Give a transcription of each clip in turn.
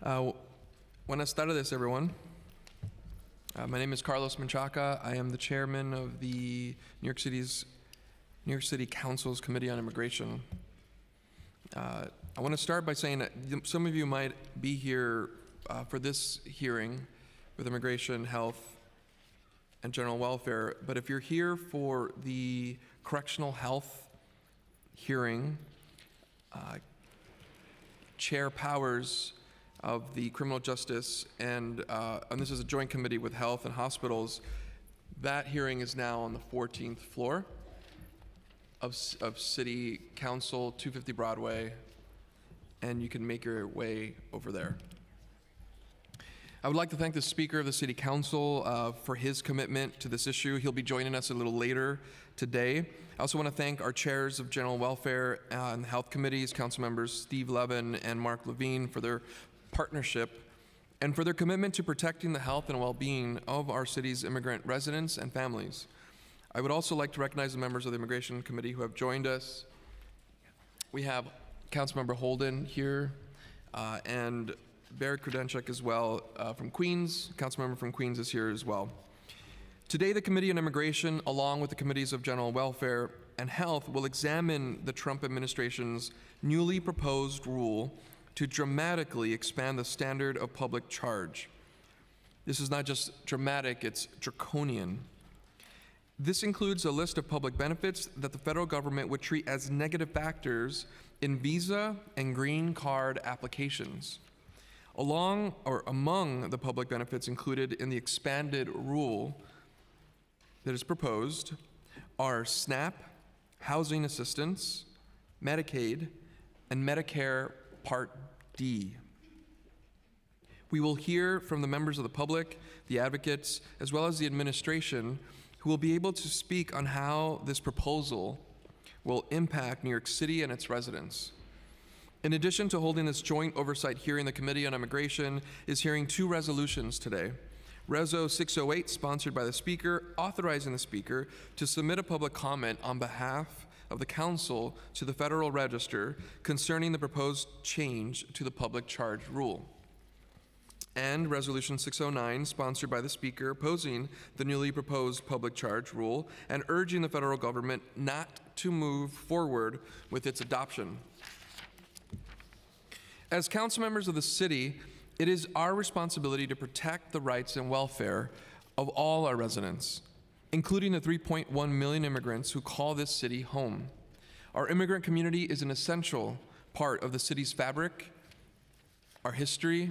Uh, buenas tardes, everyone. Uh, my name is Carlos Menchaca. I am the chairman of the New York City's New York City Council's Committee on Immigration. Uh, I want to start by saying that some of you might be here uh, for this hearing with immigration, health, and general welfare, but if you're here for the correctional health hearing, uh, Chair Powers of the Criminal Justice, and, uh, and this is a joint committee with Health and Hospitals. That hearing is now on the 14th floor of, of City Council, 250 Broadway, and you can make your way over there. I would like to thank the Speaker of the City Council uh, for his commitment to this issue. He'll be joining us a little later today. I also want to thank our chairs of General Welfare and Health Committees, Council members Steve Levin and Mark Levine, for their partnership and for their commitment to protecting the health and well-being of our city's immigrant residents and families. I would also like to recognize the members of the Immigration Committee who have joined us. We have Councilmember Holden here uh, and Barry Grodenchik as well uh, from Queens. Councilmember from Queens is here as well. Today, the Committee on Immigration, along with the Committees of General Welfare and Health, will examine the Trump administration's newly proposed rule to dramatically expand the standard of public charge. This is not just dramatic, it's draconian. This includes a list of public benefits that the federal government would treat as negative factors in visa and green card applications. Along or among the public benefits included in the expanded rule that is proposed are SNAP, housing assistance, Medicaid, and Medicare Part D. We will hear from the members of the public, the advocates, as well as the administration, who will be able to speak on how this proposal will impact New York City and its residents. In addition to holding this joint oversight hearing, the Committee on Immigration is hearing two resolutions today. Reso 608, sponsored by the Speaker, authorizing the Speaker to submit a public comment on behalf of the Council to the Federal Register concerning the proposed change to the public charge rule and Resolution 609, sponsored by the Speaker, opposing the newly proposed public charge rule and urging the federal government not to move forward with its adoption. As council members of the city, it is our responsibility to protect the rights and welfare of all our residents, including the 3.1 million immigrants who call this city home. Our immigrant community is an essential part of the city's fabric, our history,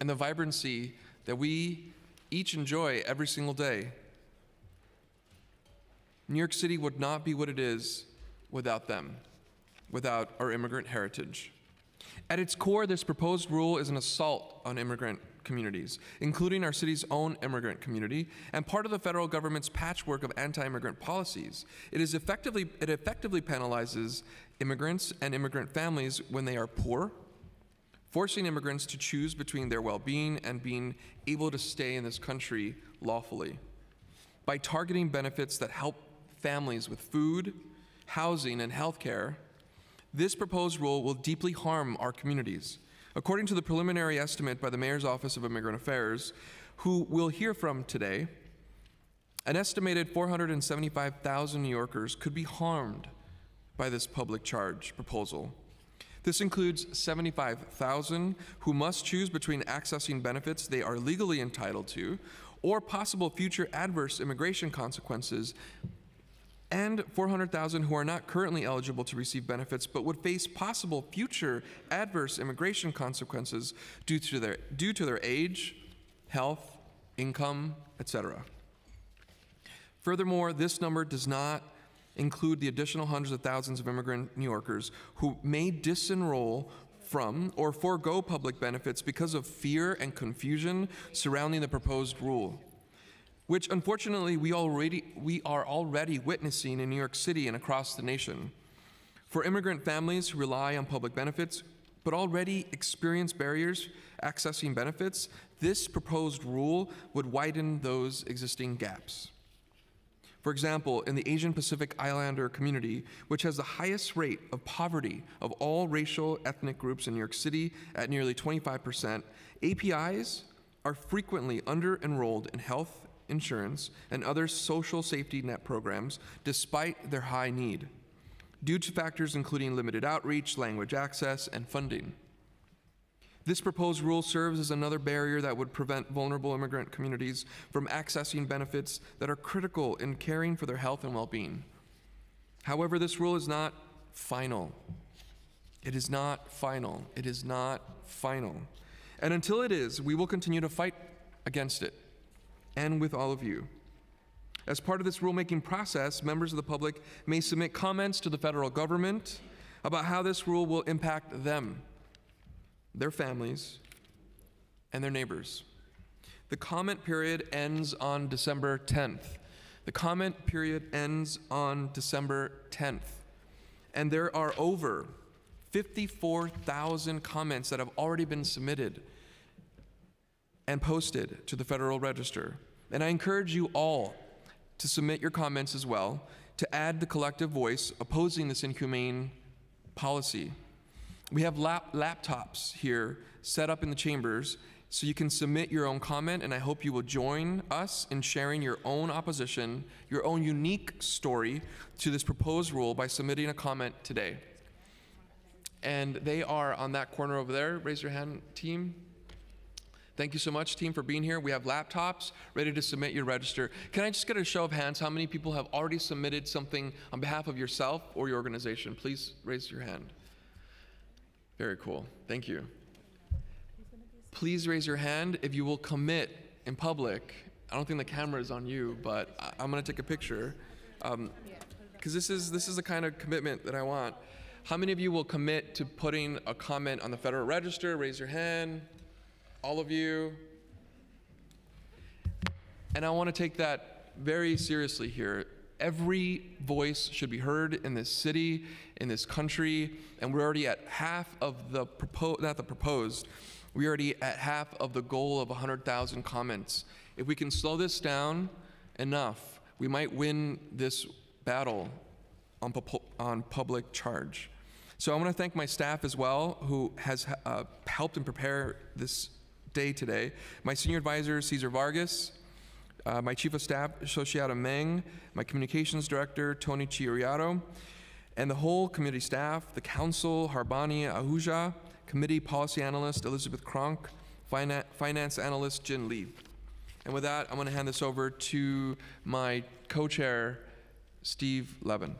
and the vibrancy that we each enjoy every single day. New York City would not be what it is without them, without our immigrant heritage. At its core, this proposed rule is an assault on immigrant communities, including our city's own immigrant community, and part of the federal government's patchwork of anti-immigrant policies. It is effectively it effectively penalizes immigrants and immigrant families when they are poor, forcing immigrants to choose between their well-being and being able to stay in this country lawfully. By targeting benefits that help families with food, housing, and health care, this proposed rule will deeply harm our communities. According to the preliminary estimate by the Mayor's Office of Immigrant Affairs, who we'll hear from today, an estimated 475,000 New Yorkers could be harmed by this public charge proposal. This includes 75,000 who must choose between accessing benefits they are legally entitled to or possible future adverse immigration consequences and 400,000 who are not currently eligible to receive benefits but would face possible future adverse immigration consequences due to their, due to their age, health, income, etc. Furthermore, this number does not include the additional hundreds of thousands of immigrant New Yorkers who may disenroll from or forego public benefits because of fear and confusion surrounding the proposed rule which unfortunately we already we are already witnessing in New York City and across the nation. For immigrant families who rely on public benefits but already experience barriers accessing benefits, this proposed rule would widen those existing gaps. For example, in the Asian Pacific Islander community, which has the highest rate of poverty of all racial ethnic groups in New York City at nearly 25%, APIs are frequently under enrolled in health insurance and other social safety net programs despite their high need, due to factors including limited outreach, language access, and funding. This proposed rule serves as another barrier that would prevent vulnerable immigrant communities from accessing benefits that are critical in caring for their health and well being. However, this rule is not final. It is not final. It is not final. And until it is, we will continue to fight against it and with all of you. As part of this rulemaking process, members of the public may submit comments to the federal government about how this rule will impact them their families, and their neighbors. The comment period ends on December 10th. The comment period ends on December 10th. And there are over 54,000 comments that have already been submitted and posted to the Federal Register. And I encourage you all to submit your comments as well to add the collective voice opposing this inhumane policy. We have lap- laptops here set up in the chambers so you can submit your own comment, and I hope you will join us in sharing your own opposition, your own unique story to this proposed rule by submitting a comment today. And they are on that corner over there. Raise your hand, team. Thank you so much, team, for being here. We have laptops ready to submit your register. Can I just get a show of hands? How many people have already submitted something on behalf of yourself or your organization? Please raise your hand. Very cool. Thank you. Please raise your hand if you will commit in public. I don't think the camera is on you, but I- I'm going to take a picture. Um, because this is this is the kind of commitment that I want. How many of you will commit to putting a comment on the Federal Register? Raise your hand. All of you. And I want to take that very seriously here. Every voice should be heard in this city, in this country, and we're already at half of the proposed, not the proposed, we're already at half of the goal of 100,000 comments. If we can slow this down enough, we might win this battle on, pu- on public charge. So I want to thank my staff as well, who has uh, helped and prepare this day today. My senior advisor, Cesar Vargas, uh, my chief of staff, Associata Meng, my communications director, Tony Chioriato, and the whole committee staff, the council, Harbani Ahuja, committee policy analyst, Elizabeth Kronk, finan- finance analyst, Jin Lee. And with that, I'm going to hand this over to my co-chair, Steve Levin.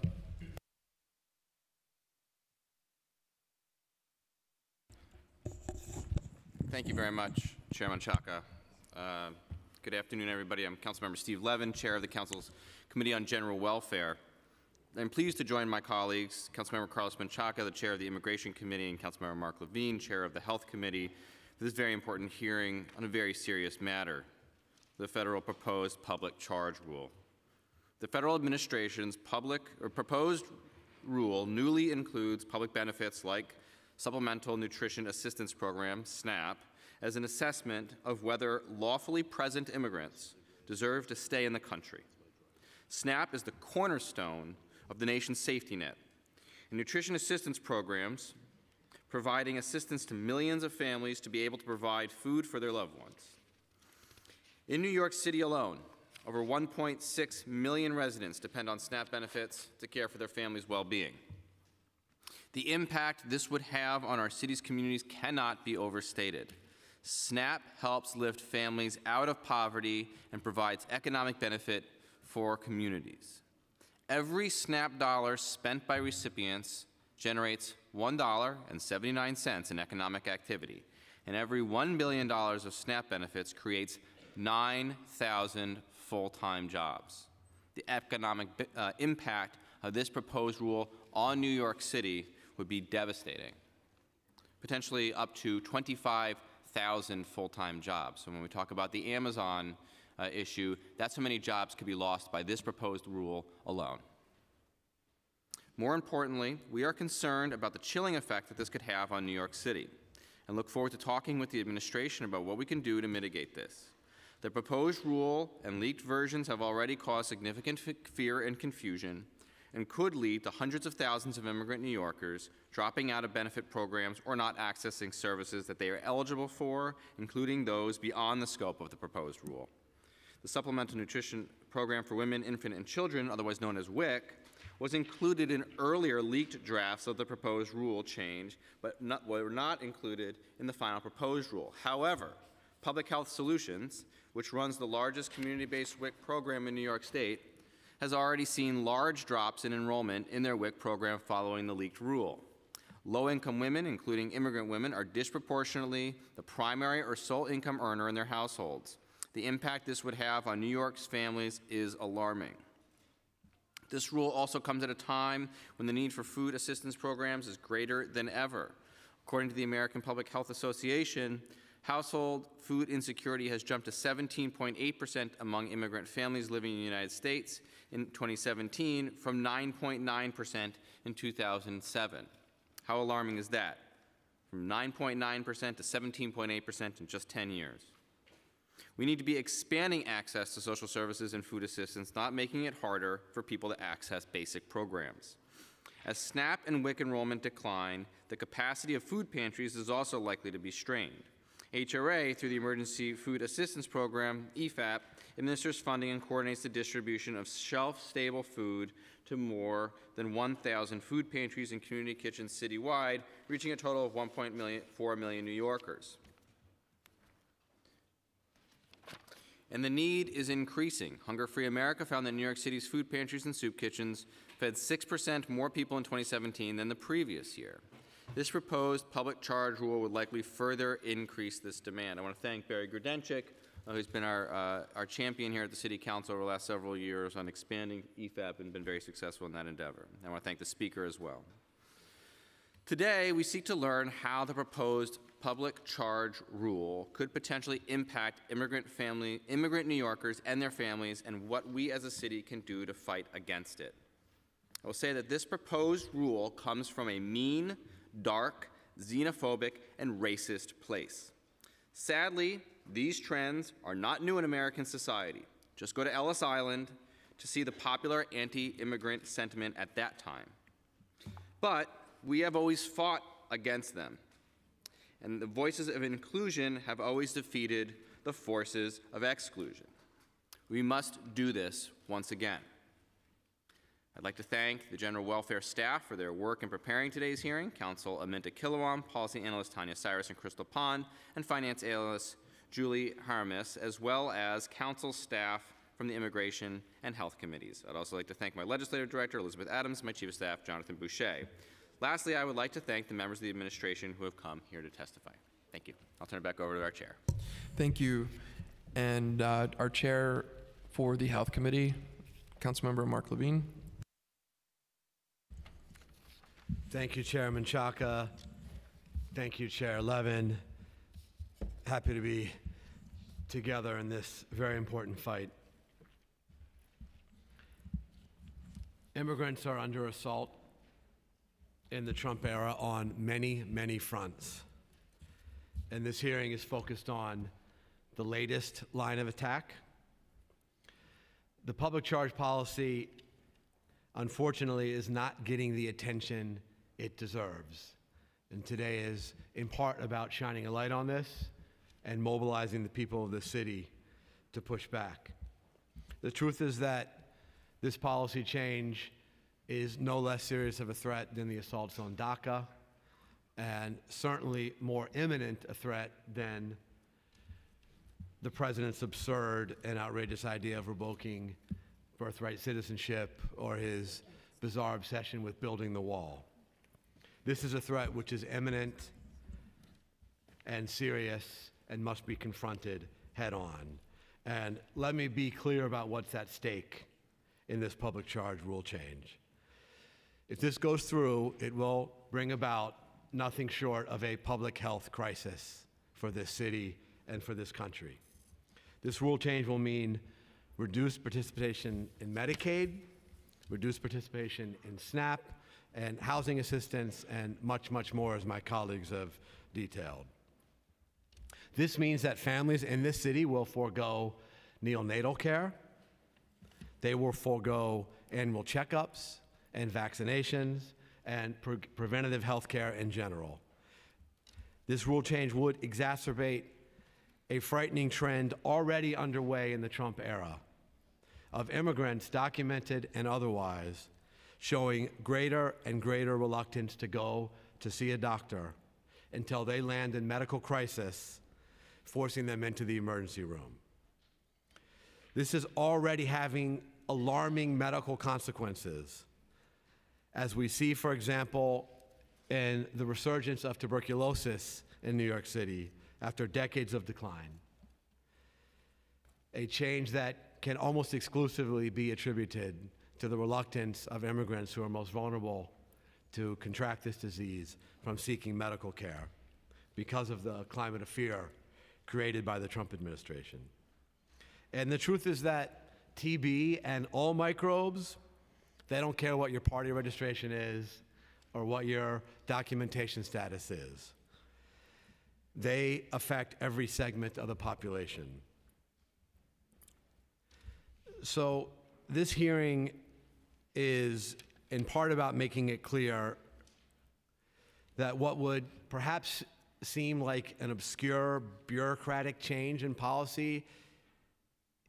Thank you very much, Chairman Chaka. Uh, Good afternoon, everybody. I'm Councilmember Steve Levin, Chair of the Council's Committee on General Welfare. I'm pleased to join my colleagues, Councilmember Carlos Menchaca, the Chair of the Immigration Committee, and Councilmember Mark Levine, Chair of the Health Committee, for this very important hearing on a very serious matter, the federal proposed public charge rule. The federal administration's public or proposed rule newly includes public benefits like Supplemental Nutrition Assistance Program, SNAP, as an assessment of whether lawfully present immigrants deserve to stay in the country. SNAP is the cornerstone of the nation's safety net. And nutrition assistance programs providing assistance to millions of families to be able to provide food for their loved ones. In New York City alone, over 1.6 million residents depend on SNAP benefits to care for their family's well being. The impact this would have on our city's communities cannot be overstated. SNAP helps lift families out of poverty and provides economic benefit for communities. Every SNAP dollar spent by recipients generates $1.79 in economic activity, and every $1 billion of SNAP benefits creates 9,000 full time jobs. The economic uh, impact of this proposed rule on New York City would be devastating, potentially up to 25,000 full time jobs. So when we talk about the Amazon uh, issue, that's how many jobs could be lost by this proposed rule alone. More importantly, we are concerned about the chilling effect that this could have on New York City and look forward to talking with the administration about what we can do to mitigate this. The proposed rule and leaked versions have already caused significant fear and confusion and could lead to hundreds of thousands of immigrant New Yorkers dropping out of benefit programs or not accessing services that they are eligible for, including those beyond the scope of the proposed rule. The Supplemental Nutrition Program for Women, Infant, and Children, otherwise known as WIC, was included in earlier leaked drafts of the proposed rule change, but not, were not included in the final proposed rule. However, Public Health Solutions, which runs the largest community-based WIC program in New York State, has already seen large drops in enrollment in their WIC program following the leaked rule. Low-income women, including immigrant women, are disproportionately the primary or sole income earner in their households. The impact this would have on New York's families is alarming. This rule also comes at a time when the need for food assistance programs is greater than ever. According to the American Public Health Association, household food insecurity has jumped to 17.8% among immigrant families living in the United States in 2017 from 9.9% in 2007. How alarming is that? From 9.9% to 17.8% in just 10 years. We need to be expanding access to social services and food assistance, not making it harder for people to access basic programs. As SNAP and WIC enrollment decline, the capacity of food pantries is also likely to be strained. HRA, through the Emergency Food Assistance Program, EFAP, administers funding and coordinates the distribution of shelf-stable food to more than 1,000 food pantries and community kitchens citywide, reaching a total of 1.4 million New Yorkers. And the need is increasing. Hunger Free America found that New York City's food pantries and soup kitchens fed 6% more people in 2017 than the previous year. This proposed public charge rule would likely further increase this demand. I want to thank Barry Grodenchik, who's been our, uh, our champion here at the City Council over the last several years on expanding EFAP and been very successful in that endeavor. I want to thank the speaker as well. Today, we seek to learn how the proposed public charge rule could potentially impact immigrant family, immigrant New Yorkers and their families, and what we as a city can do to fight against it. I will say that this proposed rule comes from a mean, dark, xenophobic, and racist place. Sadly, these trends are not new in American society. Just go to Ellis Island to see the popular anti-immigrant sentiment at that time. But we have always fought against them. And the voices of inclusion have always defeated the forces of exclusion. We must do this once again. I'd like to thank the general welfare staff for their work in preparing today's hearing, Counsel Aminta Kilawan, Policy Analyst Tanya Cyrus and Crystal Pond, and Finance Analyst Julie Haramis, as well as Council staff from the Immigration and Health Committees. I'd also like to thank my Legislative Director, Elizabeth Adams, my Chief of Staff, Jonathan Boucher. Lastly, I would like to thank the members of the administration who have come here to testify. Thank you. I'll turn it back over to our chair. Thank you. And uh, our chair for the Health Committee, Councilmember Mark Levine. Thank you, Chairman Chaka. Thank you, Chair Levin. Happy to be together in this very important fight. Immigrants are under assault in the Trump era on many, many fronts. And this hearing is focused on the latest line of attack. The public charge policy unfortunately, is not getting the attention it deserves. And today is in part about shining a light on this and mobilizing the people of the city to push back. The truth is that this policy change is no less serious of a threat than the assaults on DACA, and certainly more imminent a threat than the president's absurd and outrageous idea of revoking birthright citizenship or his bizarre obsession with building the wall. This is a threat which is imminent and serious and must be confronted head on. And let me be clear about what's at stake in this public charge rule change. If this goes through, it will bring about nothing short of a public health crisis for this city and for this country. This rule change will mean reduced participation in Medicaid, reduced participation in SNAP, and housing assistance, and much, much more, as my colleagues have detailed. This means that families in this city will forego neonatal care, they will forego annual checkups and vaccinations and pre- preventative health care in general. This rule change would exacerbate a frightening trend already underway in the Trump era of immigrants, documented and otherwise, showing greater and greater reluctance to go to see a doctor until they land in medical crisis, forcing them into the emergency room. This is already having alarming medical consequences. As we see, for example, in the resurgence of tuberculosis in New York City after decades of decline. A change that can almost exclusively be attributed to the reluctance of immigrants who are most vulnerable to contract this disease from seeking medical care because of the climate of fear created by the Trump administration. And the truth is that TB and all microbes, they don't care what your party registration is or what your documentation status is. They affect every segment of the population. So, this hearing is in part about making it clear that what would perhaps seem like an obscure bureaucratic change in policy,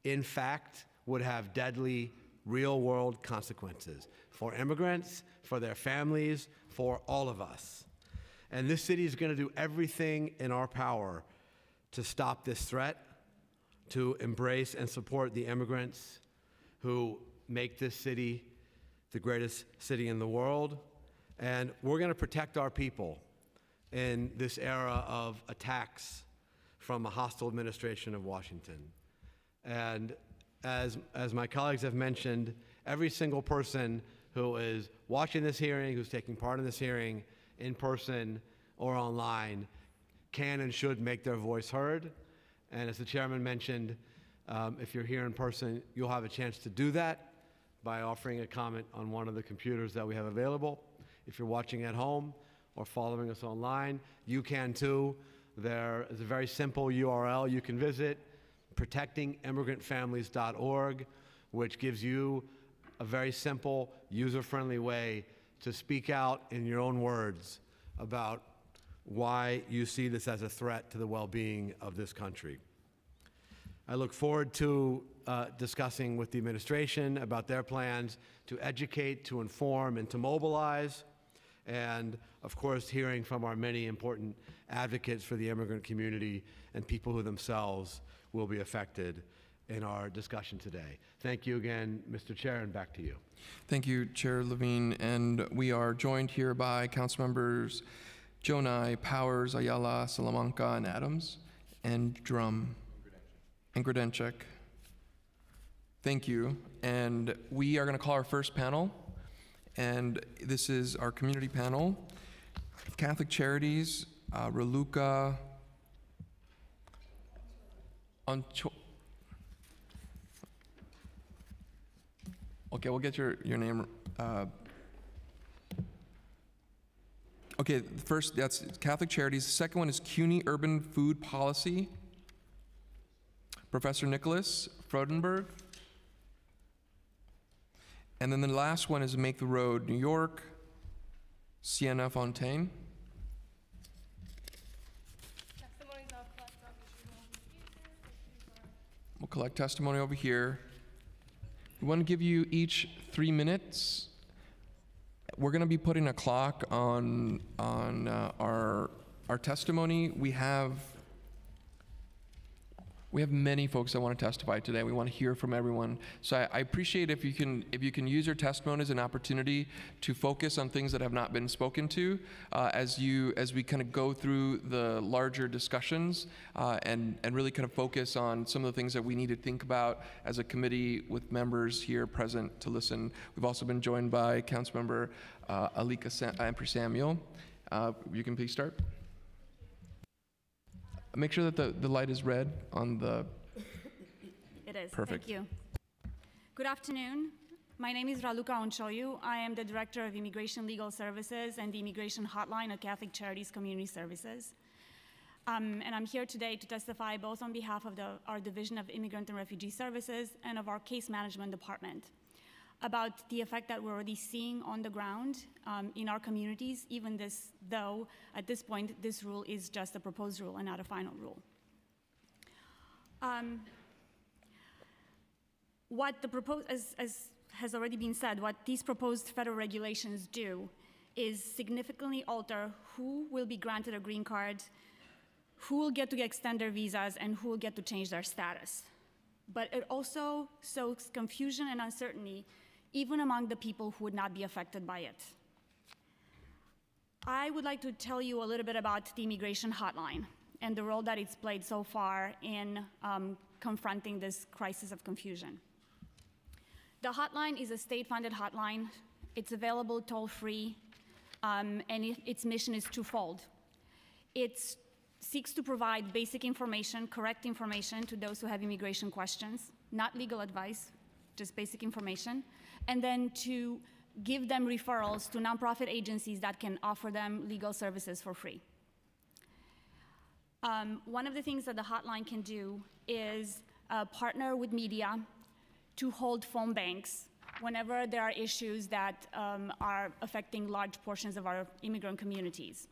in fact, would have deadly real world consequences for immigrants, for their families, for all of us. And this city is going to do everything in our power to stop this threat, to embrace and support the immigrants who make this city the greatest city in the world. And we're going to protect our people in this era of attacks from a hostile administration of Washington. And as, as my colleagues have mentioned, every single person who is watching this hearing, who's taking part in this hearing in person or online, can and should make their voice heard. And as the chairman mentioned, um, if you're here in person, you'll have a chance to do that by offering a comment on one of the computers that we have available. If you're watching at home or following us online, you can too. There is a very simple URL you can visit protectingimmigrantfamilies.org, which gives you a very simple, user friendly way to speak out in your own words about why you see this as a threat to the well being of this country. I look forward to uh, discussing with the administration about their plans to educate, to inform, and to mobilize. And of course, hearing from our many important advocates for the immigrant community and people who themselves will be affected in our discussion today. Thank you again, Mr. Chair, and back to you. Thank you, Chair Levine. And we are joined here by council members Jonai, Powers, Ayala, Salamanca, and Adams, and Dromm, and Grodenchik. Thank you. And we are going to call our first panel. And this is our community panel. Catholic Charities, uh, Raluca, Ancho- Okay, we'll get your, your name. Uh, okay, the first, that's Catholic Charities. The second one is CUNY Urban Food Policy. Professor Nicholas Freudenberg. And then the last one is Make the Road New York, Sienna Fontaine. We'll collect testimony over here. We want to give you each three minutes. We're going to be putting a clock on on uh, our our testimony. We have we have many folks that want to testify today. We want to hear from everyone. So I, I appreciate if you can if you can use your testimony as an opportunity to focus on things that have not been spoken to uh, as you as we kind of go through the larger discussions uh, and and really kind of focus on some of the things that we need to think about as a committee with members here present to listen. We've also been joined by Councilmember uh, Alicka Sam- Ampry Samuel. Uh, you can please start. Make sure that the, the light is red on the It is. Perfect. Thank you. Good afternoon. My name is Raluca Oncioiu. I am the Director of Immigration Legal Services and the Immigration Hotline at Catholic Charities Community Services. Um, and I'm here today to testify both on behalf of the, our Division of Immigrant and Refugee Services and of our Case Management Department about the effect that we're already seeing on the ground um, in our communities, even this, though at this point this rule is just a proposed rule and not a final rule. Um, what the proposed, as, as has already been said, what these proposed federal regulations do is significantly alter who will be granted a green card, who will get to extend their visas, and who will get to change their status. But it also sows confusion and uncertainty even among the people who would not be affected by it. I would like to tell you a little bit about the immigration hotline and the role that it's played so far in um, confronting this crisis of confusion. The hotline is a state-funded hotline. It's available toll-free, um, and it, its mission is twofold. It seeks to provide basic information, correct information to those who have immigration questions, not legal advice, just basic information, and then to give them referrals to nonprofit agencies that can offer them legal services for free. Um, one of the things that the hotline can do is uh, partner with media to hold phone banks whenever there are issues that um, are affecting large portions of our immigrant communities.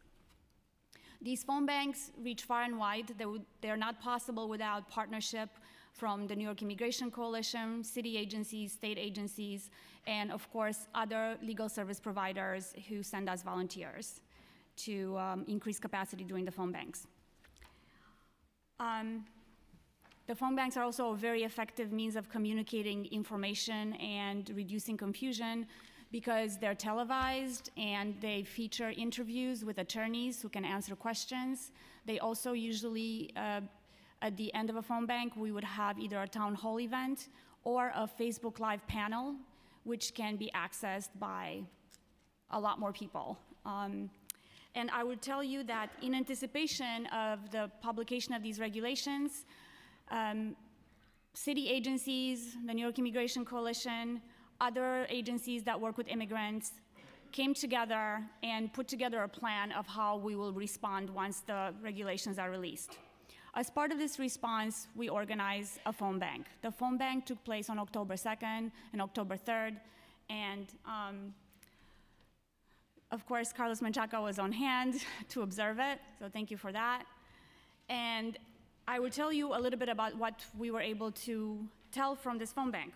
These phone banks reach far and wide. They, would, they are not possible without partnership from the New York Immigration Coalition, city agencies, state agencies, and of course, other legal service providers who send us volunteers to um, increase capacity during the phone banks. Um, the phone banks are also a very effective means of communicating information and reducing confusion because they're televised and they feature interviews with attorneys who can answer questions. They also usually, uh, at the end of a phone bank, we would have either a town hall event or a Facebook Live panel, which can be accessed by a lot more people. Um, and I would tell you that in anticipation of the publication of these regulations, um, city agencies, the New York Immigration Coalition, other agencies that work with immigrants came together and put together a plan of how we will respond once the regulations are released. As part of this response, we organized a phone bank. The phone bank took place on October 2nd and October 3rd, and um, of course, Carlos Menchaca was on hand to observe it, so thank you for that. And I will tell you a little bit about what we were able to tell from this phone bank.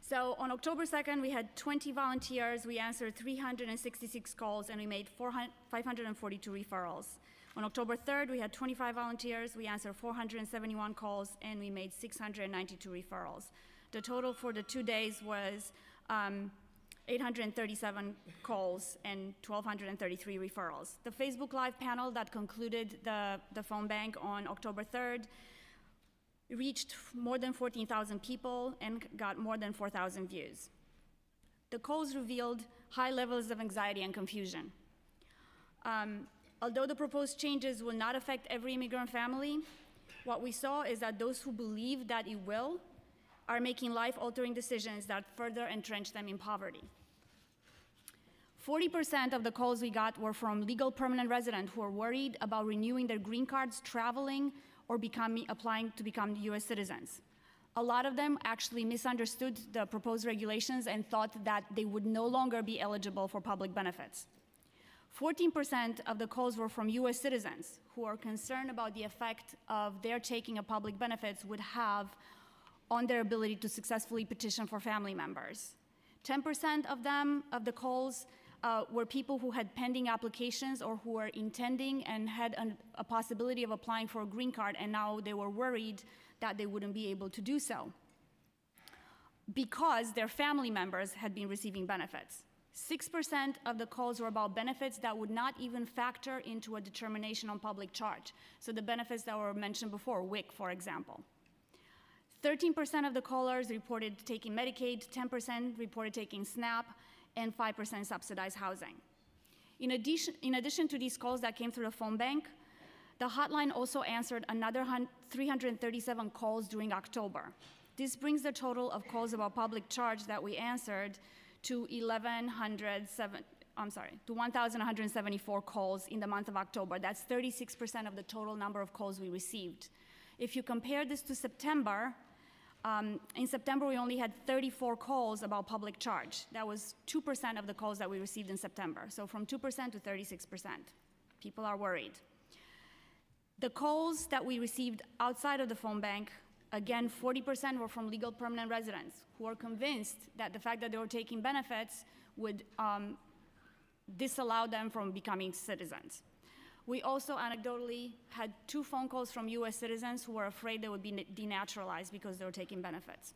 So on October 2nd, we had 20 volunteers, we answered 366 calls, and we made 542 referrals. On October 3rd, we had 25 volunteers, we answered 471 calls, and we made 692 referrals. The total for the two days was um, 837 calls and 1,233 referrals. The Facebook Live panel that concluded the, the phone bank on October 3rd reached more than 14,000 people and got more than 4,000 views. The calls revealed high levels of anxiety and confusion. Um, although the proposed changes will not affect every immigrant family, what we saw is that those who believe that it will are making life altering decisions that further entrench them in poverty. 40% of the calls we got were from legal permanent residents who are worried about renewing their green cards, traveling, or becoming, applying to become US citizens. A lot of them actually misunderstood the proposed regulations and thought that they would no longer be eligible for public benefits. 14% of the calls were from US citizens who are concerned about the effect of their taking of public benefits would have on their ability to successfully petition for family members. 10% of them, of the calls, uh, were people who had pending applications or who were intending and had an, a possibility of applying for a green card, and now they were worried that they wouldn't be able to do so because their family members had been receiving benefits. 6% of the calls were about benefits that would not even factor into a determination on public charge. So the benefits that were mentioned before, WIC, for example. 13% of the callers reported taking Medicaid, 10% reported taking SNAP, and 5% subsidized housing. In addition, in addition to these calls that came through the phone bank, the hotline also answered another 337 calls during October. This brings the total of calls about public charge that we answered to 1,107, I'm sorry, to 1,174 calls in the month of October. That's 36% of the total number of calls we received. If you compare this to September, um, in September we only had 34 calls about public charge. That was 2% of the calls that we received in September. So from 2% to 36%. People are worried. The calls that we received outside of the phone bank, again, 40% were from legal permanent residents who are convinced that the fact that they were taking benefits would um, disallow them from becoming citizens. We also anecdotally had two phone calls from US citizens who were afraid they would be denaturalized because they were taking benefits.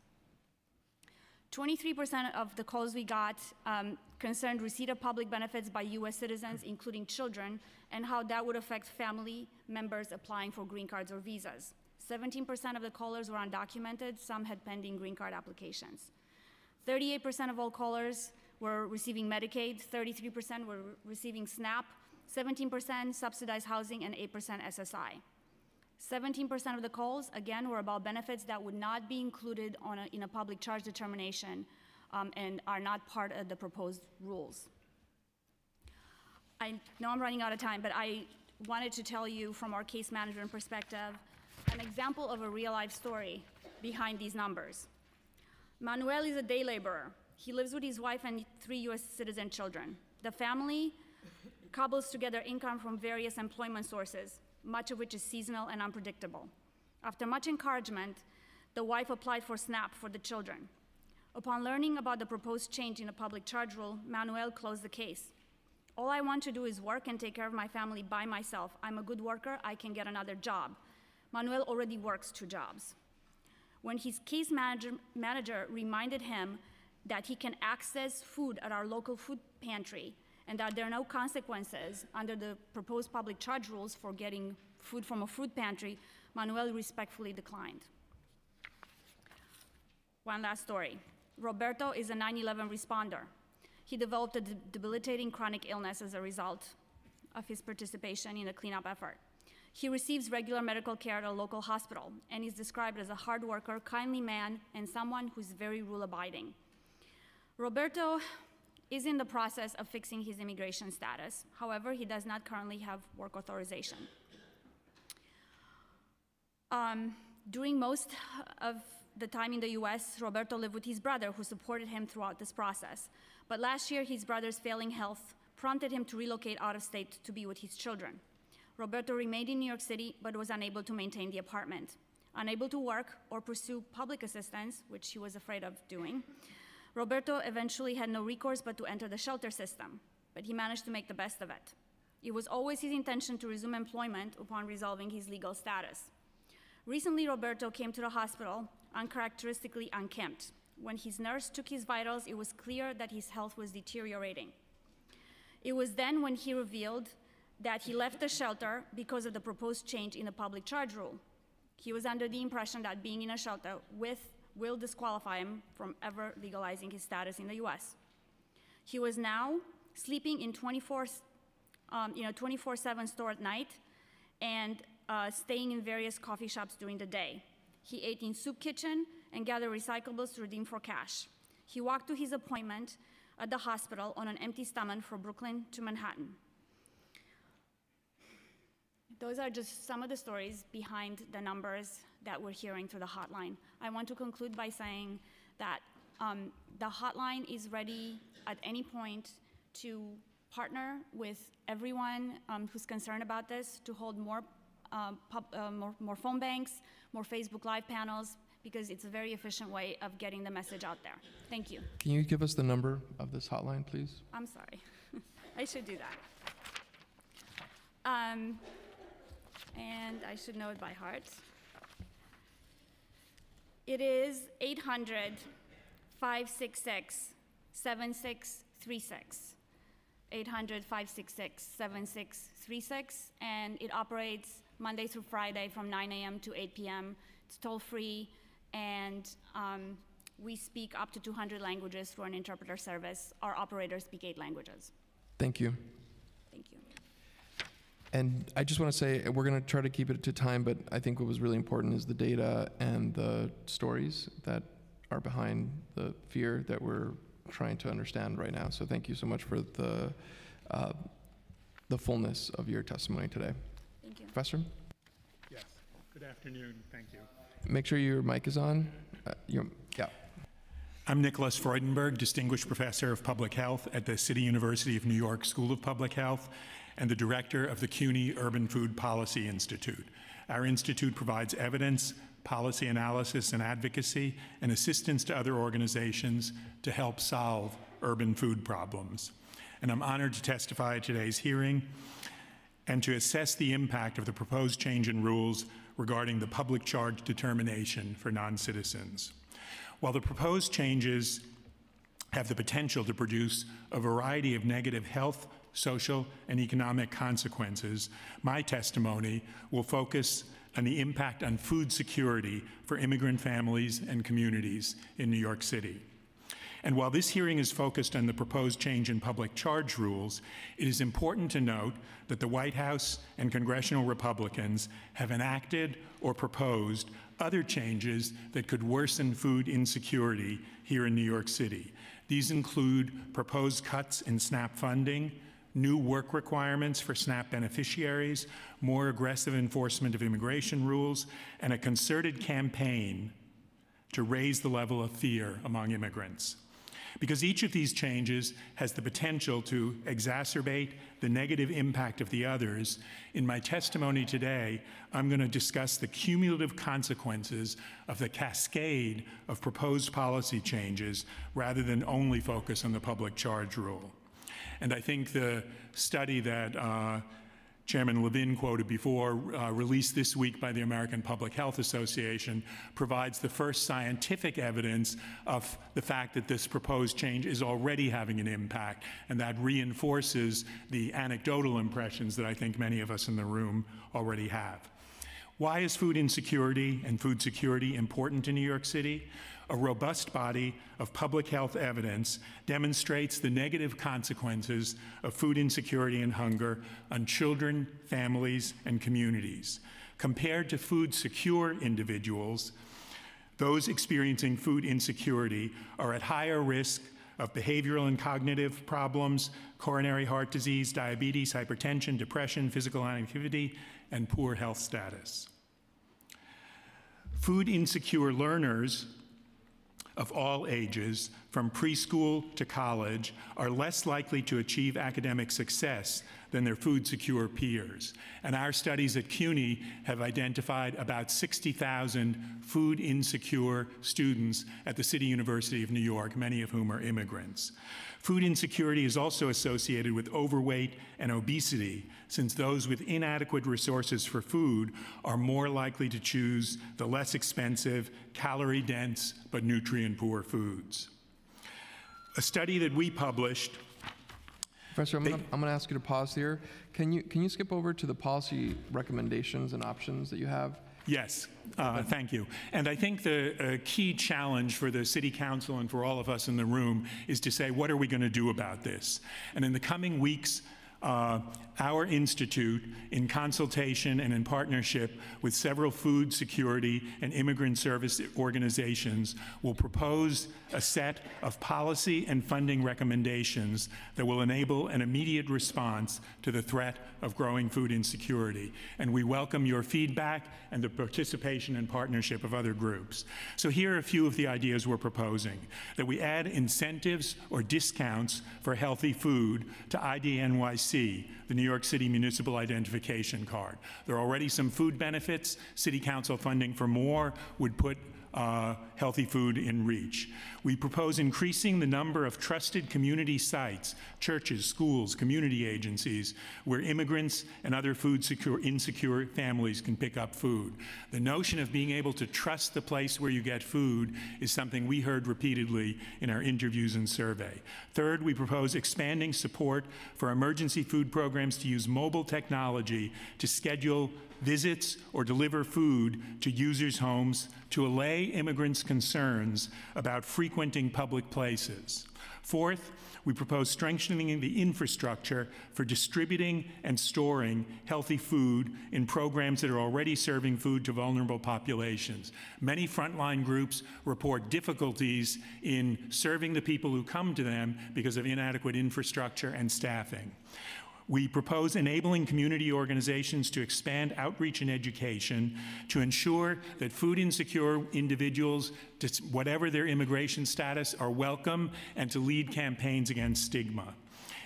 23% of the calls we got um, concerned receipt of public benefits by US citizens, including children, and how that would affect family members applying for green cards or visas. 17% of the callers were undocumented, some had pending green card applications. 38% of all callers were receiving Medicaid, 33% were receiving SNAP, 17% subsidized housing, and 8% SSI. 17% of the calls, again, were about benefits that would not be included a, in a public charge determination um, and are not part of the proposed rules. I know I'm running out of time, but I wanted to tell you from our case management perspective an example of a real life story behind these numbers. Manuel is a day laborer. He lives with his wife and three US citizen children. The family cobbles together income from various employment sources, much of which is seasonal and unpredictable. After much encouragement, the wife applied for SNAP for the children. Upon learning about the proposed change in the public charge rule, Manuel closed the case. All I want to do is work and take care of my family by myself. I'm a good worker, I can get another job. Manuel already works two jobs. When his case manager, manager reminded him that he can access food at our local food pantry and that there are no consequences under the proposed public charge rules for getting food from a food pantry, Manuel respectfully declined. One last story. Roberto is a 9 11 responder. He developed a debilitating chronic illness as a result of his participation in the cleanup effort. He receives regular medical care at a local hospital and is described as a hard worker, kindly man, and someone who's very rule abiding. Roberto is in the process of fixing his immigration status. However, he does not currently have work authorization. Um, during most of the time in the US, Roberto lived with his brother, who supported him throughout this process. But last year, his brother's failing health prompted him to relocate out of state to be with his children. Roberto remained in New York City, but was unable to maintain the apartment. Unable to work or pursue public assistance, which he was afraid of doing, Roberto eventually had no recourse but to enter the shelter system, but he managed to make the best of it. It was always his intention to resume employment upon resolving his legal status. Recently, Roberto came to the hospital uncharacteristically unkempt. When his nurse took his vitals, it was clear that his health was deteriorating. It was then when he revealed that he left the shelter because of the proposed change in the public charge rule. He was under the impression that being in a shelter with will disqualify him from ever legalizing his status in the US. He was now sleeping in 24, um, you know, 24-7 store at night and uh, staying in various coffee shops during the day. He ate in soup kitchen and gathered recyclables to redeem for cash. He walked to his appointment at the hospital on an empty stomach from Brooklyn to Manhattan. Those are just some of the stories behind the numbers that we're hearing through the hotline. I want to conclude by saying that um, the hotline is ready at any point to partner with everyone um, who's concerned about this to hold more, uh, pub, uh, more, more phone banks, more Facebook Live panels, because it's a very efficient way of getting the message out there. Thank you. Can you give us the number of this hotline, please? I'm sorry. I should do that. Um, and I should know it by heart. It is 800 566 7636. 800 566 7636. And it operates Monday through Friday from 9 a.m. to 8 p.m. It's toll free. And um, we speak up to 200 languages through an interpreter service. Our operators speak eight languages. Thank you. Thank you. And I just want to say, we're going to try to keep it to time, but I think what was really important is the data and the stories that are behind the fear that we're trying to understand right now. So thank you so much for the, uh, the fullness of your testimony today. Thank you. Professor, Yes, good afternoon, thank you. make sure your mic is on. Uh, your, yeah. I'm Nicholas Freudenberg, Distinguished Professor of Public Health at the City University of New York School of Public Health and the Director of the CUNY Urban Food Policy Institute. Our institute provides evidence, policy analysis and advocacy, and assistance to other organizations to help solve urban food problems. And I'm honored to testify at today's hearing and to assess the impact of the proposed change in rules regarding the public charge determination for non-citizens. While the proposed changes have the potential to produce a variety of negative health, social, and economic consequences, my testimony will focus on the impact on food security for immigrant families and communities in New York City. And while this hearing is focused on the proposed change in public charge rules, it is important to note that the White House and congressional Republicans have enacted or proposed other changes that could worsen food insecurity here in New York City. These include proposed cuts in SNAP funding, new work requirements for SNAP beneficiaries, more aggressive enforcement of immigration rules, and a concerted campaign to raise the level of fear among immigrants. Because each of these changes has the potential to exacerbate the negative impact of the others, in my testimony today, I'm going to discuss the cumulative consequences of the cascade of proposed policy changes rather than only focus on the public charge rule. And I think the study that uh, Chairman Levin quoted before, uh, released this week by the American Public Health Association, provides the first scientific evidence of the fact that this proposed change is already having an impact, and that reinforces the anecdotal impressions that I think many of us in the room already have. Why is food insecurity and food security important in New York City? A robust body of public health evidence demonstrates the negative consequences of food insecurity and hunger on children, families, and communities. Compared to food secure individuals, those experiencing food insecurity are at higher risk of behavioral and cognitive problems, coronary heart disease, diabetes, hypertension, depression, physical inactivity, and poor health status. Food insecure learners of all ages, from preschool to college, are less likely to achieve academic success than their food secure peers. And our studies at CUNY have identified about 60,000 food insecure students at the City University of New York, many of whom are immigrants. Food insecurity is also associated with overweight and obesity, since those with inadequate resources for food are more likely to choose the less expensive, calorie dense, but nutrient poor foods. A study that we published Professor, I'm gonna, ask you to pause here. Can you, can you skip over to the policy recommendations and options that you have? Yes, uh, thank you. And I think the uh, key challenge for the City Council and for all of us in the room is to say, what are we going to do about this? And in the coming weeks, uh, our institute, in consultation and in partnership with several food security and immigrant service organizations, will propose a set of policy and funding recommendations that will enable an immediate response to the threat of growing food insecurity. And we welcome your feedback and the participation and partnership of other groups. So here are a few of the ideas we're proposing. That we add incentives or discounts for healthy food to IDNYC, the New York City Municipal Identification Card. There are already some food benefits. City Council funding for more would put uh, healthy food in reach. We propose increasing the number of trusted community sites, churches, schools, community agencies, where immigrants and other food secure, insecure families can pick up food. The notion of being able to trust the place where you get food is something we heard repeatedly in our interviews and survey. Third, we propose expanding support for emergency food programs to use mobile technology to schedule visits, or deliver food to users' homes to allay immigrants' concerns about frequenting public places. Fourth, we propose strengthening the infrastructure for distributing and storing healthy food in programs that are already serving food to vulnerable populations. Many frontline groups report difficulties in serving the people who come to them because of inadequate infrastructure and staffing. We propose enabling community organizations to expand outreach and education to ensure that food insecure individuals, whatever their immigration status, are welcome and to lead campaigns against stigma.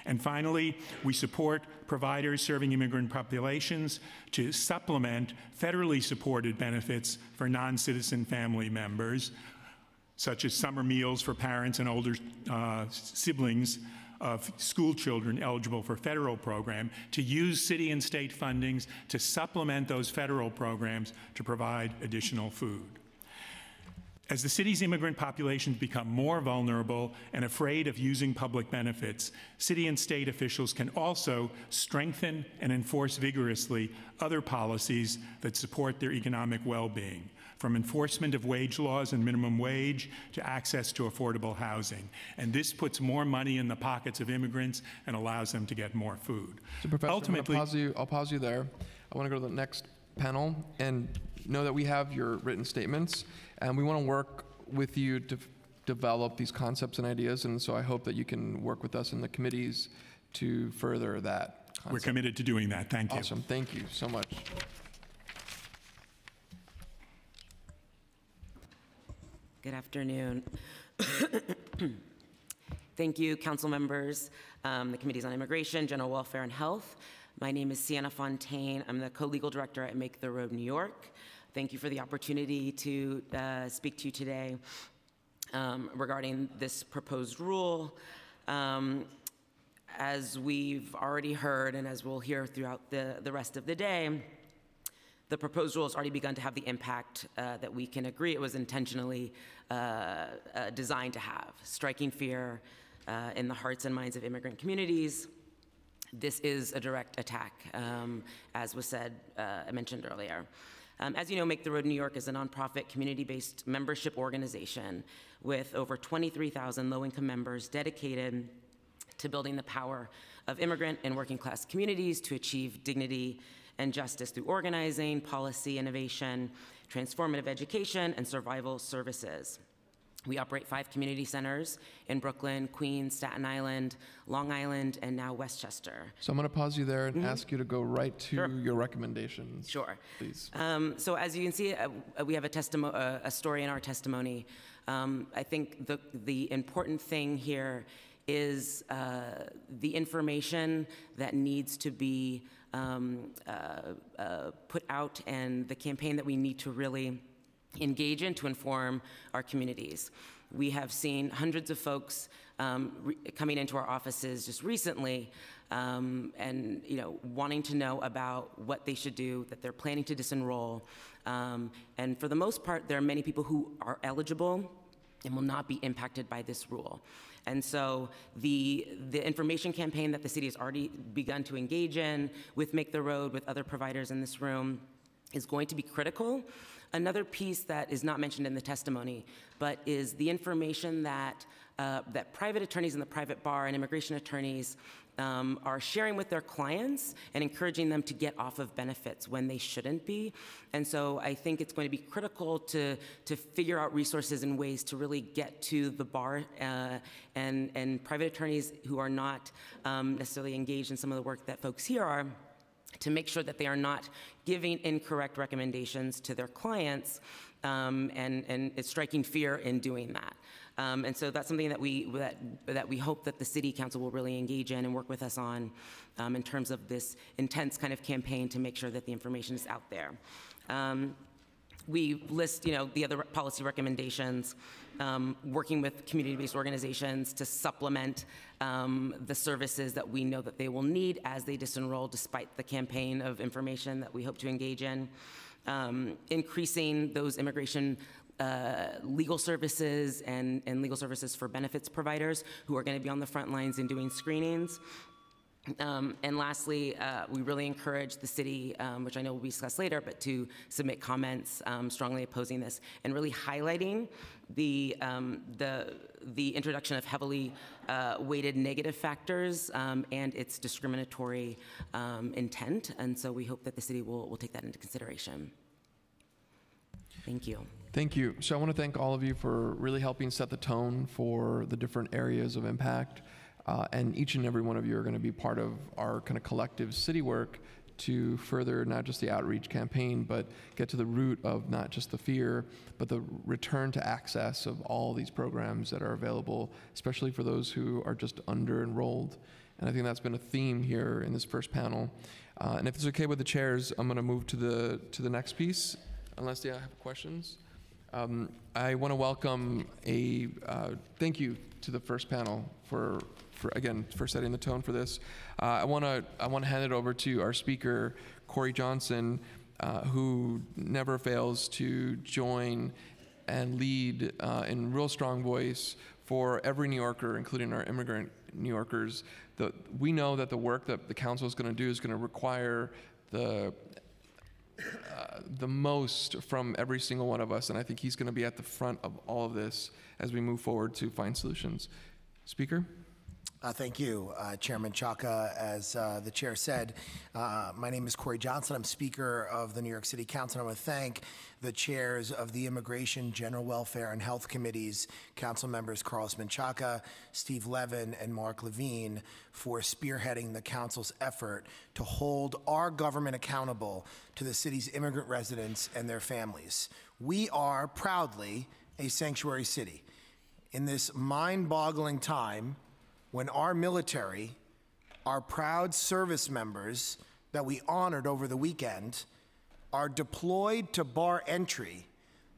And finally, we support providers serving immigrant populations to supplement federally supported benefits for non citizen family members, such as summer meals for parents and older uh, siblings of school children eligible for federal program, to use city and state fundings to supplement those federal programs to provide additional food. As the city's immigrant populations become more vulnerable and afraid of using public benefits, city and state officials can also strengthen and enforce vigorously other policies that support their economic well being, from enforcement of wage laws and minimum wage to access to affordable housing. And this puts more money in the pockets of immigrants and allows them to get more food. So Professor, Ultimately, I'm pause you, I'll pause you there. I want to go to the next panel and know that we have your written statements, and we want to work with you to develop these concepts and ideas, and so I hope that you can work with us in the committees to further that we're committed to doing that. Thank you. Awesome, thank you so much. Good afternoon. Thank you, council members, um, the Committees on Immigration, General Welfare, and Health. My name is Sienna Fontaine. I'm the co-legal director at Make the Road New York. Thank you for the opportunity to uh, speak to you today um, regarding this proposed rule. Um, as we've already heard, and as we'll hear throughout the, the rest of the day, the proposed rule has already begun to have the impact uh, that we can agree it was intentionally uh, uh, designed to have, striking fear uh, in the hearts and minds of immigrant communities. This is a direct attack, um, as was said, uh, mentioned earlier. Um, as you know, Make the Road New York is a nonprofit, community based membership organization with over 23,000 low income members dedicated to building the power of immigrant and working class communities to achieve dignity and justice through organizing, policy innovation, transformative education, and survival services. We operate five community centers in Brooklyn, Queens, Staten Island, Long Island, and now Westchester. So I'm going to pause you there and ask you to go right to. Sure. your recommendations. Sure. Please. Um, so as you can see, uh, we have a, testimo- uh, a story in our testimony. Um, I think the, the important thing here is uh, the information that needs to be um, uh, uh, put out and the campaign that we need to really engage in to inform our communities. We have seen hundreds of folks um, coming into our offices just recently um, and you know wanting to know about what they should do, that they're planning to disenroll. Um, and for the most part, there are many people who are eligible and will not be impacted by this rule. And so the, the information campaign that the city has already begun to engage in with Make the Road, with other providers in this room, is going to be critical. Another piece that is not mentioned in the testimony, but is the information that, uh, that private attorneys in the private bar and immigration attorneys um, are sharing with their clients and encouraging them to get off of benefits when they shouldn't be. And so I think it's going to be critical to, to figure out resources and ways to really get to the bar uh, and, and private attorneys who are not um, necessarily engaged in some of the work that folks here are to make sure that they are not giving incorrect recommendations to their clients um, and, and it's striking fear in doing that. Um, and so that's something that we, that, that we hope that the city council will really engage in and work with us on um, in terms of this intense kind of campaign to make sure that the information is out there. Um, we list, you know, the other policy recommendations, um, working with community-based organizations to supplement um, the services that we know that they will need as they disenroll, despite the campaign of information that we hope to engage in. Um, increasing those immigration uh, legal services and, and legal services for benefits providers who are going to be on the front lines and doing screenings Um, And lastly, uh, we really encourage the city, um, which I know will be discussed later, but to submit comments um, strongly opposing this and really highlighting the, um, the, the introduction of heavily uh, weighted negative factors um, and its discriminatory um, intent. And so we hope that the city will, will take that into consideration. Thank you. Thank you. So I want to thank all of you for really helping set the tone for the different areas of impact. Uh, and each and every one of you are going to be part of our kind of collective city work to further not just the outreach campaign, but get to the root of not just the fear, but the return to access of all these programs that are available, especially for those who are just under enrolled. And I think that's been a theme here in this first panel. Uh, and if it's okay with the chairs, I'm going to move to the to the next piece, unless they have questions. Um, I want to welcome a uh, thank you to the first panel for, for again for setting the tone for this. Uh, I want to I want to hand it over to our speaker Corey Johnson, uh, who never fails to join and lead uh, in real strong voice for every New Yorker, including our immigrant New Yorkers. The, we know that the work that the council is going to do is going to require the the most from every single one of us, and I think he's going to be at the front of all of this as we move forward to find solutions. Speaker? Uh, thank you, uh, Chair Menchaca. As uh, the chair said, uh, my name is Corey Johnson. I'm Speaker of the New York City Council. I want to thank the chairs of the Immigration, General Welfare, and Health Committees, Council members Carlos Menchaca, Steve Levin, and Mark Levine, for spearheading the Council's effort to hold our government accountable to the city's immigrant residents and their families. We are proudly a sanctuary city. In this mind boggling time, when our military, our proud service members that we honored over the weekend, are deployed to bar entry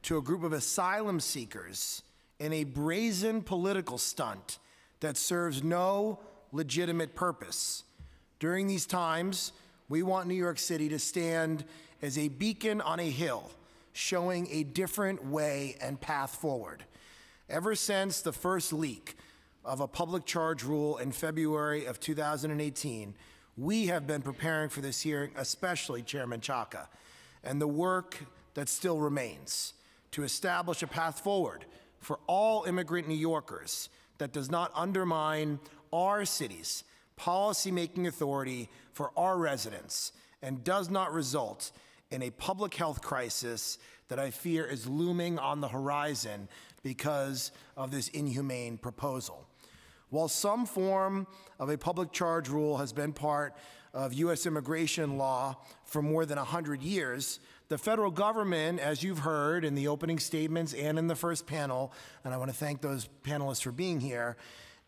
to a group of asylum seekers in a brazen political stunt that serves no legitimate purpose. During these times, we want New York City to stand as a beacon on a hill, showing a different way and path forward. Ever since the first leak, of a public charge rule in February of 2018, we have been preparing for this hearing, especially Chair Menchaca, and the work that still remains to establish a path forward for all immigrant New Yorkers that does not undermine our city's policymaking authority for our residents and does not result in a public health crisis that I fear is looming on the horizon because of this inhumane proposal. While some form of a public charge rule has been part of U.S. immigration law for more than 100 years, the federal government, as you've heard in the opening statements and in the first panel, and I want to thank those panelists for being here,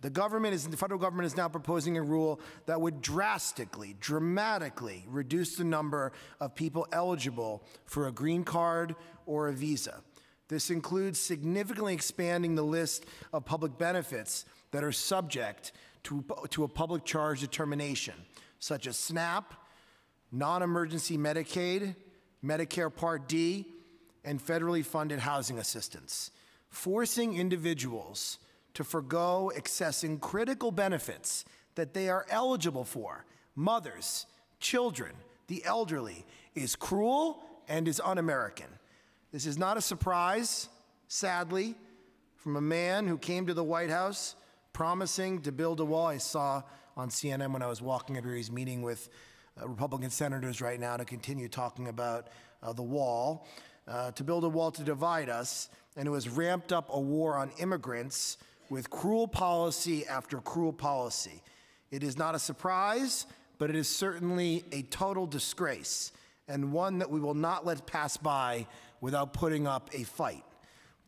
the government is, the federal government is now proposing a rule that would drastically, dramatically reduce the number of people eligible for a green card or a visa. This includes significantly expanding the list of public benefits that are subject to, to a public charge determination, such as SNAP, non emergency Medicaid, Medicare Part D, and federally funded housing assistance, forcing individuals to forego accessing critical benefits that they are eligible for, mothers, children, the elderly, is cruel and is un American. This is not a surprise, sadly, from a man who came to the White House promising to build a wall. I saw on CNN when I was walking up here, he's meeting with uh, Republican senators right now to continue talking about uh, the wall, uh, to build a wall to divide us, and who has ramped up a war on immigrants with cruel policy after cruel policy. It is not a surprise, but it is certainly a total disgrace, and one that we will not let pass by without putting up a fight.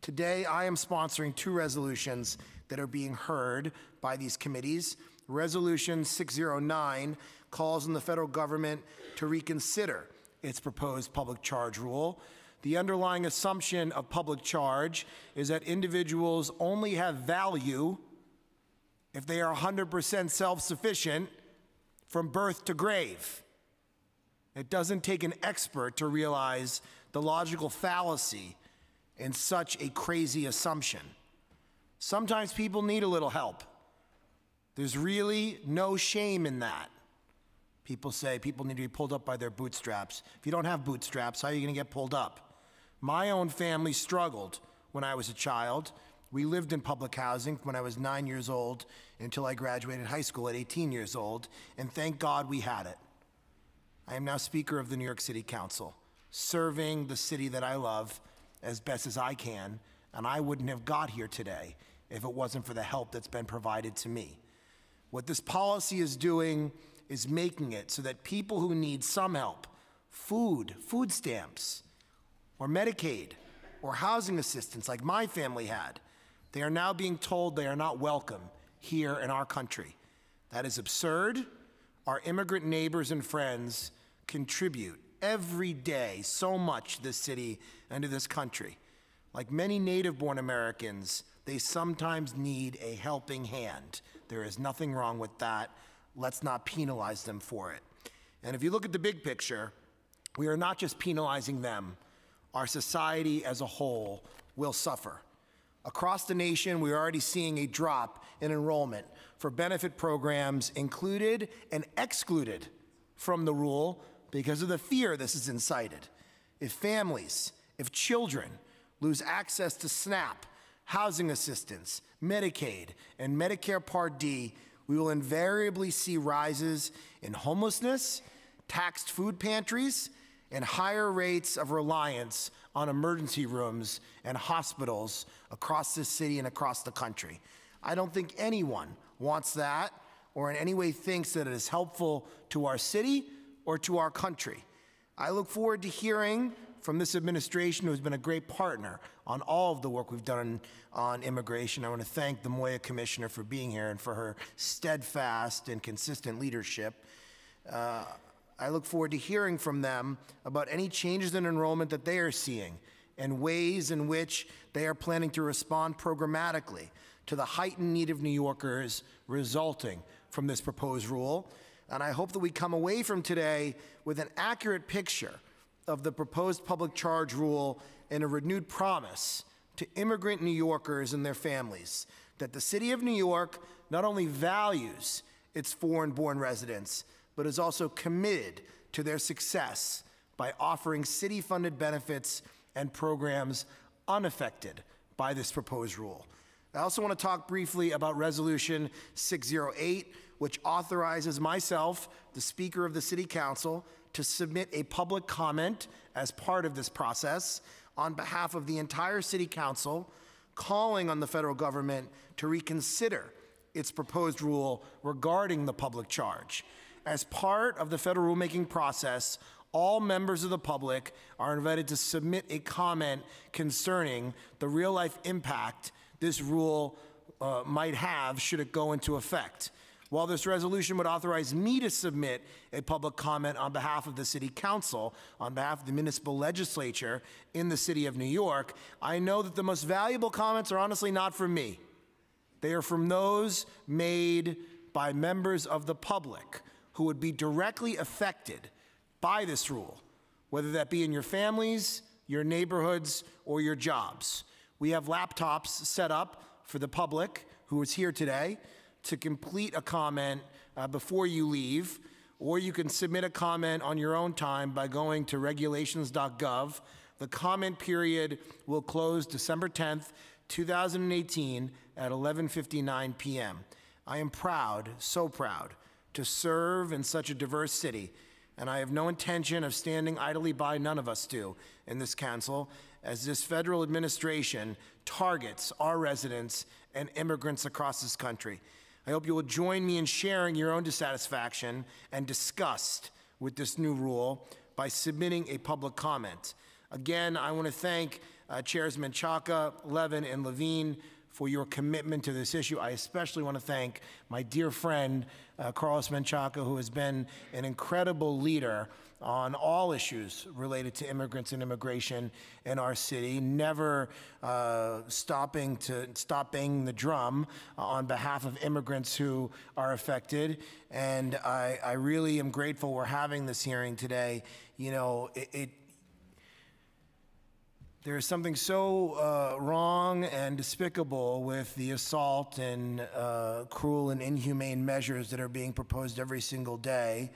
Today, I am sponsoring two resolutions that are being heard by these committees. Resolution 609 calls on the federal government to reconsider its proposed public charge rule. The underlying assumption of public charge is that individuals only have value if they are 100% self sufficient from birth to grave. It doesn't take an expert to realize the logical fallacy in such a crazy assumption. Sometimes people need a little help. There's really no shame in that. People say people need to be pulled up by their bootstraps. If you don't have bootstraps, how are you going to get pulled up? My own family struggled when I was a child. We lived in public housing when I was nine years old until I graduated high school at 18 years old, and thank God we had it. I am now Speaker of the New York City Council, serving the city that I love as best as I can, and I wouldn't have got here today if it wasn't for the help that's been provided to me. What this policy is doing is making it so that people who need some help, food, food stamps, or Medicaid, or housing assistance like my family had, they are now being told they are not welcome here in our country. That is absurd. Our immigrant neighbors and friends contribute every day so much to this city and to this country. Like many native born Americans, they sometimes need a helping hand. There is nothing wrong with that. Let's not penalize them for it. And if you look at the big picture, we are not just penalizing them, our society as a whole will suffer. Across the nation, we're already seeing a drop in enrollment for benefit programs included and excluded from the rule because of the fear this has incited. If families, if children lose access to SNAP, housing assistance, Medicaid, and Medicare Part D, we will invariably see rises in homelessness, taxed food pantries, and higher rates of reliance on emergency rooms and hospitals across this city and across the country. I don't think anyone wants that or in any way thinks that it is helpful to our city or to our country. I look forward to hearing from this administration, who has been a great partner on all of the work we've done on immigration. I want to thank the MOIA Commissioner for being here and for her steadfast and consistent leadership. Uh, I look forward to hearing from them about any changes in enrollment that they are seeing and ways in which they are planning to respond programmatically to the heightened need of New Yorkers resulting from this proposed rule. And I hope that we come away from today with an accurate picture of the proposed public charge rule and a renewed promise to immigrant New Yorkers and their families that the city of New York not only values its foreign born residents, but is also committed to their success by offering city funded benefits and programs unaffected by this proposed rule. I also want to talk briefly about Resolution 608, which authorizes myself, the Speaker of the City Council, to submit a public comment as part of this process on behalf of the entire City Council, calling on the federal government to reconsider its proposed rule regarding the public charge. As part of the federal rulemaking process, all members of the public are invited to submit a comment concerning the real life impact this rule uh, might have should it go into effect. While this resolution would authorize me to submit a public comment on behalf of the City Council, on behalf of the municipal legislature in the City of New York, I know that the most valuable comments are honestly not from me. They are from those made by members of the public who would be directly affected by this rule, whether that be in your families, your neighborhoods, or your jobs. We have laptops set up for the public who is here today to complete a comment uh, before you leave, or you can submit a comment on your own time by going to regulations.gov. The comment period will close December 10th, 2018 at 11:59 p.m. I am proud, so proud, to serve in such a diverse city, and I have no intention of standing idly by, none of us do, in this council, as this federal administration targets our residents and immigrants across this country. I hope you will join me in sharing your own dissatisfaction and disgust with this new rule by submitting a public comment. Again, I want to thank uh, Chairs Menchaca, Levin, and Levine for your commitment to this issue. I especially want to thank my dear friend, uh, Carlos Menchaca, who has been an incredible leader on all issues related to immigrants and immigration in our city, never uh, stopping to stop banging the drum on behalf of immigrants who are affected. And I, I really am grateful we're having this hearing today. You know, it, it there is something so uh, wrong and despicable with the assault and uh, cruel and inhumane measures that are being proposed every single day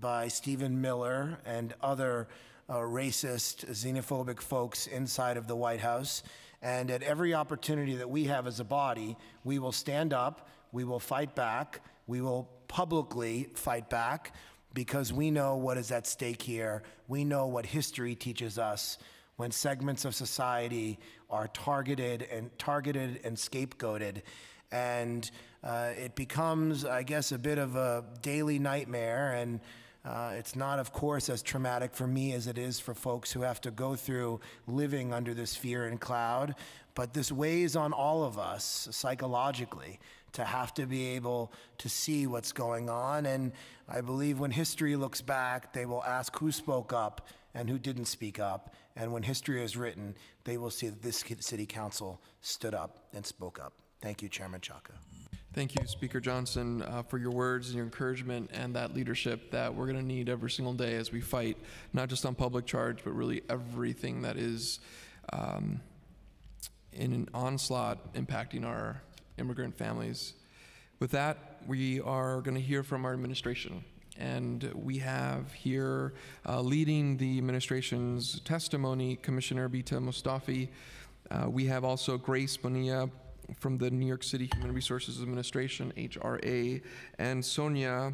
by Stephen Miller and other uh, racist, xenophobic folks inside of the White House. And at every opportunity that we have as a body, we will stand up, we will fight back, we will publicly fight back because we know what is at stake here. We know what history teaches us when segments of society are targeted and targeted and scapegoated. And uh, it becomes, I guess, a bit of a daily nightmare. And uh, it's not, of course, as traumatic for me as it is for folks who have to go through living under this fear and cloud. But this weighs on all of us psychologically to have to be able to see what's going on. And I believe when history looks back, they will ask who spoke up and who didn't speak up. And when history is written, they will see that this city council stood up and spoke up. Thank you, Chair Menchaca. Thank you, Speaker Johnson, uh, for your words and your encouragement and that leadership that we're going to need every single day as we fight, not just on public charge, but really everything that is um, in an onslaught impacting our immigrant families. With that, we are going to hear from our administration. And we have here uh, leading the administration's testimony, Commissioner Bita Mostofi. Uh, we have also Grace Bonilla from the New York City Human Resources Administration, HRA, and Sonia,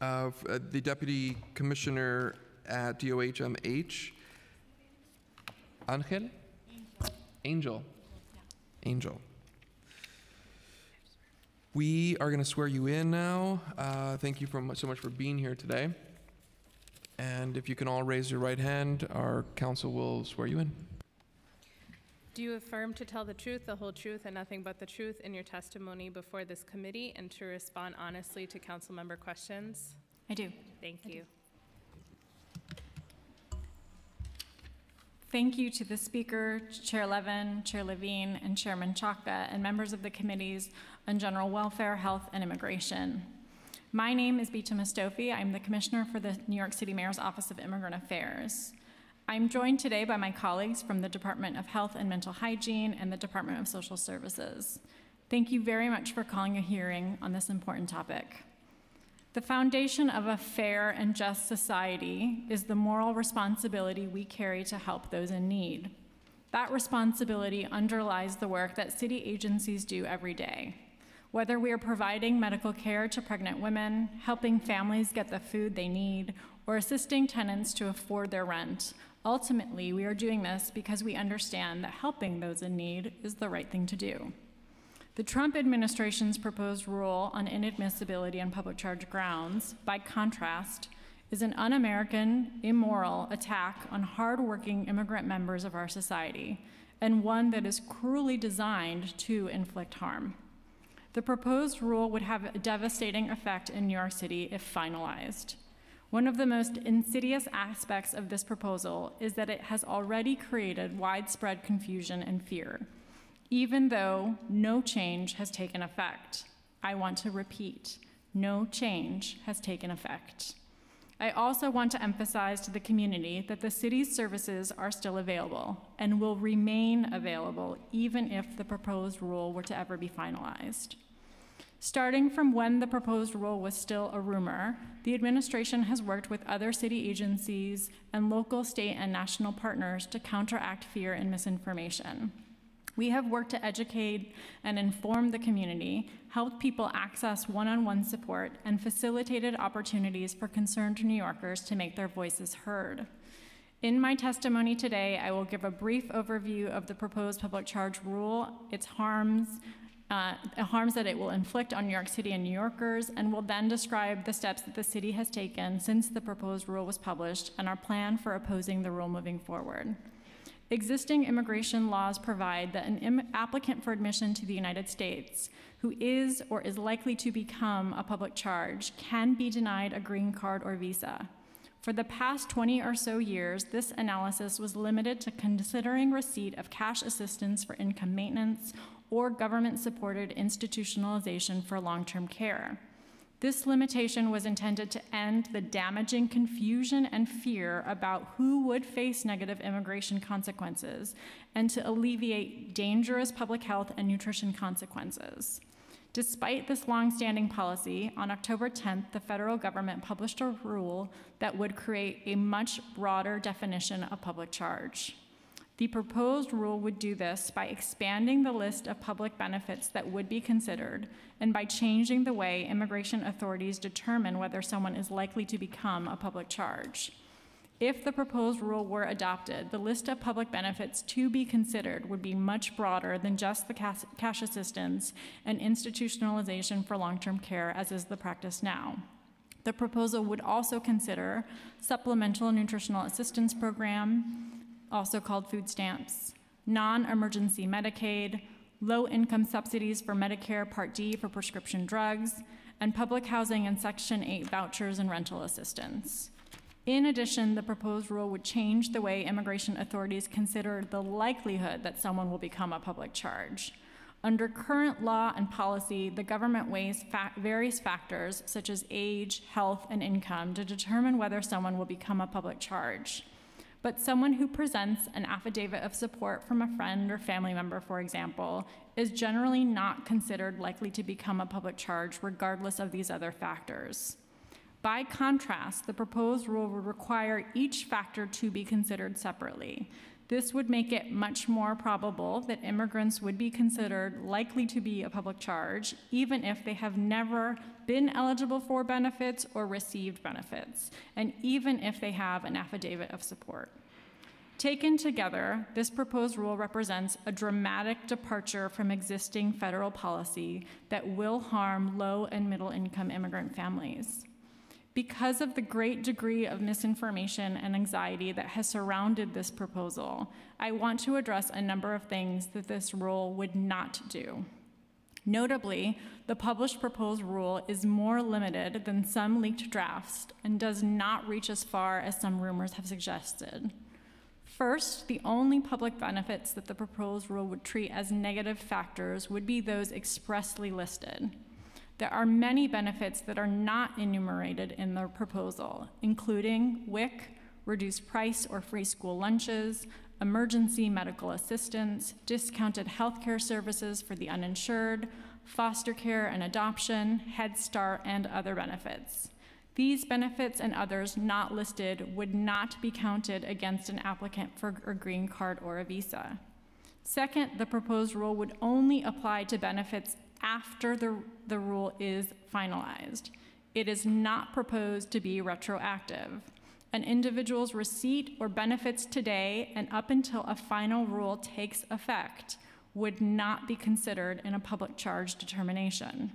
uh, uh, the Deputy Commissioner at DOHMH. Angel? Angel. Angel. We are going to swear you in now. Uh, thank you for so much for being here today. And if you can all raise your right hand, our council will swear you in. Do you affirm to tell the truth, the whole truth, and nothing but the truth in your testimony before this committee and to respond honestly to council member questions? I do. Thank you. Thank you to the Speaker, Chair Levin, Chair Levine, and Chair Menchaca, and members of the committees on General Welfare, Health, and Immigration. My name is Bita Mostofi. I'm the Commissioner for the New York City Mayor's Office of Immigrant Affairs. I'm joined today by my colleagues from the Department of Health and Mental Hygiene and the Department of Social Services. Thank you very much for calling a hearing on this important topic. The foundation of a fair and just society is the moral responsibility we carry to help those in need. That responsibility underlies the work that city agencies do every day. Whether we are providing medical care to pregnant women, helping families get the food they need, or assisting tenants to afford their rent, ultimately we are doing this because we understand that helping those in need is the right thing to do. The Trump administration's proposed rule on inadmissibility on public charge grounds, by contrast, is an un American, immoral attack on hardworking immigrant members of our society, and one that is cruelly designed to inflict harm. The proposed rule would have a devastating effect in New York City if finalized. One of the most insidious aspects of this proposal is that it has already created widespread confusion and fear even though no change has taken effect. I want to repeat no change has taken effect. I also want to emphasize to the community that the city's services are still available and will remain available even if the proposed rule were to ever be finalized. Starting from when the proposed rule was still a rumor, the administration has worked with other city agencies and local, state, and national partners to counteract fear and misinformation. We have worked to educate and inform the community, helped people access one on one support, and facilitated opportunities for concerned New Yorkers to make their voices heard. In my testimony today, I will give a brief overview of the proposed public charge rule, its harms, uh, harms that it will inflict on New York City and New Yorkers, and will then describe the steps that the city has taken since the proposed rule was published and our plan for opposing the rule moving forward. Existing immigration laws provide that an applicant for admission to the United States who is or is likely to become a public charge can be denied a green card or visa. For the past 20 or so years, this analysis was limited to considering receipt of cash assistance for income maintenance or government supported institutionalization for long term care. This limitation was intended to end the damaging confusion and fear about who would face negative immigration consequences and to alleviate dangerous public health and nutrition consequences. Despite this longstanding policy, on October 10th, the federal government published a rule that would create a much broader definition of public charge. The proposed rule would do this by expanding the list of public benefits that would be considered and by changing the way immigration authorities determine whether someone is likely to become a public charge. If the proposed rule were adopted, the list of public benefits to be considered would be much broader than just the cash, assistance and institutionalization for long term care, as is the practice now. The proposal would also consider supplemental nutritional assistance program, also called food stamps, non emergency Medicaid, low income subsidies for Medicare Part D for prescription drugs, and public housing and Section 8 vouchers and rental assistance. In addition, the proposed rule would change the way immigration authorities consider the likelihood that someone will become a public charge. Under current law and policy, the government weighs fa- various factors such as age, health, and income to determine whether someone will become a public charge. But someone who presents an affidavit of support from a friend or family member, for example, is generally not considered likely to become a public charge regardless of these other factors. By contrast, the proposed rule would require each factor to be considered separately. This would make it much more probable that immigrants would be considered likely to be a public charge, even if they have never been eligible for benefits or received benefits, and even if they have an affidavit of support. Taken together, this proposed rule represents a dramatic departure from existing federal policy that will harm low and middle income immigrant families. Because of the great degree of misinformation and anxiety that has surrounded this proposal, I want to address a number of things that this rule would not do. Notably, the published proposed rule is more limited than some leaked drafts and does not reach as far as some rumors have suggested. First, the only public benefits that the proposed rule would treat as negative factors would be those expressly listed. There are many benefits that are not enumerated in the proposal, including WIC, reduced price or free school lunches, emergency medical assistance, discounted healthcare services for the uninsured, foster care and adoption, Head Start, and other benefits. These benefits and others not listed would not be counted against an applicant for a green card or a visa. Second, the proposed rule would only apply to benefits after the, the rule is finalized. It is not proposed to be retroactive. An individual's receipt or benefits today and up until a final rule takes effect would not be considered in a public charge determination.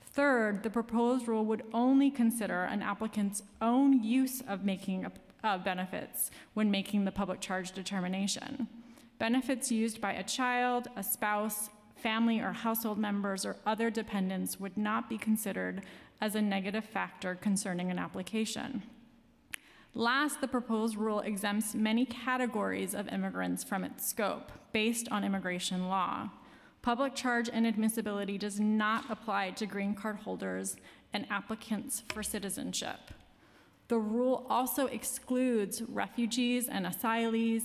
Third, the proposed rule would only consider an applicant's own use of making uh, benefits when making the public charge determination. Benefits used by a child, a spouse, family or household members, or other dependents would not be considered as a negative factor concerning an application. Last, the proposed rule exempts many categories of immigrants from its scope based on immigration law. Public charge inadmissibility does not apply to green card holders and applicants for citizenship. The rule also excludes refugees and asylees,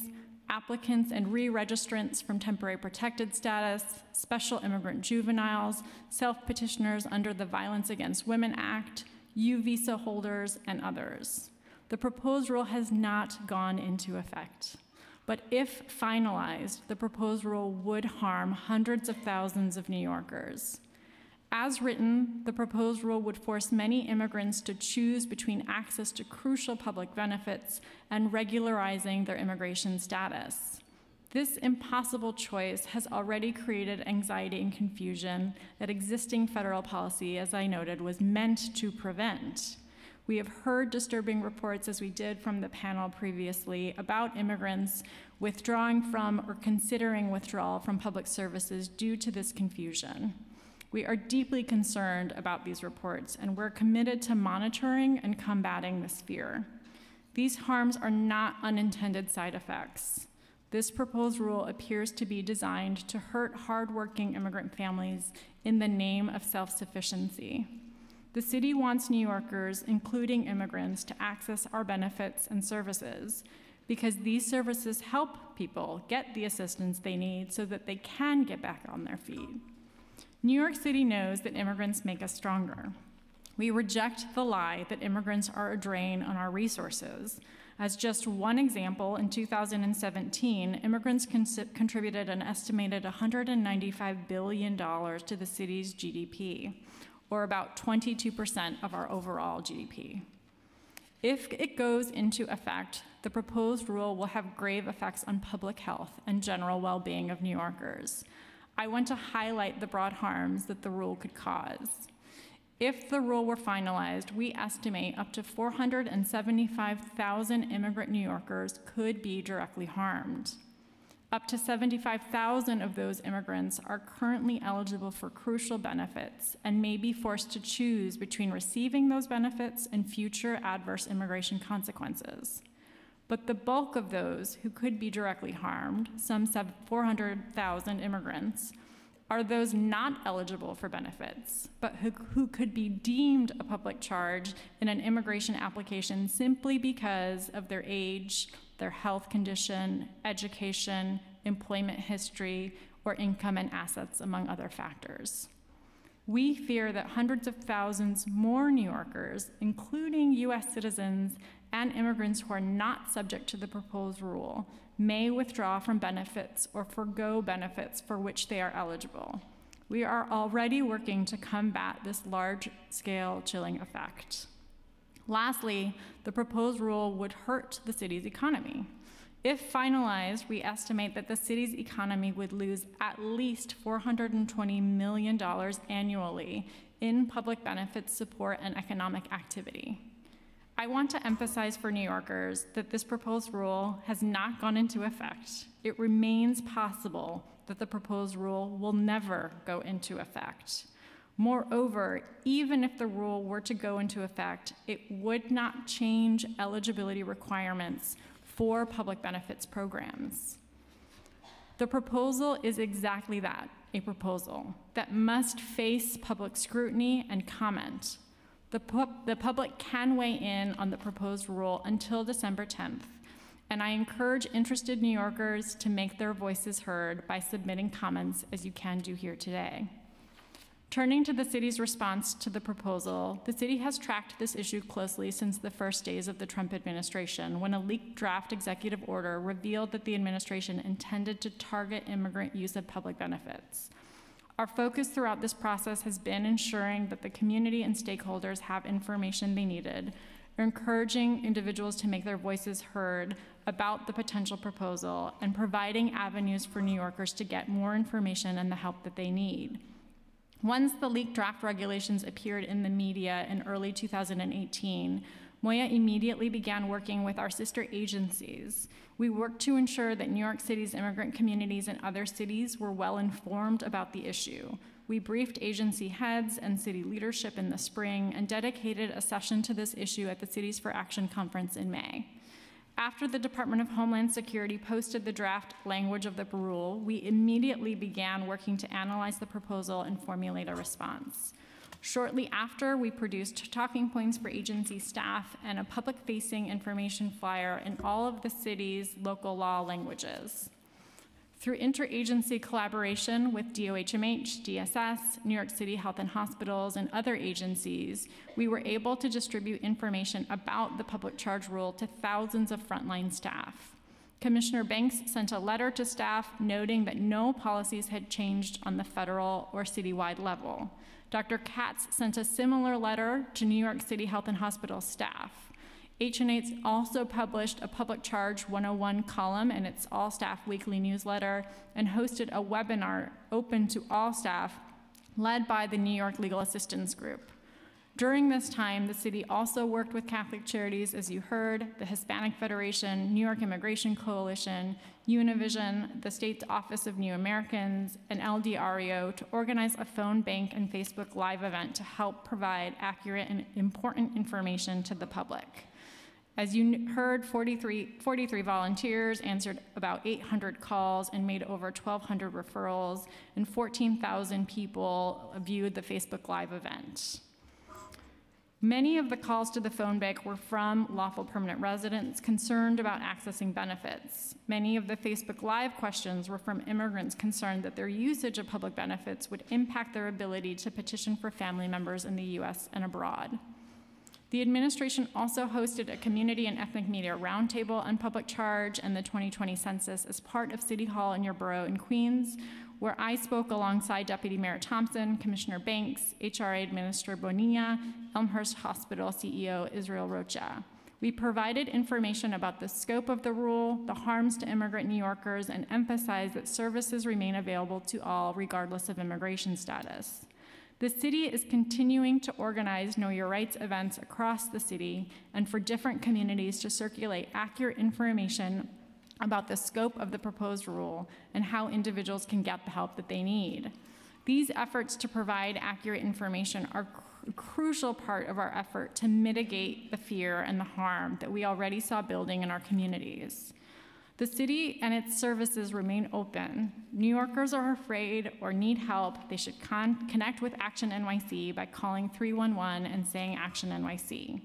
applicants and re-registrants from temporary protected status, special immigrant juveniles, self-petitioners under the Violence Against Women Act, U visa holders, and others. The proposed rule has not gone into effect. But if finalized, the proposed rule would harm hundreds of thousands of New Yorkers. As written, the proposed rule would force many immigrants to choose between access to crucial public benefits and regularizing their immigration status. This impossible choice has already created anxiety and confusion that existing federal policy, as I noted, was meant to prevent. We have heard disturbing reports, as we did from the panel previously, about immigrants withdrawing from or considering withdrawal from public services due to this confusion. We are deeply concerned about these reports, and we're committed to monitoring and combating this fear. These harms are not unintended side effects. This proposed rule appears to be designed to hurt hardworking immigrant families in the name of self sufficiency. The city wants New Yorkers, including immigrants, to access our benefits and services because these services help people get the assistance they need so that they can get back on their feet. New York City knows that immigrants make us stronger. We reject the lie that immigrants are a drain on our resources. As just one example, in 2017, immigrants contributed an estimated $195 billion to the city's GDP, or about 22% of our overall GDP. If it goes into effect, the proposed rule will have grave effects on public health and general well being of New Yorkers. I want to highlight the broad harms that the rule could cause. If the rule were finalized, we estimate up to 475,000 immigrant New Yorkers could be directly harmed. Up to 75,000 of those immigrants are currently eligible for crucial benefits and may be forced to choose between receiving those benefits and future adverse immigration consequences. But the bulk of those who could be directly harmed, some 400,000 immigrants, are those not eligible for benefits, but who, who could be deemed a public charge in an immigration application simply because of their age, their health condition, education, employment history, or income and assets, among other factors. We fear that hundreds of thousands more New Yorkers, including US citizens and immigrants who are not subject to the proposed rule, may withdraw from benefits or forego benefits for which they are eligible. We are already working to combat this large scale chilling effect. Lastly, the proposed rule would hurt the city's economy. If finalized, we estimate that the city's economy would lose at least $420 million annually in public benefits support and economic activity. I want to emphasize for New Yorkers that this proposed rule has not gone into effect. It remains possible that the proposed rule will never go into effect. Moreover, even if the rule were to go into effect, it would not change eligibility requirements for public benefits programs. The proposal is exactly that a proposal that must face public scrutiny and comment. The, pu- the public can weigh in on the proposed rule until December 10th, and I encourage interested New Yorkers to make their voices heard by submitting comments as you can do here today. Turning to the city's response to the proposal, the city has tracked this issue closely since the first days of the Trump administration, when a leaked draft executive order revealed that the administration intended to target immigrant use of public benefits. Our focus throughout this process has been ensuring that the community and stakeholders have information they needed, encouraging individuals to make their voices heard about the potential proposal, and providing avenues for New Yorkers to get more information and the help that they need. Once the leaked draft regulations appeared in the media in early 2018, MOIA immediately began working with our sister agencies. We worked to ensure that New York City's immigrant communities and other cities were well informed about the issue. We briefed agency heads and city leadership in the spring and dedicated a session to this issue at the Cities for Action conference in May. After the Department of Homeland Security posted the draft language of the rule, we immediately began working to analyze the proposal and formulate a response. Shortly after, we produced talking points for agency staff and a public facing information flyer in all of the city's local law languages. Through interagency collaboration with DOHMH, DSS, New York City Health and Hospitals, and other agencies, we were able to distribute information about the public charge rule to thousands of frontline staff. Commissioner Banks sent a letter to staff noting that no policies had changed on the federal or citywide level. Dr. Katz sent a similar letter to New York City Health and Hospital staff. HNH also published a Public Charge 101 column in its all staff weekly newsletter and hosted a webinar open to all staff led by the New York Legal Assistance Group. During this time, the city also worked with Catholic Charities, as you heard, the Hispanic Federation, New York Immigration Coalition, Univision, the state's Office of New Americans, and LDREO to organize a phone bank and Facebook Live event to help provide accurate and important information to the public. As you heard, 43, 43 volunteers answered about 800 calls and made over 1,200 referrals, and 14,000 people viewed the Facebook Live event. Many of the calls to the phone bank were from lawful permanent residents concerned about accessing benefits. Many of the Facebook Live questions were from immigrants concerned that their usage of public benefits would impact their ability to petition for family members in the US and abroad. The administration also hosted a community and ethnic media roundtable on public charge and the 2020 census as part of City Hall in your borough in Queens, where I spoke alongside Deputy Mayor Thompson, Commissioner Banks, HRA Administrator Bonilla, Elmhurst Hospital CEO Israel Rocha. We provided information about the scope of the rule, the harms to immigrant New Yorkers, and emphasized that services remain available to all regardless of immigration status. The city is continuing to organize Know Your Rights events across the city and for different communities to circulate accurate information about the scope of the proposed rule and how individuals can get the help that they need. These efforts to provide accurate information are a crucial part of our effort to mitigate the fear and the harm that we already saw building in our communities. The city and its services remain open. New Yorkers are afraid or need help, they should con- connect with Action NYC by calling 311 and saying Action NYC.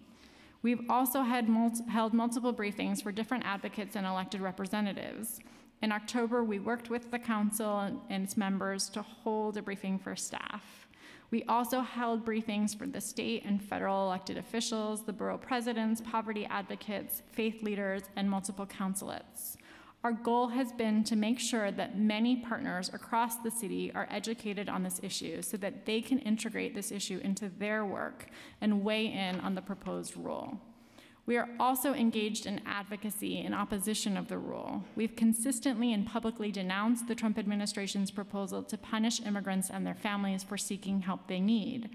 We've also had mul- held multiple briefings for different advocates and elected representatives. In October, we worked with the council and its members to hold a briefing for staff. We also held briefings for the state and federal elected officials, the borough presidents, poverty advocates, faith leaders, and multiple consulates. Our goal has been to make sure that many partners across the city are educated on this issue so that they can integrate this issue into their work and weigh in on the proposed rule. We are also engaged in advocacy in opposition of the rule. We've consistently and publicly denounced the Trump administration's proposal to punish immigrants and their families for seeking help they need.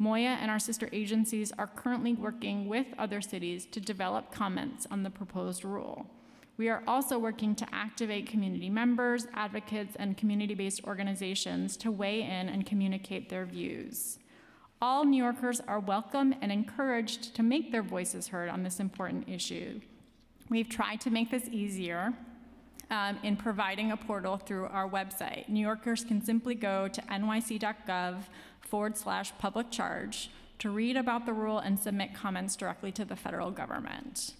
MOIA and our sister agencies are currently working with other cities to develop comments on the proposed rule. We are also working to activate community members, advocates, and community based organizations to weigh in and communicate their views. All New Yorkers are welcome and encouraged to make their voices heard on this important issue. We've tried to make this easier um, in providing a portal through our website. New Yorkers can simply go to nyc.gov forward slash public charge to read about the rule and submit comments directly to the federal government.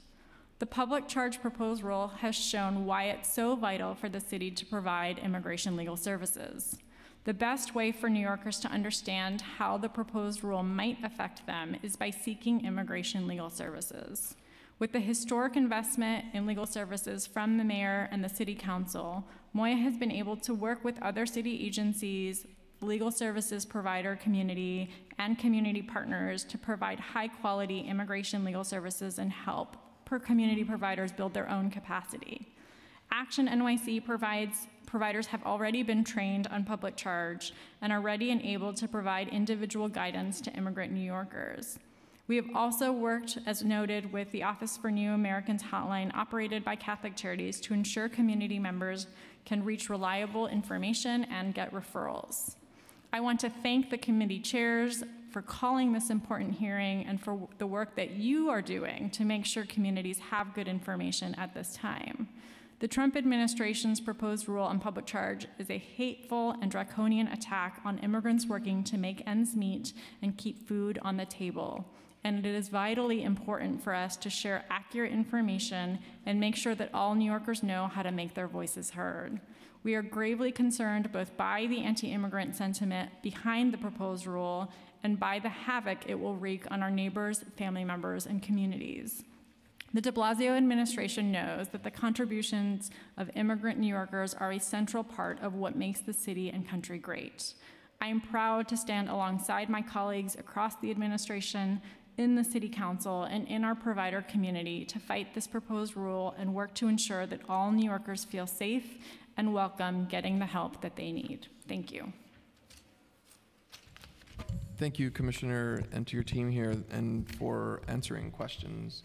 The public charge proposed rule has shown why it's so vital for the city to provide immigration legal services. The best way for New Yorkers to understand how the proposed rule might affect them is by seeking immigration legal services. With the historic investment in legal services from the mayor and the city council, MOIA has been able to work with other city agencies, legal services provider community, and community partners to provide high quality immigration legal services and help per community providers build their own capacity. Action NYC provides providers have already been trained on public charge and are ready and able to provide individual guidance to immigrant New Yorkers. We have also worked, as noted, with the Office for New Americans hotline operated by Catholic Charities to ensure community members can reach reliable information and get referrals. I want to thank the committee chairs for calling this important hearing and for the work that you are doing to make sure communities have good information at this time. The Trump administration's proposed rule on public charge is a hateful and draconian attack on immigrants working to make ends meet and keep food on the table. And it is vitally important for us to share accurate information and make sure that all New Yorkers know how to make their voices heard. We are gravely concerned both by the anti immigrant sentiment behind the proposed rule and by the havoc it will wreak on our neighbors, family members, and communities. The de Blasio administration knows that the contributions of immigrant New Yorkers are a central part of what makes the city and country great. I am proud to stand alongside my colleagues across the administration, in the City Council, and in our provider community to fight this proposed rule and work to ensure that all New Yorkers feel safe and welcome getting the help that they need. Thank you. Thank you, Commissioner, and to your team here, and for answering questions.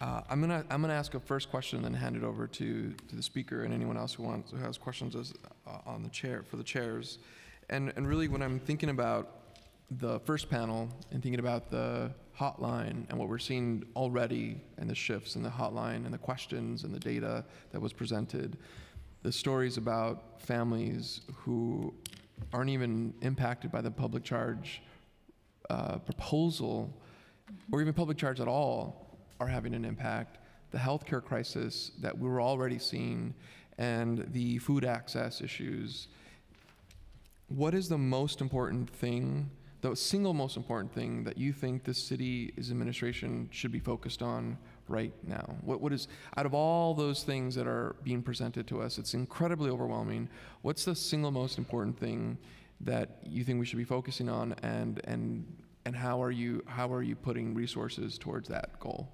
Uh, I'm gonna I'm gonna ask a first question, and then hand it over to to the speaker and anyone else who wants who has questions as, uh, on the chair for the chairs. And and really, when I'm thinking about the first panel and thinking about the hotline and what we're seeing already, and the shifts in the hotline and the questions and the data that was presented, the stories about families who aren't even impacted by the public charge uh, proposal or even public charge at all are having an impact. The healthcare crisis that we were already seeing and the food access issues. What is the most important thing, the single most important thing that you think the city's administration should be focused on right now? What, what is, out of all those things that are being presented to us, it's incredibly overwhelming. What's the single most important thing that you think we should be focusing on and, and, and how are you, how are you putting resources towards that goal?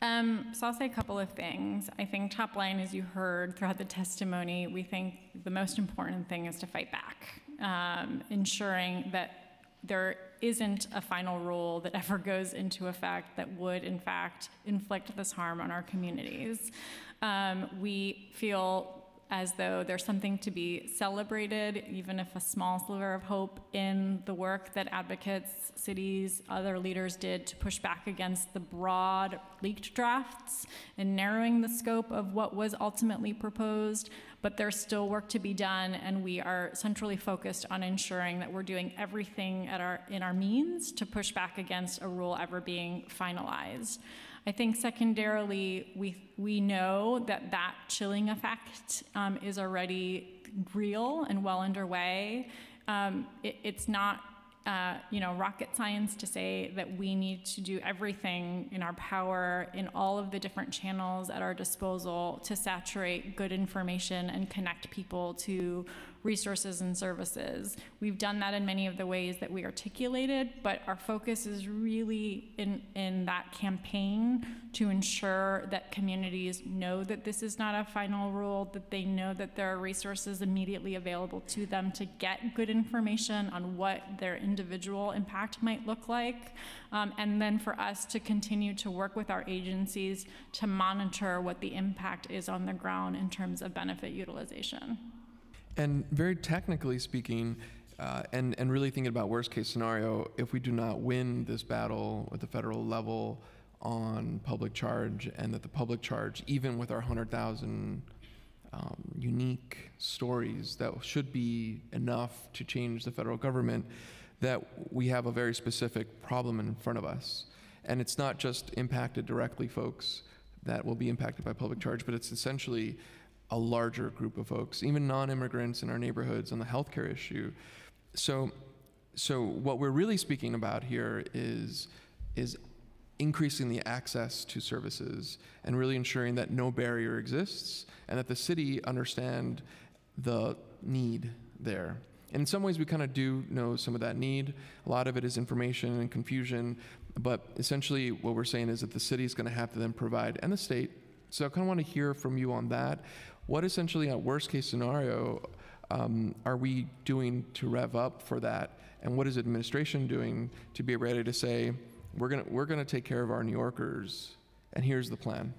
Um, so I'll say a couple of things. I think top line, as you heard throughout the testimony, we think the most important thing is to fight back, um, ensuring that there isn't a final rule that ever goes into effect that would, in fact, inflict this harm on our communities. Um, we feel as though there's something to be celebrated, even if a small sliver of hope, in the work that advocates, cities, other leaders did to push back against the broad leaked drafts and narrowing the scope of what was ultimately proposed. But there's still work to be done, and we are centrally focused on ensuring that we're doing everything at our, in our means to push back against a rule ever being finalized. I think secondarily, we, we know that that chilling effect um, is already real and well underway. Um, it, it's not uh, you know, rocket science to say that we need to do everything in our power in all of the different channels at our disposal to saturate good information and connect people to resources and services. We've done that in many of the ways that we articulated, but our focus is really in, in that campaign to ensure that communities know that this is not a final rule, that they know that there are resources immediately available to them to get good information on what their individual impact might look like, um, and then for us to continue to work with our agencies to monitor what the impact is on the ground in terms of benefit utilization. And very technically speaking, uh, and, and really thinking about worst case scenario, if we do not win this battle at the federal level on public charge, and that the public charge, even with our 100,000 um, unique stories, that should be enough to change the federal government, that we have a very specific problem in front of us. And it's not just impacted directly folks that will be impacted by public charge, but it's essentially a larger group of folks, even non-immigrants in our neighborhoods on the healthcare issue. So, so what we're really speaking about here is is increasing the access to services and really ensuring that no barrier exists and that the city understand the need there. And in some ways, we kind of do know some of that need. A lot of it is information and confusion, but essentially, what we're saying is that the city is going to have to then provide, and the state. So I kind of want to hear from you on that what essentially, at worst case scenario, um, are we doing to rev up for that? And what is administration doing to be ready to say, we're gonna we're gonna take care of our New Yorkers, and here's the plan?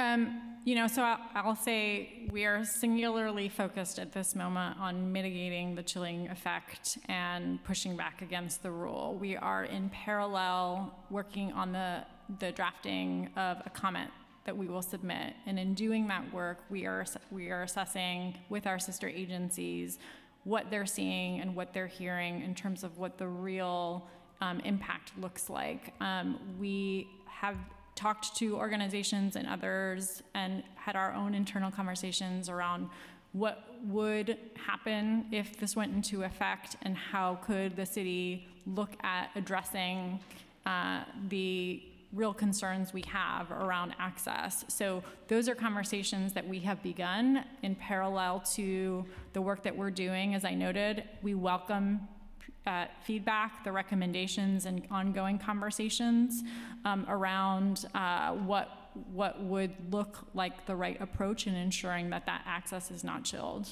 Um, you know, so I'll, I'll, say we are singularly focused at this moment on mitigating the chilling effect and pushing back against the rule. We are in parallel working on the the drafting of a comment that we will submit. And in doing that work, we are, we are assessing with our sister agencies what they're seeing and what they're hearing in terms of what the real um, impact looks like. Um, we have talked to organizations and others and had our own internal conversations around what would happen if this went into effect and how could the city look at addressing uh, the real concerns we have around access. So those are conversations that we have begun in parallel to the work that we're doing. As I noted, we welcome uh, feedback, the recommendations, and ongoing conversations um, around uh, what what would look like the right approach in ensuring that that access is not chilled.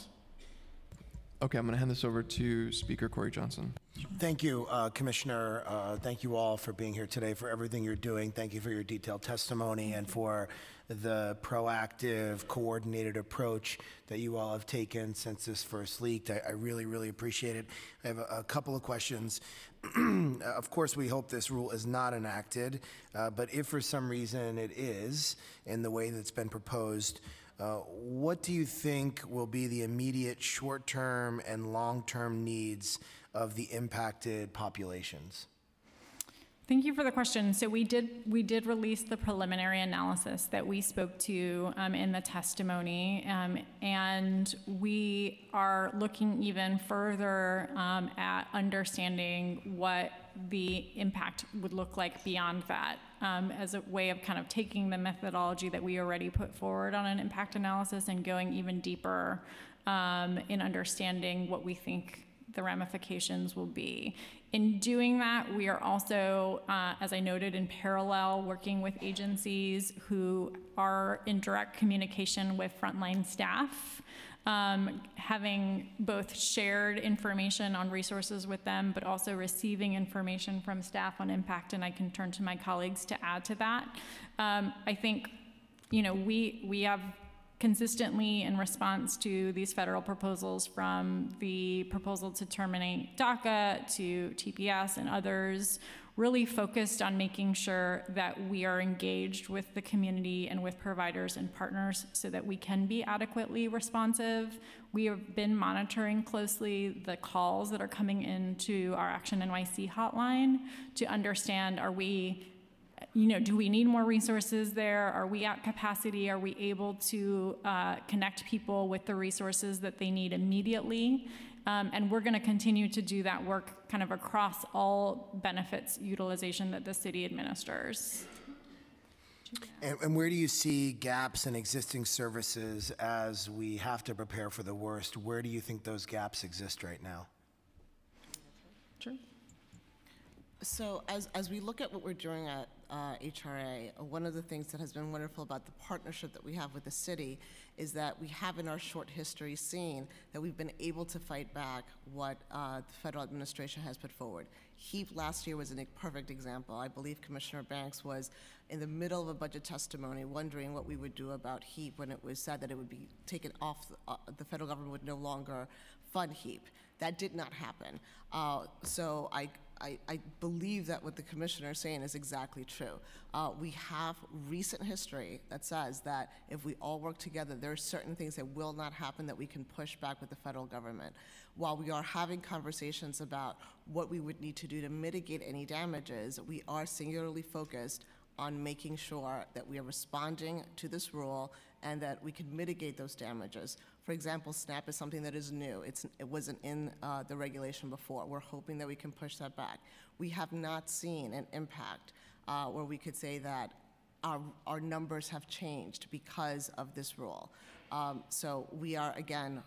Okay, I'm going to hand this over to Speaker Corey Johnson. Thank you, uh, Commissioner. Uh, thank you all for being here today, for everything you're doing. Thank you for your detailed testimony and for the proactive, coordinated approach that you all have taken since this first leaked. I, I really, really appreciate it. I have a, a couple of questions. of course, we hope this rule is not enacted, uh, but if for some reason it is, in the way that's been proposed, what do you think will be the immediate short term and long term needs of the impacted populations? Thank you for the question. So we did, we did release the preliminary analysis that we spoke to um, in the testimony. um, And we are looking even further um, at understanding what the impact would look like beyond that um, as a way of kind of taking the methodology that we already put forward on an impact analysis and going even deeper um, in understanding what we think the ramifications will be. In doing that, we are also, uh, as I noted, in parallel, working with agencies who are in direct communication with frontline staff, um, having both shared information on resources with them, but also receiving information from staff on impact, and I can turn to my colleagues to add to that. Um, I think, you know, we, we have consistently in response to these federal proposals from the proposal to terminate DACA to TPS and others, really focused on making sure that we are engaged with the community and with providers and partners so that we can be adequately responsive. We have been monitoring closely the calls that are coming into our Action NYC hotline to understand are we you know, do we need more resources there? Are we at capacity? Are we able to uh, connect people with the resources that they need immediately? Um, and we're going to continue to do that work kind of across all benefits utilization that the city administers. And, and where do you see gaps in existing services as we have to prepare for the worst? Where do you think those gaps exist right now? Sure. So as, as we look at what we're doing at uh, HRA, one of the things that has been wonderful about the partnership that we have with the city is that we have in our short history seen that we've been able to fight back what uh, the federal administration has put forward. HEAP last year was a perfect example. I believe Commissioner Banks was in the middle of a budget testimony wondering what we would do about HEAP when it was said that it would be taken off, uh, the federal government would no longer fund HEAP. That did not happen. Uh, so I, I, I, believe that what the commissioner is saying is exactly true. Uh, we have recent history that says that if we all work together, there are certain things that will not happen that we can push back with the federal government. While we are having conversations about what we would need to do to mitigate any damages, we are singularly focused on making sure that we are responding to this rule and that we can mitigate those damages. For example, SNAP is something that is new. It's, it wasn't in uh, the regulation before. We're hoping that we can push that back. We have not seen an impact uh, where we could say that our, our numbers have changed because of this rule. Um, so we are, again,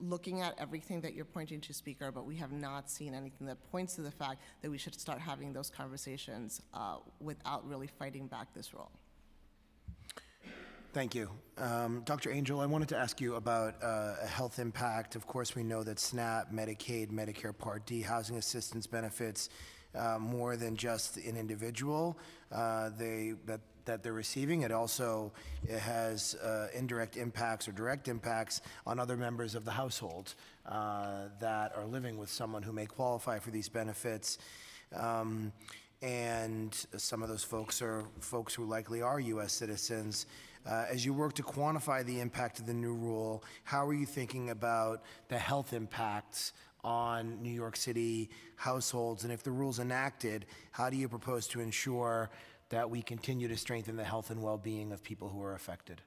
looking at everything that you're pointing to, Speaker, but we have not seen anything that points to the fact that we should start having those conversations uh, without really fighting back this rule. Thank you. Um, Dr. Angel, I wanted to ask you about uh, a health impact. Of course, we know that SNAP, Medicaid, Medicare Part D, housing assistance benefits uh, more than just an individual uh, they, that, that they're receiving. It also it has uh, indirect impacts or direct impacts on other members of the household uh, that are living with someone who may qualify for these benefits. Um, and some of those folks are folks who likely are U.S. citizens. Uh, as you work to quantify the impact of the new rule, how are you thinking about the health impacts on New York City households? And if the rule's enacted, how do you propose to ensure that we continue to strengthen the health and well-being of people who are affected?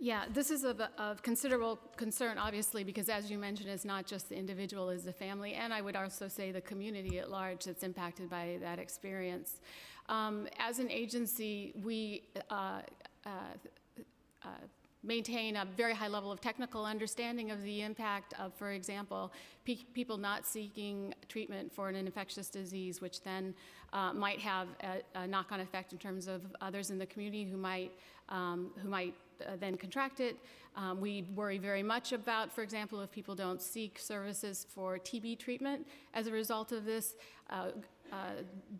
Yeah, this is of, of, considerable concern, obviously, because as you mentioned, it's not just the individual, it's the family, and I would also say the community at large that's impacted by that experience. Um, as an agency, we uh, maintain a very high level of technical understanding of the impact of, for example, pe people not seeking treatment for an infectious disease, which then uh, might have a, a knock-on effect in terms of others in the community who might um, who might uh, then contract it. Um, we worry very much about, for example, if people don't seek services for TB treatment as a result of this, uh, uh,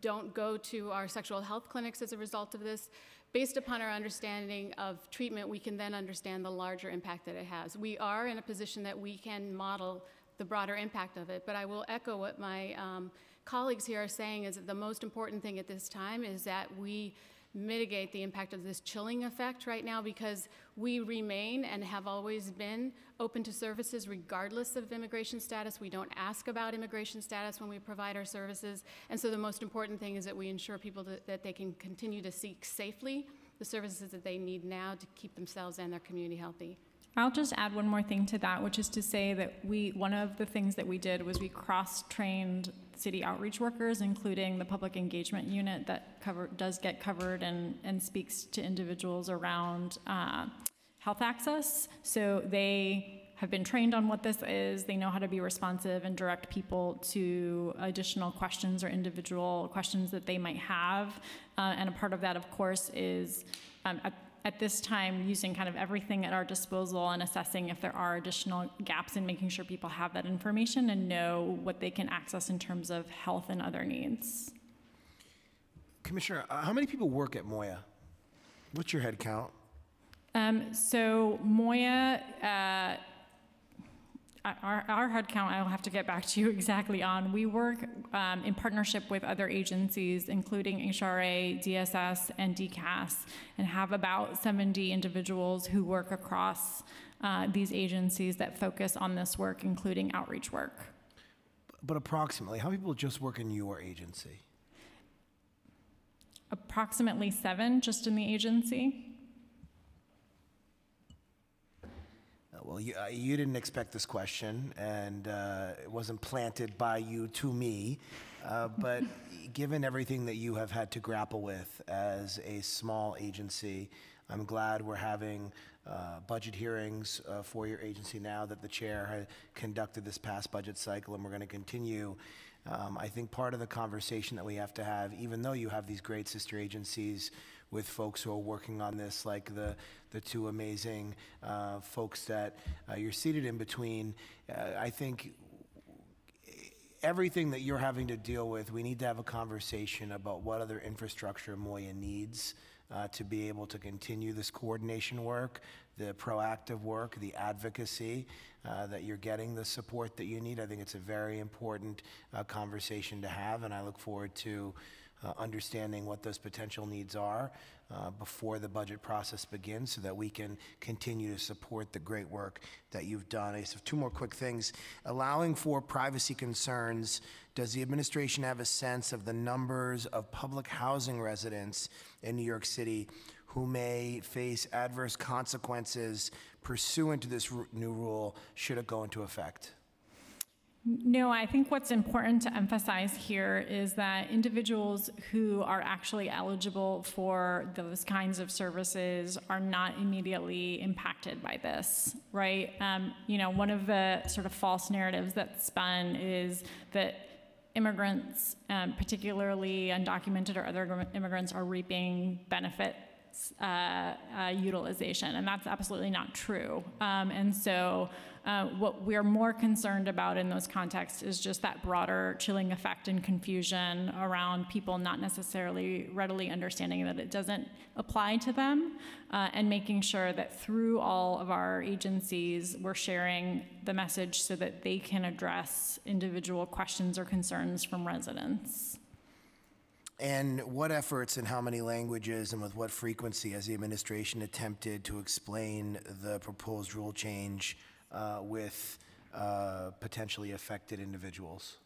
don't go to our sexual health clinics as a result of this. Based upon our understanding of treatment, we can then understand the larger impact that it has. We are in a position that we can model the broader impact of it, but I will echo what my um, colleagues here are saying is that the most important thing at this time is that we mitigate the impact of this chilling effect right now because we remain and have always been open to services regardless of immigration status. We don't ask about immigration status when we provide our services. And so the most important thing is that we ensure people that, that they can continue to seek safely the services that they need now to keep themselves and their community healthy. I'll just add one more thing to that, which is to say that we, one of the things that we did was we cross-trained city outreach workers, including the public engagement unit that cover, does get covered and, and speaks to individuals around uh, health access. So they have been trained on what this is. They know how to be responsive and direct people to additional questions or individual questions that they might have. Uh, and a part of that, of course, is um, at at this time using kind of everything at our disposal and assessing if there are additional gaps and making sure people have that information and know what they can access in terms of health and other needs. Commissioner, uh, how many people work at MOIA? What's your head count? Um, so MOIA, uh, our, our head count, I'll have to get back to you exactly on. We work um, in partnership with other agencies, including HRA, DSS, and DCAS, and have about 70 individuals who work across uh, these agencies that focus on this work, including outreach work. But approximately, how many people just work in your agency? Approximately seven just in the agency. Well, you, uh, you didn't expect this question, and uh, it wasn't planted by you to me. Uh, but given everything that you have had to grapple with as a small agency, I'm glad we're having uh, budget hearings uh, for your agency now that the chair had conducted this past budget cycle, and we're going to continue. Um, I think part of the conversation that we have to have, even though you have these great sister agencies with folks who are working on this, like the, the two amazing uh, folks that uh, you're seated in between, uh, I think everything that you're having to deal with, we need to have a conversation about what other infrastructure MOIA needs uh, to be able to continue this coordination work, the proactive work, the advocacy, uh, that you're getting the support that you need. I think it's a very important uh, conversation to have, and I look forward to uh, understanding what those potential needs are uh, before the budget process begins so that we can continue to support the great work that you've done. I just have two more quick things. Allowing for privacy concerns, does the administration have a sense of the numbers of public housing residents in New York City who may face adverse consequences pursuant to this new rule should it go into effect? No, I think what's important to emphasize here is that individuals who are actually eligible for those kinds of services are not immediately impacted by this, right? Um, you know, one of the sort of false narratives that's spun is that immigrants, um, particularly undocumented or other immigrants, are reaping benefits uh, uh, utilization, and that's absolutely not true. Um, and so, uh, what we're more concerned about in those contexts is just that broader chilling effect and confusion around people not necessarily readily understanding that it doesn't apply to them, uh, and making sure that through all of our agencies, we're sharing the message so that they can address individual questions or concerns from residents. And what efforts in how many languages and with what frequency has the administration attempted to explain the proposed rule change uh, with uh, potentially affected individuals?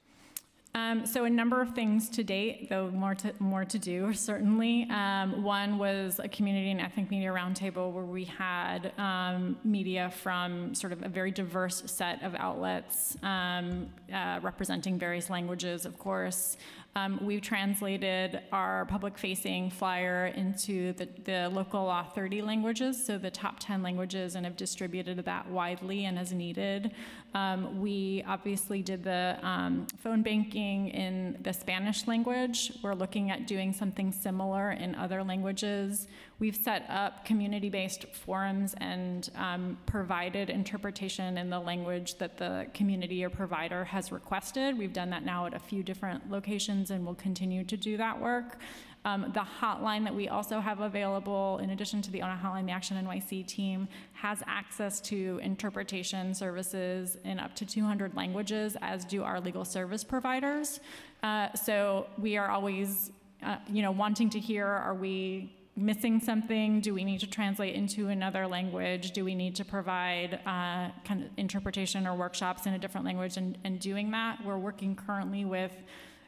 Um, so a number of things to date, though more to more to do certainly. Um, one was a community and ethnic media roundtable where we had um, media from sort of a very diverse set of outlets um, uh, representing various languages, of course. Um, we've translated our public-facing flyer into the, the local law 30 languages, so the top 10 languages, and have distributed that widely and as needed. Um, we obviously did the um, phone banking in the Spanish language. We're looking at doing something similar in other languages. We've set up community-based forums and um, provided interpretation in the language that the community or provider has requested. We've done that now at a few different locations and we'll continue to do that work. Um, the hotline that we also have available, in addition to the ONA hotline, the Action NYC team has access to interpretation services in up to 200 languages, as do our legal service providers. Uh, so we are always, uh, you know, wanting to hear: Are we missing something? Do we need to translate into another language? Do we need to provide uh, kind of interpretation or workshops in a different language? And, and doing that, we're working currently with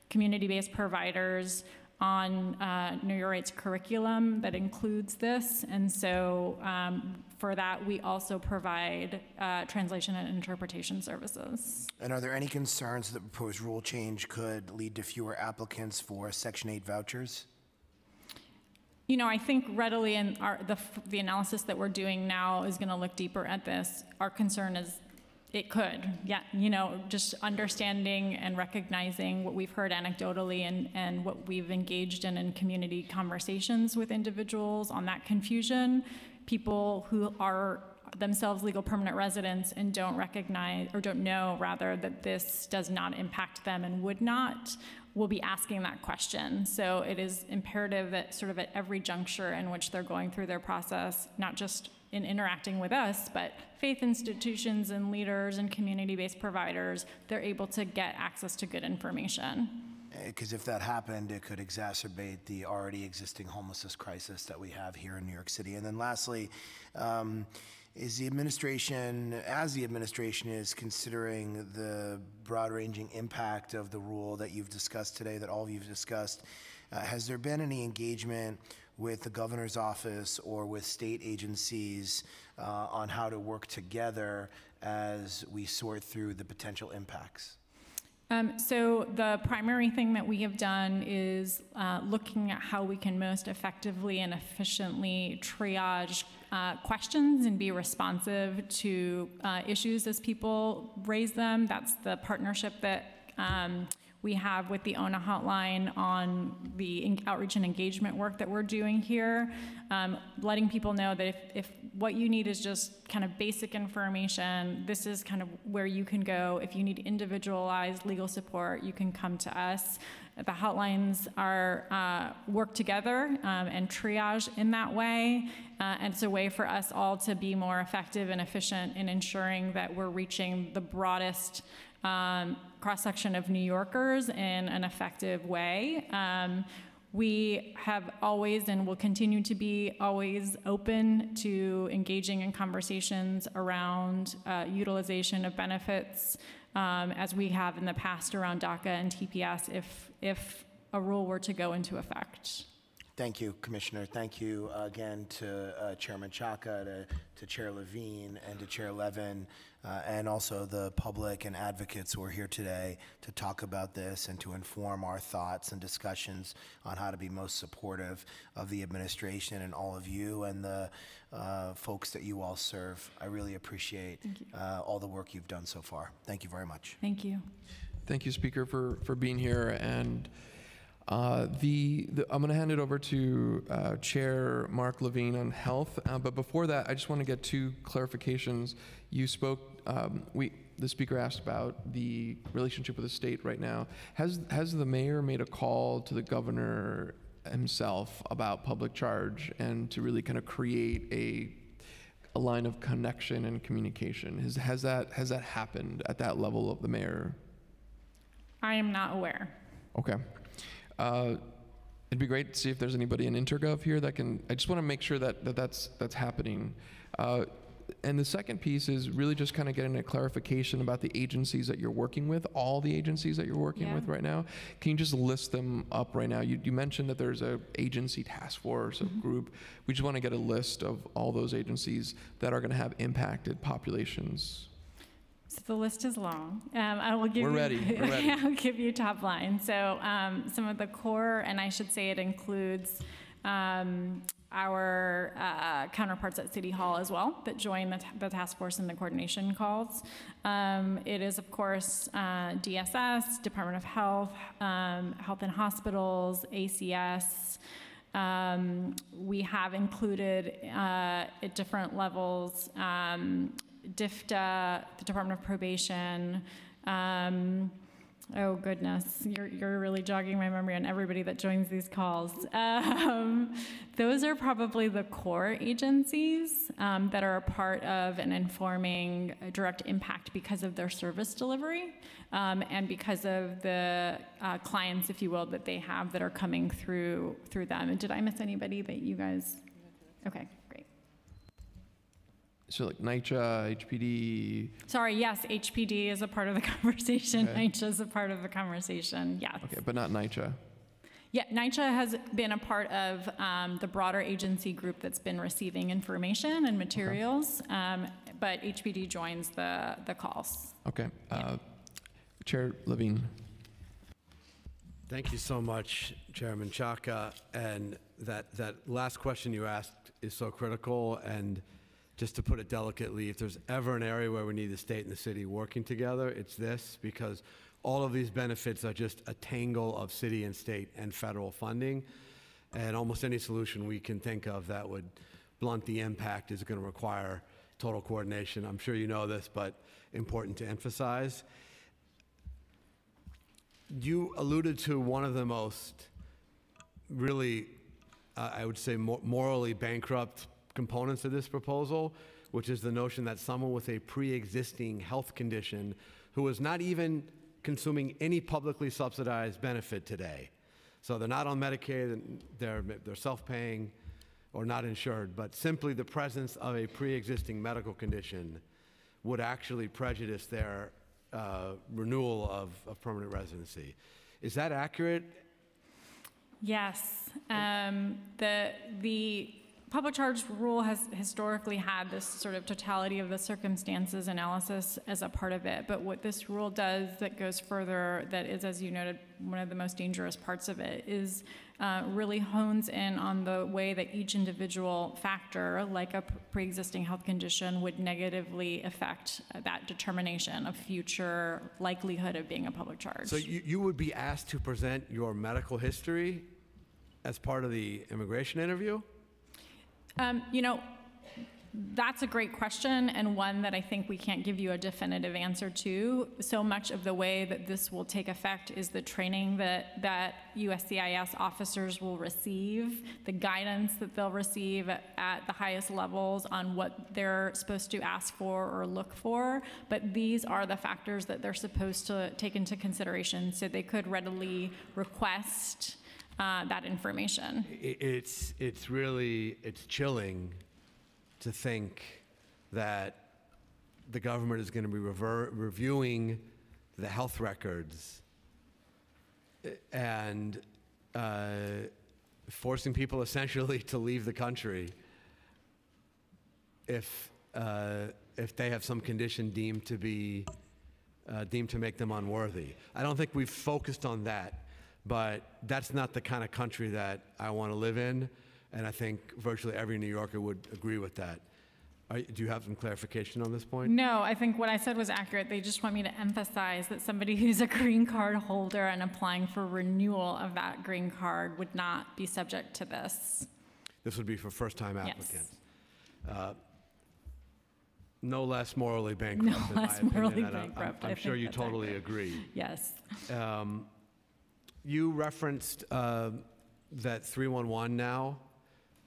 community-based providers on uh, Know Your Rights curriculum that includes this. And so um, for that, we also provide uh, translation and interpretation services. And are there any concerns that the proposed rule change could lead to fewer applicants for Section 8 vouchers? You know, I think readily in our, the, the analysis that we're doing now is going to look deeper at this. Our concern is it could, yeah, you know, just understanding and recognizing what we've heard anecdotally and, and what we've engaged in in community conversations with individuals on that confusion. People who are themselves legal permanent residents and don't recognize, or don't know rather, that this does not impact them and would not, will be asking that question. So it is imperative that sort of at every juncture in which they're going through their process, not just in interacting with us, but faith institutions and leaders and community-based providers, they're able to get access to good information. Because if that happened, it could exacerbate the already existing homelessness crisis that we have here in New York City. And then lastly, um, is the administration, as the administration is considering the broad-ranging impact of the rule that you've discussed today, that all of you've discussed, uh, has there been any engagement with the governor's office or with state agencies uh, on how to work together as we sort through the potential impacts? Um, so the primary thing that we have done is uh, looking at how we can most effectively and efficiently triage uh, questions and be responsive to uh, issues as people raise them. That's the partnership that um, we have with the ONA hotline on the outreach and engagement work that we're doing here, um, letting people know that if, if what you need is just kind of basic information, this is kind of where you can go. If you need individualized legal support, you can come to us. The hotlines are uh, work together um, and triage in that way, uh, and it's a way for us all to be more effective and efficient in ensuring that we're reaching the broadest um, cross section of New Yorkers in an effective way. Um, we have always and will continue to be always open to engaging in conversations around uh, utilization of benefits, um, as we have in the past around DACA and TPS, if if a rule were to go into effect. Thank you, Commissioner. Thank you uh, again to uh, Chair Menchaca, to, to Chair Levine, and to Chair Levin, uh, and also the public and advocates who are here today to talk about this and to inform our thoughts and discussions on how to be most supportive of the administration and all of you and the uh, folks that you all serve. I really appreciate uh, all the work you've done so far. Thank you very much. Thank you. Thank you, Speaker, for, for being here. And uh, the, the I'm going to hand it over to uh, Chair Mark Levine on health. Uh, but before that, I just want to get two clarifications. You spoke. Um, we the speaker asked about the relationship with the state right now. Has has the mayor made a call to the governor himself about public charge and to really kind of create a a line of connection and communication? Has has that has that happened at that level of the mayor? I am not aware. Okay. Uh, it'd be great to see if there's anybody in Intergov here that can. I just want to make sure that, that that's that's happening. Uh, and the second piece is really just kind of getting a clarification about the agencies that you're working with, all the agencies that you're working Yeah. with right now. Can you just list them up right now? You, you mentioned that there's a agency task force, a group. We just want to get a list of all those agencies that are going to have impacted populations. The list is long. Um, I will give We're you. ready. We're ready. I'll give you top line. So um, some of the core, and I should say it includes um, our uh, counterparts at City Hall as well that join the, t- the task force and the coordination calls. Um, it is, of course, uh, DSS, Department of Health, um, Health and Hospitals, ACS. Um, we have included uh, at different levels um, DIFTA, the Department of Probation, um, Oh goodness, you're, you're really jogging my memory on everybody that joins these calls. Um, those are probably the core agencies um, that are a part of and informing direct impact because of their service delivery um, and because of the uh, clients, if you will, that they have that are coming through through them. And did I miss anybody that you guys? Okay. So like NYCHA, HPD, Sorry, yes, HPD is a part of the conversation. Okay. NYCHA is a part of the conversation, yes. okay, but not NYCHA. Yeah, NYCHA has been a part of um, the broader agency group that's been receiving information and materials, um, but HPD joins the, the calls. Okay. Uh, Chair Levine. Thank you so much, Chair Menchaca. And that, that last question you asked is so critical. And just to put it delicately, if there's ever an area where we need the state and the city working together, it's this, because all of these benefits are just a tangle of city and state and federal funding. And almost any solution we can think of that would blunt the impact is going to require total coordination. I'm sure you know this, but important to emphasize. You alluded to one of the most really, uh, I would say, mo- morally bankrupt components of this proposal, which is the notion that someone with a pre-existing health condition who is not even consuming any publicly subsidized benefit today, so they're not on Medicaid, they're, they're self-paying or not insured, but simply the presence of a pre-existing medical condition would actually prejudice their uh, renewal of, of permanent residency. Is that accurate? Yes, um, the, the public charge rule has historically had this sort of totality of the circumstances analysis as a part of it. But what this rule does that goes further, that is, as you noted, one of the most dangerous parts of it, is uh, really hones in on the way that each individual factor, like a pre existing health condition, would negatively affect that determination of future likelihood of being a public charge. So you, you would be asked to present your medical history as part of the immigration interview? Um, you know, that's a great question and one that I think we can't give you a definitive answer to. So much of the way that this will take effect is the training that, that USCIS officers will receive, the guidance that they'll receive at the highest levels on what they're supposed to ask for or look for. But these are the factors that they're supposed to take into consideration so they could readily request uh, that information. It's, it's really, it's chilling to think that the government is going to be rever- reviewing the health records and uh, forcing people essentially to leave the country if, uh, if they have some condition deemed to be, uh, deemed to make them unworthy. I don't think we've focused on that, but that's not the kind of country that I want to live in, and I think virtually every New Yorker would agree with that. Are, do you have some clarification on this point? No, I think what I said was accurate. They just want me to emphasize that somebody who's a green card holder and applying for renewal of that green card would not be subject to this. This would be for first-time Yes. applicants. Uh, No less morally bankrupt, in less opinion, morally I'm- I'm- bankrupt. I I'm sure you totally accurate. agree. Yes. Um, You referenced uh, that 311 now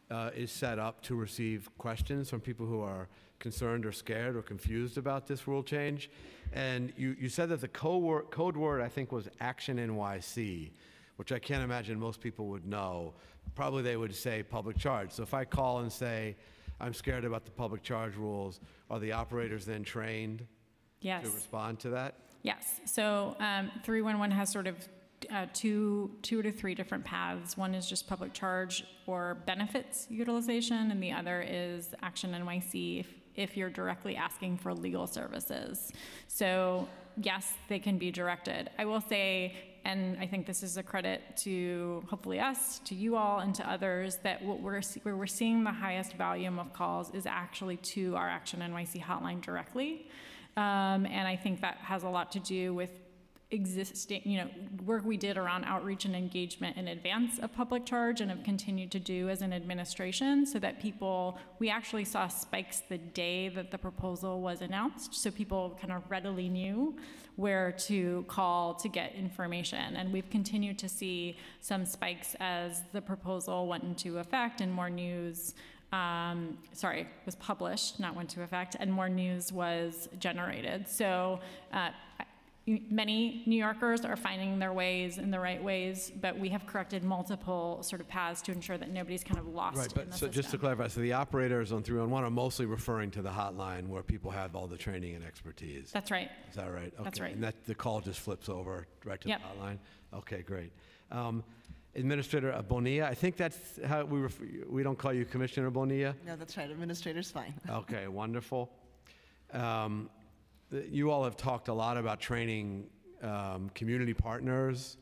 uh, is set up to receive questions from people who are concerned or scared or confused about this rule change. And you, you said that the code word, code word, I think, was Action NYC, which I can't imagine most people would know. Probably they would say public charge. So if I call and say, I'm scared about the public charge rules, are the operators then trained Yes. to respond to that? Yes. So um, 311 has sort of uh, two, two to three different paths. One is just public charge or benefits utilization, and the other is Action NYC if, if you're directly asking for legal services. So, yes, they can be directed. I will say, and I think this is a credit to hopefully us, to you all, and to others, that what we're, where we're seeing the highest volume of calls is actually to our Action NYC hotline directly. Um, and I think that has a lot to do with existing, you know, work we did around outreach and engagement in advance of public charge and have continued to do as an administration so that people, we actually saw spikes the day that the proposal was announced. So people kind of readily knew where to call to get information. And we've continued to see some spikes as the proposal went into effect and more news um, sorry, was published, not went into effect, and more news was generated. So uh, many New Yorkers are finding their ways in the right ways, but we have corrected multiple sort of paths to ensure that nobody's kind of lost Right, in but the so just to clarify, so the operators on 311 are mostly referring to the hotline where people have all the training and expertise? That's right. Is that right? That's right. And that, the call just flips over right to the Yep. hotline? Okay, great. Um, Administrator Bonilla, I think that's how we, ref- we don't call you Commissioner Bonilla? No, that's right, administrator's fine. Okay, wonderful. Um, th- You all have talked a lot about training um, community partners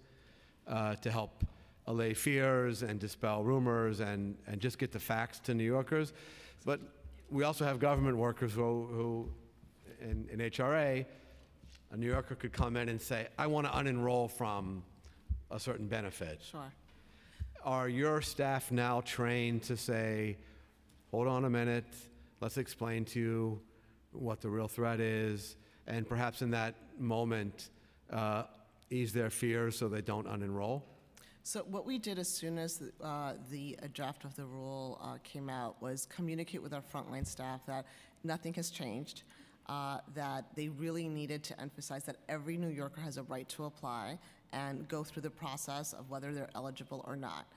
uh, to help allay fears and dispel rumors and, and just get the facts to New Yorkers. But we also have government workers who, who in, in HRA, a New Yorker could come in and say, I want to unenroll from a certain benefit. Sure. Are your staff now trained to say, hold on a minute, let's explain to you what the real threat is, and perhaps in that moment, uh, ease their fears so they don't unenroll? So what we did as soon as uh, the uh, draft of the rule uh, came out was communicate with our frontline staff that nothing has changed, uh, that they really needed to emphasize that every New Yorker has a right to apply and go through the process of whether they're eligible or not.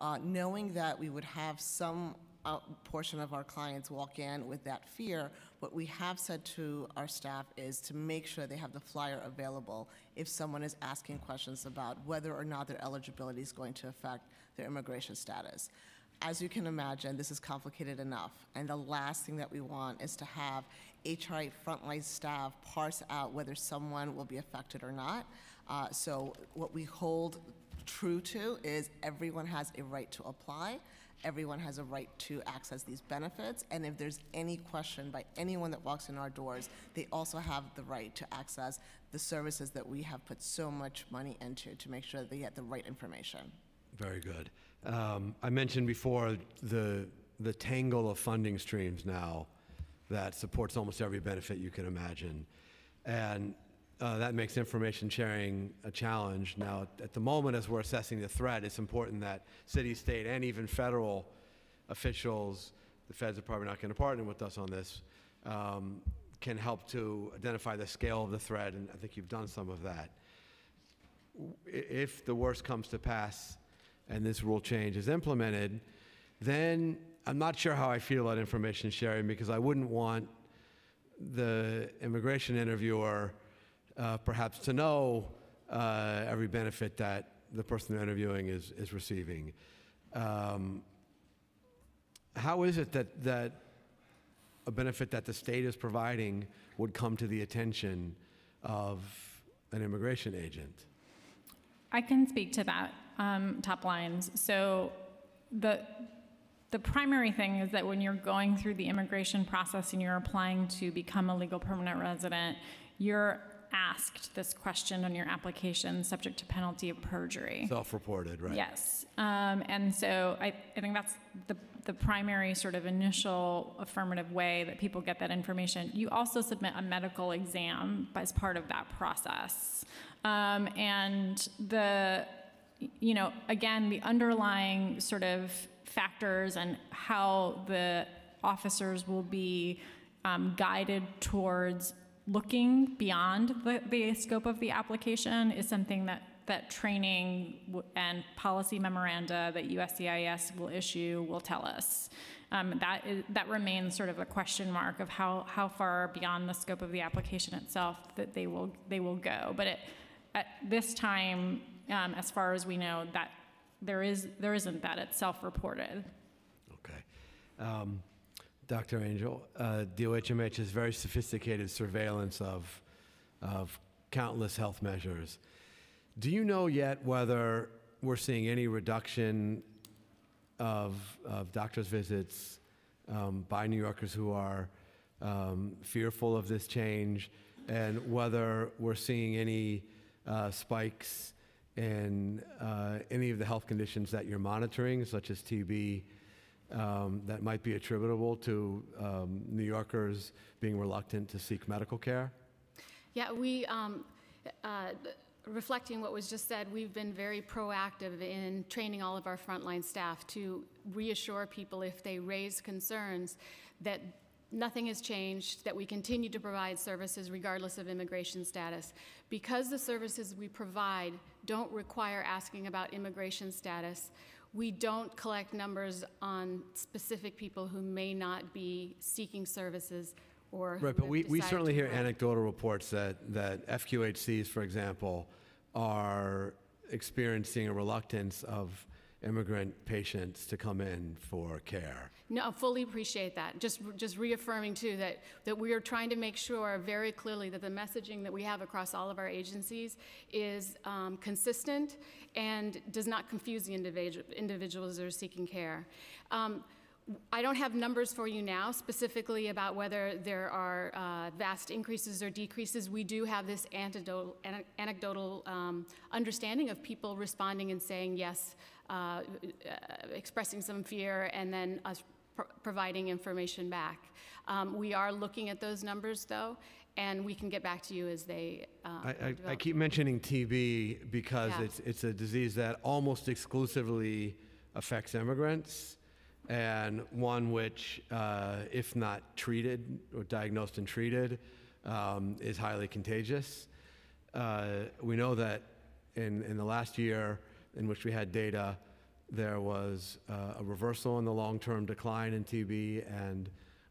Uh, Knowing that we would have some portion of our clients walk in with that fear, what we have said to our staff is to make sure they have the flyer available if someone is asking questions about whether or not their eligibility is going to affect their immigration status. As you can imagine, this is complicated enough, and the last thing that we want is to have HRA frontline staff parse out whether someone will be affected or not. Uh, So what we hold true to is everyone has a right to apply, everyone has a right to access these benefits, and if there's any question by anyone that walks in our doors, they also have the right to access the services that we have put so much money into to make sure that they get the right information. Very good. Um, I mentioned before the, the tangle of funding streams now that supports almost every benefit you can imagine. And uh, that makes information sharing a challenge. Now, at the moment, as we're assessing the threat, it's important that city, state, and even federal officials, the feds are probably not going to partner with us on this, um, can help to identify the scale of the threat, and I think you've done some of that if the worst comes to pass and this rule change is implemented, then I'm not sure how I feel about information sharing because I wouldn't want the immigration interviewer uh, perhaps to know uh, every benefit that the person they're interviewing is, is receiving. Um, how is it that, that a benefit that the state is providing would come to the attention of an immigration agent? I can speak to that um, top lines. So the the primary thing is that when you're going through the immigration process and you're applying to become a legal permanent resident, you're asked this question on your application subject to penalty of perjury. Self-reported, right? Yes. Um, and so I, I think that's the, the primary sort of initial affirmative way that people get that information. You also submit a medical exam as part of that process. Um, and the, you know, again, the underlying sort of factors and how the officers will be um, guided towards looking beyond the, the scope of the application is something that that training and policy memoranda that USCIS will issue will tell us. Um, that is, that remains sort of a question mark of how, how far beyond the scope of the application itself that they will they will go. But it, at this time, um, as far as we know, that there is there isn't that. It's self-reported. Okay. Um, Dr. Angel, uh, DOHMH has very sophisticated surveillance of, of countless health measures. Do you know yet whether we're seeing any reduction of, of doctor's visits um, by New Yorkers who are um, fearful of this change, and whether we're seeing any uh, spikes in uh, any of the health conditions that you're monitoring, such as TB, um, that might be attributable to um, New Yorkers being reluctant to seek medical care? Yeah, we, um, uh, reflecting what was just said, we've been very proactive in training all of our frontline staff to reassure people if they raise concerns that nothing has changed, that we continue to provide services regardless of immigration status. Because the services we provide don't require asking about immigration status, we don't collect numbers on specific people who may not be seeking services or who Right, but have we, we decided certainly to hear anecdotal reports that, that FQHCs, for example, are experiencing a reluctance of immigrant patients to come in for care. No, I fully appreciate that. Just, just reaffirming too that, that we are trying to make sure very clearly that the messaging that we have across all of our agencies is um, consistent and does not confuse the individual, individuals that are seeking care. Um, I don't have numbers for you now specifically about whether there are uh, vast increases or decreases. We do have this anecdotal, ane- anecdotal um, understanding of people responding and saying yes, uh, uh, expressing some fear, and then us pro- providing information back. Um, we are looking at those numbers though, and we can get back to you as they. Uh, I, I, I keep mentioning TB because Yeah. it's, it's a disease that almost exclusively affects immigrants, and one which, uh, if not treated or diagnosed and treated, um, is highly contagious. Uh, we know that in, in the last year in which we had data, there was uh, a reversal in the long-term decline in TB, and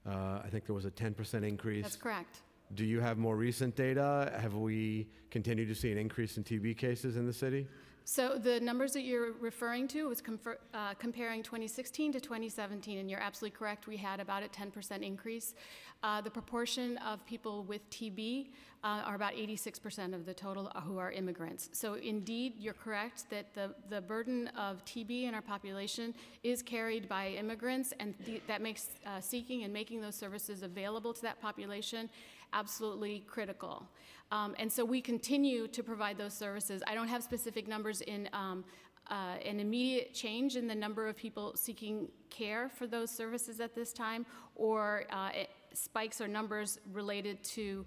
uh, I think there was a 10% increase. That's correct. Do you have more recent data? Have we continued to see an increase in TB cases in the city? So the numbers that you're referring to was confer- uh, comparing 2016 to 2017, and you're absolutely correct. We had about a 10% increase. Uh, the proportion of people with TB uh, are about 86% of the total who are immigrants. So indeed, you're correct that the, the burden of TB in our population is carried by immigrants, and th- that makes uh, seeking and making those services available to that population absolutely critical. Um, and so we continue to provide those services. I don't have specific numbers in um, uh, an immediate change in the number of people seeking care for those services at this time, or uh, it- spikes or numbers related to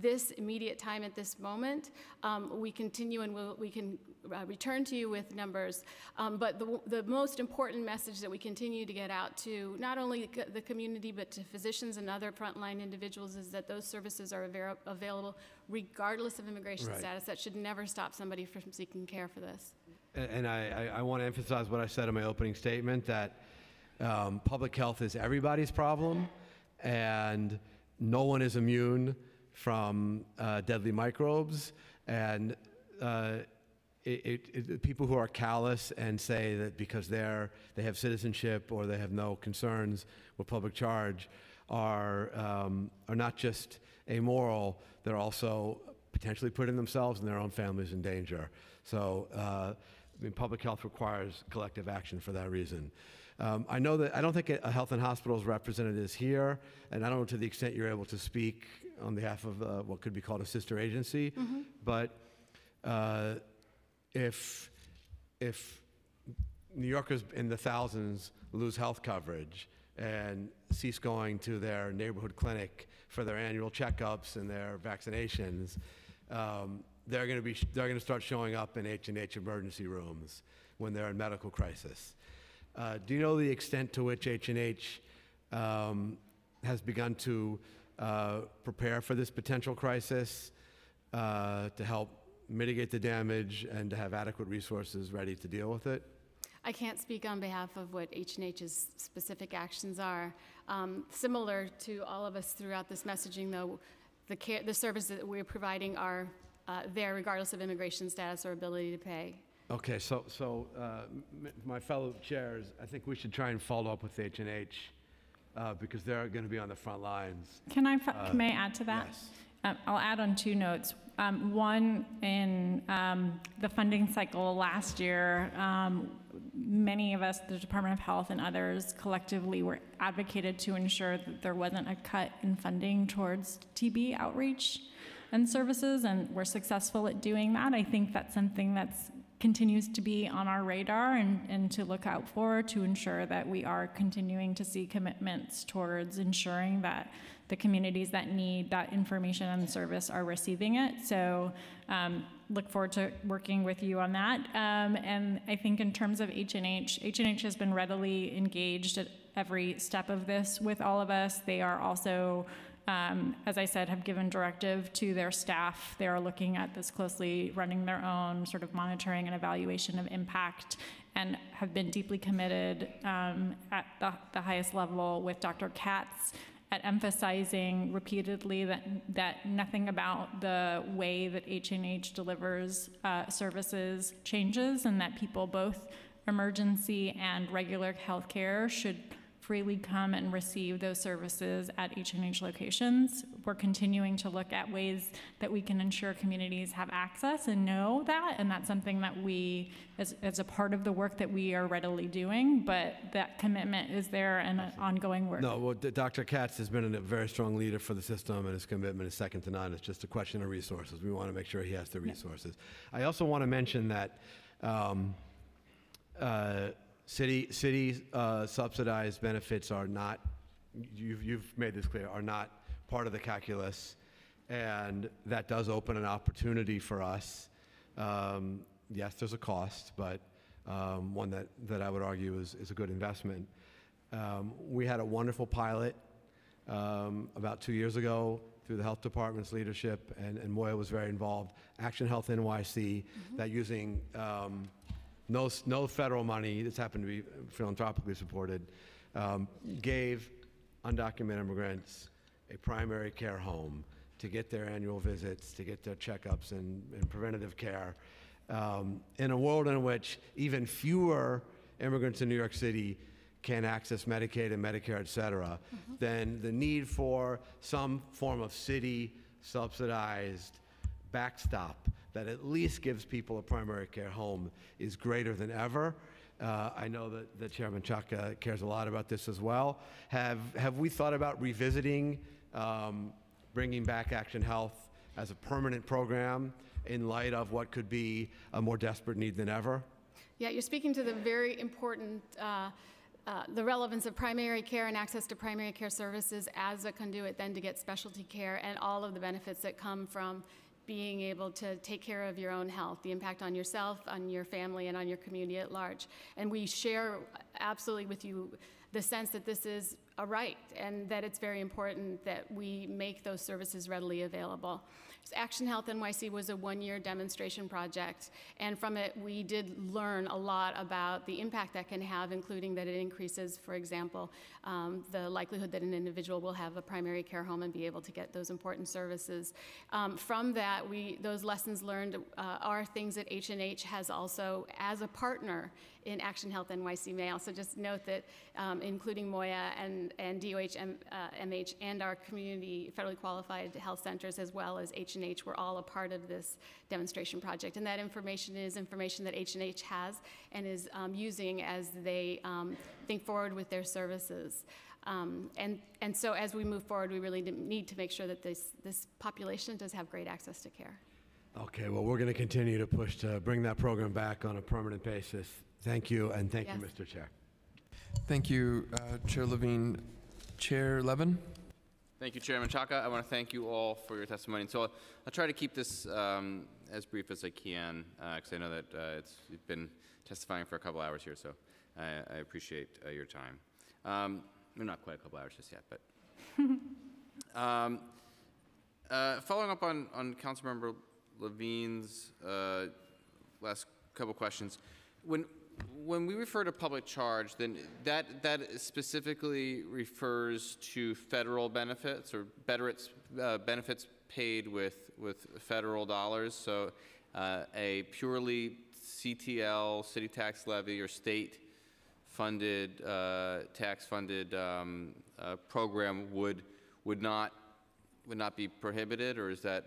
this immediate time at this moment. Um, we continue and we'll, we can uh, return to you with numbers. Um, but the, the most important message that we continue to get out to not only the community but to physicians and other frontline individuals is that those services are avail- available regardless of immigration Right. status. That should never stop somebody from seeking care for this. A- And I, I, I want to emphasize what I said in my opening statement, that um, public health is everybody's problem, and no one is immune from uh, deadly microbes. And uh, it, it, it, people who are callous and say that because they're, they have citizenship or they have no concerns with public charge are, um, are not just amoral, they're also potentially putting themselves and their own families in danger. So, uh, I mean, public health requires collective action for that reason. Um, I know that I don't think a Health and Hospitals representative is here, and I don't know to the extent you're able to speak on behalf of uh, what could be called a sister agency, but uh, if if New Yorkers in the thousands lose health coverage and cease going to their neighborhood clinic for their annual checkups and their vaccinations, um, they're going to be they're going to start showing up in H and H emergency rooms when they're in medical crisis. Uh, do you know the extent to which H and H um, has begun to uh, prepare for this potential crisis uh, to help mitigate the damage and to have adequate resources ready to deal with it? I can't speak on behalf of what H&H's specific actions are. Um, Similar to all of us throughout this messaging, though, the care, the services that we're providing are uh, there regardless of immigration status or ability to pay. Okay, so, so uh, m- my fellow chairs, I think we should try and follow up with H and H uh, because they're going to be on the front lines. Can I, fo- may I add to that? yes. Um, I'll add on two notes. Um, One, in um, the funding cycle last year, um, many of us, the Department of Health and others collectively were advocated to ensure that there wasn't a cut in funding towards TB outreach. and services, and we're successful at doing that. I think that's something that's continues to be on our radar and, and to look out for to ensure that we are continuing to see commitments towards ensuring that the communities that need that information and service are receiving it. So um, look forward to working with you on that. Um, and I think in terms of H&H, H&H has been readily engaged at every step of this with all of us. They are also um, as I said, have given directive to their staff. They are looking at this closely, running their own sort of monitoring and evaluation of impact, and have been deeply committed um, at the, the highest level with Dr. Katz at emphasizing repeatedly that that nothing about the way that H&H delivers uh, services changes, and that people both emergency and regular health care should freely come and receive those services at H&H locations. We're continuing to look at ways that we can ensure communities have access and know that, and that's something that we, as, as a part of the work that we are readily doing, but that commitment is there and an ongoing work. No, well, Dr. Katz has been a very strong leader for the system, and his commitment is second to none. It's just a question of resources. We want to make sure he has the resources. I also want to mention that um, uh, city city uh, subsidized benefits are not. You've, you've made this clear. Are not part of the calculus, and that does open an opportunity for us. Um, yes, there's a cost, but um, one that, that I would argue is, is a good investment. Um, we had a wonderful pilot um, about two years ago through the health department's leadership, and, and MOIA was very involved. Action Health NYC, that using um, no, no federal money, this happened to be philanthropically supported, um, gave undocumented immigrants a primary care home to get their annual visits, to get their checkups and, and preventative care. Um, in a world in which even fewer immigrants in New York City can access Medicaid and Medicare, et cetera, then the need for some form of city subsidized backstop that at least gives people a primary care home is greater than ever. Uh, I know that, that Chair Menchaca cares a lot about this as well. Have, have we thought about revisiting um, bringing back Action Health as a permanent program in light of what could be a more desperate need than ever? Yeah, you're speaking to the very important, uh, uh, the relevance of primary care and access to primary care services as a conduit then to get specialty care and all of the benefits that come from being able to take care of your own health, the impact on yourself, on your family, and on your community at large. And we share absolutely with you the sense that this is a right and that it's very important that we make those services readily available. Action Health NYC was a one-year demonstration project, and from it we did learn a lot about the impact that can have, including that it increases, for example, um, the likelihood that an individual will have a primary care home and be able to get those important services. Um, from that, we those lessons learned uh, are things that H&H has also, as a partner in Action Health NYC, Mail. So just note that, um, including MOIA and, and DOH M, uh, MH and our community federally qualified health centers, as well as H&H, were all a part of this demonstration project. And that information is information that H&H has and is um, using as they um, think forward with their services. Um, and, and so as we move forward, we really need to make sure that this, this population does have great access to care. Okay, well, we're going to continue to push to bring that program back on a permanent basis. Thank you, and thank you, Yes. Mr. Chair. Thank you, uh, Chair Levine. Chair Levin? Thank you, Chair Menchaca. I want to thank you all for your testimony. So I'll, I'll try to keep this um, as brief as I can, because I know that uh, it's, you've been testifying for a couple hours here, so I, I appreciate uh, your time. Um, well, not quite a couple hours just yet, but. um, uh, following up on, on Councilmember Levine's uh, last couple questions, when when we refer to public charge, then that that specifically refers to federal benefits or better uh, benefits paid with with federal dollars. So uh, a purely CTL, city tax levy, or state funded uh, tax funded um, uh, program would would not would not be prohibited, or is that,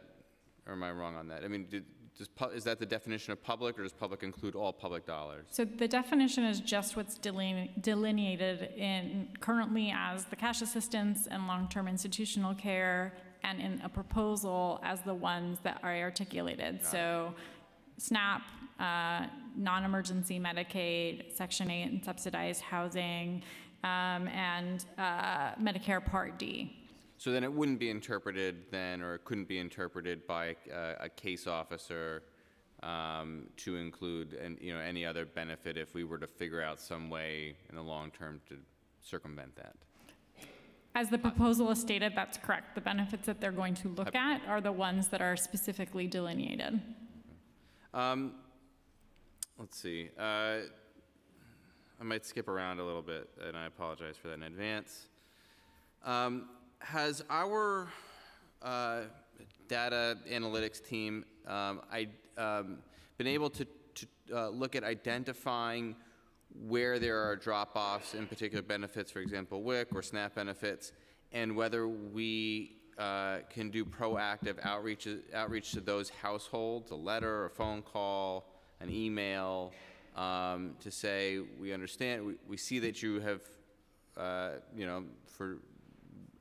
or am I wrong on that? I mean, did, does, is that the definition of public, or does public include all public dollars? So the definition is just what's deline- delineated in currently as the cash assistance and long-term institutional care and in a proposal as the ones that are articulated. So SNAP, uh, non-emergency Medicaid, Section 8 and subsidized housing, um, and uh, Medicare Part D. So then it wouldn't be interpreted then, or it couldn't be interpreted by uh, a case officer um, to include, an- you know, any other benefit if we were to figure out some way in the long term to circumvent that? As the proposal is stated, that's correct. The benefits that they're going to look at are the ones that are specifically delineated. Um, Let's see. uh, I might skip around a little bit, and I apologize for that in advance. Um, Has our uh, data analytics team um, I- um, been able to to, uh, look at identifying where there are drop-offs in particular benefits, for example, WIC or SNAP benefits, and whether we uh, can do proactive outreach, outreach to those households, a letter, a phone call, an email, um, to say, we understand, we, we see that you have, uh, you know, for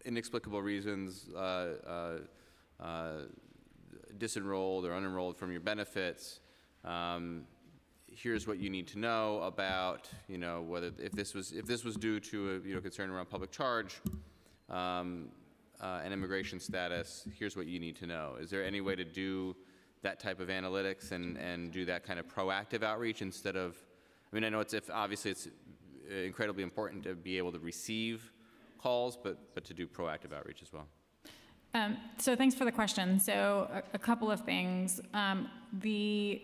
inexplicable reasons, uh, uh, uh, disenrolled or unenrolled from your benefits. Um, here's what you need to know about, you know, whether, if this was, if this was due to a, you know, concern around public charge, um, uh, and immigration status, here's what you need to know. Is there any way to do that type of analytics and, and do that kind of proactive outreach instead of, I mean, I know it's, if, obviously it's incredibly important to be able to receive calls, but, but to do proactive outreach as well. Um, so thanks for the question. So a, a couple of things. Um, the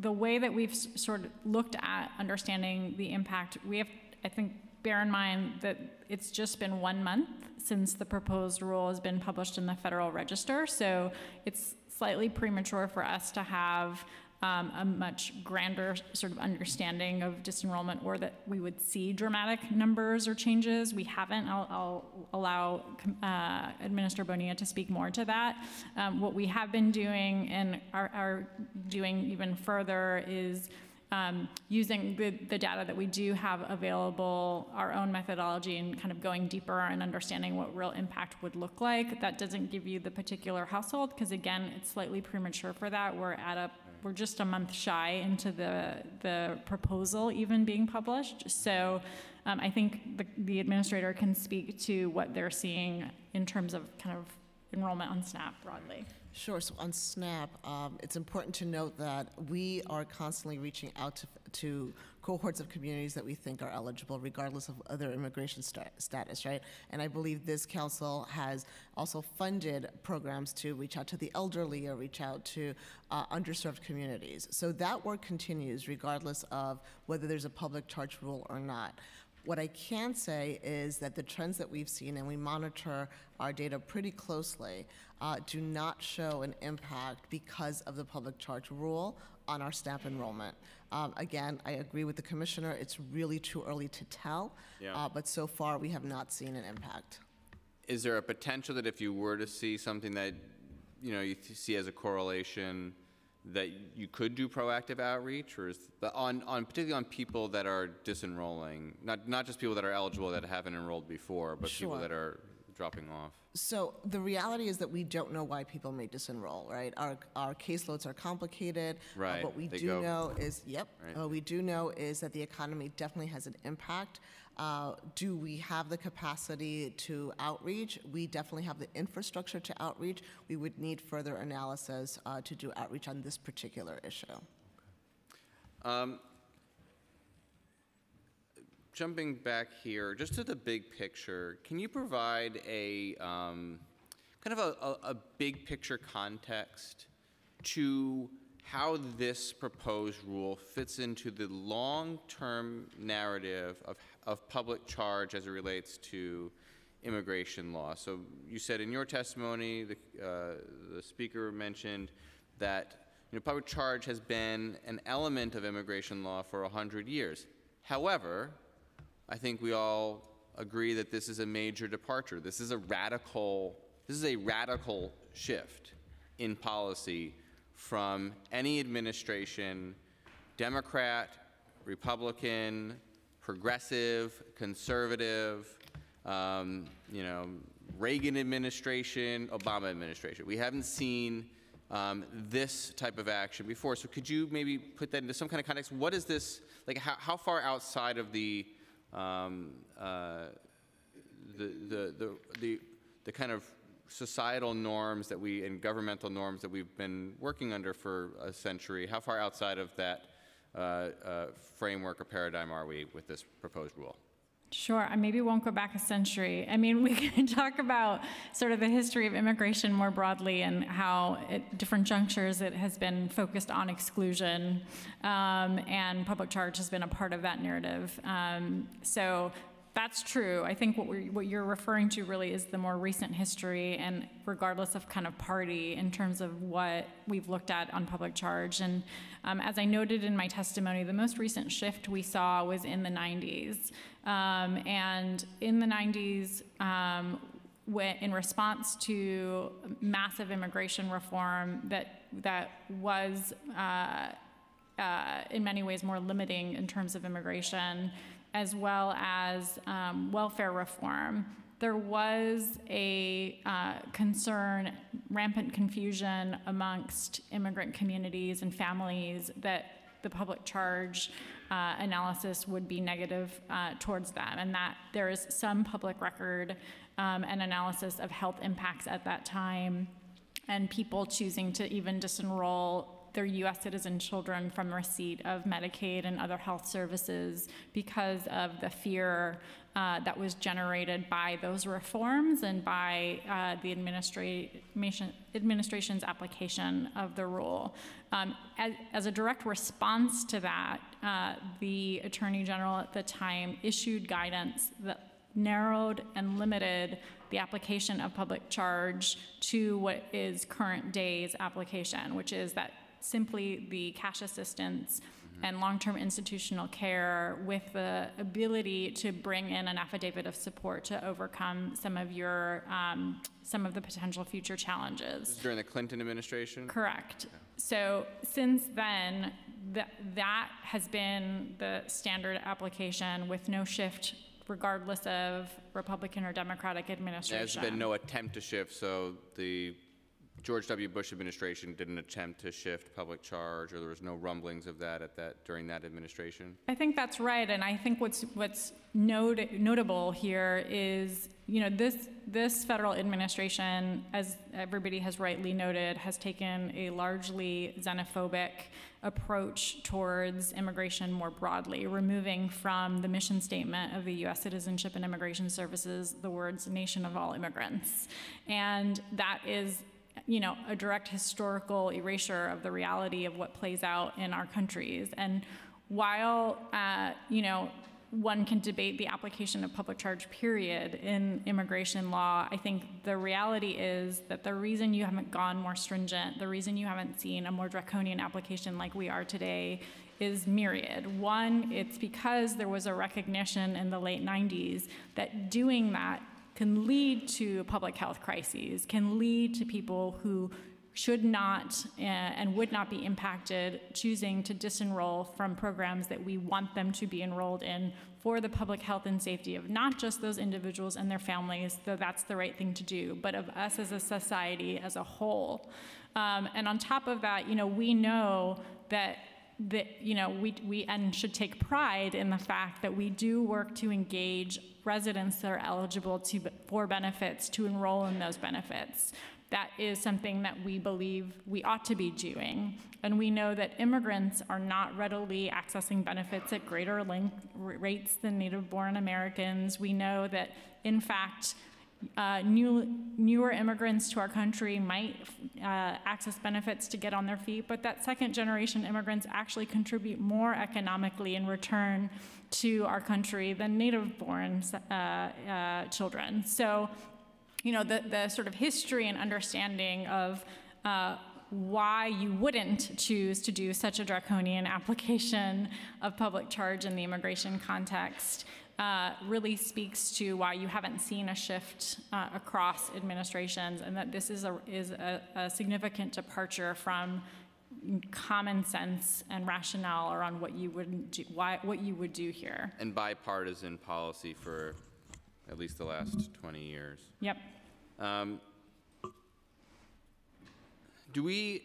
the way that we've sort of looked at understanding the impact, we have, I think, bear in mind that it's just been one month since the proposed rule has been published in the Federal Register. So it's slightly premature for us to have um, a much grander sort of understanding of disenrollment or that we would see dramatic numbers or changes. We haven't. I'll, I'll allow uh, Administrator Bonilla to speak more to that. Um, what we have been doing and are, are doing even further is um, using the, the data that we do have available, our own methodology, and kind of going deeper and understanding what real impact would look like. That doesn't give you the particular household because again, it's slightly premature for that. We're at a we're just a month shy into the the proposal even being published. So um, I think the, the administrator can speak to what they're seeing in terms of kind of enrollment on SNAP broadly. Sure. So on SNAP, um, it's important to note that we are constantly reaching out to, to cohorts of communities that we think are eligible, regardless of other immigration sta- status, right? And I believe this council has also funded programs to reach out to the elderly or reach out to uh, underserved communities. So that work continues regardless of whether there's a public charge rule or not. What I can say is that the trends that we've seen, and we monitor our data pretty closely, uh, do not show an impact because of the public charge rule on our SNAP enrollment. Um, again, I agree with the commissioner, it's really too early to tell, Yeah. uh, but so far we have not seen an impact. Is there a potential that if you were to see something that, you know, you th- see as a correlation, that you could do proactive outreach, or is, the- on, on, particularly on people that are disenrolling, not, not just people that are eligible that haven't enrolled before, but people Sure. that are dropping off? So the reality is that we don't know why people may disenroll, right? Our, our caseloads are complicated. Uh, Right, What we they do go- know is, yep, Right. uh, we do know is that the economy definitely has an impact. Uh, Do we have the capacity to outreach? We definitely have the infrastructure to outreach. We would need further analysis uh, to do outreach on this particular issue. Um, Jumping back here, just to the big picture, can you provide a, um, kind of a, a, a big picture context to how this proposed rule fits into the long-term narrative of, of public charge as it relates to immigration law? So you said in your testimony, the, uh, the speaker mentioned that you know, public charge has been an element of immigration law for 100 years. However, I think we all agree that this is a major departure. This is a radical, this is a radical shift in policy from any administration, Democrat, Republican, progressive, conservative, um, you know, Reagan administration, Obama administration. We haven't seen um, this type of action before. So could you maybe put that into some kind of context? What is this, like, how, how far outside of the, um, uh, the, the, the, the, the kind of societal norms that we, and governmental norms that we've been working under for a century, how far outside of that uh, uh, framework or paradigm are we with this proposed rule? Sure, I maybe won't go back a century. I mean, we can talk about sort of the history of immigration more broadly and how at different junctures it has been focused on exclusion, um, and public charge has been a part of that narrative. Um, so that's true. I think what, what you're referring to really is the more recent history, and regardless of kind of party, in terms of what we've looked at on public charge. And um, as I noted in my testimony, the most recent shift we saw was in the 90s. Um, and in the 90s, um, when, in response to massive immigration reform that, that was uh, uh, in many ways more limiting in terms of immigration, as well as um, welfare reform, there was a uh, concern, rampant confusion amongst immigrant communities and families that the public charge uh, analysis would be negative uh, towards them, and that there is some public record um, and analysis of health impacts at that time, and people choosing to even disenroll their US citizen children from receipt of Medicaid and other health services because of the fear uh, that was generated by those reforms and by uh, the administration, administration's application of the rule. Um, as, as, a direct response to that, uh, the Attorney General at the time issued guidance that narrowed and limited the application of public charge to what is current day's application, which is that simply the cash assistance and long-term institutional care with the ability to bring in an affidavit of support to overcome some of your um, some of the potential future challenges. During the Clinton administration? Correct. So since then, th- that has been the standard application with no shift regardless of Republican or Democratic administration. There's been no attempt to shift, so the George W. Bush administration didn't attempt to shift public charge, or there was no rumblings of that at that during that administration. I think that's right, and I think what's what's not, notable here is you know this this federal administration, as everybody has rightly noted, has taken a largely xenophobic approach towards immigration more broadly, removing from the mission statement of the U.S. Citizenship and Immigration Services the words "nation of all immigrants," and that is you know, a direct historical erasure of the reality of what plays out in our countries. And while, uh, you know, one can debate the application of public charge, period, in immigration law. I think the reality is that the reason you haven't gone more stringent, the reason you haven't seen a more draconian application like we are today, is myriad. One, it's because there was a recognition in the late 90s that doing that can lead to public health crises, can lead to people who should not uh, and would not be impacted choosing to disenroll from programs that we want them to be enrolled in for the public health and safety of not just those individuals and their families, though that's the right thing to do, but of us as a society as a whole. Um, and on top of that, you know, we know that that you know we, we and should take pride in the fact that we do work to engage residents that are eligible to, for benefits to enroll in those benefits. That is something that we believe we ought to be doing. And we know that immigrants are not readily accessing benefits at greater rates than native born Americans. We know that, in fact, uh, new, newer immigrants to our country might uh, access benefits to get on their feet, but that second generation immigrants actually contribute more economically in return to our country than native born uh, uh, children. So, you know, the, the sort of history and understanding of uh, why you wouldn't choose to do such a draconian application of public charge in the immigration context uh, really speaks to why you haven't seen a shift uh, across administrations and that this is a, is a, a, significant departure from common sense and rationale around what you would do, why, what you would do here. And bipartisan policy for at least the last 20 years. Yep. Um, do we,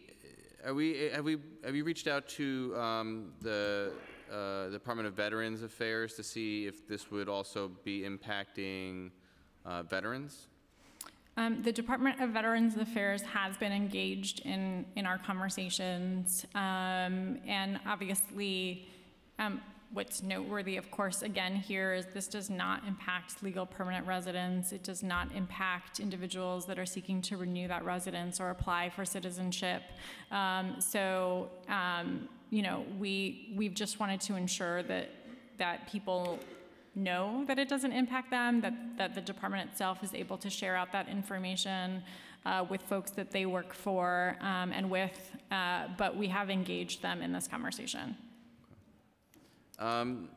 are we, have we, have you reached out to um, the uh, Department of Veterans Affairs to see if this would also be impacting uh, veterans? Um, the Department of Veterans Affairs has been engaged in, in our conversations. Um, and obviously, um, what's noteworthy, of course, again here is this does not impact legal permanent residents. It does not impact individuals that are seeking to renew that residence or apply for citizenship. Um, so, um, you know, we, we've just wanted to ensure that, that people know that it doesn't impact them, that, that the department itself is able to share out that information uh, with folks that they work for um, and with, uh, but we have engaged them in this conversation. Um,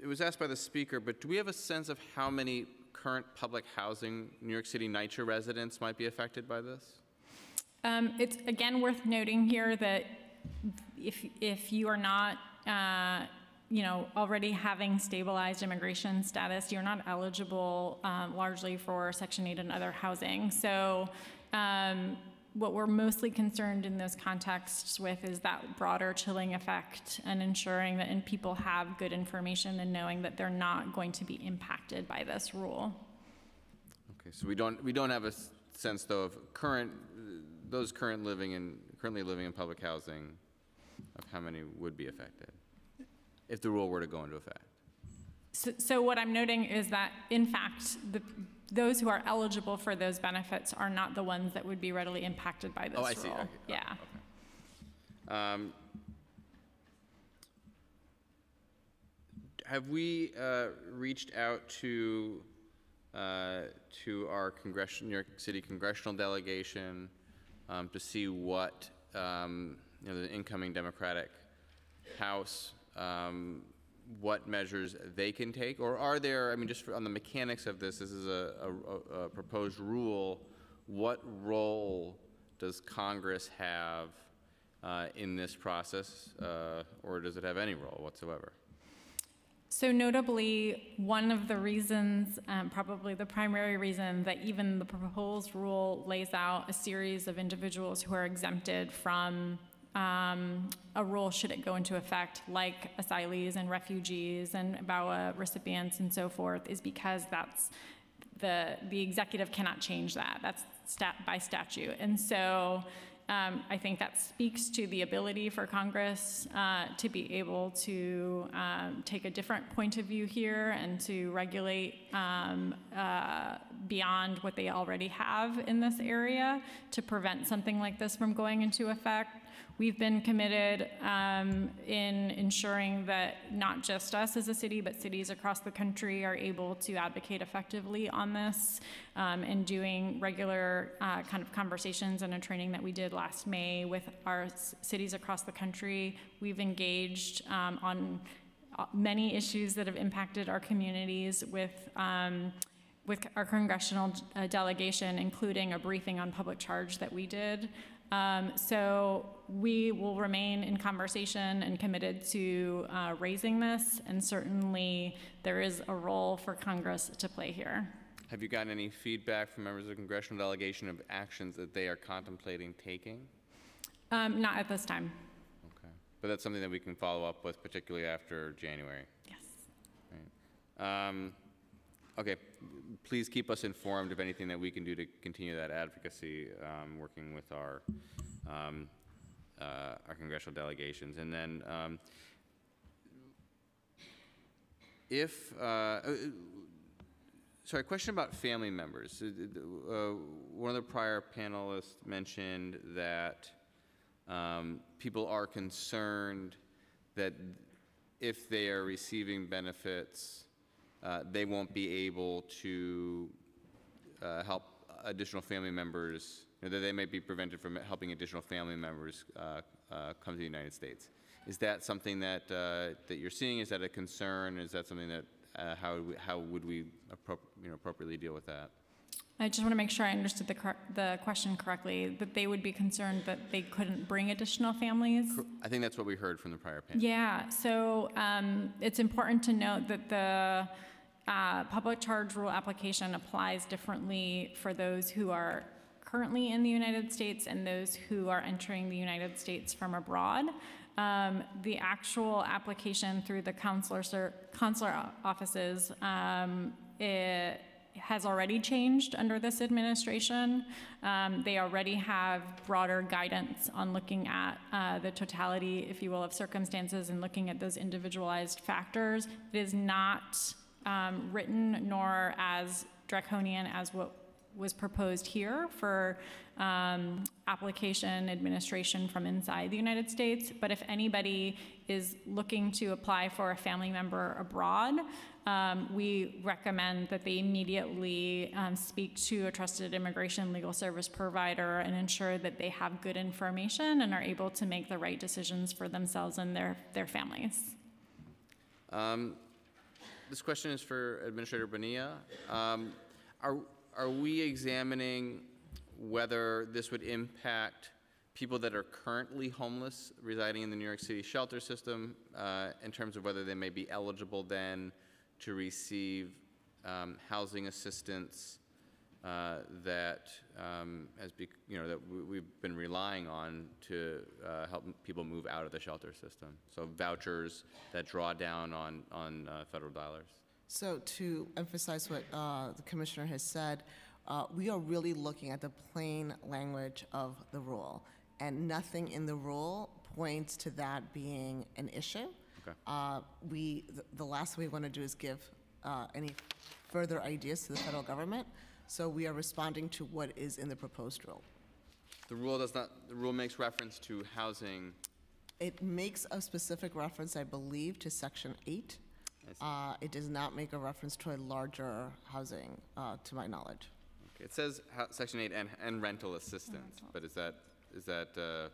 it was asked by the speaker, but do we have a sense of how many current public housing New York City NYCHA residents might be affected by this? Um, it's again worth noting here that if, if you are not, uh, you know, already having stabilized immigration status, you're not eligible um, largely for Section 8 and other housing. So um, what we're mostly concerned in those contexts with is that broader chilling effect and ensuring that and people have good information and knowing that they're not going to be impacted by this rule. Okay, so we don't, we don't have a sense though of current, those current living in, currently living in public housing, of how many would be affected, if the rule were to go into effect. So, so what I'm noting is that, in fact, the, those who are eligible for those benefits are not the ones that would be readily impacted by this Oh, rule. I see, okay, okay, Yeah. Um, Have we uh, reached out to, uh, to our congressional, New York City congressional delegation um, to see what, um, you know, the incoming Democratic House, um, what measures they can take? Or are there, I mean, just on the mechanics of this, this is a, a- a- a proposed rule, what role does Congress have uh, in this process? uh, Or does it have any role whatsoever? So notably, one of the reasons, um, probably the primary reason that even the proposed rule lays out a series of individuals who are exempted from um, a rule should it go into effect, like asylees and refugees and VAWA recipients and so forth, is because that's the the executive cannot change that. That's stat by statute, and so. Um, I think that speaks to the ability for Congress uh, to be able to um, take a different point of view here and to regulate um, uh, beyond what they already have in this area to prevent something like this from going into effect. We've been committed um, in ensuring that not just us as a city, but cities across the country are able to advocate effectively on this um, and doing regular uh, kind of conversations and a training that we did last May with our cities across the country. We've engaged um, on uh, many issues that have impacted our communities with um, with our congressional uh, delegation, including a briefing on public charge that we did. Um, so we will remain in conversation and committed to uh, raising this, and certainly there is a role for Congress to play here. Have you gotten any feedback from members of the congressional delegation of actions that they are contemplating taking? Um, not at this time. Okay. But that's something that we can follow up with, particularly after January. Yes. Right. Um, Okay, please keep us informed of anything that we can do to continue that advocacy, um, working with our, um, uh, our congressional delegations. And then, um, if, uh, uh, sorry, question about family members. Uh, uh, One of the prior panelists mentioned that um, people are concerned that if they are receiving benefits, uh, they won't be able to uh, help additional family members, you know, that they might be prevented from helping additional family members uh, uh, come to the United States. Is that something that, uh, that you're seeing? Is that a concern? Is that something that, how, how would we you know, appropriately deal with that? I just want to make sure I understood the, cor- the question correctly, that they would be concerned that they couldn't bring additional families? I think that's what we heard from the prior panel. Yeah, so um, it's important to note that the uh, public charge rule application applies differently for those who are currently in the United States and those who are entering the United States from abroad. Um, the actual application through the consular, consular offices um, it has already changed under this administration. Um, they already have broader guidance on looking at uh, the totality, if you will, of circumstances and looking at those individualized factors. It is not um, written nor as draconian as what was proposed here for um, application administration from inside the United States. But if anybody is looking to apply for a family member abroad, um, we recommend that they immediately um, speak to a trusted immigration legal service provider and ensure that they have good information and are able to make the right decisions for themselves and their, their families. Um, This question is for Administrator Bonilla. Um, Are, are we examining whether this would impact people that are currently homeless residing in the New York City shelter system uh, in terms of whether they may be eligible then to receive um, housing assistance uh, that um, has, bec- you know, that we- we've been relying on to uh, help people move out of the shelter system? So vouchers that draw down on, on uh, federal dollars. So to emphasize what uh, the commissioner has said, uh, we are really looking at the plain language of the rule, and nothing in the rule points to that being an issue. Okay. Uh, We, the- the last thing we want to do is give uh, any further ideas to the federal government, so we are responding to what is in the proposed rule. The rule does not, the rule makes reference to housing. It makes a specific reference, I believe, to Section 8. I see. Uh, It does not make a reference to a larger housing, uh, to my knowledge. Okay, It says ho- Section 8 and, and rental assistance, but is that, is that, uh,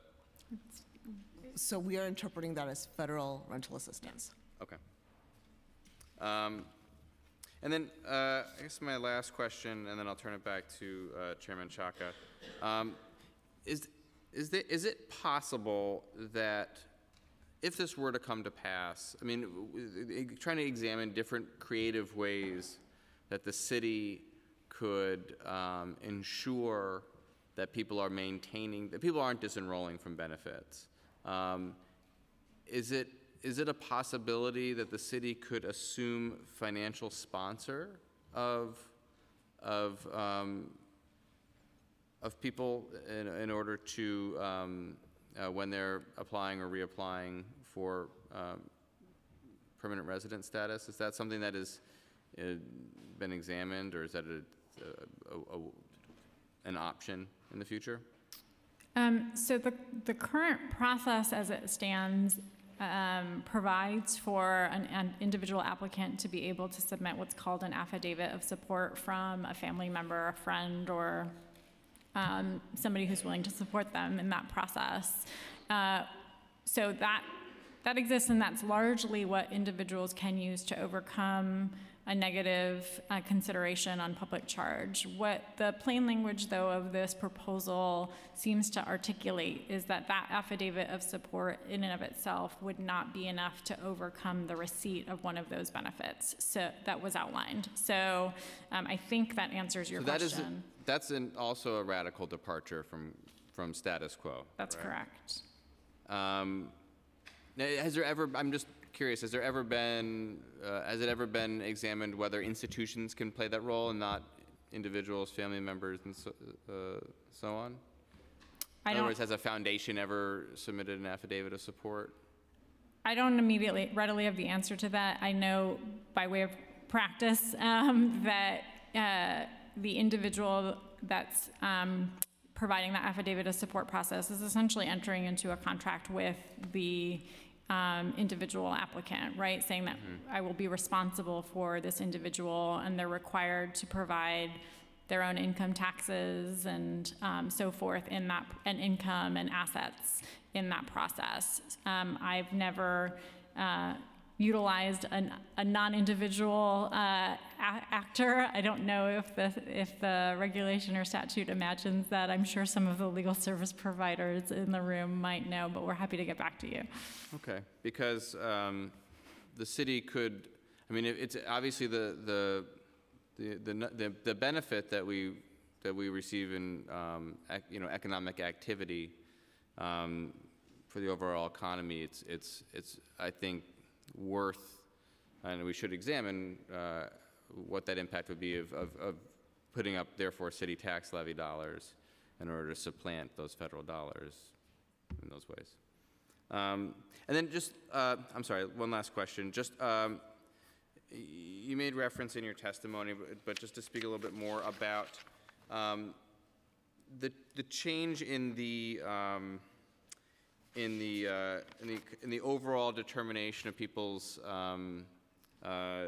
So we are interpreting that as federal rental assistance. okay. Um, And then, uh, I guess my last question, and then I'll turn it back to uh, Chair Menchaca. Um, Is, is there, is it possible that if this were to come to pass, I mean, trying to examine different creative ways that the city could um, ensure that people are maintaining, that people aren't disenrolling from benefits. Um, Is it, is it a possibility that the city could assume financial sponsor of, of, um, of people in, in order to, um, uh, when they're applying or reapplying for um, permanent resident status? Is that something that has uh, been examined, or is that a, a, a, an option in the future? Um, so the, the current process as it stands um, provides for an, an individual applicant to be able to submit what's called an affidavit of support from a family member, a friend, or um, somebody who's willing to support them in that process. Uh, so that that exists, and that's largely what individuals can use to overcome a negative uh, consideration on public charge. What the plain language, though, of this proposal seems to articulate is that that affidavit of support in and of itself would not be enough to overcome the receipt of one of those benefits so that was outlined. So um, I think that answers your So that is, question. that's an, also a radical departure from, from status quo. That's correct. Um, now, has there ever, I'm just curious, has there ever been, uh, has it ever been examined whether institutions can play that role and not individuals, family members, and so, uh, so on? I In other words, has a foundation ever submitted an affidavit of support? I don't immediately readily have the answer to that. I know by way of practice um, that uh, the individual that's um, providing the affidavit of support process is essentially entering into a contract with the um, individual applicant, right? Saying that I will be responsible for this individual, and they're required to provide their own income taxes and um, so forth in that, and income and assets in that process. Um, I've never uh, utilized an, a non-individual uh, actor. I don't know if the, if the regulation or statute imagines that. I'm sure some of the legal service providers in the room might know, but we're happy to get back to you. Okay, because um, the city could, I mean, it- it's obviously the, the, the, the, the, the benefit that we, that we receive in, um, ec- you know, economic activity, um, for the overall economy, it's, it's, it's, I think, worth, and we should examine, uh, what that impact would be of, of, of putting up therefore city tax levy dollars in order to supplant those federal dollars in those ways. Um, and then just, uh, I'm sorry, one last question. Just, um, you made reference in your testimony, but, but just to speak a little bit more about um, the, the change in the, um, in the, uh, in the, in the overall determination of people's, um, uh, uh,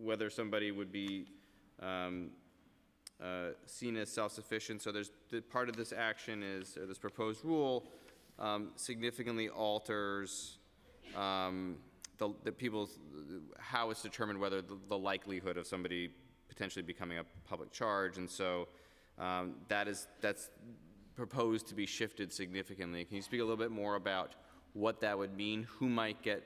whether somebody would be um, uh, seen as self-sufficient. So there's, the part of this action is, or this proposed rule um, significantly alters um, the, the people's, how it's determined whether the, the likelihood of somebody potentially becoming a public charge. And so um, that is, that's proposed to be shifted significantly. Can you speak a little bit more about what that would mean? Who might get,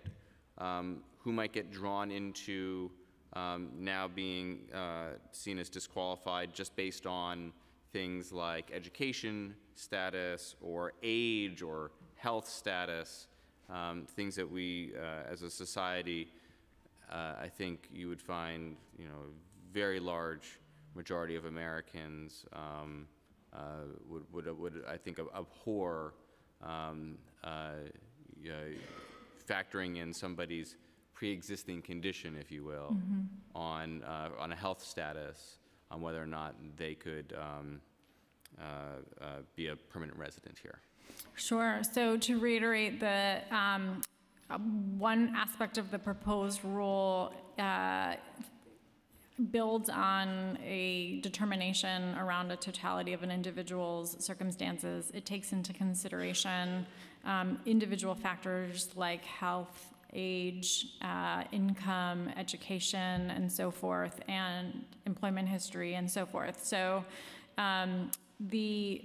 um, who might get drawn into um, now being uh, seen as disqualified just based on things like education status or age or health status, um, things that we, uh, as a society, uh, I think you would find, you know, a very large majority of Americans um, would, would, would, I think, abhor um, uh, y- factoring in somebody's pre-existing condition, if you will, on, uh, on a health status, on whether or not they could um, uh, uh, be a permanent resident here. Sure. So to reiterate, the um, uh, one aspect of the proposed rule uh, builds on a determination around a totality of an individual's circumstances. It takes into consideration um, individual factors like health, age, uh, income, education, and so forth, and employment history, and so forth. So um, the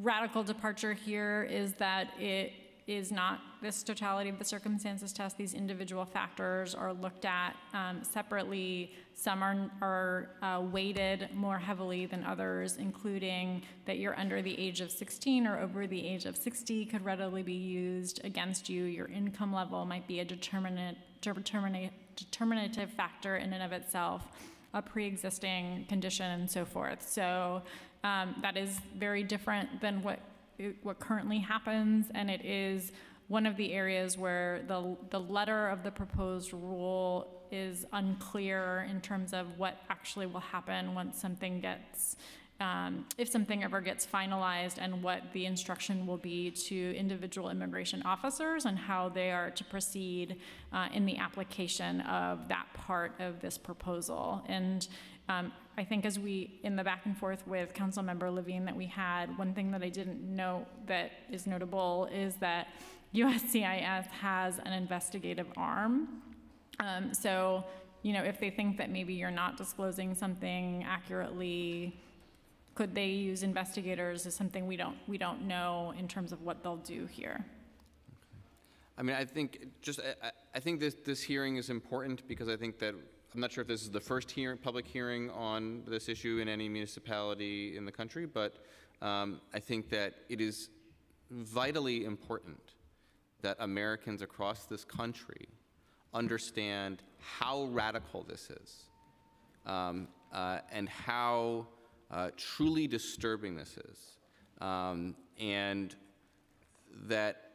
radical departure here is that it is not this totality of the circumstances test. These individual factors are looked at um, separately. Some are, are uh, weighted more heavily than others, including that you're under the age of 16 or over the age of 60 could readily be used against you. Your income level might be a determinate, determinate, determinative factor in and of itself, a pre-existing condition, and so forth. So um, that is very different than what what currently happens, and it is one of the areas where the, the letter of the proposed rule is unclear in terms of what actually will happen once something gets, um, if something ever gets finalized, and what the instruction will be to individual immigration officers and how they are to proceed uh, in the application of that part of this proposal. And um, I think as we, in the back and forth with Council Member Levine that we had, one thing that I didn't know that is notable is that USCIS has an investigative arm. Um, so, you know, if they think that maybe you're not disclosing something accurately, could they use investigators is something we don't, we don't know in terms of what they'll do here. I mean, I think just, I- I, think this, this hearing is important because I think that, I'm not sure if this is the first hearing, public hearing on this issue in any municipality in the country, but um, I think that it is vitally important that Americans across this country understand how radical this is um, uh, and how uh, truly disturbing this is. Um, and that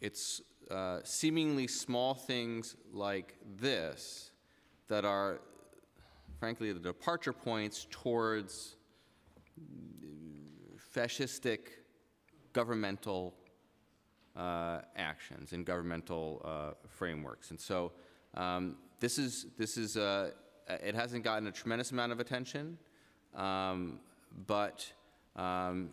it's uh, seemingly small things like this that are, frankly, the departure points towards fascistic governmental uh, actions and governmental uh, frameworks. And so um, this is, this is uh, it hasn't gotten a tremendous amount of attention, um, but um,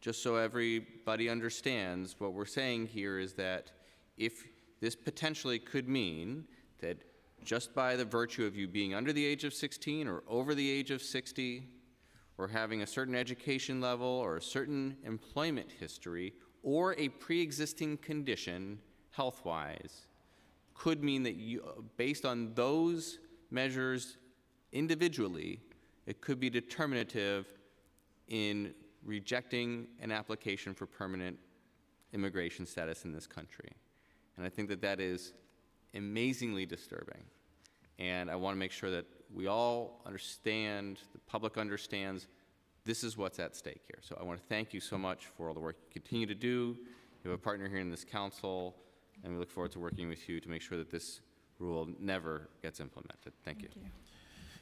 just so everybody understands, what we're saying here is that if this potentially could mean that just by the virtue of you being under the age of 16 or over the age of 60, or having a certain education level or a certain employment history or a pre existing condition health wise could mean that you, based on those measures individually, it could be determinative in rejecting an application for permanent immigration status in this country. And I think that that is amazingly disturbing. And I want to make sure that we all understand, the public understands, this is what's at stake here. So I want to thank you so much for all the work you continue to do. You have a partner here in this council, and we look forward to working with you to make sure that this rule never gets implemented. Thank you.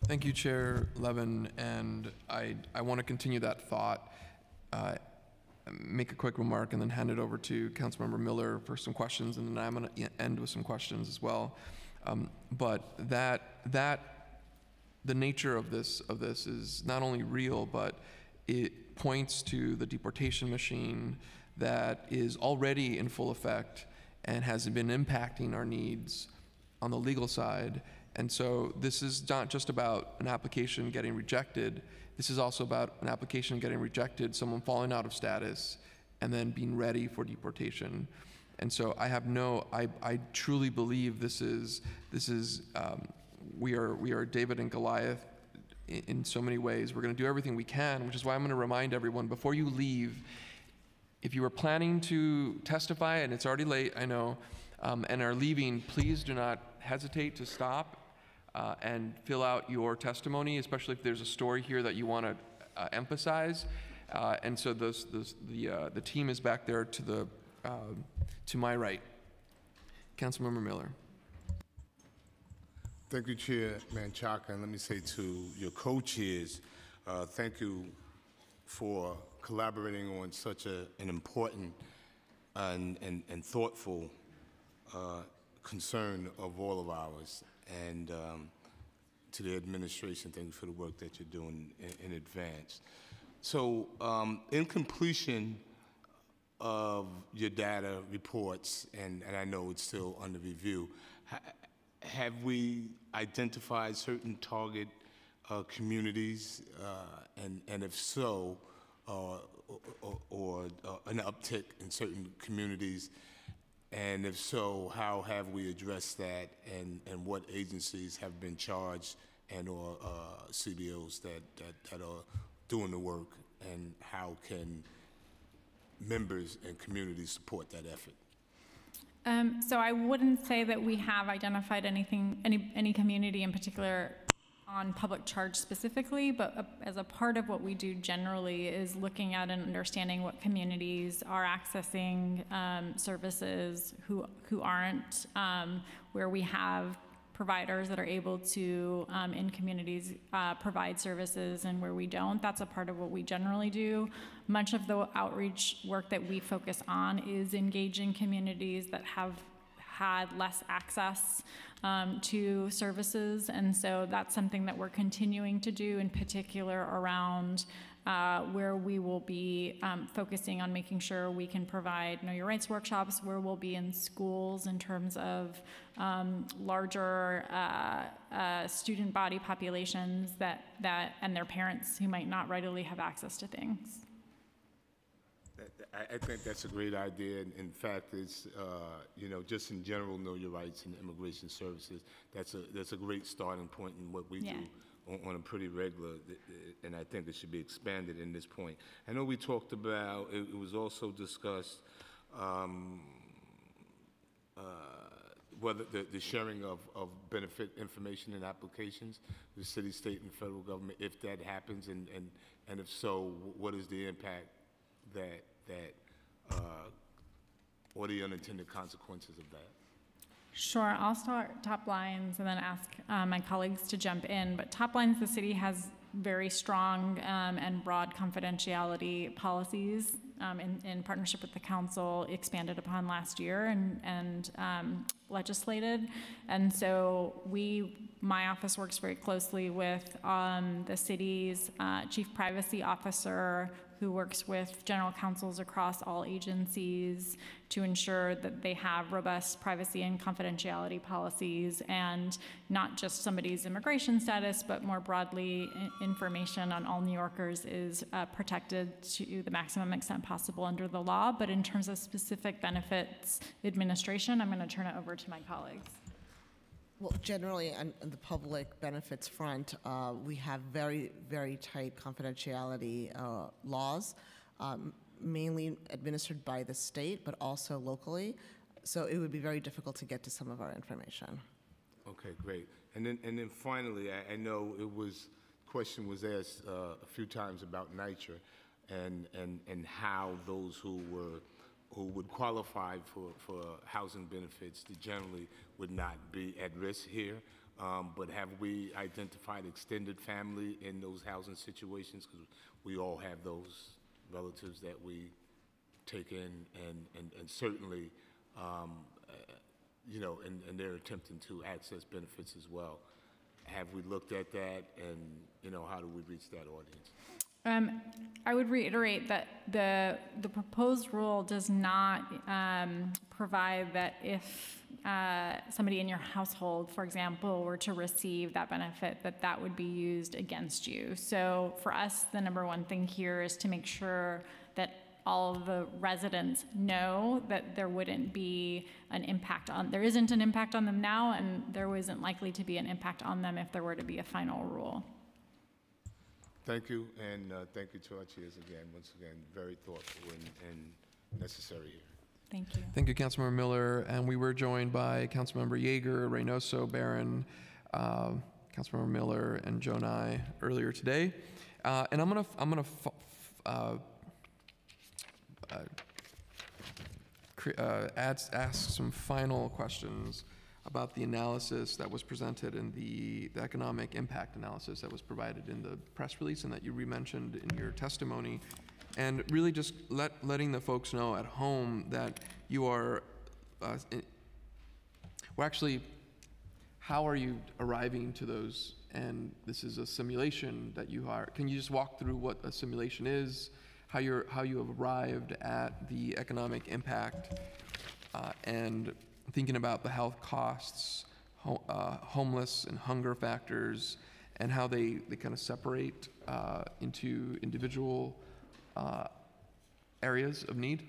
Thank you, Chair Levin, and I, I want to continue that thought. Uh, Make a quick remark and then hand it over to Councilmember Miller for some questions, and then I'm going to end with some questions as well. Um, But that, that, the nature of this, of this is not only real, but it points to the deportation machine that is already in full effect and has been impacting our needs on the legal side. And so this is not just about an application getting rejected. This is also about an application getting rejected, someone falling out of status, and then being ready for deportation. And so I have no, I, I truly believe this is, this is, um, we are, we are David and Goliath in, in so many ways. We're going to do everything we can, which is why I'm going to remind everyone before you leave, if you are planning to testify, and it's already late, I know, um, and are leaving, please do not hesitate to stop uh, and fill out your testimony, especially if there's a story here that you want to uh, emphasize. Uh, and so those, those, the, uh, the team is back there to, the, um, to my right. Councilmember Miller. Thank you, Chair Menchaca, and let me say to your co-chairs, uh, thank you for collaborating on such a, an important and, and, and thoughtful uh, concern of all of ours. And um, to the administration, thank you for the work that you're doing in, in advance. So, um, in completion of your data reports, and, and I know it's still under review, have we identified certain target uh, communities, uh, and, and if so, uh, or, or uh, an uptick in certain communities? And if so, how have we addressed that, and, and what agencies have been charged and/or uh, CBOs that, that, that are doing the work, and how can members and communities support that effort? Um, so I wouldn't say that we have identified anything, any, any community in particular on public charge specifically, but uh, as a part of what we do generally is looking at and understanding what communities are accessing um, services, who, who aren't, um, where we have providers that are able to, um, in communities, uh, provide services and where we don't. That's a part of what we generally do. Much of the outreach work that we focus on is engaging communities that have had less access um, to services. And so that's something that we're continuing to do, in particular around uh, where we will be um, focusing on making sure we can provide Know Your Rights workshops, where we'll be in schools in terms of um, larger uh, uh, student body populations that, that and their parents who might not readily have access to things. I, think that's a great idea. And in fact, it's, uh, you know, just in general, know your rights and immigration services. That's a, that's a great starting point in what we Yeah. do on, on a pretty regular, and I think it should be expanded in this point. I know we talked about, it, it was also discussed, um, uh, whether the, the sharing of, of benefit information and applications, the city, state, and federal government, if that happens, and, and, and if so, what is the impact that, that, uh, or the unintended consequences of that? Sure, I'll start top lines and then ask uh, my colleagues to jump in. But top lines, the city has very strong um, and broad confidentiality policies um, in, in partnership with the council, expanded upon last year and, and um, legislated. And so we, my office works very closely with um, the city's uh, chief privacy officer, who works with general counsels across all agencies to ensure that they have robust privacy and confidentiality policies and not just somebody's immigration status, but more broadly, information on all New Yorkers is uh, protected to the maximum extent possible under the law. But in terms of specific benefits administration, I'm going to turn it over to my colleagues. Well, generally, on, the public benefits front, uh, we have very, very tight confidentiality uh, laws, um, mainly administered by the state, but also locally. So it would be very difficult to get to some of our information. Okay, great. And then, and then finally, I, I know it was, question was asked uh, a few times about NYCHA and, and, and how those who were, who would qualify for, for housing benefits generally would not be at risk here. Um, But have we identified extended family in those housing situations? Because we all have those relatives that we take in, and, and, and certainly, um, uh, you know, and, and they're attempting to access benefits as well. Have we looked at that, and, you know, how do we reach that audience? Um, I would reiterate that the, the proposed rule does not um, provide that if uh, somebody in your household, for example, were to receive that benefit, that that would be used against you. So for us, the number one thing here is to make sure that all of the residents know that there wouldn't be an impact on, there isn't an impact on them now, and there isn't likely to be an impact on them if there were to be a final rule. Thank you, and uh, thank you to our chairs again, once again, very thoughtful and, and necessary here. Thank you. Thank you, Councilmember Miller. And we were joined by Councilmember Yeger, Reynoso, Barron, uh, Councilmember Miller, and Jonai earlier today. Uh, and I'm gonna I'm gonna uh, uh, uh, ask some final questions about the analysis that was presented and the, the economic impact analysis that was provided in the press release and that you re-mentioned in your testimony. And really just let, letting the folks know at home that you are, uh, well, actually, how are you arriving to those? And this is a simulation that you are. Can you just walk through what a simulation is, how you're, how you have arrived at the economic impact, uh, and thinking about the health costs, ho- uh, homeless and hunger factors, and how they, they kind of separate uh, into individual uh, areas of need?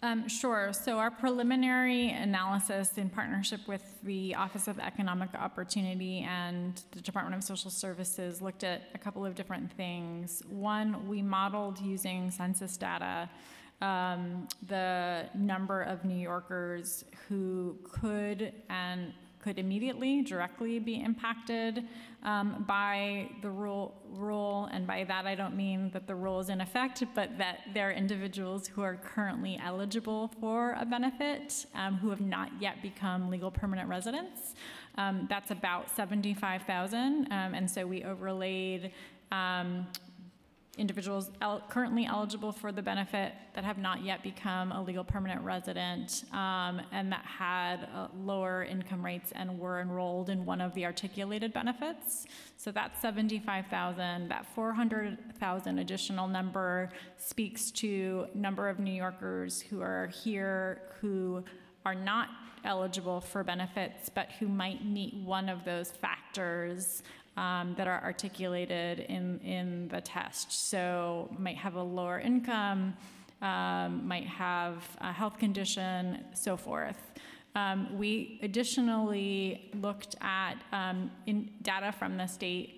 Um, sure. So our preliminary analysis in partnership with the Office of Economic Opportunity and the Department of Social Services looked at a couple of different things. One, we modeled using census data um, the number of New Yorkers who could and could immediately, directly be impacted um, by the rule, rule. And by that, I don't mean that the rule is in effect, but that there are individuals who are currently eligible for a benefit um, who have not yet become legal permanent residents. Um, that's about 75,000. Um, and so we overlaid um, individuals el- currently eligible for the benefit that have not yet become a legal permanent resident um, and that had uh, lower income rates and were enrolled in one of the articulated benefits. So that's 75,000. That 400,000 additional number speaks to number of New Yorkers who are here who are not eligible for benefits, but who might meet one of those factors um, that are articulated in, in the test. So might have a lower income, um, might have a health condition, so forth. Um, we additionally looked at um, data from the state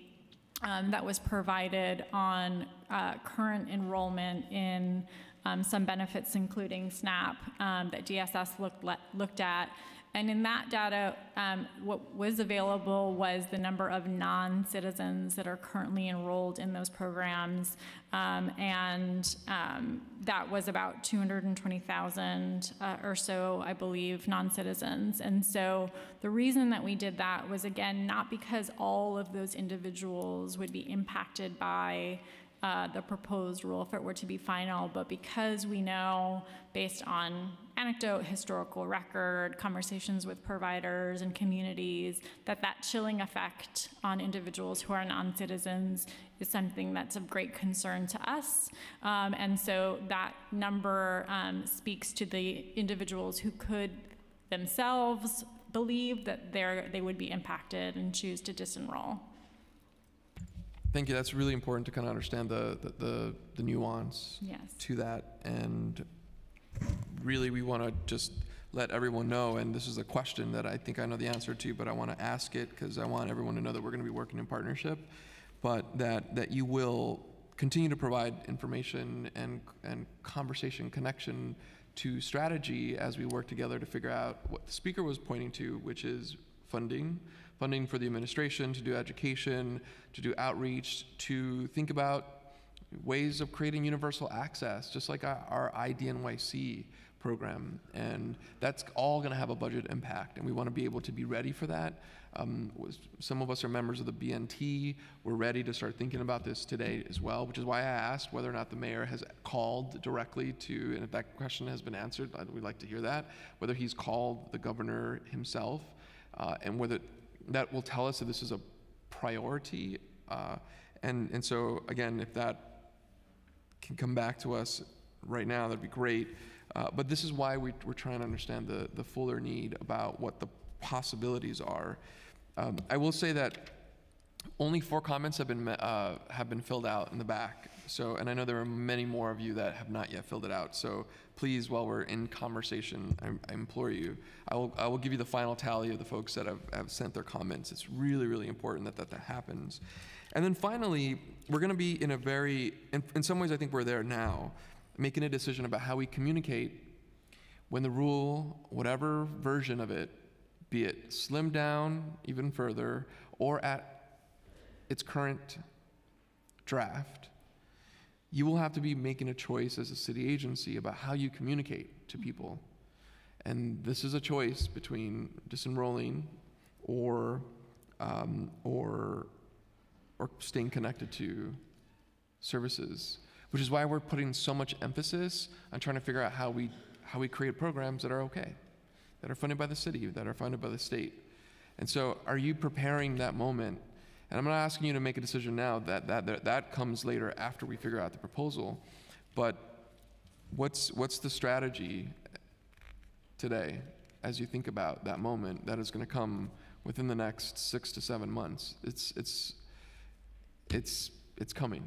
um, that was provided on uh, current enrollment in um, some benefits, including SNAP, um, that DSS looked, looked at. And in that data, um, what was available was the number of non citizens that are currently enrolled in those programs. Um, and um, that was about 220,000 uh, or so, I believe, non citizens. And so the reason that we did that was, again, not because all of those individuals would be impacted by uh, the proposed rule if it were to be final, but because we know based on anecdote, historical record, conversations with providers and communities, that that chilling effect on individuals who are non-citizens is something that's of great concern to us. Um, and so that number um, speaks to the individuals who could themselves believe that they would be impacted and choose to disenroll. Thank you. That's really important to kind of understand the, the, the, the nuance Yes. to that. And really, we want to just let everyone know, and this is a question that I think I know the answer to, but I want to ask it because I want everyone to know that we're going to be working in partnership, but that, that you will continue to provide information and, and conversation connection to strategy as we work together to figure out what the speaker was pointing to, which is funding, funding for the administration to do education, to do outreach, to think about ways of creating universal access, just like our, IDNYC program. And that's all going to have a budget impact, and we want to be able to be ready for that. Um, some of us are members of the BNT. We're ready to start thinking about this today as well, which is why I asked whether or not the mayor has called directly to, and if that question has been answered, we'd like to hear that, whether he's called the governor himself, uh, and whether that will tell us that this is a priority. Uh, and, and so, again, if that can come back to us right now, that'd be great. Uh, but this is why we, we're trying to understand the, the fuller need about what the possibilities are. Um, I will say that only four comments have been, uh, have been filled out in the back. So, and I know there are many more of you that have not yet filled it out. So please, while we're in conversation, I, I implore you, I will, I will give you the final tally of the folks that have, have sent their comments. It's really, really important that that, that happens. And then finally, we're going to be in a very, in, in some ways, I think we're there now, making a decision about how we communicate when the rule, whatever version of it, be it slimmed down even further or at its current draft, you will have to be making a choice as a city agency about how you communicate to people. And this is a choice between disenrolling or, um, or, or staying connected to services, which is why we're putting so much emphasis on trying to figure out how we, how we create programs that are okay, that are funded by the city, that are funded by the state. And so, are you preparing that moment? And I'm not asking you to make a decision now. That that that, that comes later after we figure out the proposal. But what's what's the strategy today as you think about that moment that is going to come within the next six to seven months? It's it's it's it's coming.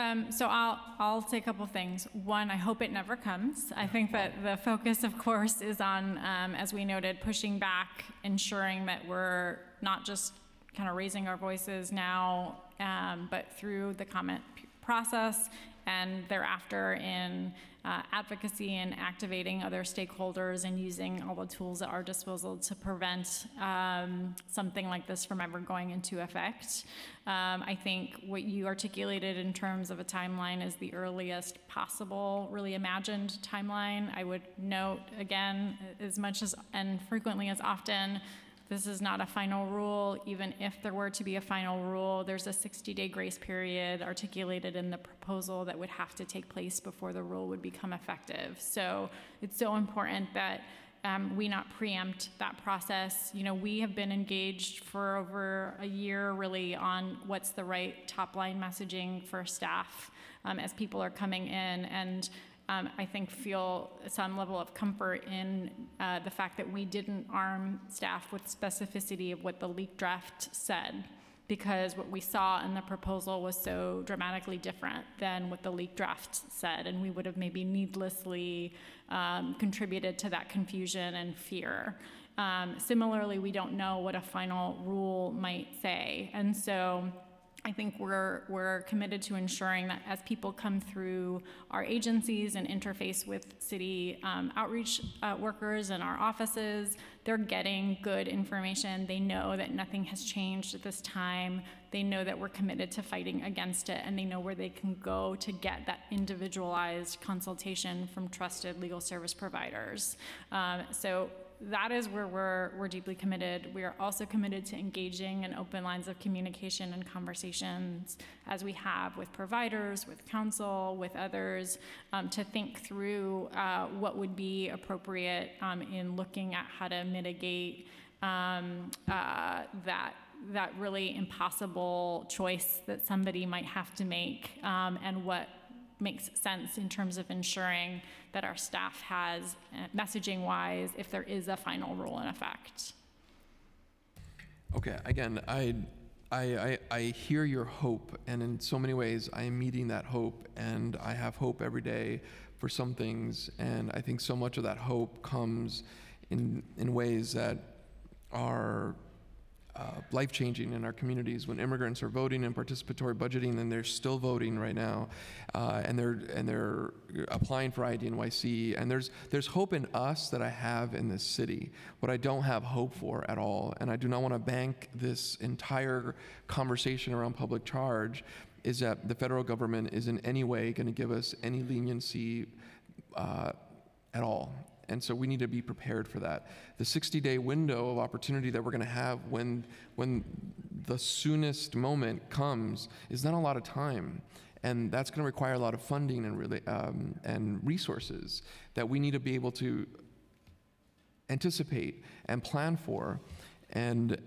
Um, so I'll, I'll say a couple things. One, I hope it never comes. I think that the focus, of course, is on, um, as we noted, pushing back, ensuring that we're not just kind of raising our voices now, um, but through the comment process and thereafter in uh, advocacy and activating other stakeholders and using all the tools at our disposal to prevent um, something like this from ever going into effect. Um, I think what you articulated in terms of a timeline is the earliest possible, really imagined timeline. I would note again, as much as and frequently as often, this is not a final rule. Even if there were to be a final rule, there's a 60-day grace period articulated in the proposal that would have to take place before the rule would become effective. So it's so important that um, we not preempt that process. You know, we have been engaged for over a year really on what's the right top line messaging for staff um, as people are coming in. And um, I think feel some level of comfort in uh, the fact that we didn't arm staff with specificity of what the leak draft said because what we saw in the proposal was so dramatically different than what the leak draft said, and we would have maybe needlessly um, contributed to that confusion and fear. Um, similarly, we don't know what a final rule might say, and so I think we're, we're committed to ensuring that as people come through our agencies and interface with city um, outreach uh, workers and our offices, they're getting good information. They know that nothing has changed at this time. They know that we're committed to fighting against it, and they know where they can go to get that individualized consultation from trusted legal service providers. Um, so that is where we're, we're deeply committed. We are also committed to engaging in open lines of communication and conversations as we have with providers, with council, with others, um, to think through uh, what would be appropriate um, in looking at how to mitigate um, uh, that that really impossible choice that somebody might have to make um, and what makes sense in terms of ensuring that our staff has, uh, messaging wise, if there is a final rule in effect. Okay, again, I, I, I, I hear your hope, and in so many ways, I am meeting that hope, and I have hope every day. for some things. And I think so much of that hope comes in, in ways that are uh, life changing in our communities. When immigrants are voting and participatory budgeting, and they're still voting right now, uh, and they're and they're applying for ID/NYC, and there's there's hope in us that I have in this city. What I don't have hope for at all, and I do not want to bank this entire conversation around public charge, is that the federal government is in any way going to give us any leniency uh, at all. And so we need to be prepared for that. The 60 day window of opportunity that we're going to have when, when the soonest moment comes is not a lot of time. And that's going to require a lot of funding and, really, um, and resources that we need to be able to anticipate and plan for. And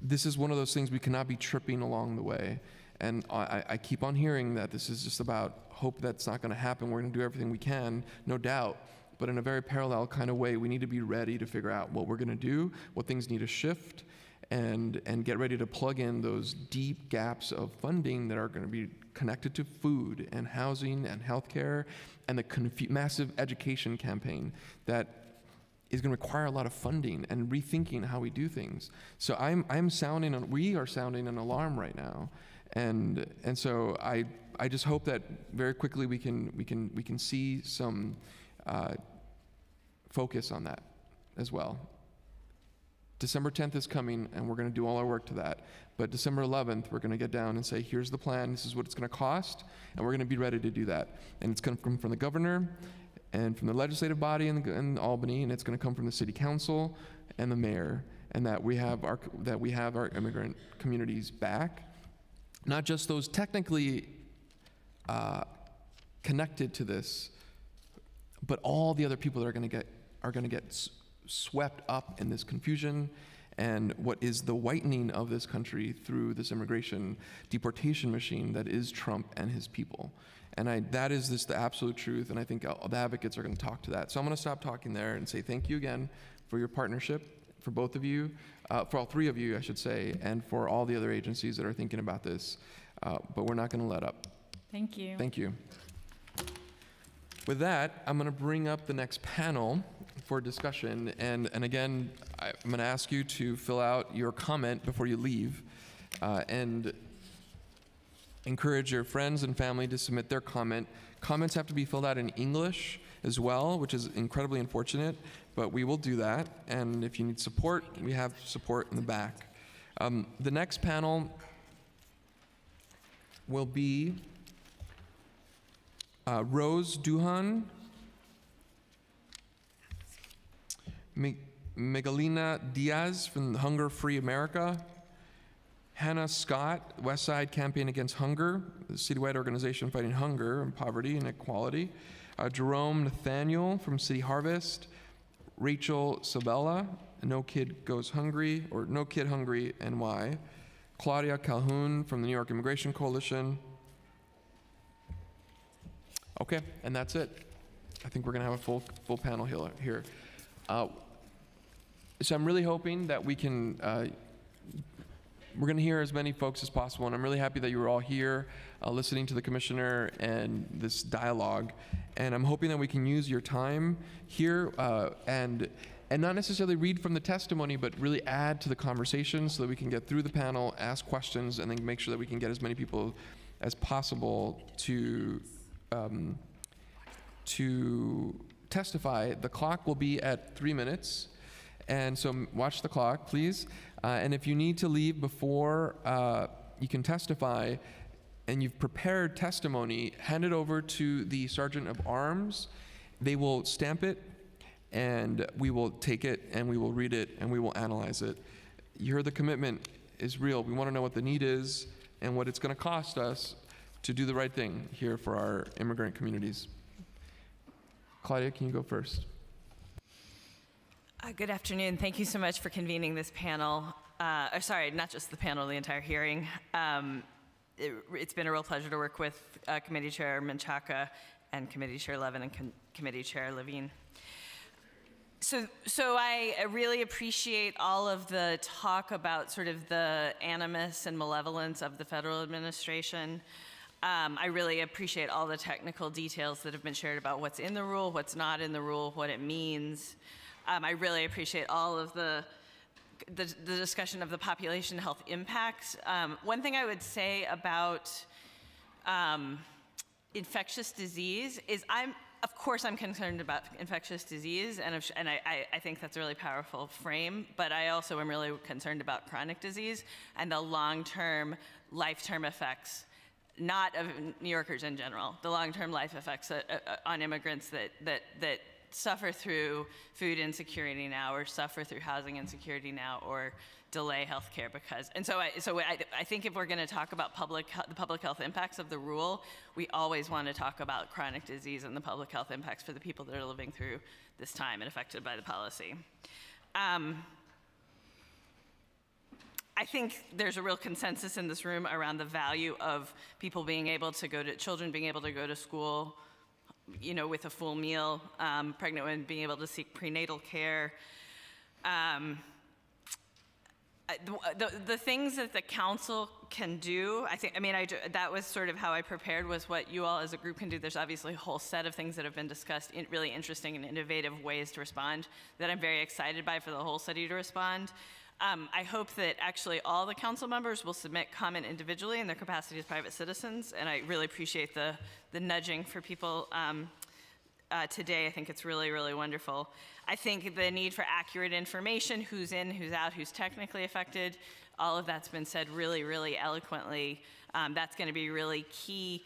this is one of those things we cannot be tripping along the way. And I, I keep on hearing that this is just about hope that's not going to happen. We're going to do everything we can, no doubt. But in a very parallel kind of way, we need to be ready to figure out what we're going to do, what things need to shift, and, and get ready to plug in those deep gaps of funding that are going to be connected to food and housing and healthcare and the confu- massive education campaign that is going to require a lot of funding and rethinking how we do things. So I'm, I'm sounding, an, we are sounding an alarm right now. And, and so I, I just hope that very quickly we can, we can, we can see some uh, focus on that as well. December 10th is coming, and we're going to do all our work to that. But December 11th, we're going to get down and say, here's the plan, this is what it's going to cost, and we're going to be ready to do that. And it's going to come from the governor and from the legislative body in, in Albany, and it's going to come from the city council and the mayor, and that we have our, that we have our immigrant communities back. Not just those technically uh, connected to this, but all the other people that are going to get are going to get s- swept up in this confusion and what is the whitening of this country through this immigration deportation machine that is Trump and his people. And I, that is just the absolute truth, and I think all the advocates are going to talk to that. So I'm going to stop talking there and say thank you again for your partnership, for both of you, uh, for all three of you, I should say, and for all the other agencies that are thinking about this. Uh, but we're not going to let up. Thank you. Thank you. With that, I'm going to bring up the next panel for discussion. And, and again, I, I'm going to ask you to fill out your comment before you leave uh, and encourage your friends and family to submit their comment. Comments have to be filled out in English as well, which is incredibly unfortunate, but we will do that. And if you need support, we have support in the back. Um, the next panel will be uh, Rose Duhan, Me- Miguelina Diaz from Hunger Free America, Hannah Scott, West Side Campaign Against Hunger, the citywide organization fighting hunger and poverty and inequality, uh, Jerome Nathaniel from City Harvest, Rachel Sabella, No Kid Goes Hungry, or No Kid Hungry and Why, Claudia Calhoun from the New York Immigration Coalition, Okay, and that's it. I think we're going to have a full, full panel here. Uh, so I'm really hoping that we can, uh, we're going to hear as many folks as possible, and I'm really happy that you were all here uh, listening to the commissioner and this dialogue. And I'm hoping that we can use your time here uh, and and not necessarily read from the testimony, but really add to the conversation so that we can get through the panel, ask questions, and then make sure that we can get as many people as possible to um, to testify. The clock will be at three minutes, and so watch the clock, please. Uh, and if you need to leave before uh, you can testify, and you've prepared testimony, hand it over to the sergeant of arms. They will stamp it, and we will take it, and we will read it, and we will analyze it. You heard the commitment is real. We want to know what the need is and what it's going to cost us to do the right thing here for our immigrant communities. Claudia, can you go first? Uh, Good afternoon. Thank you so much for convening this panel. Uh, or sorry, not just the panel, the entire hearing. Um, it, it's been a real pleasure to work with uh, Committee Chair Menchaca and Committee Chair Levin and Com- Committee Chair Levine. So, so I really appreciate all of the talk about sort of the animus and malevolence of the federal administration. Um, I really appreciate all the technical details that have been shared about what's in the rule, what's not in the rule, what it means. Um, I really appreciate all of the the, the discussion of the population health impacts. Um, one thing I would say about um, infectious disease is I'm, of course, I'm concerned about infectious disease, and, and I, I, I think that's a really powerful frame, but I also am really concerned about chronic disease and the long-term, life-term effects not of New Yorkers in general, the long-term life effects uh, uh, on immigrants that, that, that suffer through food insecurity now or suffer through housing insecurity now or delay health care because and so I, so I, I think if we're going to talk about public the public health impacts of the rule we always want to talk about chronic disease and the public health impacts for the people that are living through this time and affected by the policy. Um, I think there's a real consensus in this room around the value of people being able to go to children being able to go to school you know, with a full meal, um, pregnant women being able to seek prenatal care. Um, the, the, things that the council can do, I think, I mean, I, that was sort of how I prepared was what you all as a group can do. There's obviously a whole set of things that have been discussed, in really interesting and innovative ways to respond that I'm very excited by for the whole city to respond. Um, I hope that actually all the council members will submit comment individually in their capacity as private citizens, and I really appreciate the, the nudging for people um, uh, today. I think it's really, really wonderful. I think the need for accurate information, who's in, who's out, who's technically affected, all of that's been said really, really eloquently. Um, that's going to be really key.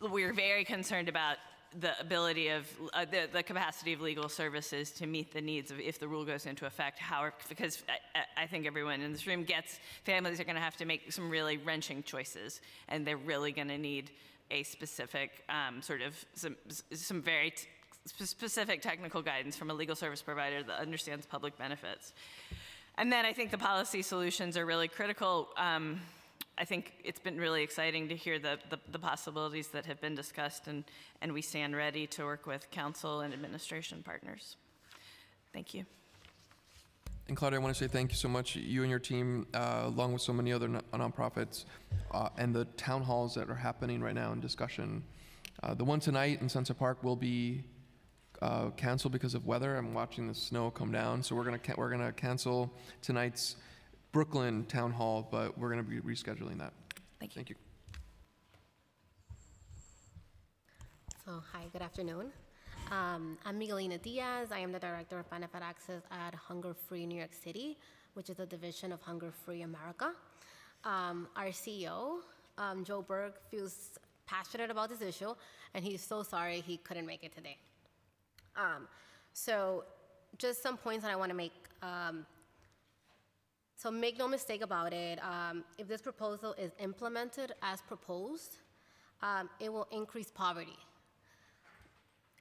We're very concerned about the ability of uh, the, the capacity of legal services to meet the needs of if the rule goes into effect how because I, I think everyone in this room gets families are going to have to make some really wrenching choices and they're really going to need a specific um, sort of some some very specific technical guidance from a legal service provider that understands public benefits. And then I think the policy solutions are really critical um, I think it's been really exciting to hear the, the, the, possibilities that have been discussed, and, and we stand ready to work with council and administration partners. Thank you. And Claudia, I want to say thank you so much. You and your team, uh, along with so many other non- nonprofits, uh, and the town halls that are happening right now in discussion. Uh, the one tonight in Sunset Park will be uh, canceled because of weather. I'm watching the snow come down, so we're gonna we're gonna cancel tonight's Brooklyn Town Hall, but we're going to be rescheduling that. Thank you. Thank you. So, hi, good afternoon. Um, I'm Miguelina Diaz. I am the Director of Benefit Access at Hunger Free New York City, which is a division of Hunger Free America. Um, our CEO, um, Joel Berg, feels passionate about this issue, and he's so sorry he couldn't make it today. Um, so, just some points that I want to make um, so make no mistake about it, um, if this proposal is implemented as proposed, um, it will increase poverty.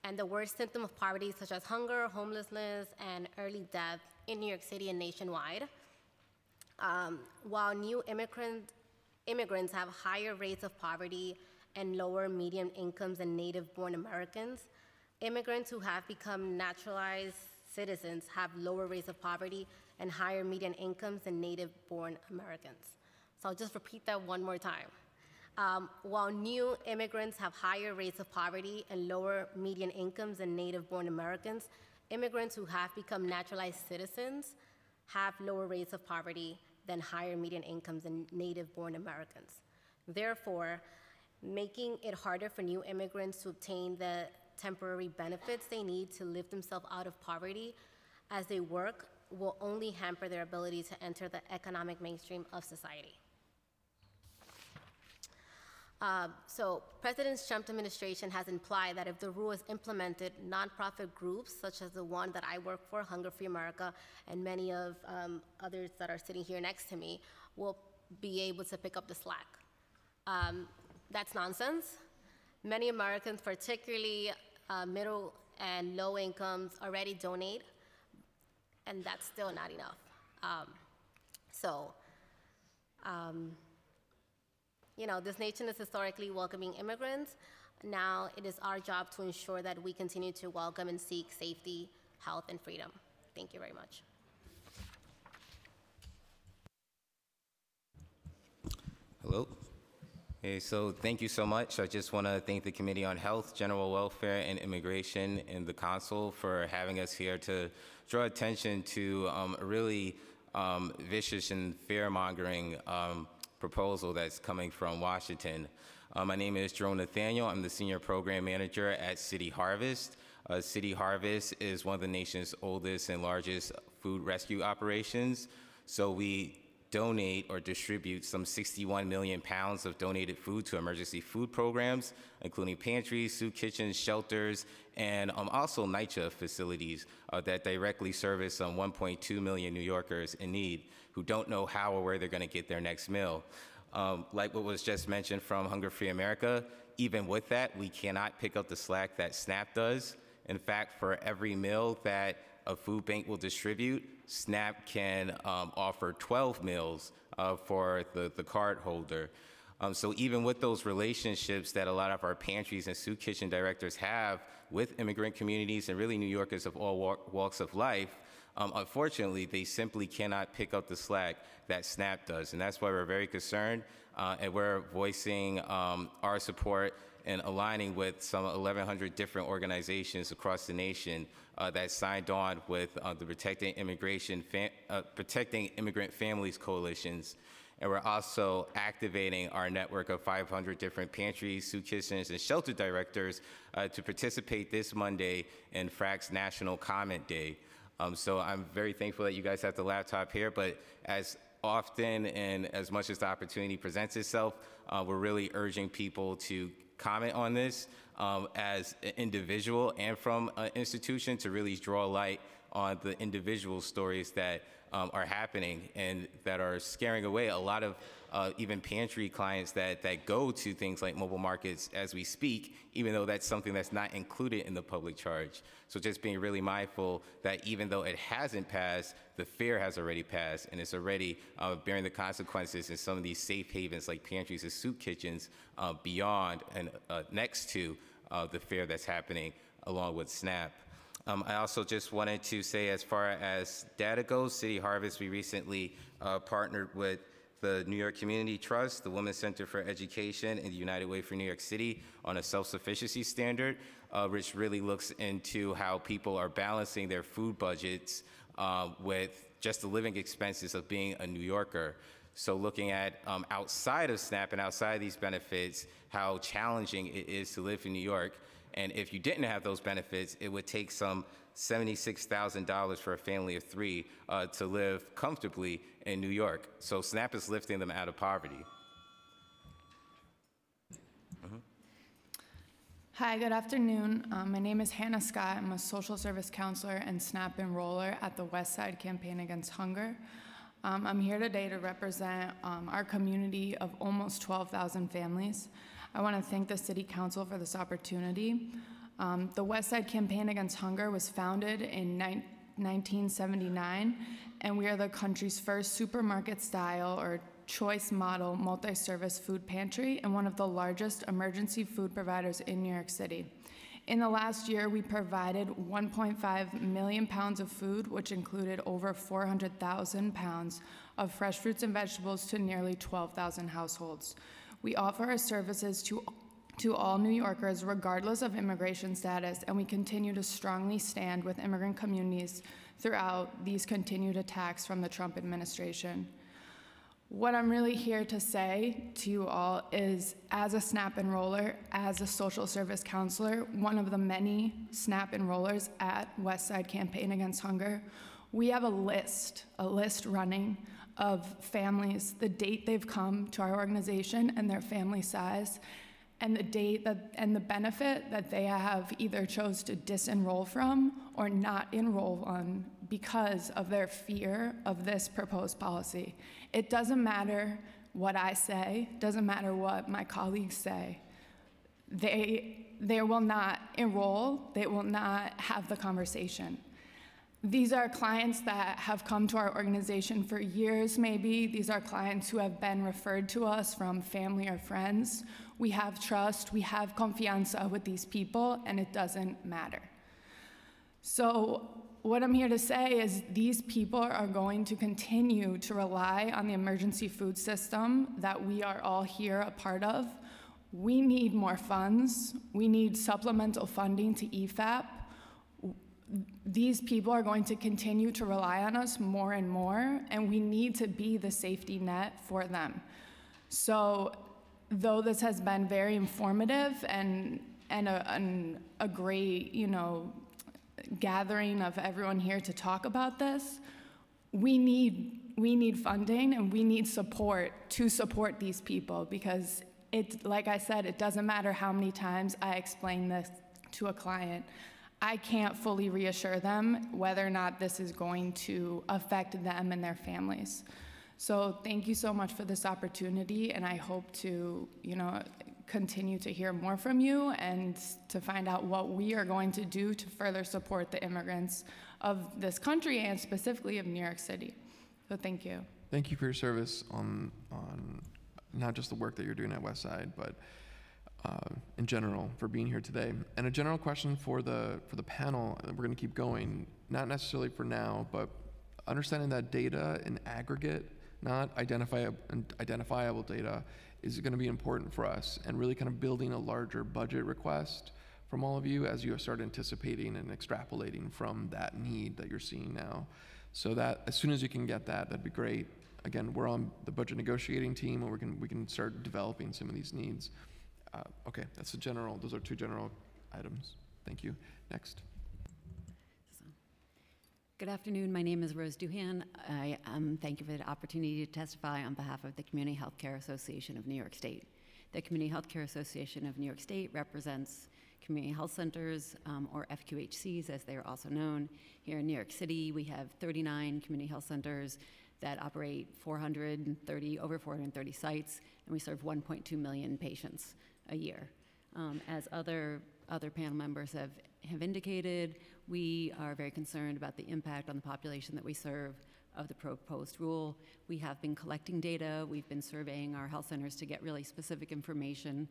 And the worst symptom of poverty, such as hunger, homelessness, and early death in New York City and nationwide. Um, while new immigrant, immigrants have higher rates of poverty and lower median incomes than native born Americans, immigrants who have become naturalized citizens have lower rates of poverty and higher median incomes than native born Americans. So I'll just repeat that one more time. Um, while new immigrants have higher rates of poverty and lower median incomes than native born Americans, immigrants who have become naturalized citizens have lower rates of poverty than higher median incomes than native born Americans. Therefore, making it harder for new immigrants to obtain the temporary benefits they need to lift themselves out of poverty as they work will only hamper their ability to enter the economic mainstream of society. Uh, so President Trump's administration has implied that if the rule is implemented, nonprofit groups such as the one that I work for, Hunger Free America, and many of um, others that are sitting here next to me, will be able to pick up the slack. Um, that's nonsense. Many Americans, particularly uh, middle and low incomes, already donate and that's still not enough. Um, so, um, you know, this nation is historically welcoming immigrants. Now it is our job to ensure that we continue to welcome and seek safety, health, and freedom. Thank you very much. Hello. Okay, so thank you so much. I just want to thank the Committee on Health, General Welfare, and Immigration and the Council for having us here to draw attention to um, a really um, vicious and fear-mongering um, proposal that's coming from Washington. Uh, my name is Jerome Nathaniel. I'm the Senior Program Manager at City Harvest. Uh, City Harvest is one of the nation's oldest and largest food rescue operations. So we donate or distribute some 61 million pounds of donated food to emergency food programs, including pantries, soup kitchens, shelters, and um, also NYCHA facilities uh, that directly service some 1.2 million New Yorkers in need who don't know how or where they're going to get their next meal. Um, like what was just mentioned from Hunger Free America, even with that, we cannot pick up the slack that SNAP does. In fact, for every meal that a food bank will distribute, SNAP can um, offer 12 meals uh, for the, the card holder. Um, so even with those relationships that a lot of our pantries and soup kitchen directors have with immigrant communities and really New Yorkers of all walk, walks of life, um, unfortunately, they simply cannot pick up the slack that SNAP does. And that's why we're very concerned uh, and we're voicing um, our support and aligning with some 1,100 different organizations across the nation uh, that signed on with uh, the Protecting Immigration, uh, Protecting Immigrant Families Coalitions. And we're also activating our network of 500 different pantries, soup kitchens, and shelter directors uh, to participate this Monday in FRAC's National Comment Day. Um, so I'm very thankful that you guys have the laptop here, but as often and as much as the opportunity presents itself, uh, we're really urging people to comment on this um, as an individual and from an institution to really draw light on the individual stories that um, are happening and that are scaring away a lot of uh, even pantry clients that, that go to things like mobile markets as we speak, even though that's something that's not included in the public charge. So just being really mindful that even though it hasn't passed, the fear has already passed and it's already uh, bearing the consequences in some of these safe havens like pantries and soup kitchens uh, beyond and uh, next to uh, the fear that's happening along with SNAP. Um, I also just wanted to say, as far as data goes, City Harvest, we recently uh, partnered with the New York Community Trust, the Women's Center for Education, and the United Way for New York City on a self-sufficiency standard, uh, which really looks into how people are balancing their food budgets uh, with just the living expenses of being a New Yorker. So looking at um, outside of SNAP and outside of these benefits, how challenging it is to live in New York. And if you didn't have those benefits, it would take some $76,000 for a family of three uh, to live comfortably in New York. So SNAP is lifting them out of poverty. Hi, good afternoon. Um, my name is Hannah Scott. I'm a social service counselor and SNAP enroller at the West Side Campaign Against Hunger. Um, I'm here today to represent um, our community of almost 12,000 families. I want to thank the City Council for this opportunity. Um, the West Side Campaign Against Hunger was founded in 1979, and we are the country's first supermarket style or choice model multi service food pantry and one of the largest emergency food providers in New York City. In the last year, we provided 1.5 million pounds of food, which included over 400,000 pounds of fresh fruits and vegetables to nearly 12,000 households. We offer our services to to all New Yorkers, regardless of immigration status, and we continue to strongly stand with immigrant communities throughout these continued attacks from the Trump administration. What I'm really here to say to you all is as a SNAP enroller, as a social service counselor, one of the many SNAP enrollers at Westside Campaign Against Hunger, we have a list, a list running of families, the date they've come to our organization and their family size, and the date that, and the benefit that they have either chose to disenroll from or not enroll on because of their fear of this proposed policy. It doesn't matter what I say, doesn't matter what my colleagues say. They, they will not enroll, they will not have the conversation. These are clients that have come to our organization for years, maybe. These are clients who have been referred to us from family or friends. We have trust, we have confianza with these people, and it doesn't matter. So, what I'm here to say is these people are going to continue to rely on the emergency food system that we are all here a part of. We need more funds. We need supplemental funding to EFAP. These people are going to continue to rely on us more and more, and we need to be the safety net for them. So, though this has been very informative and and a, and a great, you know, gathering of everyone here to talk about this, we need we need funding and we need support to support these people because it like I said, it doesn't matter how many times I explain this to a client. I can't fully reassure them whether or not this is going to affect them and their families. So thank you so much for this opportunity and I hope to, you know, continue to hear more from you and to find out what we are going to do to further support the immigrants of this country and specifically of New York City. So thank you. Thank you for your service on on not just the work that you're doing at Westside, but uh, in general for being here today. And a general question for the for the panel. We're going to keep going, not necessarily for now, but understanding that data in aggregate, not identifiable identifiable data, is going to be important for us, and really kind of building a larger budget request from all of you as you start anticipating and extrapolating from that need that you're seeing now. So that as soon as you can get that, that'd be great. Again, we're on the budget negotiating team, and we can we can start developing some of these needs. Uh, okay, that's a general. Those are two general items. Thank you. Next. Good afternoon. My name is Rose Duhan. I um, thank you for the opportunity to testify on behalf of the Community Healthcare Association of New York State. The Community Healthcare Association of New York State represents community health centers, um, or FQHCs as they are also known. Here in New York City, we have 39 community health centers that operate 430, over 430 sites, and we serve 1.2 million patients a year. Um, as other other panel members have, have indicated, we are very concerned about the impact on the population that we serve of the proposed rule. We have been collecting data, we've been surveying our health centers to get really specific information.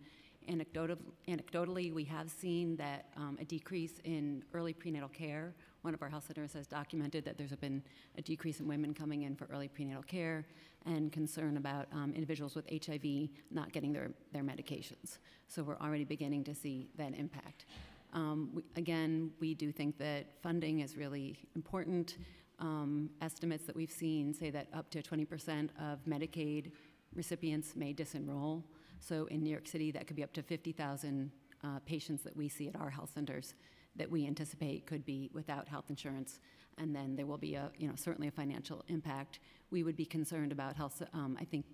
Anecdotal, anecdotally, we have seen that um, a decrease in early prenatal care. One of our health centers has documented that there's been a decrease in women coming in for early prenatal care and concern about um, individuals with HIV not getting their, their medications. So we're already beginning to see that impact. Um, we, again, we do think that funding is really important. Um, estimates that we've seen say that up to 20% of Medicaid recipients may disenroll. So in New York City, that could be up to 50,000 uh, patients that we see at our health centers that we anticipate could be without health insurance. And then there will be a, you know, certainly a financial impact. We would be concerned about health, um, I think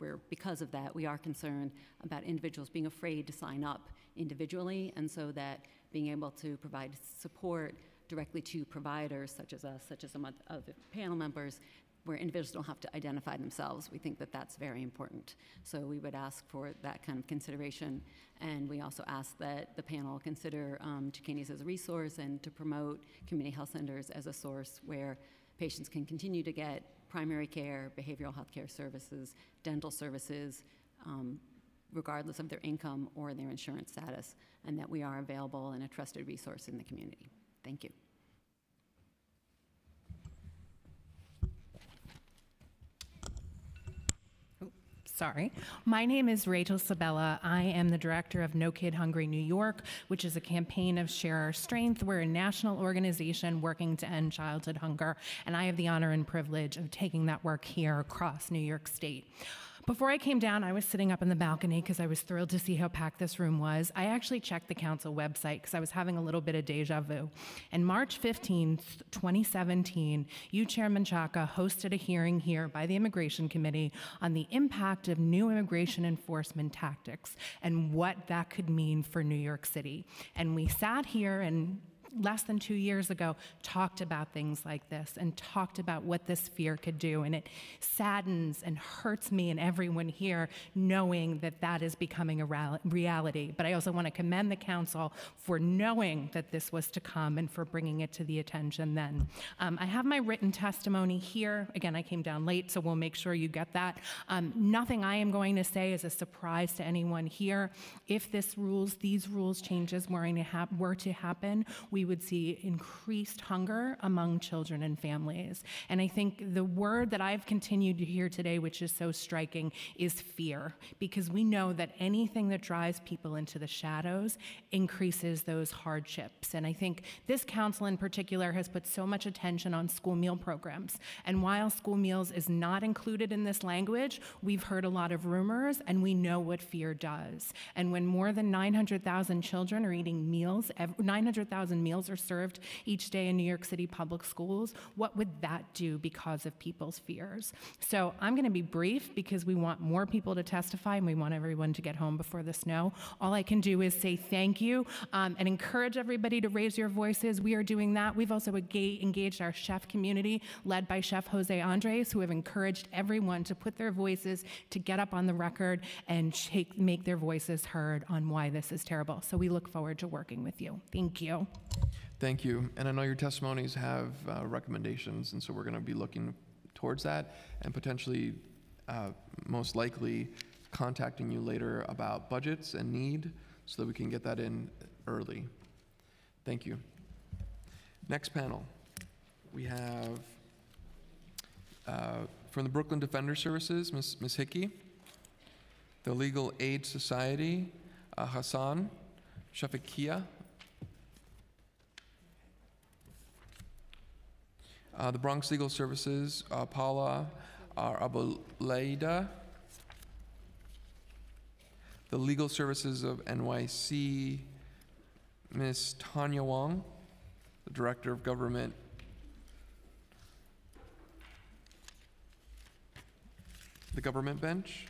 we're, because of that, we are concerned about individuals being afraid to sign up individually, and so that being able to provide support directly to providers such as us, such as some other panel members, where individuals don't have to identify themselves. We think that that's very important. So we would ask for that kind of consideration. And we also ask that the panel consider um, CHCANYS as a resource and to promote community health centers as a source where patients can continue to get primary care, behavioral health care services, dental services, um, regardless of their income or their insurance status, and that we are available and a trusted resource in the community. Thank you. Sorry. My name is Rachel Sabella. I am the director of No Kid Hungry New York, which is a campaign of Share Our Strength. We're a national organization working to end childhood hunger, and I have the honor and privilege of taking that work here across New York State. Before I came down, I was sitting up in the balcony because I was thrilled to see how packed this room was. I actually checked the council website because I was having a little bit of deja vu. And March 15, 2017, you, Chair Menchaca, hosted a hearing here by the Immigration Committee on the impact of new immigration enforcement tactics and what that could mean for New York City. And we sat here and less than two years ago talked about things like this and talked about what this fear could do. And it saddens and hurts me and everyone here knowing that that is becoming a reality. But I also want to commend the council for knowing that this was to come and for bringing it to the attention then. Um, I have my written testimony here. Again, I came down late, so we'll make sure you get that. Um, nothing I am going to say is a surprise to anyone here. If this rules, these rules changes were to, were to happen, we would see increased hunger among children and families. And I think the word that I've continued to hear today, which is so striking, is fear, because we know that anything that drives people into the shadows increases those hardships. And I think this council in particular has put so much attention on school meal programs. And while school meals is not included in this language, we've heard a lot of rumors and we know what fear does. And when more than 900,000 children are eating meals, 900,000 meals are served each day in New York City public schools, what would that do because of people's fears? So I'm going to be brief because we want more people to testify and we want everyone to get home before the snow. All I can do is say thank you um, and encourage everybody to raise your voices. We are doing that. We've also engaged our chef community, led by Chef Jose Andres, who have encouraged everyone to put their voices to get up on the record and shake, make their voices heard on why this is terrible. So we look forward to working with you. Thank you. Thank you. And I know your testimonies have uh, recommendations, and so we're going to be looking towards that and potentially, uh, most likely, contacting you later about budgets and need so that we can get that in early. Thank you. Next panel, we have uh, from the Brooklyn Defender Services, Ms. Ms. Hickey, the Legal Aid Society, uh, Hassan Shafiqullah, Uh, the Bronx Legal Services, uh, Paula Abulaida. The Legal Services of NYC, Ms. Tanya Wong, the Director of Government. The Government Bench?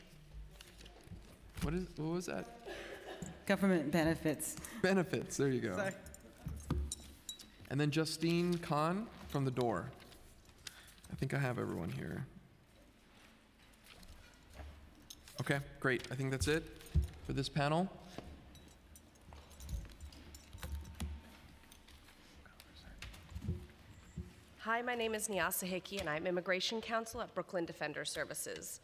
What is, what was that? Government benefits. Benefits, there you go. Sorry. And then Justine Khan from the door. I think I have everyone here. Okay, great. I think that's it for this panel. Hi, my name is Nyasa Hickey, and I'm Immigration Counsel at Brooklyn Defender Services.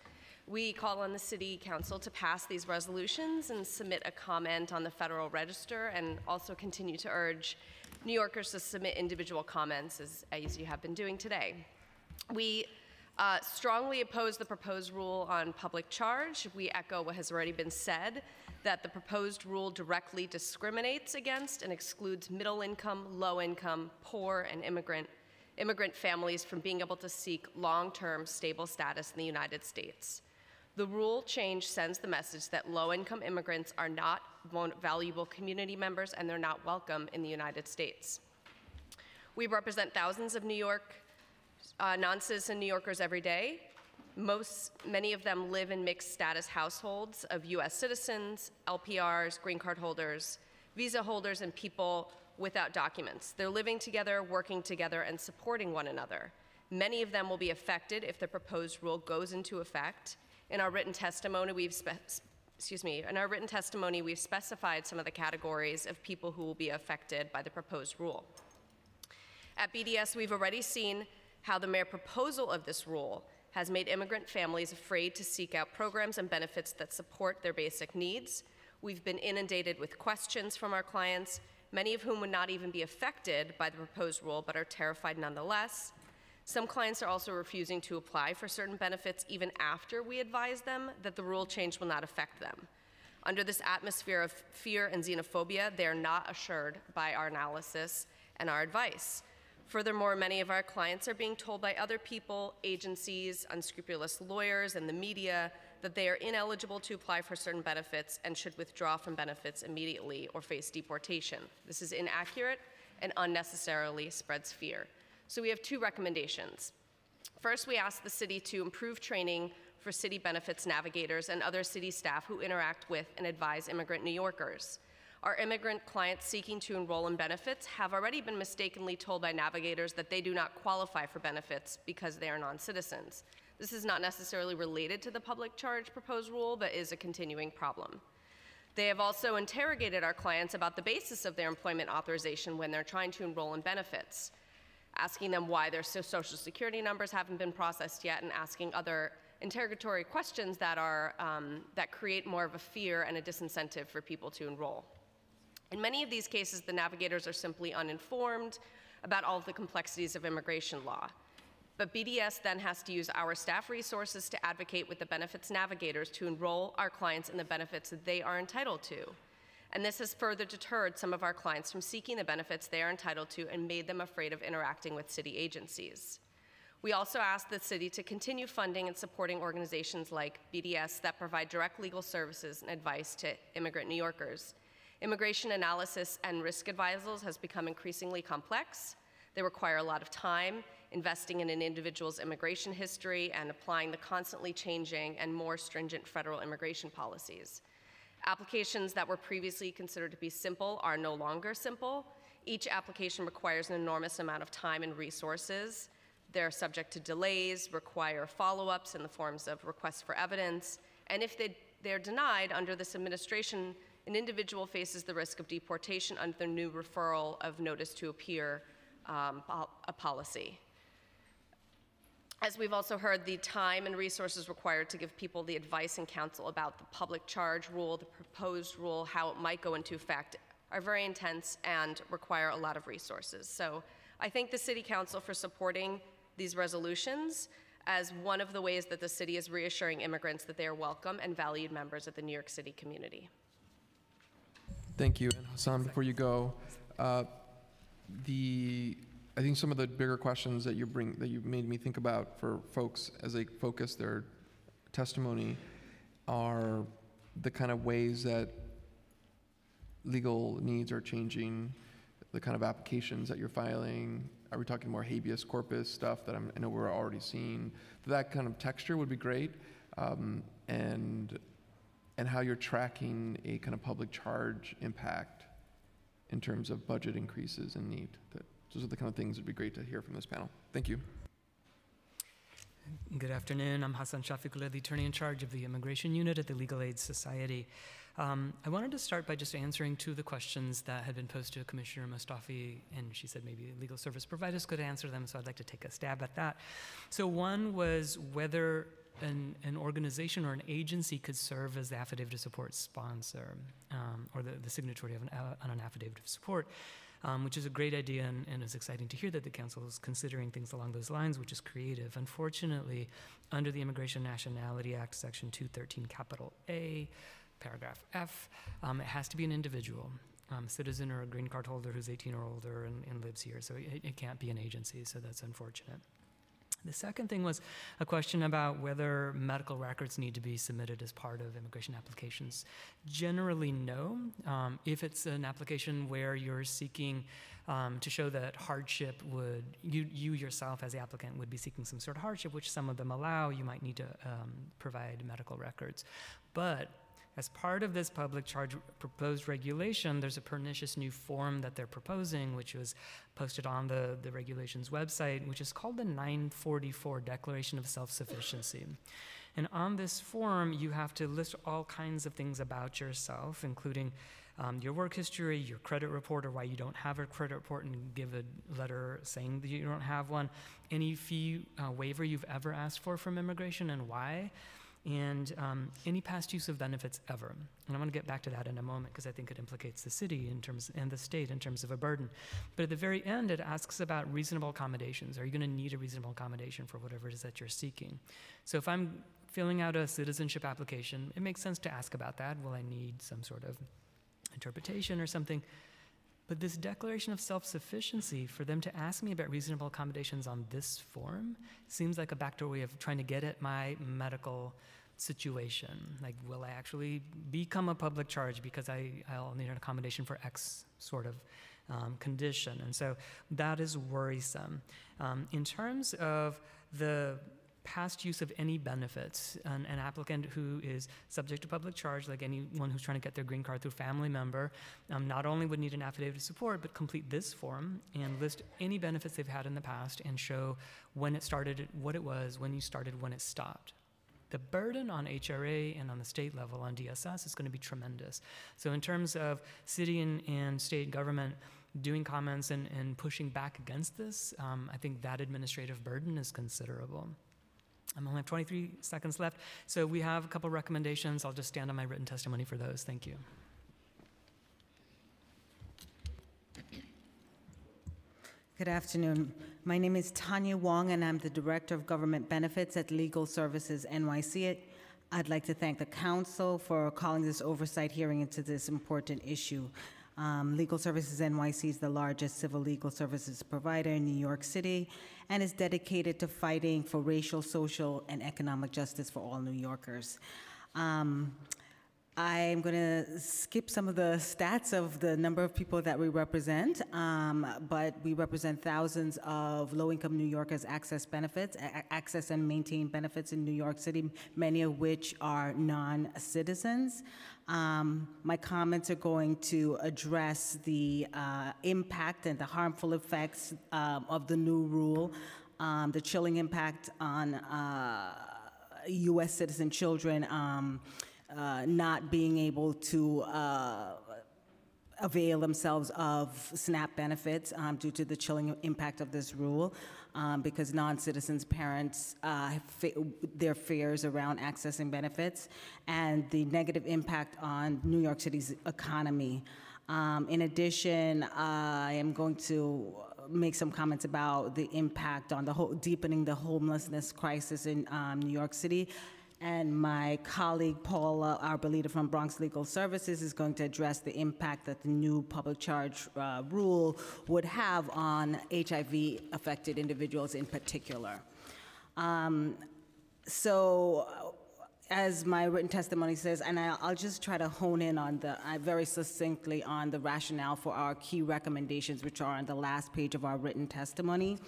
We call on the City Council to pass these resolutions and submit a comment on the Federal Register, and also continue to urge New Yorkers to submit individual comments, as, as you have been doing today. We uh, strongly oppose the proposed rule on public charge. We echo what has already been said that the proposed rule directly discriminates against and excludes middle income, low income, poor, and immigrant immigrant families from being able to seek long-term stable status in the United States. The rule change sends the message that low-income immigrants are not valuable community members and they're not welcome in the United States. We represent thousands of New York uh, non-citizen New Yorkers every day. Most, many of them live in mixed status households of US citizens, LPRs, green card holders, visa holders, and people without documents. They're living together, working together, and supporting one another. Many of them will be affected if the proposed rule goes into effect. In our written testimony, we've excuse me, in our written testimony, we've specified some of the categories of people who will be affected by the proposed rule. At BDS, we've already seen how the mere proposal of this rule has made immigrant families afraid to seek out programs and benefits that support their basic needs. We've been inundated with questions from our clients, many of whom would not even be affected by the proposed rule but are terrified nonetheless. Some clients are also refusing to apply for certain benefits even after we advise them that the rule change will not affect them. Under this atmosphere of fear and xenophobia, they are not assured by our analysis and our advice. Furthermore, many of our clients are being told by other people, agencies, unscrupulous lawyers, and the media that they are ineligible to apply for certain benefits and should withdraw from benefits immediately or face deportation. This is inaccurate and unnecessarily spreads fear. So we have two recommendations. First, we ask the city to improve training for city benefits navigators and other city staff who interact with and advise immigrant New Yorkers. Our immigrant clients seeking to enroll in benefits have already been mistakenly told by navigators that they do not qualify for benefits because they are non citizens. This is not necessarily related to the public charge proposed rule, but is a continuing problem. They have also interrogated our clients about the basis of their employment authorization when they're trying to enroll in benefits, asking them why their social security numbers haven't been processed yet, and asking other interrogatory questions that, are, um, that create more of a fear and a disincentive for people to enroll. In many of these cases, the navigators are simply uninformed about all of the complexities of immigration law. But BDS then has to use our staff resources to advocate with the benefits navigators to enroll our clients in the benefits that they are entitled to. And this has further deterred some of our clients from seeking the benefits they are entitled to and made them afraid of interacting with city agencies. We also ask the city to continue funding and supporting organizations like BDS that provide direct legal services and advice to immigrant New Yorkers. Immigration analysis and risk advisals has become increasingly complex. They require a lot of time, investing in an individual's immigration history, and applying the constantly changing and more stringent federal immigration policies. Applications that were previously considered to be simple are no longer simple. Each application requires an enormous amount of time and resources. They're subject to delays, require follow ups in the forms of requests for evidence, and if they, they're denied under this administration, an individual faces the risk of deportation under the new referral of notice to appear um, a policy. As we've also heard, the time and resources required to give people the advice and counsel about the public charge rule, the proposed rule, how it might go into effect, are very intense and require a lot of resources. So I thank the City Council for supporting these resolutions as one of the ways that the city is reassuring immigrants that they are welcome and valued members of the New York City community. Thank you. And Hassan, before you go, uh, the I think some of the bigger questions that you bring that you made me think about for folks as they focus their testimony are the kind of ways that legal needs are changing, the kind of applications that you're filing. Are we talking more habeas corpus stuff that I'm, i know we're already seeing? That kind of texture would be great, um, and and how you're tracking a kind of public charge impact in terms of budget increases and need. That those are the kind of things that would be great to hear from this panel. Thank you. Good afternoon. I'm Hassan Shafiqullah, the attorney in charge of the Immigration Unit at the Legal Aid Society. Um, I wanted to start by just answering two of the questions that had been posed to Commissioner Mostofi, and she said maybe legal service providers could answer them, so I'd like to take a stab at that. So, one was whether an, an organization or an agency could serve as the affidavit of support sponsor um, or the, the signatory of an, uh, on an affidavit of support um, which is a great idea, and, and it's exciting to hear that the council is considering things along those lines, which is creative. Unfortunately, under the Immigration Nationality Act, Section 213, capital A, paragraph F, um, it has to be an individual. Um, citizen or a green card holder who's 18 or older and, and lives here. So it, it can't be an agency, so that's unfortunate. The second thing was a question about whether medical records need to be submitted as part of immigration applications. Generally, no. Um, if it's an application where you're seeking um, to show that hardship would, you, you yourself as the applicant would be seeking some sort of hardship, which some of them allow, you might need to um, provide medical records. But as part of this public charge proposed regulation, there's a pernicious new form that they're proposing, which was posted on the, the regulations website, which is called the 944 Declaration of Self Sufficiency. And on this form, you have to list all kinds of things about yourself, including um, your work history, your credit report, or why you don't have a credit report, and give a letter saying that you don't have one, any fee uh, waiver you've ever asked for from immigration, and why and um, any past use of benefits ever. And I want to get back to that in a moment because I think it implicates the city in terms and the state in terms of a burden. But at the very end, it asks about reasonable accommodations. Are you going to need a reasonable accommodation for whatever it is that you're seeking? So if I'm filling out a citizenship application, it makes sense to ask about that. Will I need some sort of interpretation or something? But this declaration of self sufficiency, for them to ask me about reasonable accommodations on this form, seems like a backdoor way of trying to get at my medical situation. Like, will I actually become a public charge because I, I'll need an accommodation for X sort of um, condition? And so that is worrisome. Um, in terms of the past use of any benefits. An, an, applicant who is subject to public charge, like anyone who's trying to get their green card through family member, um, not only would need an affidavit of support, but complete this form and list any benefits they've had in the past and show when it started, what it was, when you started, when it stopped. The burden on HRA and on the state level on DSS is going to be tremendous. So, in terms of city and, and state government, doing comments and, and pushing back against this, um, I think that administrative burden is considerable. I only have 23 seconds left, so we have a couple recommendations. I'll just stand on my written testimony for those. Thank you. Good afternoon. My name is Tanya Wong, and I'm the Director of Government Benefits at Legal Services NYC. I'd like to thank the Council for calling this oversight hearing into this important issue. Um, legal Services NYC is the largest civil legal services provider in New York City and is dedicated to fighting for racial, social, and economic justice for all New Yorkers. Um, I'm going to skip some of the stats of the number of people that we represent, um, but we represent thousands of low-income New Yorkers access benefits, access and maintain benefits in New York City, many of which are non-citizens. Um, my comments are going to address the uh, impact and the harmful effects um, of the new rule, um, the chilling impact on uh, U.S. citizen children. Um, uh, not being able to uh, avail themselves of SNAP benefits um, due to the chilling impact of this rule, um, because non-citizens' parents, uh, their fears around accessing benefits, and the negative impact on New York City's economy. Um, in addition, I am going to make some comments about the impact on the whole, deepening the homelessness crisis in um, New York City. And my colleague Paula Arboleda from Bronx Legal Services is going to address the impact that the new public charge uh, rule would have on HIV affected individuals in particular. Um, so, uh, as my written testimony says, and I, I'll just try to hone in on the, uh, very succinctly on the rationale for our key recommendations, which are on the last page of our written testimony.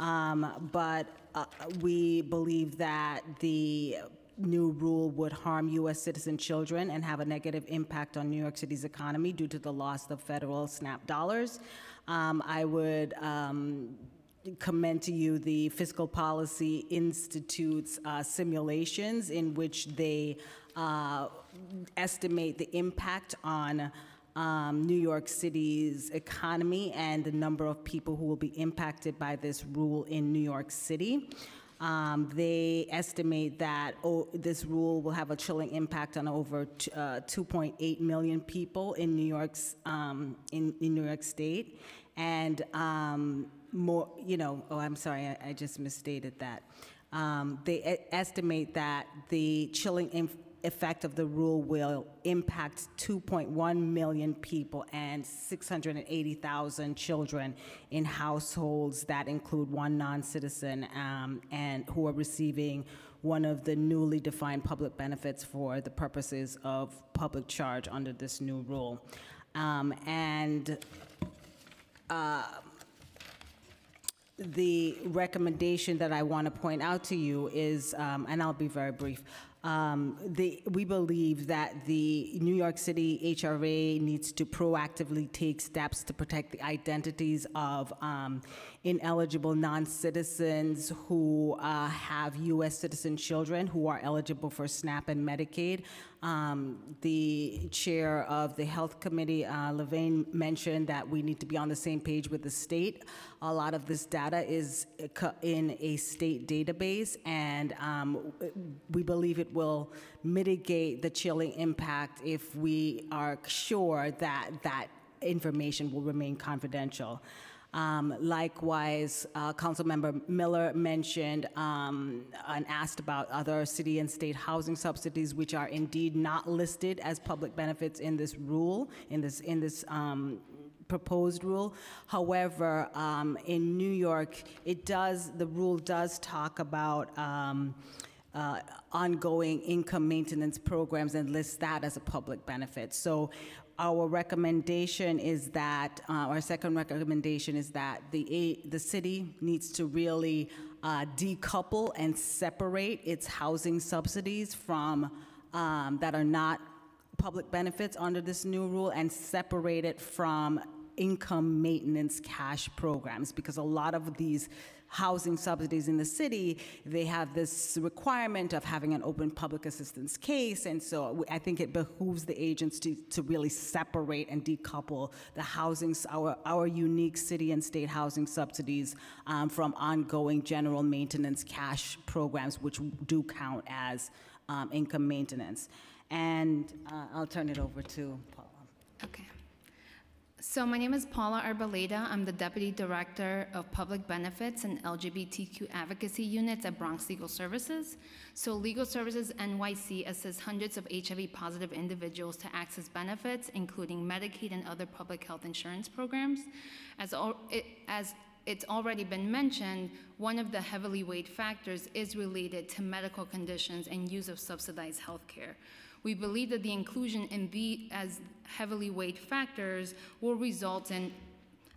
Um, but uh, we believe that the new rule would harm U.S. citizen children and have a negative impact on New York City's economy due to the loss of federal SNAP dollars. Um, I would um, commend to you the Fiscal Policy Institute's uh, simulations in which they uh, estimate the impact on um, New York City's economy and the number of people who will be impacted by this rule in New York City. Um, they estimate that oh, this rule will have a chilling impact on over t- uh, 2.8 million people in New York's um, in, in New York State, and um, more. You know, oh, I'm sorry, I, I just misstated that. Um, they e- estimate that the chilling inf- effect of the rule will impact 2.1 million people and 680,000 children in households that include one non-citizen um, and who are receiving one of the newly defined public benefits for the purposes of public charge under this new rule. Um, and uh, the recommendation that I want to point out to you is, um, and I'll be very brief, um, we believe that the New York City HRA needs to proactively take steps to protect the identities of um, ineligible non-citizens who uh, have U.S. citizen children who are eligible for SNAP and Medicaid. Um, the chair of the Health Committee, uh, mentioned that we need to be on the same page with the state. A lot of this data is in a state database, and um, we believe it will mitigate the chilling impact if we are sure that that information will remain confidential. Um, likewise, uh, Councilmember Miller mentioned um, and asked about other city and state housing subsidies, which are indeed not listed as public benefits in this rule, in this in this um, proposed rule. However, um, in New York, it does the rule does talk about. Um, uh, ongoing income maintenance programs and lists that as a public benefit. So our recommendation is that, uh, our second recommendation is that the, the city needs to really uh, decouple and separate its housing subsidies from, um, that are not public benefits under this new rule and separate it from income maintenance cash programs because a lot of these housing subsidies in the city, they have this requirement of having an open public assistance case. And so I think it behooves the agents to, to really separate and decouple the housing, our, our unique city and state housing subsidies um, from ongoing general maintenance cash programs, which do count as um, income maintenance. And uh, I'll turn it over to Paula. Okay. So my name is Paula Arboleda. I'm the Deputy Director of Public Benefits and LGBTQ Advocacy Units at Bronx Legal Services. So Legal Services NYC assists hundreds of HIV-positive individuals to access benefits, including Medicaid and other public health insurance programs. As, it, as it's already been mentioned, one of the heavily weighed factors is related to medical conditions and use of subsidized health care. We believe that the inclusion in the as heavily weighed factors will result in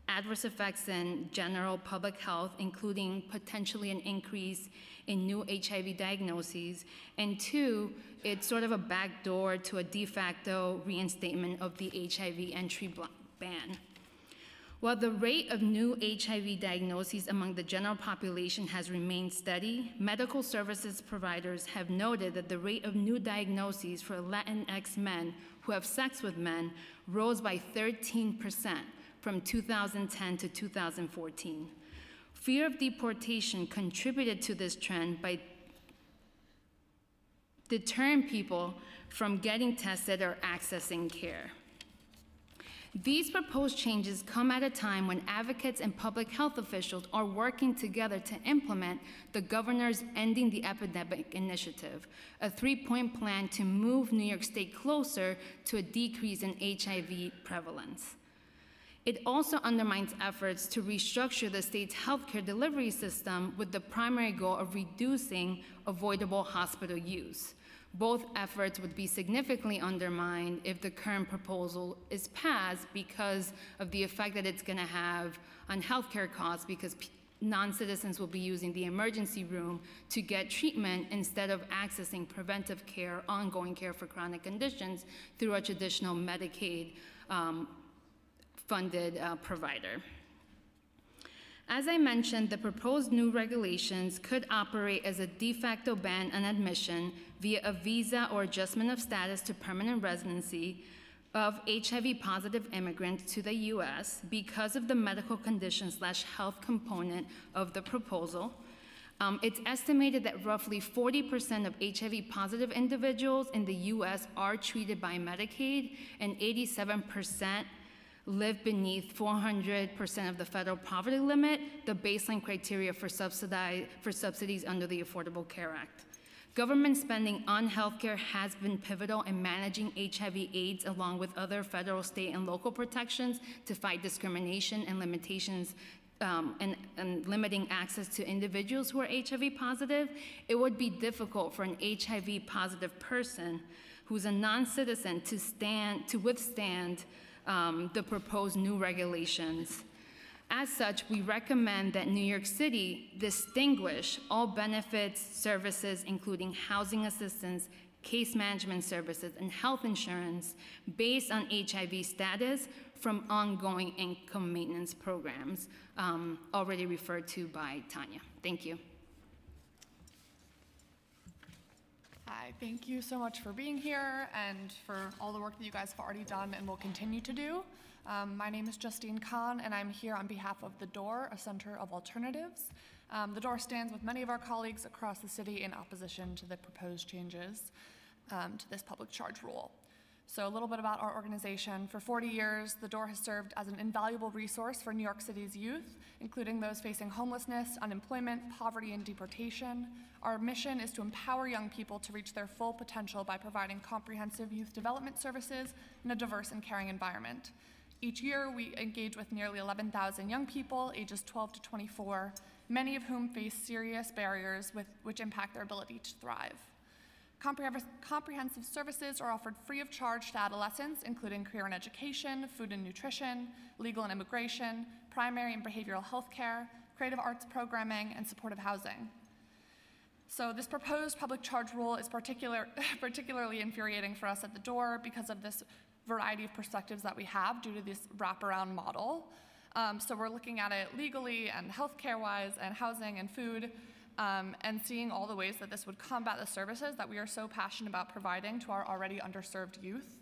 adverse effects in general public health, including potentially an increase in new HIV diagnoses. And two, it's sort of a backdoor to a de facto reinstatement of the HIV entry ban. While the rate of new HIV diagnoses among the general population has remained steady, medical services providers have noted that the rate of new diagnoses for Latinx men who have sex with men rose by 13% from 2010 to 2014. Fear of deportation contributed to this trend by deterring people from getting tested or accessing care. These proposed changes come at a time when advocates and public health officials are working together to implement the governor's Ending the Epidemic initiative, a three point plan to move New York State closer to a decrease in HIV prevalence. It also undermines efforts to restructure the state's healthcare delivery system with the primary goal of reducing avoidable hospital use. Both efforts would be significantly undermined if the current proposal is passed because of the effect that it's going to have on healthcare costs because non-citizens will be using the emergency room to get treatment instead of accessing preventive care, ongoing care for chronic conditions through a traditional Medicaid um, funded uh, provider. As I mentioned, the proposed new regulations could operate as a de facto ban on admission via a visa or adjustment of status to permanent residency of HIV positive immigrants to the US because of the medical condition slash health component of the proposal. Um, it's estimated that roughly 40% of HIV positive individuals in the US are treated by Medicaid, and 87% live beneath 400% of the federal poverty limit, the baseline criteria for, for subsidies under the Affordable Care Act. Government spending on healthcare has been pivotal in managing HIV AIDS along with other federal, state, and local protections to fight discrimination and limitations um, and, and limiting access to individuals who are HIV positive. It would be difficult for an HIV positive person who's a non-citizen to stand to withstand um, the proposed new regulations. As such, we recommend that New York City distinguish all benefits, services, including housing assistance, case management services, and health insurance based on HIV status from ongoing income maintenance programs, um, already referred to by Tanya. Thank you. Hi, thank you so much for being here and for all the work that you guys have already done and will continue to do. Um, my name is Justine Kahn, and I'm here on behalf of The Door, a center of alternatives. Um, the Door stands with many of our colleagues across the city in opposition to the proposed changes um, to this public charge rule. So, a little bit about our organization. For 40 years, The Door has served as an invaluable resource for New York City's youth, including those facing homelessness, unemployment, poverty, and deportation. Our mission is to empower young people to reach their full potential by providing comprehensive youth development services in a diverse and caring environment. Each year, we engage with nearly 11,000 young people ages 12 to 24, many of whom face serious barriers with, which impact their ability to thrive. Comprehensive services are offered free of charge to adolescents, including career and education, food and nutrition, legal and immigration, primary and behavioral health care, creative arts programming, and supportive housing. So this proposed public charge rule is particular, particularly infuriating for us at the door because of this variety of perspectives that we have due to this wraparound model. Um, so we're looking at it legally and healthcare-wise and housing and food um, and seeing all the ways that this would combat the services that we are so passionate about providing to our already underserved youth.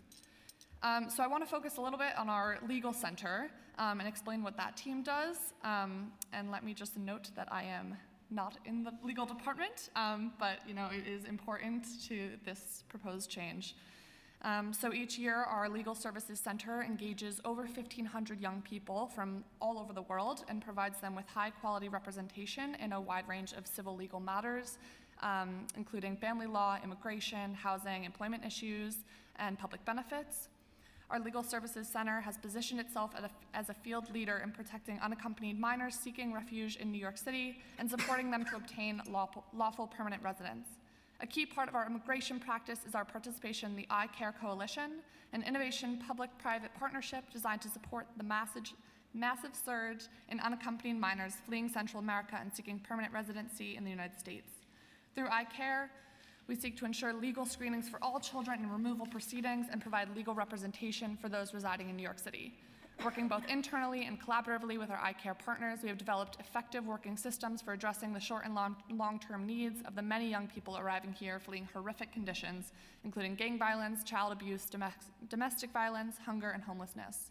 Um, so I want to focus a little bit on our legal center um, and explain what that team does. Um, and let me just note that I am not in the legal department, um, but you know it is important to this proposed change. Um, so each year, our Legal Services Center engages over 1,500 young people from all over the world and provides them with high quality representation in a wide range of civil legal matters, um, including family law, immigration, housing, employment issues, and public benefits. Our Legal Services Center has positioned itself as a, as a field leader in protecting unaccompanied minors seeking refuge in New York City and supporting them to obtain lawful, lawful permanent residence. A key part of our immigration practice is our participation in the I Care Coalition, an innovation public private partnership designed to support the massive, massive surge in unaccompanied minors fleeing Central America and seeking permanent residency in the United States. Through I Care, we seek to ensure legal screenings for all children in removal proceedings and provide legal representation for those residing in New York City. Working both internally and collaboratively with our iCare partners, we have developed effective working systems for addressing the short and long term needs of the many young people arriving here fleeing horrific conditions, including gang violence, child abuse, domestic violence, hunger, and homelessness.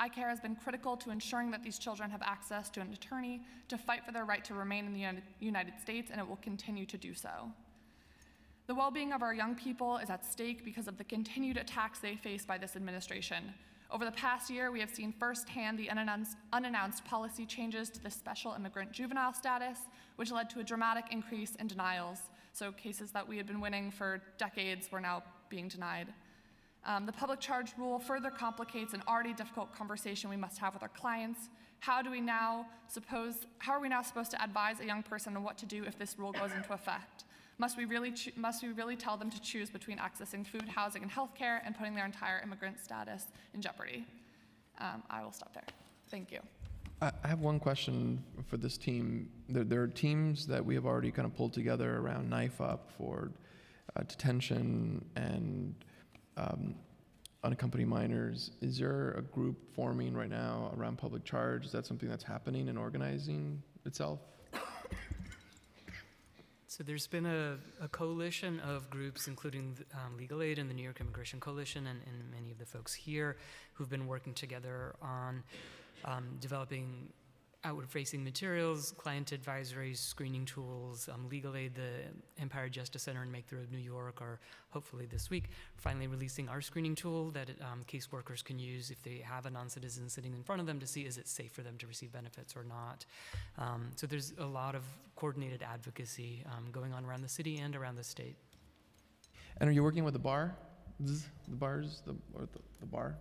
iCare has been critical to ensuring that these children have access to an attorney to fight for their right to remain in the United States, and it will continue to do so. The well being of our young people is at stake because of the continued attacks they face by this administration. Over the past year, we have seen firsthand the unannounced, unannounced, policy changes to the special immigrant juvenile status, which led to a dramatic increase in denials. So, cases that we had been winning for decades were now being denied. Um, the public charge rule further complicates an already difficult conversation we must have with our clients. How do we now suppose, how are we now supposed to advise a young person on what to do if this rule goes into effect? Must we really, must we really tell them to choose between accessing food, housing, and healthcare and putting their entire immigrant status in jeopardy? Um, I will stop there. Thank you. I I have one question for this team. There, there are teams that we have already kind of pulled together around NYIFUP for uh, detention and um, unaccompanied minors. Is there a group forming right now around public charge? Is that something that's happening and organizing itself? So there's been a, a coalition of groups, including um, Legal Aid and the New York Immigration Coalition, and, and, many of the folks here who've been working together on um, developing outward-facing materials, client advisories, screening tools, um, legal aid, the Empire Justice Center and Make the Road New York are hopefully this week finally releasing our screening tool that um, caseworkers can use if they have a non-citizen sitting in front of them to see is it safe for them to receive benefits or not. Um, so there's a lot of coordinated advocacy um, going on around the city and around the state. And are you working with the bar? The bars, the, or the, the bar?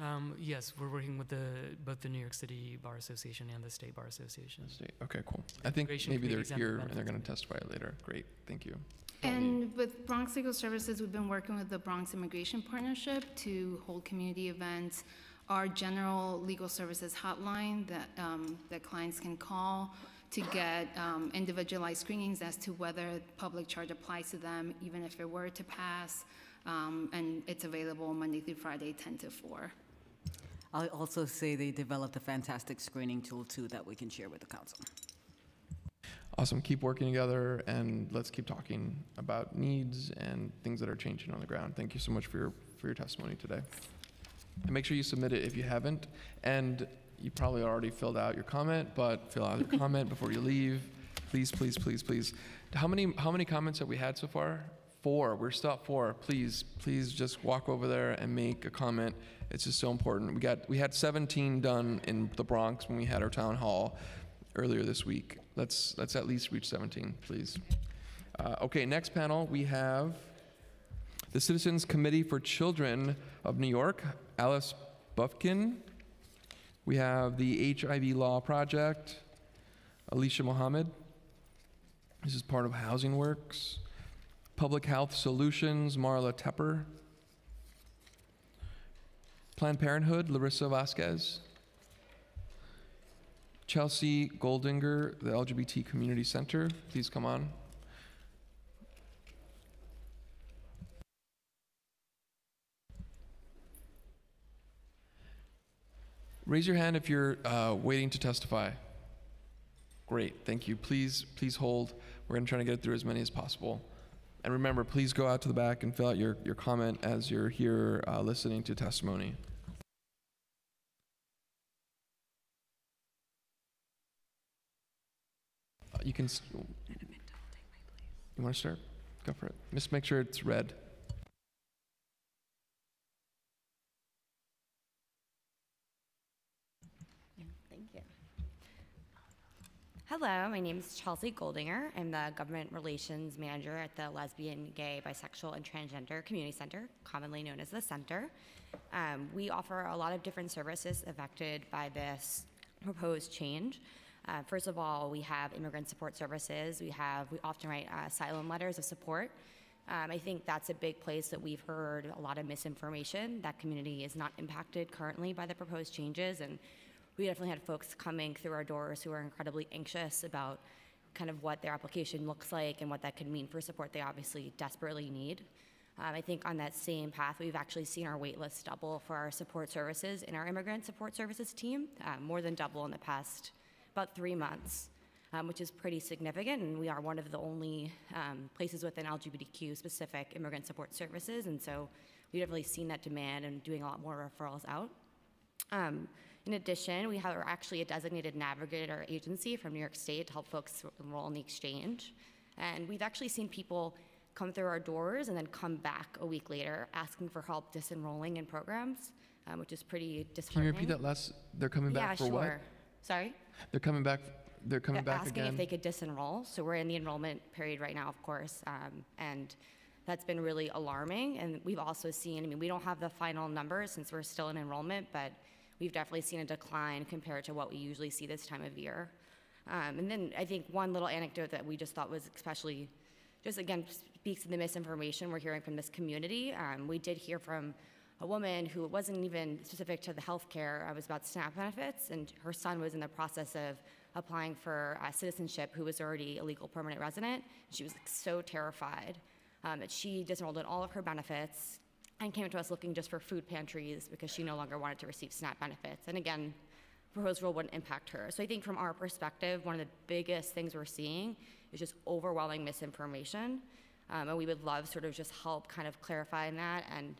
Um, yes, we're working with the both the New York City Bar Association and the State Bar Association. State. Okay, cool. I think maybe they're here and they're going to testify later. Great, thank you. And with Bronx Legal Services, we've been working with the Bronx Immigration Partnership to hold community events. Our general legal services hotline that um, that clients can call to get um, individualized screenings as to whether public charge applies to them, even if it were to pass. Um, and it's available Monday through Friday, 10 to 4. I'll also say they developed a fantastic screening tool too that we can share with the council. Awesome. Keep working together and let's keep talking about needs and things that are changing on the ground. Thank you so much for your for your testimony today. And make sure you submit it if you haven't. And you probably already filled out your comment, but fill out your comment before you leave. Please, please, please, please. How many how many comments have we had so far? Four. We're still at four. Please, please just walk over there and make a comment. It's just so important. We got we had 17 done in the Bronx when we had our town hall earlier this week. Let's let's at least reach 17, please. Uh, okay, next panel we have the Citizens Committee for Children of New York, Alice Bufkin. We have the HIV Law Project, Alicia Mohammed. This is part of Housing Works. Public Health Solutions, Marla Tepper. Planned Parenthood, Larissa Vasquez. Chelsea Goldinger, the LGBT Community Center, please come on. Raise your hand if you're uh, waiting to testify. Great, thank you. Please, please hold. We're going to try to get through as many as possible. And remember, please go out to the back and fill out your, your comment as you're here uh, listening to testimony. Uh, you can. You want to start? Go for it. Just make sure it's red. Hello, my name is Chelsea Goldinger. I'm the Government Relations Manager at the Lesbian, Gay, Bisexual, and Transgender Community Center, commonly known as the Center. Um, we offer a lot of different services affected by this proposed change. Uh, first of all, we have immigrant support services. We have we often write uh, asylum letters of support. Um, I think that's a big place that we've heard a lot of misinformation. That community is not impacted currently by the proposed changes, and we definitely had folks coming through our doors who are incredibly anxious about kind of what their application looks like and what that could mean for support they obviously desperately need. Um, I think on that same path, we've actually seen our waitlist double for our support services in our immigrant support services team, uh, more than double in the past about three months, um, which is pretty significant. And we are one of the only um, places within LGBTQ specific immigrant support services. And so we've definitely seen that demand and doing a lot more referrals out. In addition, we have actually a designated navigator agency from New York State to help folks enroll in the exchange. And we've actually seen people come through our doors and then come back a week later asking for help disenrolling in programs, um, which is pretty disheartening. Can you repeat that last? They're coming back yeah, for sure. what? Sorry? They're coming back. They're coming They're back asking again. if they could disenroll. So we're in the enrollment period right now, of course, um, and that's been really alarming. And we've also seen. I mean, we don't have the final numbers since we're still in enrollment, but we've definitely seen a decline compared to what we usually see this time of year. Um, and then I think one little anecdote that we just thought was especially, just again speaks to the misinformation we're hearing from this community. Um, we did hear from a woman who wasn't even specific to the healthcare. It was about SNAP benefits, and her son was in the process of applying for uh, citizenship, who was already a legal permanent resident. She was like, so terrified um, that she disenrolled in all of her benefits and came to us looking just for food pantries because she no longer wanted to receive SNAP benefits. And again, proposed rule wouldn't impact her. So I think from our perspective, one of the biggest things we're seeing is just overwhelming misinformation. Um, and we would love sort of just help kind of clarifying that and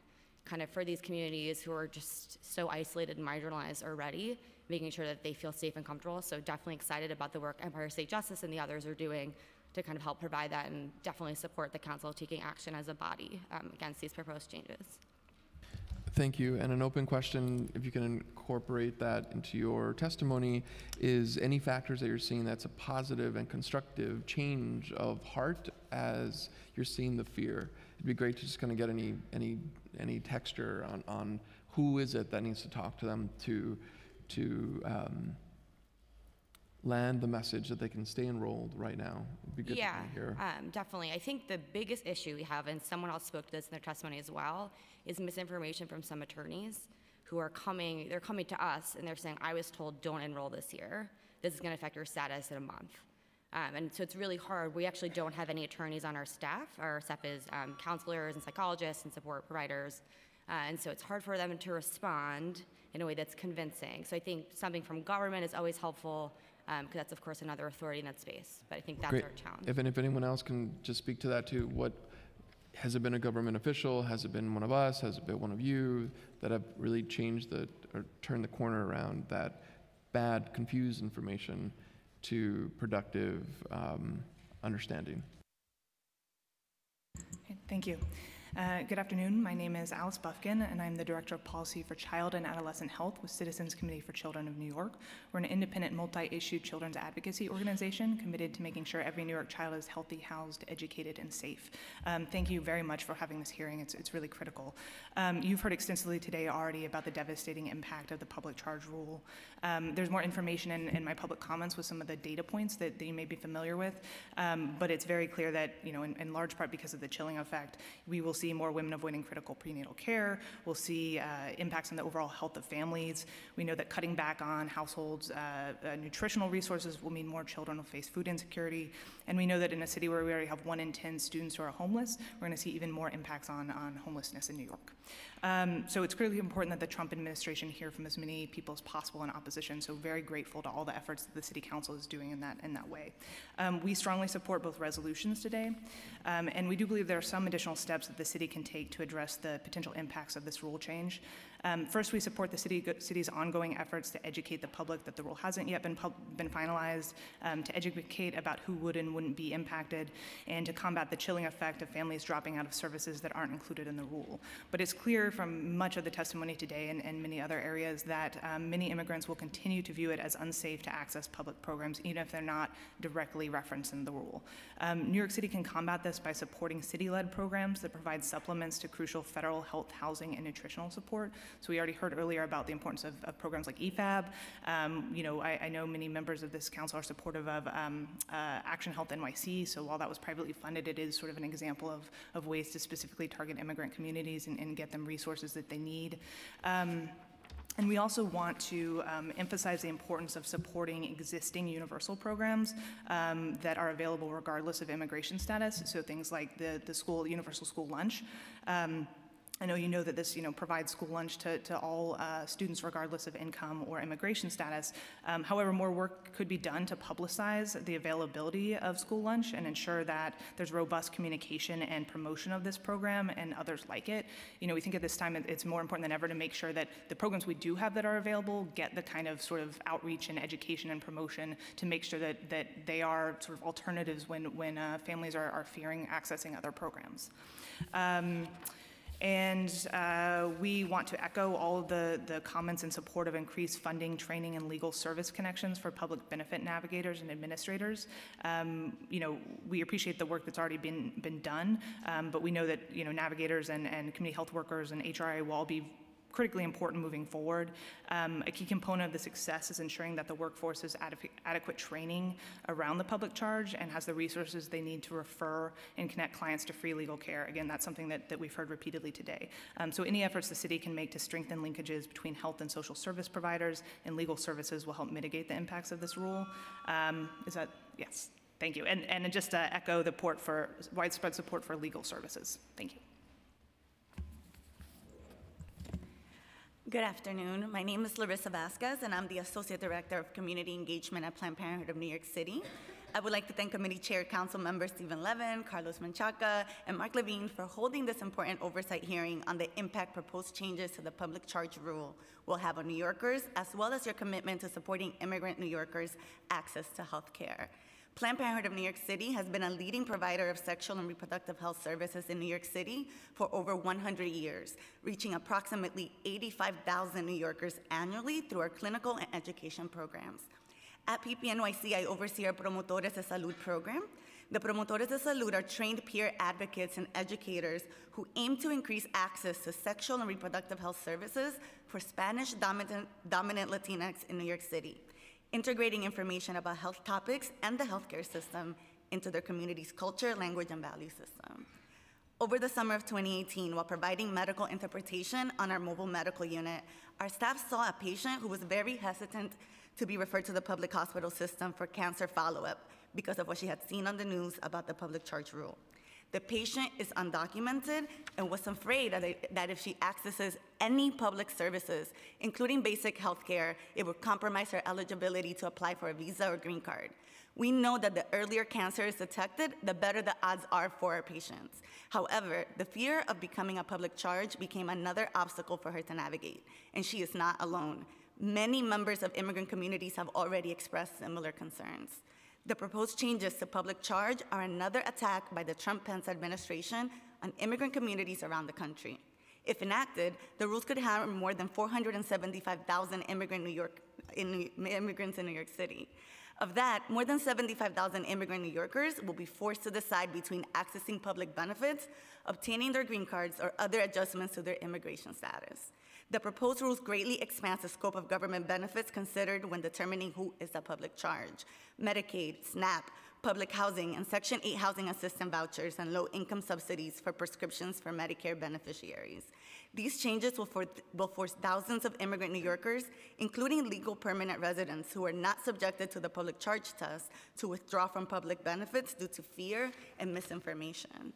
kind of for these communities who are just so isolated and marginalized already, making sure that they feel safe and comfortable. So definitely excited about the work Empire State Justice and the others are doing to kind of help provide that and definitely support the council taking action as a body um, against these proposed changes. Thank you. And an open question, if you can incorporate that into your testimony, is any factors that you're seeing that's a positive and constructive change of heart as you're seeing the fear? It'd be great to just kind of get any any any texture on, on who is it that needs to talk to them to to um, land the message that they can stay enrolled right now. It'd be good yeah, to hear. Um, definitely. I think the biggest issue we have, and someone else spoke to this in their testimony as well, is misinformation from some attorneys who are coming. They're coming to us and they're saying, "I was told don't enroll this year. This is going to affect your status in a month." Um, and so it's really hard. We actually don't have any attorneys on our staff. Our staff is um, counselors and psychologists and support providers. Uh, and so it's hard for them to respond in a way that's convincing. So I think something from government is always helpful because that's, of course, another authority in that space. But I think that's Great. our challenge. If, and if anyone else can just speak to that too, what, has it been a government official? Has it been one of us? Has it been one of you that have really changed the, or turned the corner around that bad, confused information to productive um, understanding? Thank you. Uh, good afternoon. My name is Alice Bufkin, and I'm the Director of Policy for Child and Adolescent Health with Citizens Committee for Children of New York. We're an independent, multi issue children's advocacy organization committed to making sure every New York child is healthy, housed, educated, and safe. Um, thank you very much for having this hearing. It's, it's really critical. Um, you've heard extensively today already about the devastating impact of the public charge rule. Um, there's more information in, in, my public comments with some of the data points that, that you may be familiar with, um, but it's very clear that, you know, in, in large part because of the chilling effect, we will see more women avoiding critical prenatal care. We'll see uh, impacts on the overall health of families. We know that cutting back on households' uh, uh, nutritional resources will mean more children will face food insecurity. And we know that in a city where we already have one in 10 students who are homeless, we're going to see even more impacts on, on homelessness in New York. Um, so it's critically important that the Trump administration hear from as many people as possible in opposition. So very grateful to all the efforts that the City Council is doing in that in that way. Um, we strongly support both resolutions today, um, and we do believe there are some additional steps that the city can take to address the potential impacts of this rule change. Um, first, we support the city, city's ongoing efforts to educate the public that the rule hasn't yet been, been finalized, um, to educate about who would and wouldn't be impacted, and to combat the chilling effect of families dropping out of services that aren't included in the rule. But it's clear from much of the testimony today and, and many other areas that um, many immigrants will continue to view it as unsafe to access public programs, even if they're not directly referenced in the rule. Um, New York City can combat this by supporting city led programs that provide supplements to crucial federal health, housing, and nutritional support. So we already heard earlier about the importance of, of programs like EFAP. Um, you know, I, I, know many members of this council are supportive of um, uh, Action Health NYC. So while that was privately funded, it is sort of an example of, of ways to specifically target immigrant communities and, and get them resources that they need. Um, and we also want to um, emphasize the importance of supporting existing universal programs um, that are available regardless of immigration status. So things like the, the school, universal school lunch. Um, I know you know that this, you know, provides school lunch to, to all uh, students regardless of income or immigration status. Um, however, more work could be done to publicize the availability of school lunch and ensure that there's robust communication and promotion of this program and others like it. You know, we think at this time it's more important than ever to make sure that the programs we do have that are available get the kind of sort of outreach and education and promotion to make sure that, that they are sort of alternatives when, when uh, families are, are fearing accessing other programs. Um, and uh, we want to echo all of the, the comments in support of increased funding, training, and legal service connections for public benefit navigators and administrators. Um, you know, we appreciate the work that's already been, been done, um, but we know that, you know, navigators and, and community health workers and HRA will all be critically important moving forward. Um, a key component of the success is ensuring that the workforce has adequate training around the public charge and has the resources they need to refer and connect clients to free legal care. Again, that's something that, that we've heard repeatedly today. Um, so any efforts the city can make to strengthen linkages between health and social service providers and legal services will help mitigate the impacts of this rule. Um, is that, yes, thank you. And, and just to echo the port for widespread support for legal services. Thank you. Good afternoon. My name is Larissa Vasquez, and I'm the Associate Director of Community Engagement at Planned Parenthood of New York City. I would like to thank Committee Chair Council members Stephen Levin, Carlos Menchaca, and Mark Levine for holding this important oversight hearing on the impact proposed changes to the public charge rule will have on New Yorkers, as well as your commitment to supporting immigrant New Yorkers' access to health care. Planned Parenthood of New York City has been a leading provider of sexual and reproductive health services in New York City for over 100 years, reaching approximately 85,000 New Yorkers annually through our clinical and education programs. At PPNYC, I oversee our Promotores de Salud program. The Promotores de Salud are trained peer advocates and educators who aim to increase access to sexual and reproductive health services for Spanish dominant, dominant Latinx in New York City integrating information about health topics and the healthcare system into their community's culture, language, and value system. Over the summer of 2018, while providing medical interpretation on our mobile medical unit, our staff saw a patient who was very hesitant to be referred to the public hospital system for cancer follow-up because of what she had seen on the news about the public charge rule. The patient is undocumented and was afraid that if she accesses any public services, including basic health care, it would compromise her eligibility to apply for a visa or green card. We know that the earlier cancer is detected, the better the odds are for our patients. However, the fear of becoming a public charge became another obstacle for her to navigate, and she is not alone. Many members of immigrant communities have already expressed similar concerns. The proposed changes to public charge are another attack by the Trump-Pence administration on immigrant communities around the country. If enacted, the rules could harm more than 475,000 immigrant New York, in, immigrants in New York City. Of that, more than 75,000 immigrant New Yorkers will be forced to decide between accessing public benefits, obtaining their green cards, or other adjustments to their immigration status. The proposed rules greatly expands the scope of government benefits considered when determining who is a public charge. Medicaid, SNAP, public housing, and Section 8 housing assistance vouchers and low-income subsidies for prescriptions for Medicare beneficiaries. These changes will, for, will force thousands of immigrant New Yorkers, including legal permanent residents who are not subjected to the public charge test, to withdraw from public benefits due to fear and misinformation.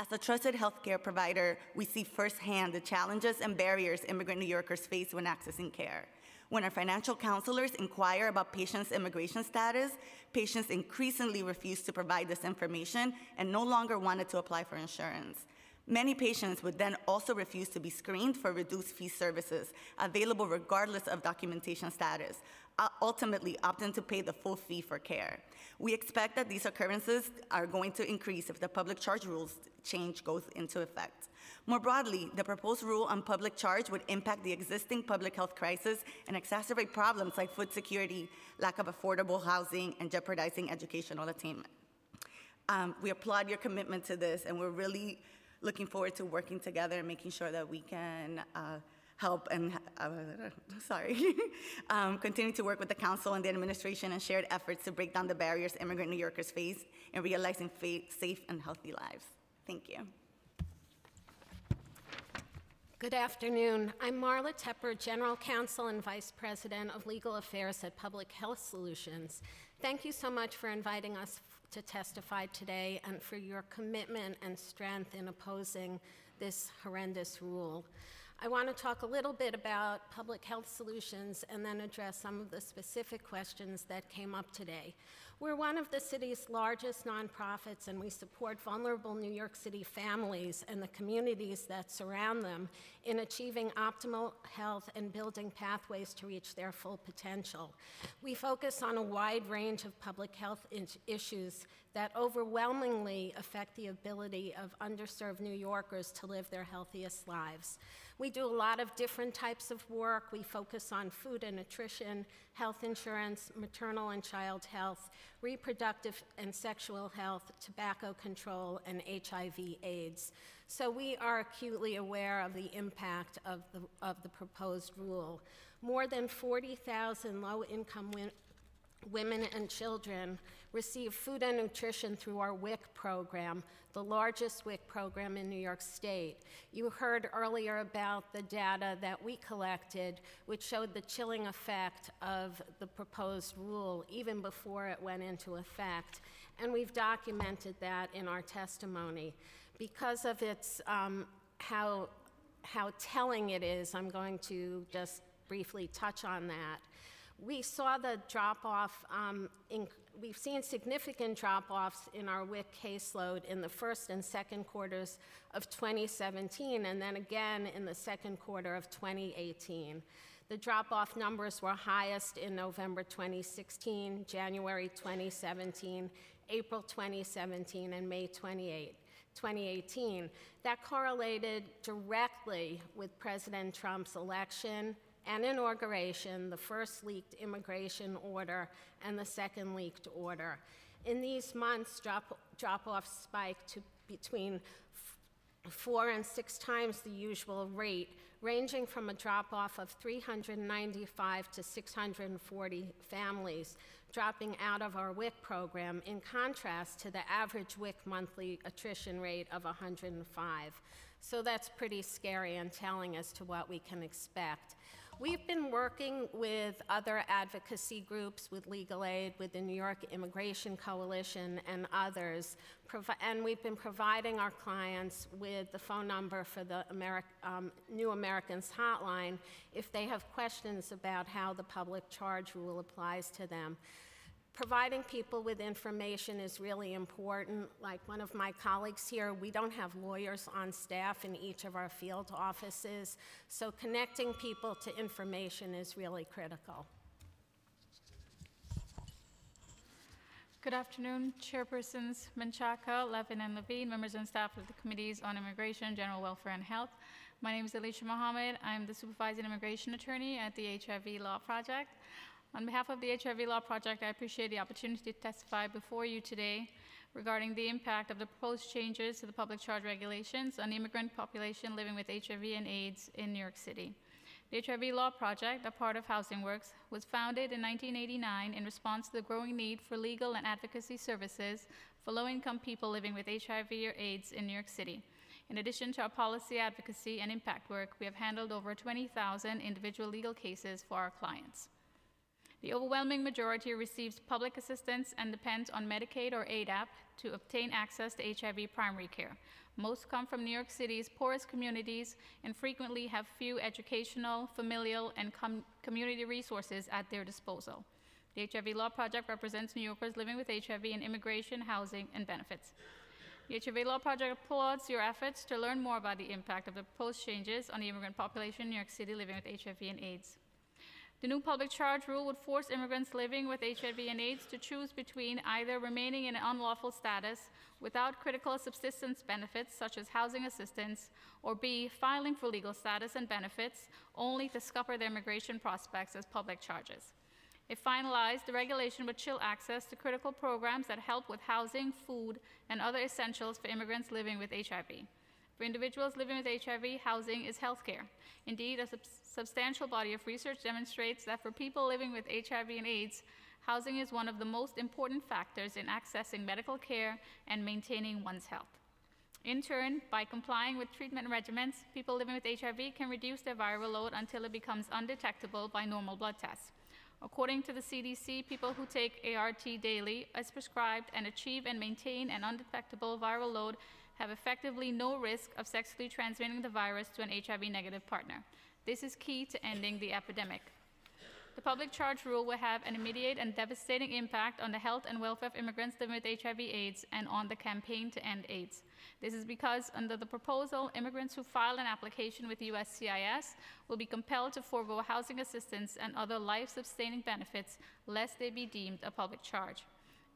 As a trusted healthcare provider, we see firsthand the challenges and barriers immigrant New Yorkers face when accessing care. When our financial counselors inquire about patients' immigration status, patients increasingly refuse to provide this information and no longer wanted to apply for insurance. Many patients would then also refuse to be screened for reduced fee services available regardless of documentation status, ultimately opting to pay the full fee for care. We expect that these occurrences are going to increase if the public charge rules change goes into effect. More broadly, the proposed rule on public charge would impact the existing public health crisis and exacerbate problems like food security, lack of affordable housing, and jeopardizing educational attainment. Um, we applaud your commitment to this, and we're really looking forward to working together and making sure that we can uh, help and, uh, sorry, um, continue to work with the council and the administration and shared efforts to break down the barriers immigrant New Yorkers face in realizing safe and healthy lives. Thank you. Good afternoon. I'm Marla Tepper, General Counsel and Vice President of Legal Affairs at Public Health Solutions. Thank you so much for inviting us to testify today and for your commitment and strength in opposing this horrendous rule. I want to talk a little bit about public health solutions and then address some of the specific questions that came up today. We're one of the city's largest nonprofits, and we support vulnerable New York City families and the communities that surround them in achieving optimal health and building pathways to reach their full potential. We focus on a wide range of public health issues that overwhelmingly affect the ability of underserved New Yorkers to live their healthiest lives. We do a lot of different types of work. We focus on food and nutrition, health insurance, maternal and child health, reproductive and sexual health, tobacco control, and HIV AIDS. So we are acutely aware of the impact of the, of the proposed rule. More than 40,000 low-income women and children receive food and nutrition through our WIC program, the largest WIC program in New York State. You heard earlier about the data that we collected, which showed the chilling effect of the proposed rule even before it went into effect. And we've documented that in our testimony. Because of its, um, how, how telling it is, I'm going to just briefly touch on that we saw the drop off, um, we've seen significant drop offs in our WIC caseload in the first and second quarters of 2017, and then again in the second quarter of 2018. The drop off numbers were highest in November 2016, January 2017, April 2017, and May 28. 2018. That correlated directly with President Trump's election and inauguration, the first leaked immigration order and the second leaked order. In these months, drop, drop-off spiked to between four and six times the usual rate, ranging from a drop-off of 395 to 640 families dropping out of our WIC program, in contrast to the average WIC monthly attrition rate of 105. So that's pretty scary and telling as to what we can expect. We've been working with other advocacy groups, with Legal Aid, with the New York Immigration Coalition, and others, and we've been providing our clients with the phone number for the Ameri um, New Americans Hotline if they have questions about how the public charge rule applies to them providing people with information is really important. Like one of my colleagues here, we don't have lawyers on staff in each of our field offices, so connecting people to information is really critical. Good afternoon, Chairpersons Menchaca, Levin, and Levine, members and staff of the Committees on Immigration, General Welfare, and Health. My name is Alicia Mohammed. I'm the supervising immigration attorney at the HIV Law Project. On behalf of the HIV Law Project, I appreciate the opportunity to testify before you today regarding the impact of the proposed changes to the public charge regulations on the immigrant population living with HIV and AIDS in New York City. The HIV Law Project, a part of Housing Works, was founded in 1989 in response to the growing need for legal and advocacy services for low-income people living with HIV or AIDS in New York City. In addition to our policy advocacy and impact work, we have handled over 20,000 individual legal cases for our clients. The overwhelming majority receives public assistance and depends on Medicaid or ADAP to obtain access to HIV primary care. Most come from New York City's poorest communities and frequently have few educational, familial, and com community resources at their disposal. The HIV Law Project represents New Yorkers living with HIV in immigration, housing, and benefits. The HIV Law Project applauds your efforts to learn more about the impact of the proposed changes on the immigrant population in New York City living with HIV and AIDS. The new public charge rule would force immigrants living with HIV and AIDS to choose between either remaining in an unlawful status without critical subsistence benefits such as housing assistance, or B, filing for legal status and benefits only to scupper their immigration prospects as public charges. If finalized, the regulation would chill access to critical programs that help with housing, food, and other essentials for immigrants living with HIV. For individuals living with HIV, housing is healthcare. Indeed, a sub- substantial body of research demonstrates that for people living with HIV and AIDS, housing is one of the most important factors in accessing medical care and maintaining one's health. In turn, by complying with treatment regimens, people living with HIV can reduce their viral load until it becomes undetectable by normal blood tests. According to the CDC, people who take ART daily as prescribed and achieve and maintain an undetectable viral load have effectively no risk of sexually transmitting the virus to an HIV negative partner. This is key to ending the epidemic. The public charge rule will have an immediate and devastating impact on the health and welfare of immigrants living with HIV/AIDS and on the campaign to end AIDS. This is because, under the proposal, immigrants who file an application with USCIS will be compelled to forego housing assistance and other life sustaining benefits lest they be deemed a public charge.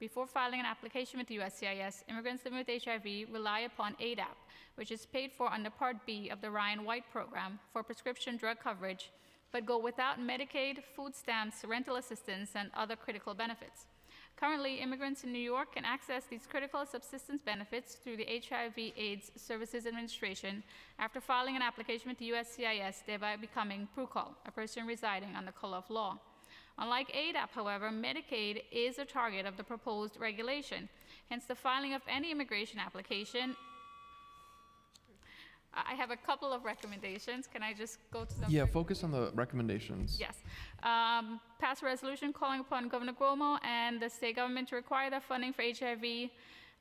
Before filing an application with USCIS, immigrants living with HIV rely upon ADAP, which is paid for under Part B of the Ryan White program for prescription drug coverage, but go without Medicaid, food stamps, rental assistance, and other critical benefits. Currently, immigrants in New York can access these critical subsistence benefits through the HIV/AIDS Services Administration after filing an application with the USCIS, thereby becoming PRUCOL, a person residing the color of law. Unlike ADAP, however, Medicaid is a target of the proposed regulation. Hence, the filing of any immigration application. I have a couple of recommendations. Can I just go to them? Yeah, focus on the recommendations. Yes. Um, pass a resolution calling upon Governor Cuomo and the state government to require that funding for HIV,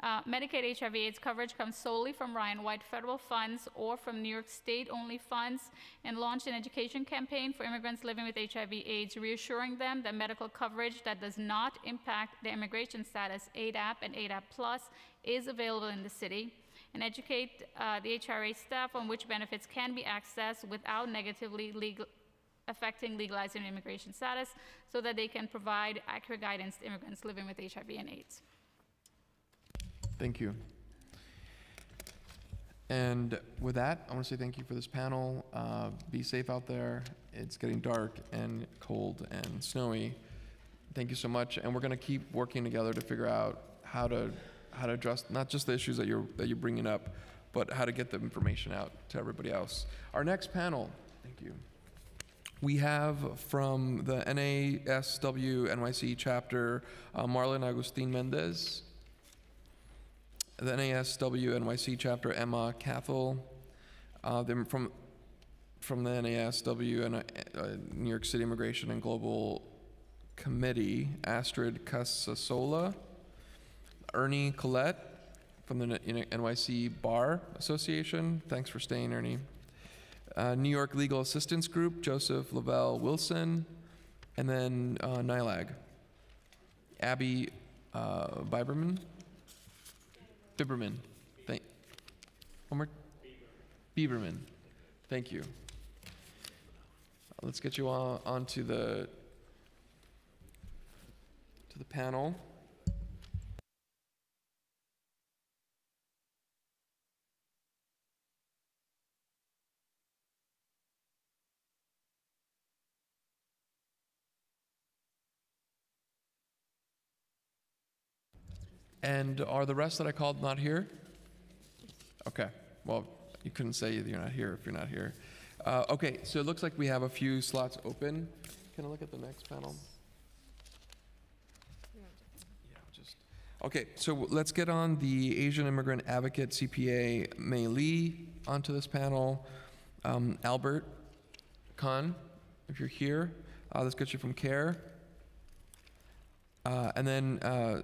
uh, Medicaid HIV AIDS coverage comes solely from Ryan White federal funds or from New York State only funds, and launch an education campaign for immigrants living with HIV AIDS, reassuring them that medical coverage that does not impact their immigration status, ADAP and ADAP Plus, is available in the city and educate uh, the HRA staff on which benefits can be accessed without negatively legal, affecting legalizing immigration status so that they can provide accurate guidance to immigrants living with HIV and AIDS. Thank you. And with that, I want to say thank you for this panel. Uh, be safe out there. It's getting dark and cold and snowy. Thank you so much. And we're going to keep working together to figure out how to how to address not just the issues that you're that you're bringing up, but how to get the information out to everybody else. Our next panel. Thank you. We have from the NASW NYC chapter uh, Marlon Agustin Mendez the NASW NYC chapter, Emma Cathell. Uh, from, from the NASW and uh, New York City Immigration and Global Committee, Astrid Casasola. Ernie Collette from the NYC Bar Association. Thanks for staying, Ernie. Uh, New York Legal Assistance Group, Joseph Lavelle Wilson. And then uh, NYLAG, Abby uh, Biberman. Biberman. Thank. One more. Biberman. Thank you. Let's get you on onto the to the panel. And are the rest that I called not here? Okay. Well, you couldn't say you're not here if you're not here. Uh, okay, so it looks like we have a few slots open. Can I look at the next panel? Yeah, just. Okay, so let's get on the Asian Immigrant Advocate CPA Mei Lee onto this panel. Um, Albert Cahn, if you're here, uh, let's get you from CAIR. Uh, and then uh,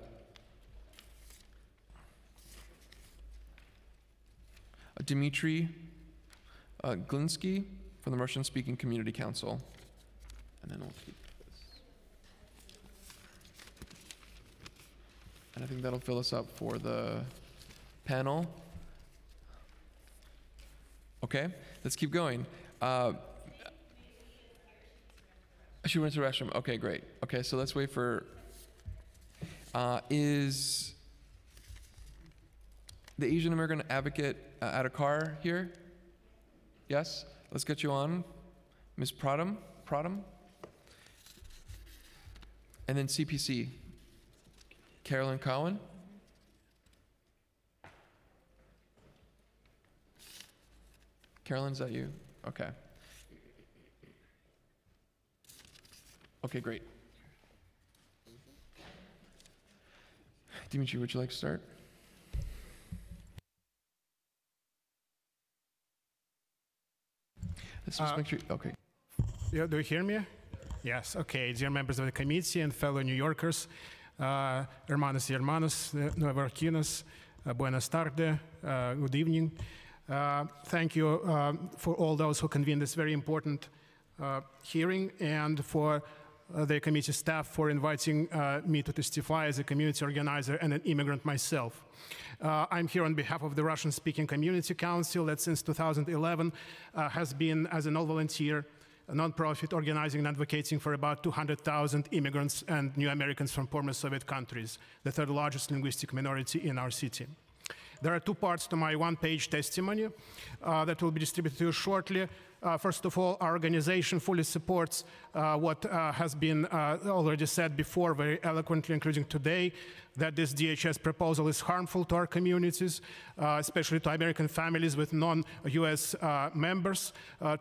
Dmitry uh, Glinski from the Russian Speaking Community Council. And then I'll keep this. And I think that'll fill us up for the panel? Okay, let's keep going. Uh, she went to the restroom. Okay, great. Okay, so let's wait for. Uh, is the Asian American advocate uh, Adhikaar here? Yes? Let's get you on. Ms. Pradhan? Pradhan? And then CPC. Carolyn Cowen? Carolyn, is that you? Okay. Okay, great. Dimitri, would you like to start? Let's just Uh, make sure, okay. Yeah, do you hear me? Yes, okay. Dear members of the committee and fellow New Yorkers, uh, hermanos y hermanas, uh, nuevorquinos, uh, buenas tardes, uh, good evening. Uh, thank you uh, for all those who convened this very important uh, hearing and for the committee staff for inviting uh, me to testify as a community organizer and an immigrant myself. Uh, I'm here on behalf of the Russian-speaking Community Council that since 2011 uh, has been, as an all-volunteer, a nonprofit organizing and advocating for about 200,000 immigrants and new Americans from former Soviet countries, the third largest linguistic minority in our city. There are two parts to my one-page testimony uh, that will be distributed to you shortly. Uh, first of all, our organization fully supports uh, what uh, has been uh, already said before very eloquently, including today, that this DHS proposal is harmful to our communities, uh, especially to American families with non-US members,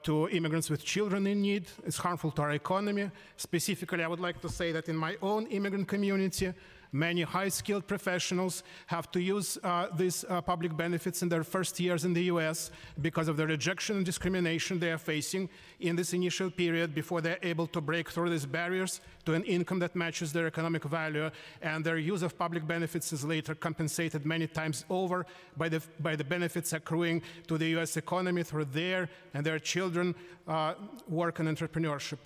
to immigrants with children in need. It's harmful to our economy. Specifically, I would like to say that in my own immigrant community, Many high-skilled professionals have to use uh, these uh, public benefits in their first years in the U.S. because of the rejection and discrimination they are facing in this initial period before they're able to break through these barriers to an income that matches their economic value, and their use of public benefits is later compensated many times over by the, by the benefits accruing to the U.S. economy through their and their children uh, work and entrepreneurship.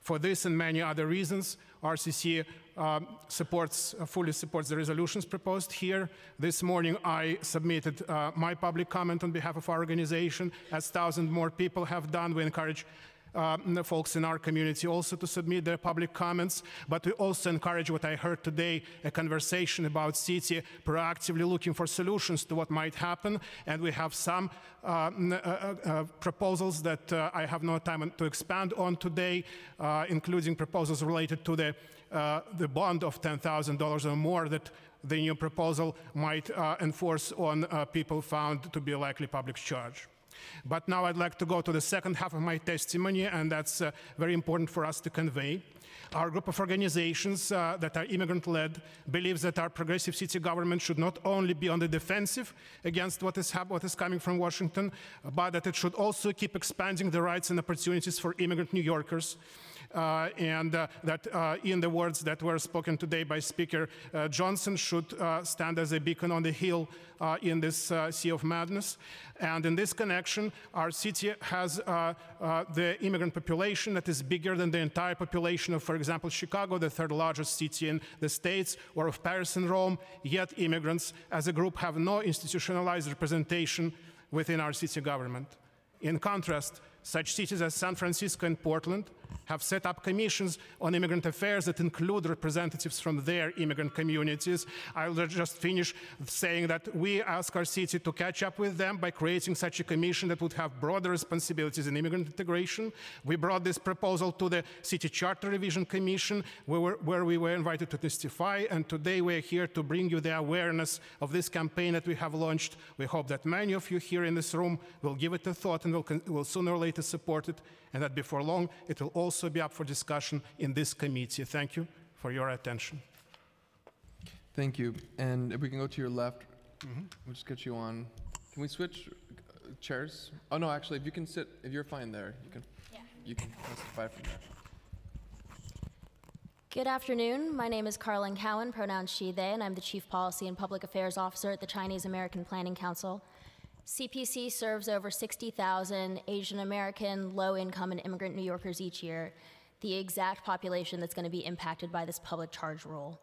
For this and many other reasons, RCC um, supports, uh, fully supports the resolutions proposed here. This morning I submitted uh, my public comment on behalf of our organization, as thousand more people have done. We encourage the folks in our community also to submit their public comments, but we also encourage what I heard today, a conversation about city proactively looking for solutions to what might happen, and we have some uh, uh, uh, uh, proposals that uh, I have no time to expand on today, uh, including proposals related to the, uh, the bond of $10,000 or more that the new proposal might uh, enforce on uh, people found to be likely public charge. But now I'd like to go to the second half of my testimony, and that's uh, very important for us to convey. Our group of organizations uh, that are immigrant led believes that our progressive city government should not only be on the defensive against what is, what is coming from Washington, but that it should also keep expanding the rights and opportunities for immigrant New Yorkers. Uh, and uh, that, uh, in the words that were spoken today by Speaker Johnson, should stand as a beacon on the hill in this sea of madness. And in this connection, our city has the immigrant population that is bigger than the entire population of, for example, Chicago, the third largest city in the States, or of Paris and Rome, yet immigrants as a group have no institutionalized representation within our city government. In contrast, such cities as San Francisco and Portland have set up commissions on immigrant affairs that include representatives from their immigrant communities. I'll just finish saying that we ask our city to catch up with them by creating such a commission that would have broader responsibilities in immigrant integration. We brought this proposal to the City Charter Revision Commission, where, we were invited to testify, and today we're here to bring you the awareness of this campaign that we have launched. We hope that many of you here in this room will give it a thought and will, will sooner or later support it, and that before long it will also be up for discussion in this committee. Thank you for your attention. Thank you. And if we can go to your left, we'll just get you on. Can we switch uh, chairs? Oh, no, actually, if you can sit, if you're fine there, you can, Yeah. you can testify from there. Good afternoon. My name is Carlyn Cowen, pronouns she, they, and I'm the Chief Policy and Public Affairs Officer at the Chinese American Planning Council. CPC serves over 60,000 Asian American, low income, and immigrant New Yorkers each year, the exact population that's going to be impacted by this public charge rule.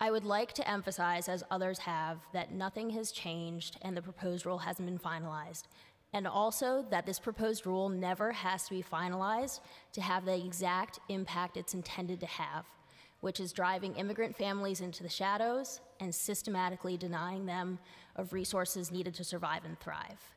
I would like to emphasize, as others have, that nothing has changed and the proposed rule hasn't been finalized. And also that this proposed rule never has to be finalized to have the exact impact it's intended to have, which is driving immigrant families into the shadows and systematically denying them of resources needed to survive and thrive.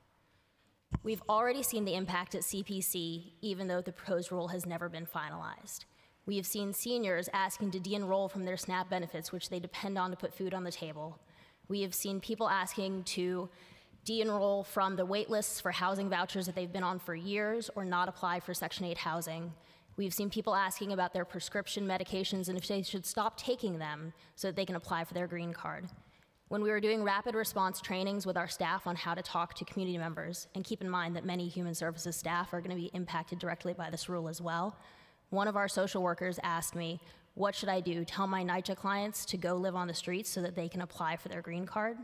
We've already seen the impact at CPC, even though the proposed rule has never been finalized. We have seen seniors asking to de enroll from their SNAP benefits, which they depend on to put food on the table. We have seen people asking to de enroll from the wait lists for housing vouchers that they've been on for years or not apply for Section 8 housing. We've seen people asking about their prescription medications and if they should stop taking them so that they can apply for their green card. When we were doing rapid response trainings with our staff on how to talk to community members, and keep in mind that many human services staff are going to be impacted directly by this rule as well, one of our social workers asked me, What should I do? Tell my NYCHA clients to go live on the streets so that they can apply for their green card?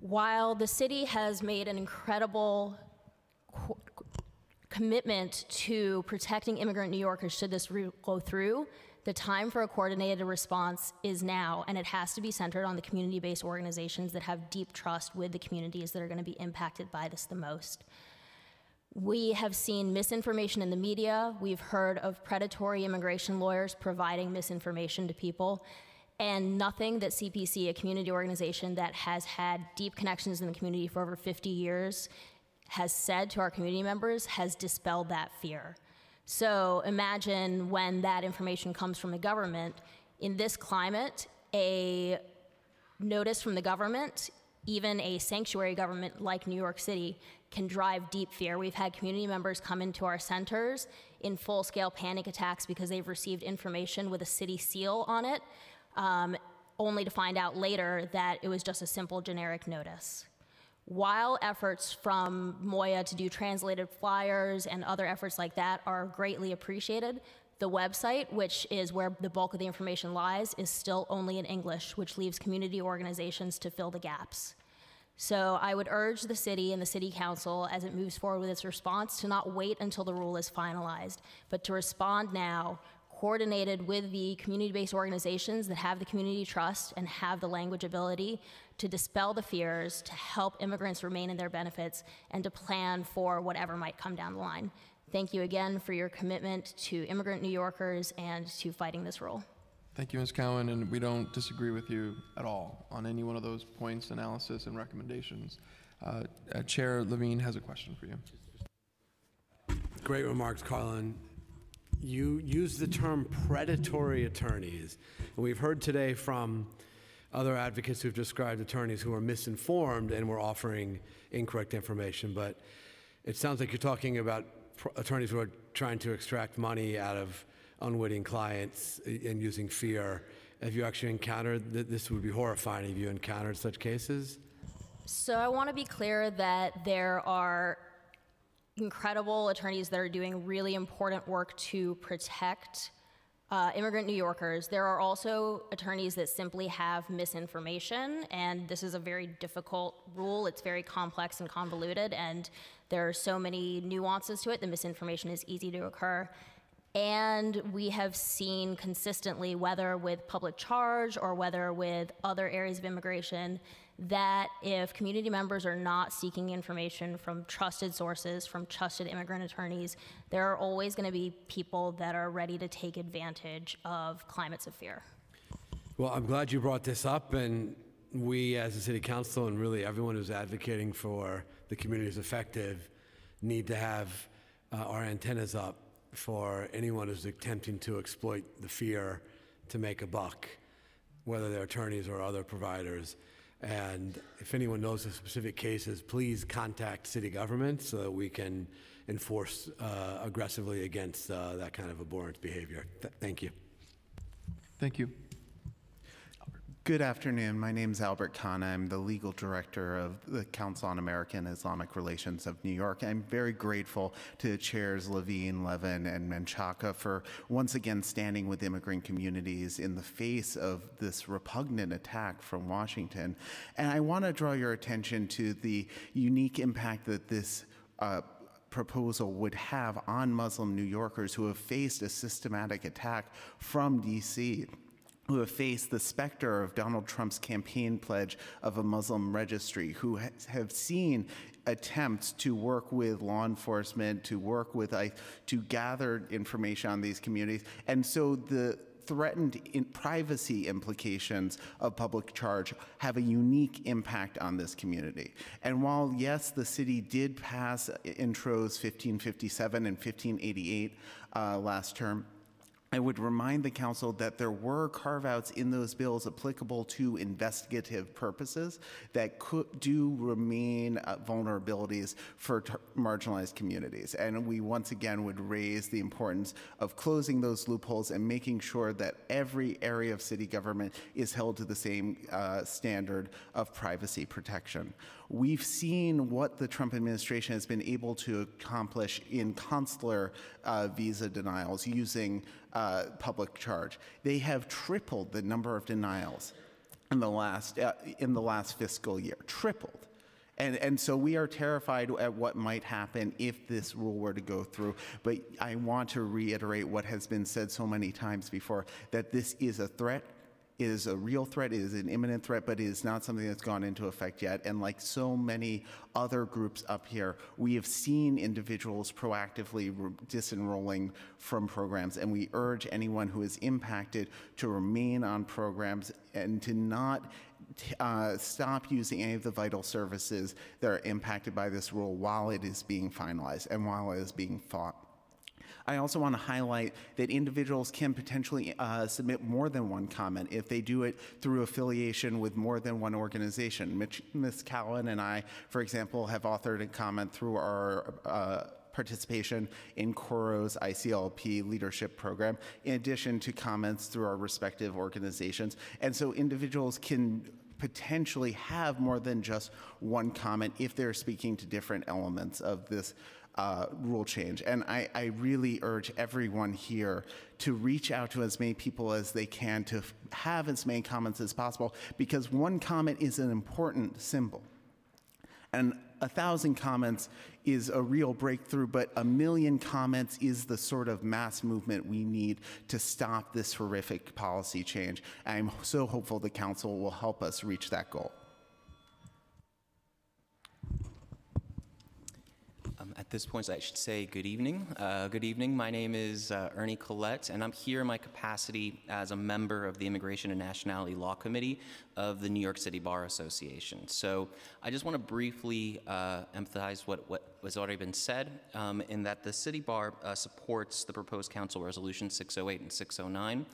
While the city has made an incredible commitment to protecting immigrant New Yorkers should this rule go through, the time for a coordinated response is now, and it has to be centered on the community based organizations that have deep trust with the communities that are going to be impacted by this the most. We have seen misinformation in the media. We've heard of predatory immigration lawyers providing misinformation to people. And nothing that CPC, a community organization that has had deep connections in the community for over 50 years, has said to our community members has dispelled that fear. So imagine when that information comes from the government. In this climate, a notice from the government, even a sanctuary government like New York City, can drive deep fear. We've had community members come into our centers in full scale panic attacks because they've received information with a city seal on it, um, only to find out later that it was just a simple generic notice. While efforts from MOIA to do translated flyers and other efforts like that are greatly appreciated, the website, which is where the bulk of the information lies, is still only in English, which leaves community organizations to fill the gaps. So I would urge the city and the city council as it moves forward with its response to not wait until the rule is finalized, but to respond now, coordinated with the community based organizations that have the community trust and have the language ability to dispel the fears, to help immigrants remain in their benefits, and to plan for whatever might come down the line. Thank you again for your commitment to immigrant New Yorkers and to fighting this rule. Thank you, Ms. Cowen, and we don't disagree with you at all on any one of those points, analysis, and recommendations. Uh, uh, Chair Levine has a question for you. Great remarks, Carlyn. You use the term predatory attorneys. And we've heard today from other advocates who've described attorneys who are misinformed and were offering incorrect information. But it sounds like you're talking about attorneys who are trying to extract money out of unwitting clients uh, and using fear. Have you actually encountered that? This would be horrifying if you encountered such cases. So I want to be clear that there are incredible attorneys that are doing really important work to protect uh, immigrant New Yorkers. There are also attorneys that simply have misinformation, and this is a very difficult rule. It's very complex and convoluted, and there are so many nuances to it. The misinformation is easy to occur. And we have seen consistently, whether with public charge or whether with other areas of immigration, that if community members are not seeking information from trusted sources, from trusted immigrant attorneys, there are always going to be people that are ready to take advantage of climates of fear. Well, I'm glad you brought this up, and we, as a city council, and really everyone who's advocating for the community is effective, need to have uh, our antennas up for anyone who's attempting to exploit the fear to make a buck, whether they're attorneys or other providers. And if anyone knows of specific cases, please contact city government so that we can enforce uh, aggressively against uh, that kind of abhorrent behavior. Th- thank you. Thank you. Good afternoon. My name is Albert Cahn. I'm the legal director of the Council on American Islamic Relations of New York. I'm very grateful to chairs Levine, Levin, and Menchaca for once again standing with immigrant communities in the face of this repugnant attack from Washington. And I want to draw your attention to the unique impact that this uh, proposal would have on Muslim New Yorkers who have faced a systematic attack from DC who have faced the specter of Donald Trump's campaign pledge of a Muslim registry, who ha- have seen attempts to work with law enforcement, to work with ICE, to gather information on these communities. And so the threatened privacy implications of public charge have a unique impact on this community. And while, yes, the city did pass intros 1557 and 1588 uh, last term, I would remind the council that there were carve outs in those bills applicable to investigative purposes that could do remain uh, vulnerabilities for marginalized communities. And we once again would raise the importance of closing those loopholes and making sure that every area of city government is held to the same uh, standard of privacy protection. We've seen what the Trump administration has been able to accomplish in consular uh, visa denials using uh, public charge. They have tripled the number of denials in the last uh, in the last fiscal year, tripled. And, and so we are terrified at what might happen if this rule were to go through. But I want to reiterate what has been said so many times before that this is a threat is a real threat, is an imminent threat, but it is not something that's gone into effect yet. And like so many other groups up here, we have seen individuals proactively disenrolling from programs, and we urge anyone who is impacted to remain on programs and to not uh, stop using any of the vital services that are impacted by this rule while it is being finalized and while it is being fought. I also want to highlight that individuals can potentially uh, submit more than one comment if they do it through affiliation with more than one organization. Ms. Cowen and I, for example, have authored a comment through our uh, participation in Coro's ICLP leadership program, in addition to comments through our respective organizations. And so individuals can potentially have more than just one comment if they're speaking to different elements of this uh, rule change. And I, I, really urge everyone here to reach out to as many people as they can to f- have as many comments as possible because one comment is an important symbol. And a thousand comments is a real breakthrough, but a million comments is the sort of mass movement we need to stop this horrific policy change. I'm so hopeful the council will help us reach that goal. At this point, I should say good evening. Uh, good evening. My name is uh, Ernie Collette, and I'm here in my capacity as a member of the Immigration and Nationality Law Committee of the New York City Bar Association. So I just want to briefly uh, emphasize what, what has already been said, um, in that the City Bar uh, supports the proposed Council Resolution 608 and 609.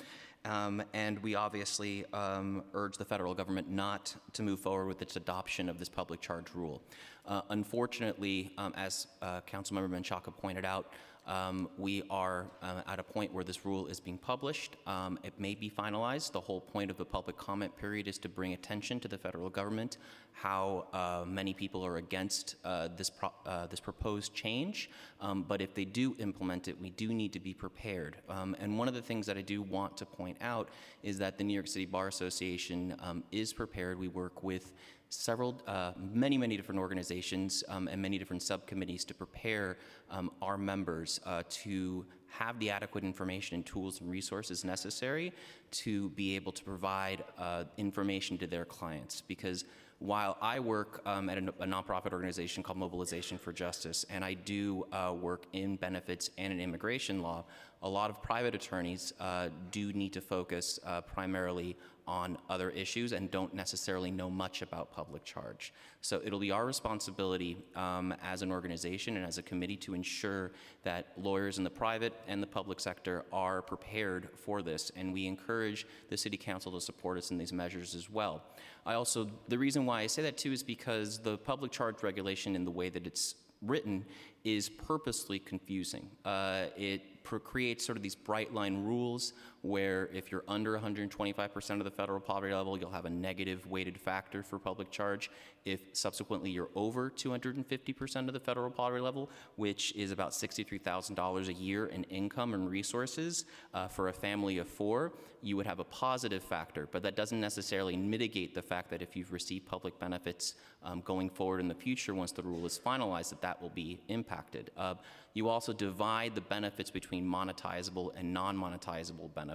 Um, and we obviously um, urge the federal government not to move forward with its adoption of this public charge rule. Uh, unfortunately, um, as uh, Councilmember Menchaca pointed out, um, we are uh, at a point where this rule is being published. Um, it may be finalized. The whole point of the public comment period is to bring attention to the federal government how uh, many people are against uh, this, pro- uh, this proposed change. Um, but if they do implement it, we do need to be prepared. Um, and one of the things that I do want to point out is that the New York City Bar Association um, is prepared. We work with several, uh, many, many different organizations um, and many different subcommittees to prepare um, our members uh, to have the adequate information and tools and resources necessary to be able to provide uh, information to their clients. Because while I work um, at a, a, nonprofit organization called Mobilization for Justice, and I do uh, work in benefits and in immigration law, a lot of private attorneys uh, do need to focus uh, primarily on other issues and don't necessarily know much about public charge. So it'll be our responsibility um, as an organization and as a committee to ensure that lawyers in the private and the public sector are prepared for this, and we encourage the City Council to support us in these measures as well. I also, the reason why I say that too is because the public charge regulation in the way that it's written is purposely confusing. Uh, it creates sort of these bright line rules where if you're under 125% of the federal poverty level, you'll have a negative weighted factor for public charge. If subsequently you're over 250% of the federal poverty level, which is about $63,000 a year in income and resources uh, for a family of four, you would have a positive factor. But that doesn't necessarily mitigate the fact that if you've received public benefits um, going forward in the future, once the rule is finalized, that that will be impacted. Uh, you also divide the benefits between monetizable and non-monetizable benefits,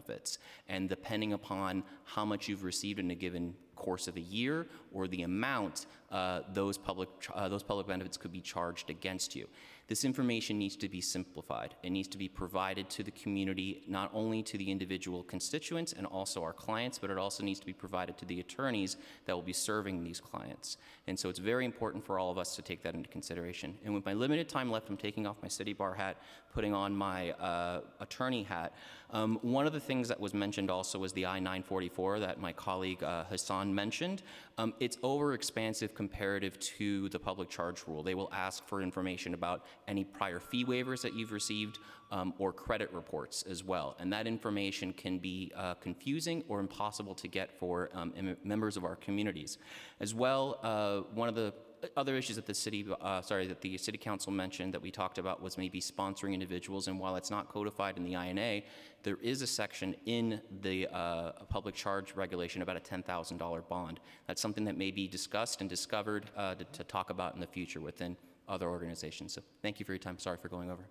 and depending upon how much you've received in a given course of a year or the amount, uh, those public uh, those public benefits could be charged against you. This information needs to be simplified. It needs to be provided to the community, not only to the individual constituents and also our clients, but it also needs to be provided to the attorneys that will be serving these clients. And so it's very important for all of us to take that into consideration. And with my limited time left, I'm taking off my city bar hat, putting on my uh, attorney hat. Um, one of the things that was mentioned also was the I-944 that my colleague uh, Hassan mentioned. Um, it's overexpansive comparative to the public charge rule. They will ask for information about any prior fee waivers that you've received um, or credit reports as well. And that information can be uh, confusing or impossible to get for um, members of our communities. As well, uh, one of the other issues that the city, uh, sorry, that the city council mentioned that we talked about was maybe sponsoring individuals. And while it's not codified in the INA, there is a section in the uh, public charge regulation about a $10,000 bond. That's something that may be discussed and discovered uh, to, to, talk about in the future within other organizations. So thank you for your time. Sorry for going over.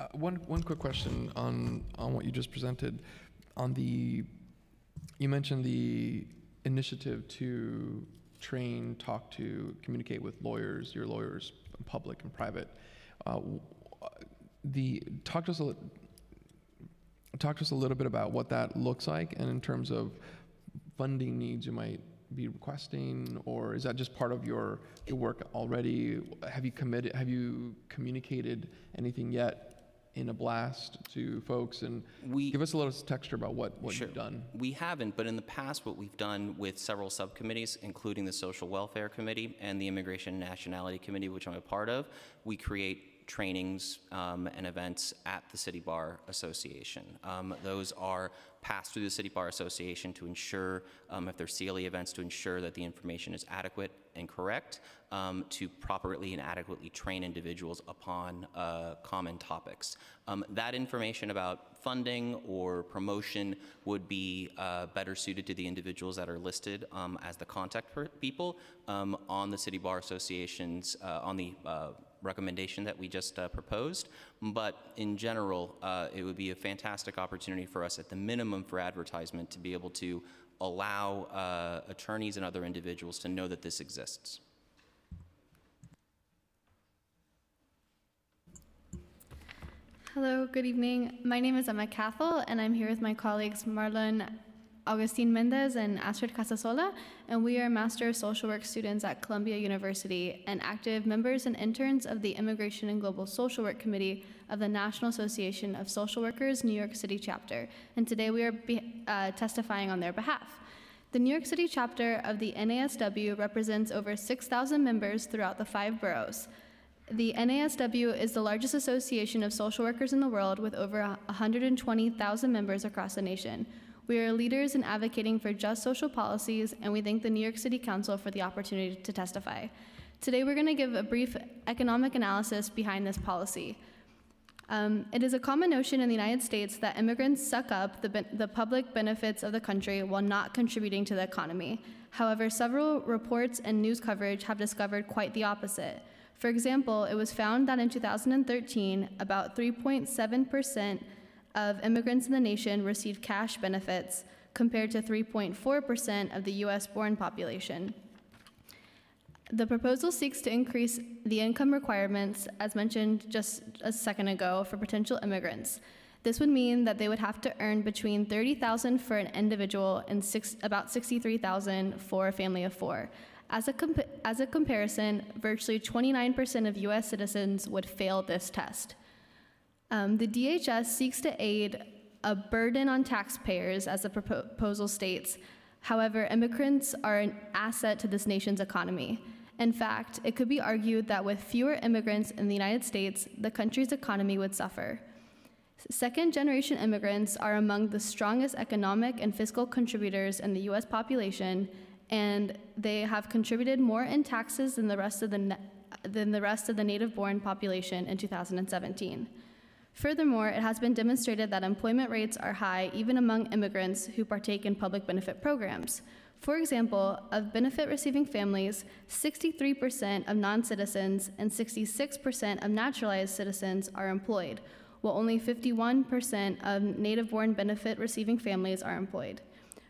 Uh, one one quick question on on what you just presented, on the, you mentioned the initiative to train, talk to, communicate with lawyers, your lawyers, public and private. Uh, the talk to us a talk to us a little bit about what that looks like, and in terms of funding needs you might be requesting, or is that just part of your your work already? Have you committed? Have you communicated anything yet in a blast to folks and we, give us a little texture about what, what sure. you've done. We haven't, but in the past, what we've done with several subcommittees, including the Social Welfare Committee and the Immigration and Nationality Committee, which I'm a part of, we create trainings um, and events at the City Bar Association. Um, those are passed through the City Bar Association to ensure, um, if they're CLE events, to ensure that the information is adequate and correct, um, to properly and adequately train individuals upon uh, common topics. Um, that information about funding or promotion would be uh, better suited to the individuals that are listed um, as the contact people um, on the City Bar Association's, uh, on the uh, recommendation that we just uh, proposed. But in general, uh, it would be a fantastic opportunity for us, at the minimum for advertisement, to be able to allow uh, attorneys and other individuals to know that this exists. Hello, good evening. My name is Emma Cathell, and I'm here with my colleagues Marlon Augustine Mendez and Astrid Casasola, and we are Master of Social Work students at Columbia University and active members and interns of the Immigration and Global Social Work Committee of the National Association of Social Workers New York City chapter. And today we are uh, testifying on their behalf. The New York City chapter of the NASW represents over 6,000 members throughout the five boroughs. The NASW is the largest association of social workers in the world with over 120,000 members across the nation. We are leaders in advocating for just social policies, and we thank the New York City Council for the opportunity to testify. Today, we're going to give a brief economic analysis behind this policy. Um, it is a common notion in the United States that immigrants suck up the, the public benefits of the country while not contributing to the economy. However, several reports and news coverage have discovered quite the opposite. For example, it was found that in 2013, about 3.7% of immigrants in the nation received cash benefits, compared to 3.4% of the US born population. The proposal seeks to increase the income requirements, as mentioned just a second ago, for potential immigrants. This would mean that they would have to earn between 30,000 for an individual and six, about 63,000 for a family of four. As a, as a comparison, virtually 29% of US citizens would fail this test. Um, the DHS seeks to aid a burden on taxpayers, as the proposal states. However, immigrants are an asset to this nation's economy. In fact, it could be argued that with fewer immigrants in the United States, the country's economy would suffer. Second generation immigrants are among the strongest economic and fiscal contributors in the US population, and they have contributed more in taxes than the rest of the, than the, rest of the native born population in 2017. Furthermore, it has been demonstrated that employment rates are high even among immigrants who partake in public benefit programs. For example, of benefit receiving families, 63% of non citizens and 66% of naturalized citizens are employed, while only 51% of native born benefit receiving families are employed.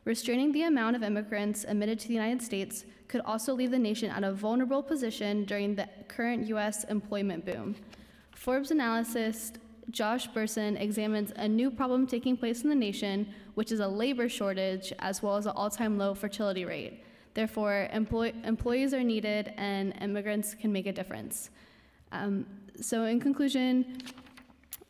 Restraining the amount of immigrants admitted to the United States could also leave the nation at a vulnerable position during the current U.S. employment boom. Forbes analyst Josh Bersin examines a new problem taking place in the nation, which is a labor shortage as well as an all time low fertility rate. Therefore, employ- employees are needed and immigrants can make a difference. Um, so, in conclusion,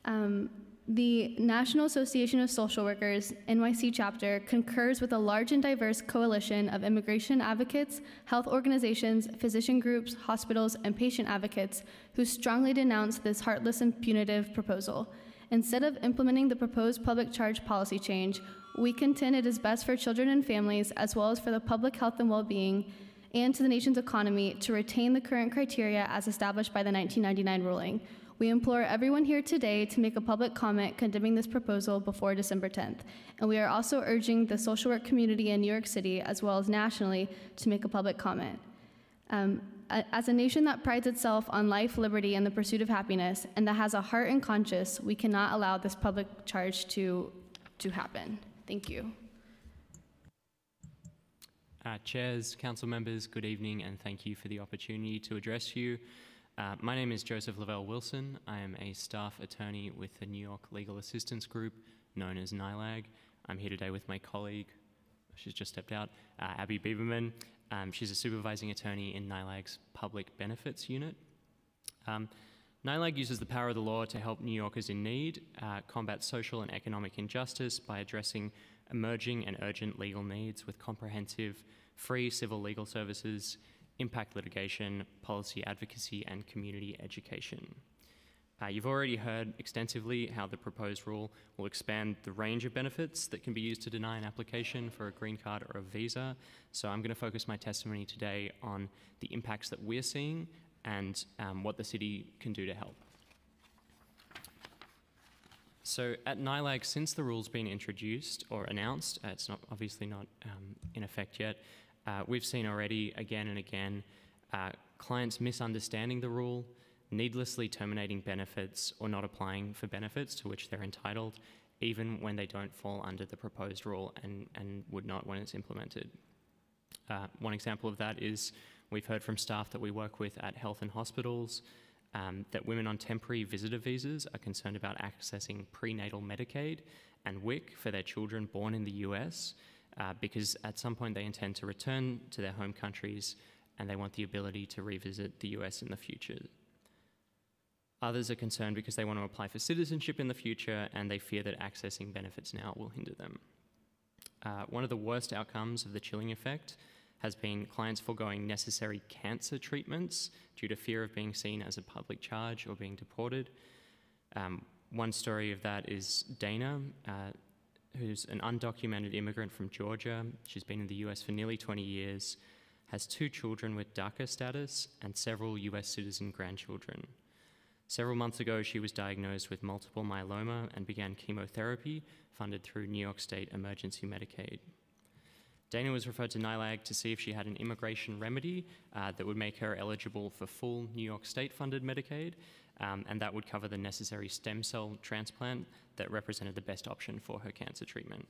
um, the National Association of Social Workers, NYC chapter, concurs with a large and diverse coalition of immigration advocates, health organizations, physician groups, hospitals, and patient advocates who strongly denounce this heartless and punitive proposal. Instead of implementing the proposed public charge policy change, we contend it is best for children and families, as well as for the public health and well being, and to the nation's economy, to retain the current criteria as established by the 1999 ruling. We implore everyone here today to make a public comment condemning this proposal before December 10th. And we are also urging the social work community in New York City, as well as nationally, to make a public comment. Um, as a nation that prides itself on life, liberty, and the pursuit of happiness, and that has a heart and conscience, we cannot allow this public charge to, to happen. Thank you. Uh, chairs, council members, good evening, and thank you for the opportunity to address you. Uh, my name is Joseph Lavelle Wilson. I am a staff attorney with the New York Legal Assistance Group, known as NYLAG. I'm here today with my colleague, she's just stepped out, uh, Abby Biberman. Um, she's a supervising attorney in NYLAG's Public Benefits Unit. Um, NYLAG uses the power of the law to help New Yorkers in need uh, combat social and economic injustice by addressing emerging and urgent legal needs with comprehensive, free civil legal services impact litigation, policy advocacy, and community education. Uh, you've already heard extensively how the proposed rule will expand the range of benefits that can be used to deny an application for a green card or a visa. So I'm going to focus my testimony today on the impacts that we're seeing and um, what the city can do to help. So at NYLAG, since the rule's been introduced or announced, uh, it's not obviously not um, in effect yet, uh, we've seen already again and again uh, clients misunderstanding the rule, needlessly terminating benefits or not applying for benefits to which they're entitled, even when they don't fall under the proposed rule and, and would not when it's implemented. Uh, one example of that is we've heard from staff that we work with at health and hospitals um, that women on temporary visitor visas are concerned about accessing prenatal Medicaid and WIC for their children born in the US uh, because at some point they intend to return to their home countries and they want the ability to revisit the US in the future. Others are concerned because they want to apply for citizenship in the future and they fear that accessing benefits now will hinder them. Uh, one of the worst outcomes of the chilling effect has been clients foregoing necessary cancer treatments due to fear of being seen as a public charge or being deported. Um, one story of that is Dana. Uh, who's an undocumented immigrant from Georgia. She's been in the US for nearly 20 years, has two children with DACA status, and several US citizen grandchildren. Several months ago, she was diagnosed with multiple myeloma and began chemotherapy funded through New York State Emergency Medicaid. Dana was referred to NYLAG to see if she had an immigration remedy uh, that would make her eligible for full New York State funded Medicaid, um, and that would cover the necessary stem cell transplant that represented the best option for her cancer treatment.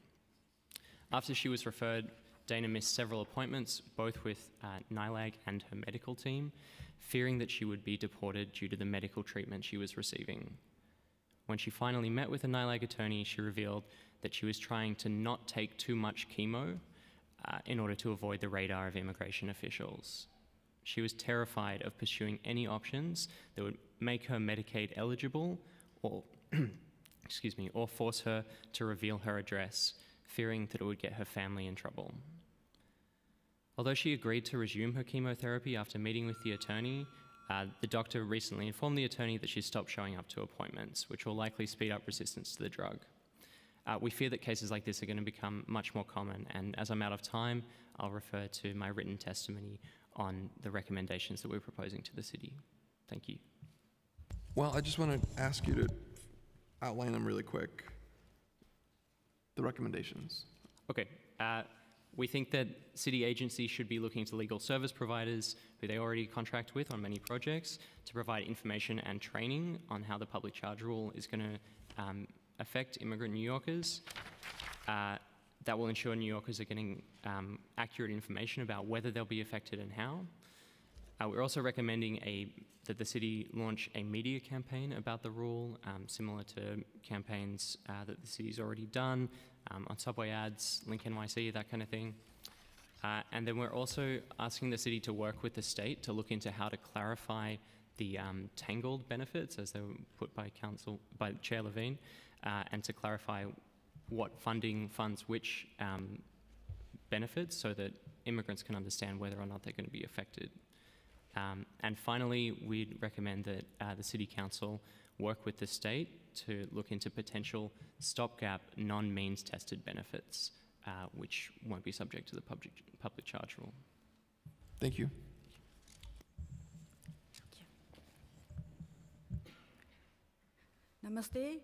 After she was referred, Dana missed several appointments, both with uh, NYLAG and her medical team, fearing that she would be deported due to the medical treatment she was receiving. When she finally met with a NYLAG attorney, she revealed that she was trying to not take too much chemo uh, in order to avoid the radar of immigration officials. She was terrified of pursuing any options that would make her Medicaid eligible or excuse me, or force her to reveal her address, fearing that it would get her family in trouble. Although she agreed to resume her chemotherapy after meeting with the attorney, uh, the doctor recently informed the attorney that she stopped showing up to appointments, which will likely speed up resistance to the drug. Uh, we fear that cases like this are going to become much more common, and as I'm out of time, I'll refer to my written testimony on the recommendations that we're proposing to the city. Thank you. Well, I just want to ask you to outline them really quick. The recommendations. Okay. Uh, we think that city agencies should be looking to legal service providers who they already contract with on many projects to provide information and training on how the public charge rule is going to um, affect immigrant New Yorkers. Uh, that will ensure New Yorkers are getting um, accurate information about whether they'll be affected and how. Uh, we're also recommending a, that the city launch a media campaign about the rule, um, similar to campaigns uh, that the city's already done um, on subway ads, Link NYC, that kind of thing. Uh, and then we're also asking the city to work with the state to look into how to clarify the um, tangled benefits, as they were put by council by Chair Levine, uh, and to clarify what funding funds which um, benefits, so that immigrants can understand whether or not they're going to be affected um, and finally, we'd recommend that uh, the City Council work with the state to look into potential stopgap non means tested benefits, uh, which won't be subject to the public, public charge rule. Thank you. Namaste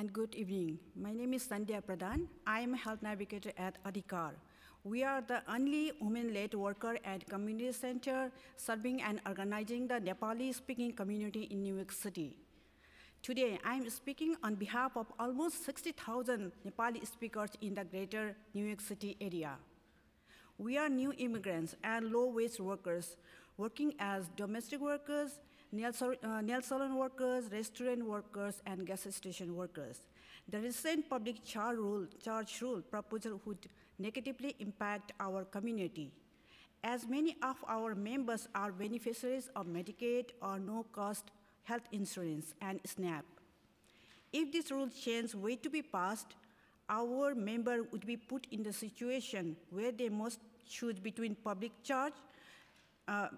and good evening. My name is Sandhya Pradhan. I am a health navigator at Adhikaar. We are the only women-led worker and community center serving and organizing the Nepali-speaking community in New York City. Today, I'm speaking on behalf of almost 60,000 Nepali speakers in the greater New York City area. We are new immigrants and low-wage workers working as domestic workers, nail, uh, salon workers, restaurant workers, and gas station workers. The recent public charge rule, charge rule proposal would negatively impact our community, as many of our members are beneficiaries of Medicaid or no-cost health insurance and SNAP. If this rule change were to be passed, our member would be put in the situation where they must choose between public charge, uh,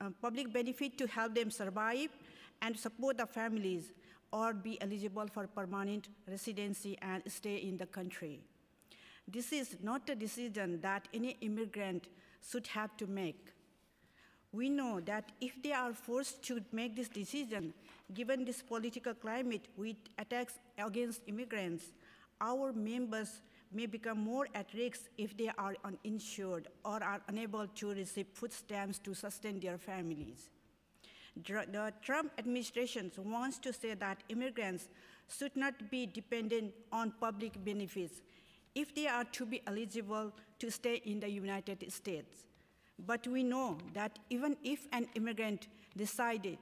uh, public benefit to help them survive and support the families, or be eligible for permanent residency and stay in the country. This is not a decision that any immigrant should have to make. We know that if they are forced to make this decision, given this political climate with attacks against immigrants, our members may become more at risk if they are uninsured or are unable to receive food stamps to sustain their families. The Trump administration wants to say that immigrants should not be dependent on public benefits if they are to be eligible to stay in the United States. But we know that even if an immigrant decided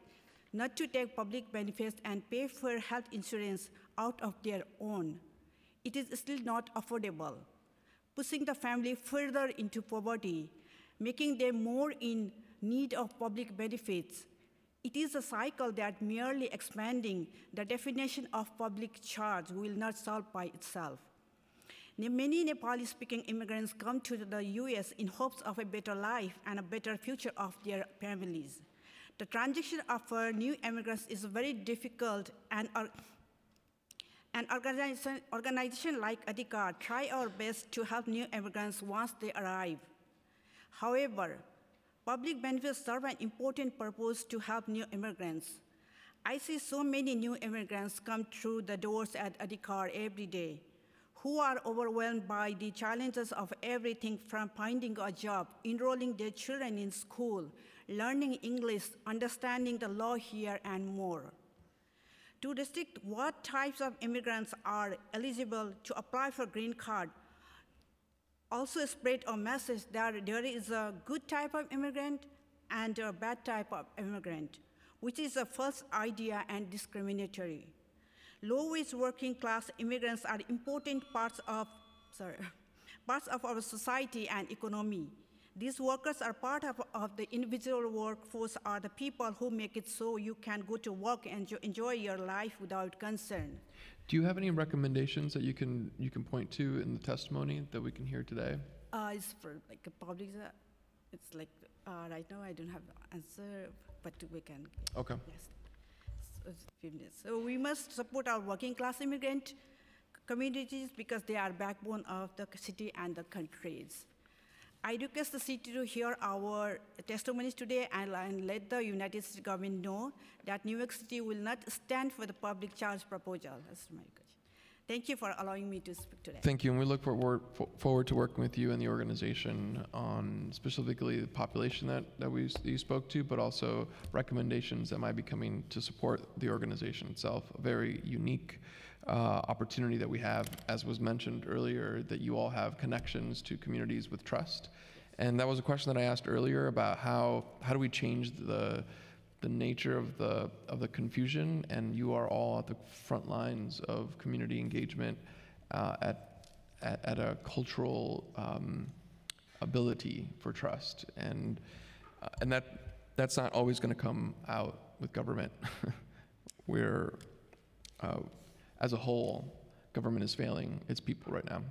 not to take public benefits and pay for health insurance out of their own, it is still not affordable, pushing the family further into poverty, making them more in need of public benefits. It is a cycle that merely expanding the definition of public charge will not solve by itself. Many Nepali speaking immigrants come to the US in hopes of a better life and a better future of their families. The transition of new immigrants is very difficult, and uh, an organization, organization like Adhikaar try our best to help new immigrants once they arrive. However, public benefits serve an important purpose to help new immigrants. I see so many new immigrants come through the doors at Adhikaar every day who are overwhelmed by the challenges of everything from finding a job, enrolling their children in school, learning English, understanding the law here, and more. To restrict what types of immigrants are eligible to apply for green card also spread a message that there is a good type of immigrant and a bad type of immigrant, which is a false idea and discriminatory. Low-wage working class immigrants are important parts of, sorry, parts of our society and economy. These workers are part of, of the individual workforce are the people who make it so you can go to work and enjoy your life without concern. Do you have any recommendations that you can you can point to in the testimony that we can hear today? Uh, it's for like a public. Uh, it's like uh, right now I don't have the answer, but we can. Okay. Yes. So we must support our working class immigrant communities because they are backbone of the city and the countries. I request the city to hear our testimonies today and, and, let the United States government know that New York City will not stand for the public charge proposal. That's my question. Thank you for allowing me to speak today. Thank you, and we look forward, fo- forward to working with you and the organization on specifically the population that, that we, that you spoke to, but also recommendations that might be coming to support the organization itself. A very unique uh, opportunity that we have, as was mentioned earlier, that you all have connections to communities with trust. And that was a question that I asked earlier about how, how do we change the, the nature of the of the confusion, and you are all at the front lines of community engagement uh, at, at at a cultural um, ability for trust, and uh, and that that's not always going to come out with government. We're uh, as a whole, government is failing its people right now.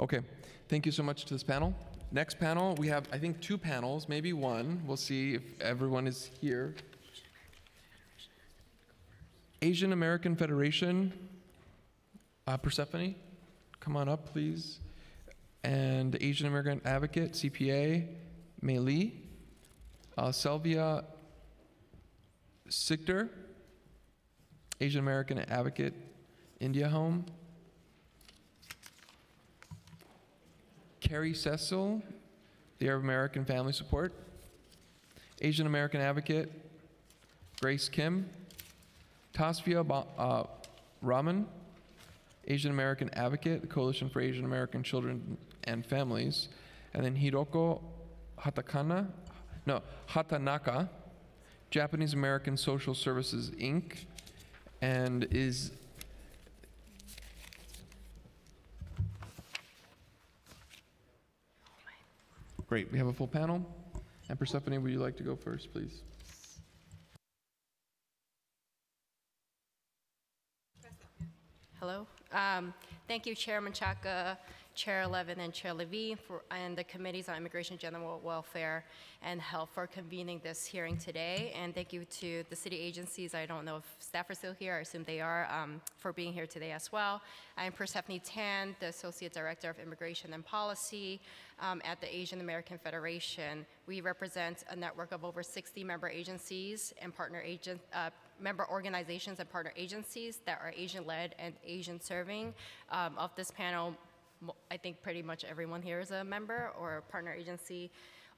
Okay, thank you so much to this panel. Next panel, we have, I think, two panels, maybe one. We'll see if everyone is here. Asian American Federation, uh, Persephone, come on up, please. And Asian American Advocate, CPA, Mei Lee. Uh, Selvia Sichter, Asian American Advocate, India Home. Carrie Cecil, the Arab American Family Support. Asian American Advocate, Grace Kim. Tasfia ba- uh, Rahman, Asian American Advocate, the Coalition for Asian American Children and Families. And then Hiroko Hatakana, no, Hatanaka, Japanese American Social Services, Inc., and is Great, we have a full panel. And Persephone, would you like to go first, please? Hello. Um, Thank you, Chair Menchaca, Chair Levin, and Chair Levy, for, and the Committees on Immigration, General Welfare, and Health for convening this hearing today. And thank you to the city agencies. I don't know if staff are still here. I assume they are, um, for being here today as well. I'm Persephone Tan, the Associate Director of Immigration and Policy um, at the Asian American Federation. We represent a network of over 60 member agencies and partner agent, uh, member organizations and partner agencies that are Asian-led and Asian-serving. Um, of this panel, I think pretty much everyone here is a member or a partner agency.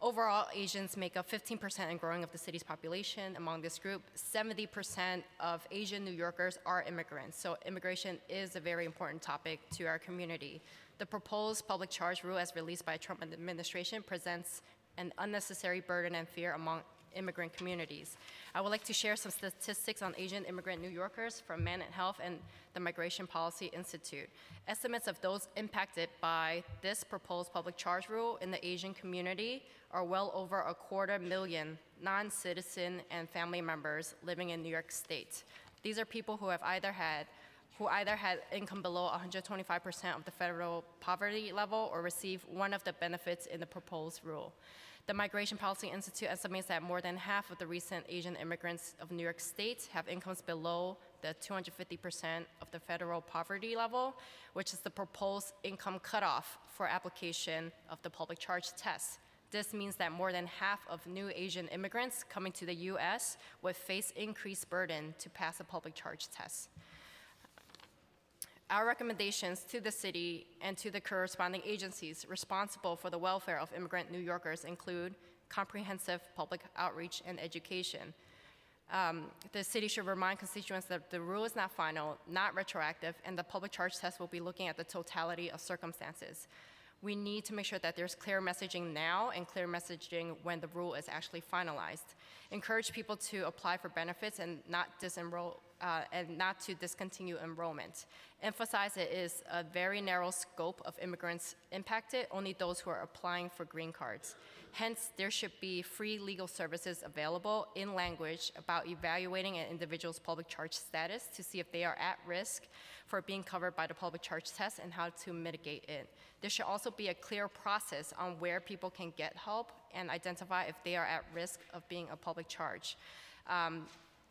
Overall, Asians make up 15% and growing of the city's population. Among this group, 70% of Asian New Yorkers are immigrants. So immigration is a very important topic to our community. The proposed public charge rule as released by Trump administration presents an unnecessary burden and fear among immigrant communities. I would like to share some statistics on Asian immigrant New Yorkers from Manatt Health and the Migration Policy Institute. Estimates of those impacted by this proposed public charge rule in the Asian community are well over a quarter million non-citizen and family members living in New York State. These are people who have either had who either had income below 125% of the federal poverty level or receive one of the benefits in the proposed rule. The Migration Policy Institute estimates that more than half of the recent Asian immigrants of New York State have incomes below the 250% of the federal poverty level, which is the proposed income cutoff for application of the public charge test. This means that more than half of new Asian immigrants coming to the US would face increased burden to pass a public charge test. Our recommendations to the city and to the corresponding agencies responsible for the welfare of immigrant New Yorkers include comprehensive public outreach and education. Um, the city should remind constituents that the rule is not final, not retroactive, and the public charge test will be looking at the totality of circumstances. We need to make sure that there's clear messaging now and clear messaging when the rule is actually finalized. Encourage people to apply for benefits and not disenroll uh, and not to discontinue enrollment. Emphasize it is a very narrow scope of immigrants impacted, only those who are applying for green cards. Hence, there should be free legal services available in language about evaluating an individual's public charge status to see if they are at risk for being covered by the public charge test and how to mitigate it. There should also be a clear process on where people can get help and identify if they are at risk of being a public charge. Um,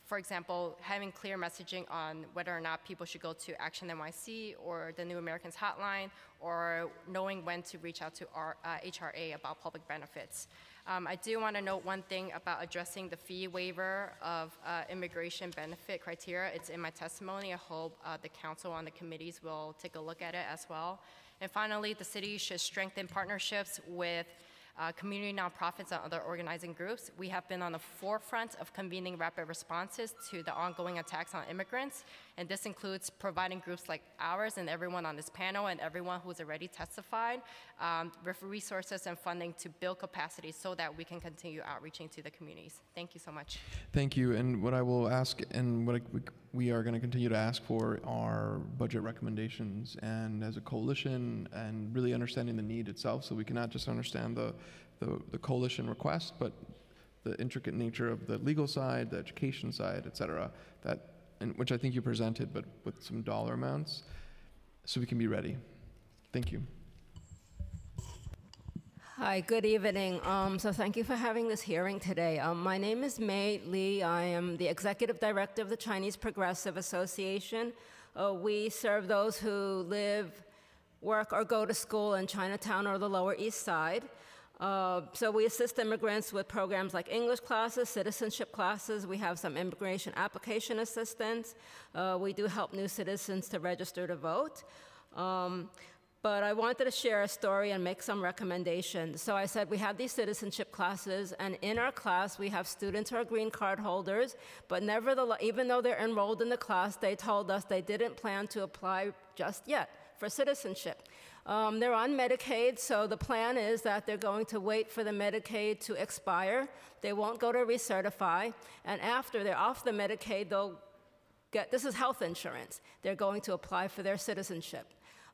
for example, having clear messaging on whether or not people should go to Action NYC or the New Americans Hotline, or knowing when to reach out to our, uh, HRA about public benefits. Um, I do want to note one thing about addressing the fee waiver of uh, immigration benefit criteria. It's in my testimony. I hope uh, the council and the committees will take a look at it as well. And finally, the city should strengthen partnerships with uh, community nonprofits and other organizing groups. We have been on the forefront of convening rapid responses to the ongoing attacks on immigrants, and this includes providing groups like ours and everyone on this panel and everyone who's already testified um, with resources and funding to build capacity so that we can continue outreaching to the communities. Thank you so much. Thank you. And what I will ask, and what I- we- are going to continue to ask for are budget recommendations and as a coalition and really understanding the need itself so we can not just understand the, the, the coalition request, but the intricate nature of the legal side, the education side, et cetera, that, and which I think you presented, but with some dollar amounts, so we can be ready. Thank you. Hi, good evening. Um, so thank you for having this hearing today. Um, my name is Mei Li. I am the executive director of the Chinese Progressive Association. Uh, we serve those who live, work, or go to school in Chinatown or the Lower East Side. Uh, so we assist immigrants with programs like English classes, citizenship classes. We have some immigration application assistance. Uh, we do help new citizens to register to vote. Um, but I wanted to share a story and make some recommendations. So I said we have these citizenship classes, and in our class we have students who are green card holders, but nevertheless, even though they're enrolled in the class, they told us they didn't plan to apply just yet for citizenship. Um, they're on Medicaid, so the plan is that they're going to wait for the Medicaid to expire. They won't go to recertify, and after they're off the Medicaid, they'll get this is health insurance. They're going to apply for their citizenship.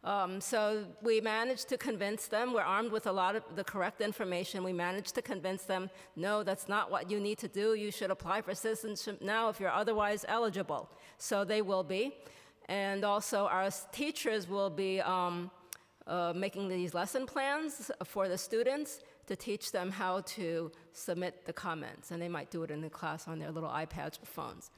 Um, so we managed to convince them. We're armed with a lot of the correct information. We managed to convince them, no, that's not what you need to do. You should apply for citizenship now if you're otherwise eligible. So they will be. And also, our teachers will be um, uh, making these lesson plans for the students to teach them how to submit the comments. And they might do it in the class on their little iPads or phones.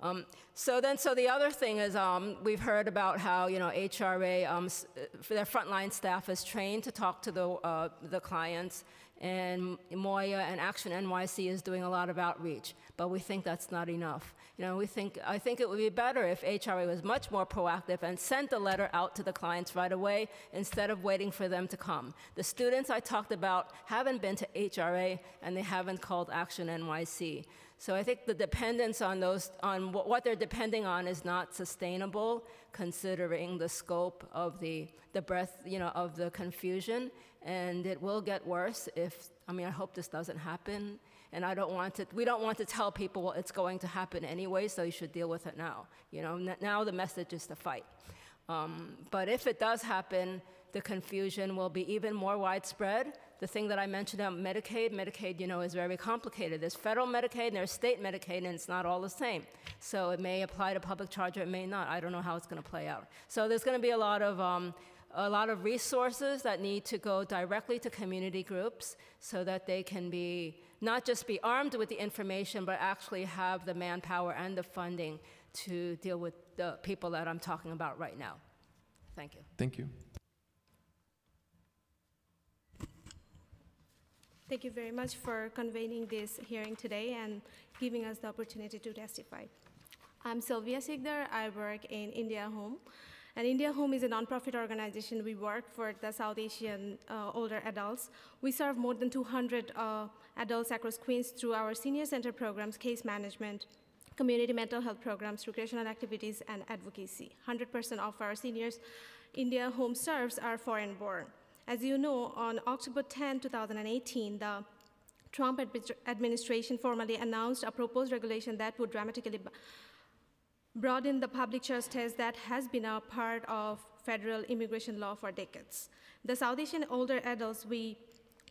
Um, so then, so the other thing is, um, we've heard about how you know HRA, um, uh, for their frontline staff is trained to talk to the uh, the clients, and MOIA and Action NYC is doing a lot of outreach. But we think that's not enough. You know, we think I think it would be better if HRA was much more proactive and sent the letter out to the clients right away instead of waiting for them to come. The students I talked about haven't been to HRA and they haven't called Action NYC. So I think the dependence on those, on wh- what they're depending on is not sustainable, considering the scope of the, the breadth, you know, of the confusion. And it will get worse if, I mean, I hope this doesn't happen. And I don't want to, we don't want to tell people, well, it's going to happen anyway, so you should deal with it now. You know, now the message is to fight. Um, but if it does happen, the confusion will be even more widespread. The thing that I mentioned about Medicaid, Medicaid, you know, is very complicated. There's federal Medicaid and there's state Medicaid, and it's not all the same. So it may apply to public charge or it may not. I don't know how it's going to play out. So there's going to be a lot of um, a lot of resources that need to go directly to community groups so that they can be not just be armed with the information, but actually have the manpower and the funding to deal with the people that I'm talking about right now. Thank you. Thank you. Thank you very much for convening this hearing today and giving us the opportunity to testify. I'm Sylvia Sigdar. I work in India Home. And India Home is a nonprofit organization. We work for the South Asian uh, older adults. We serve more than 200 uh, adults across Queens through our senior center programs, case management, community mental health programs, recreational activities, and advocacy. 100% of our seniors India Home serves are foreign born. As you know, on October 10, 2018, the Trump administration formally announced a proposed regulation that would dramatically broaden the public trust test that has been a part of federal immigration law for decades. The South Asian older adults we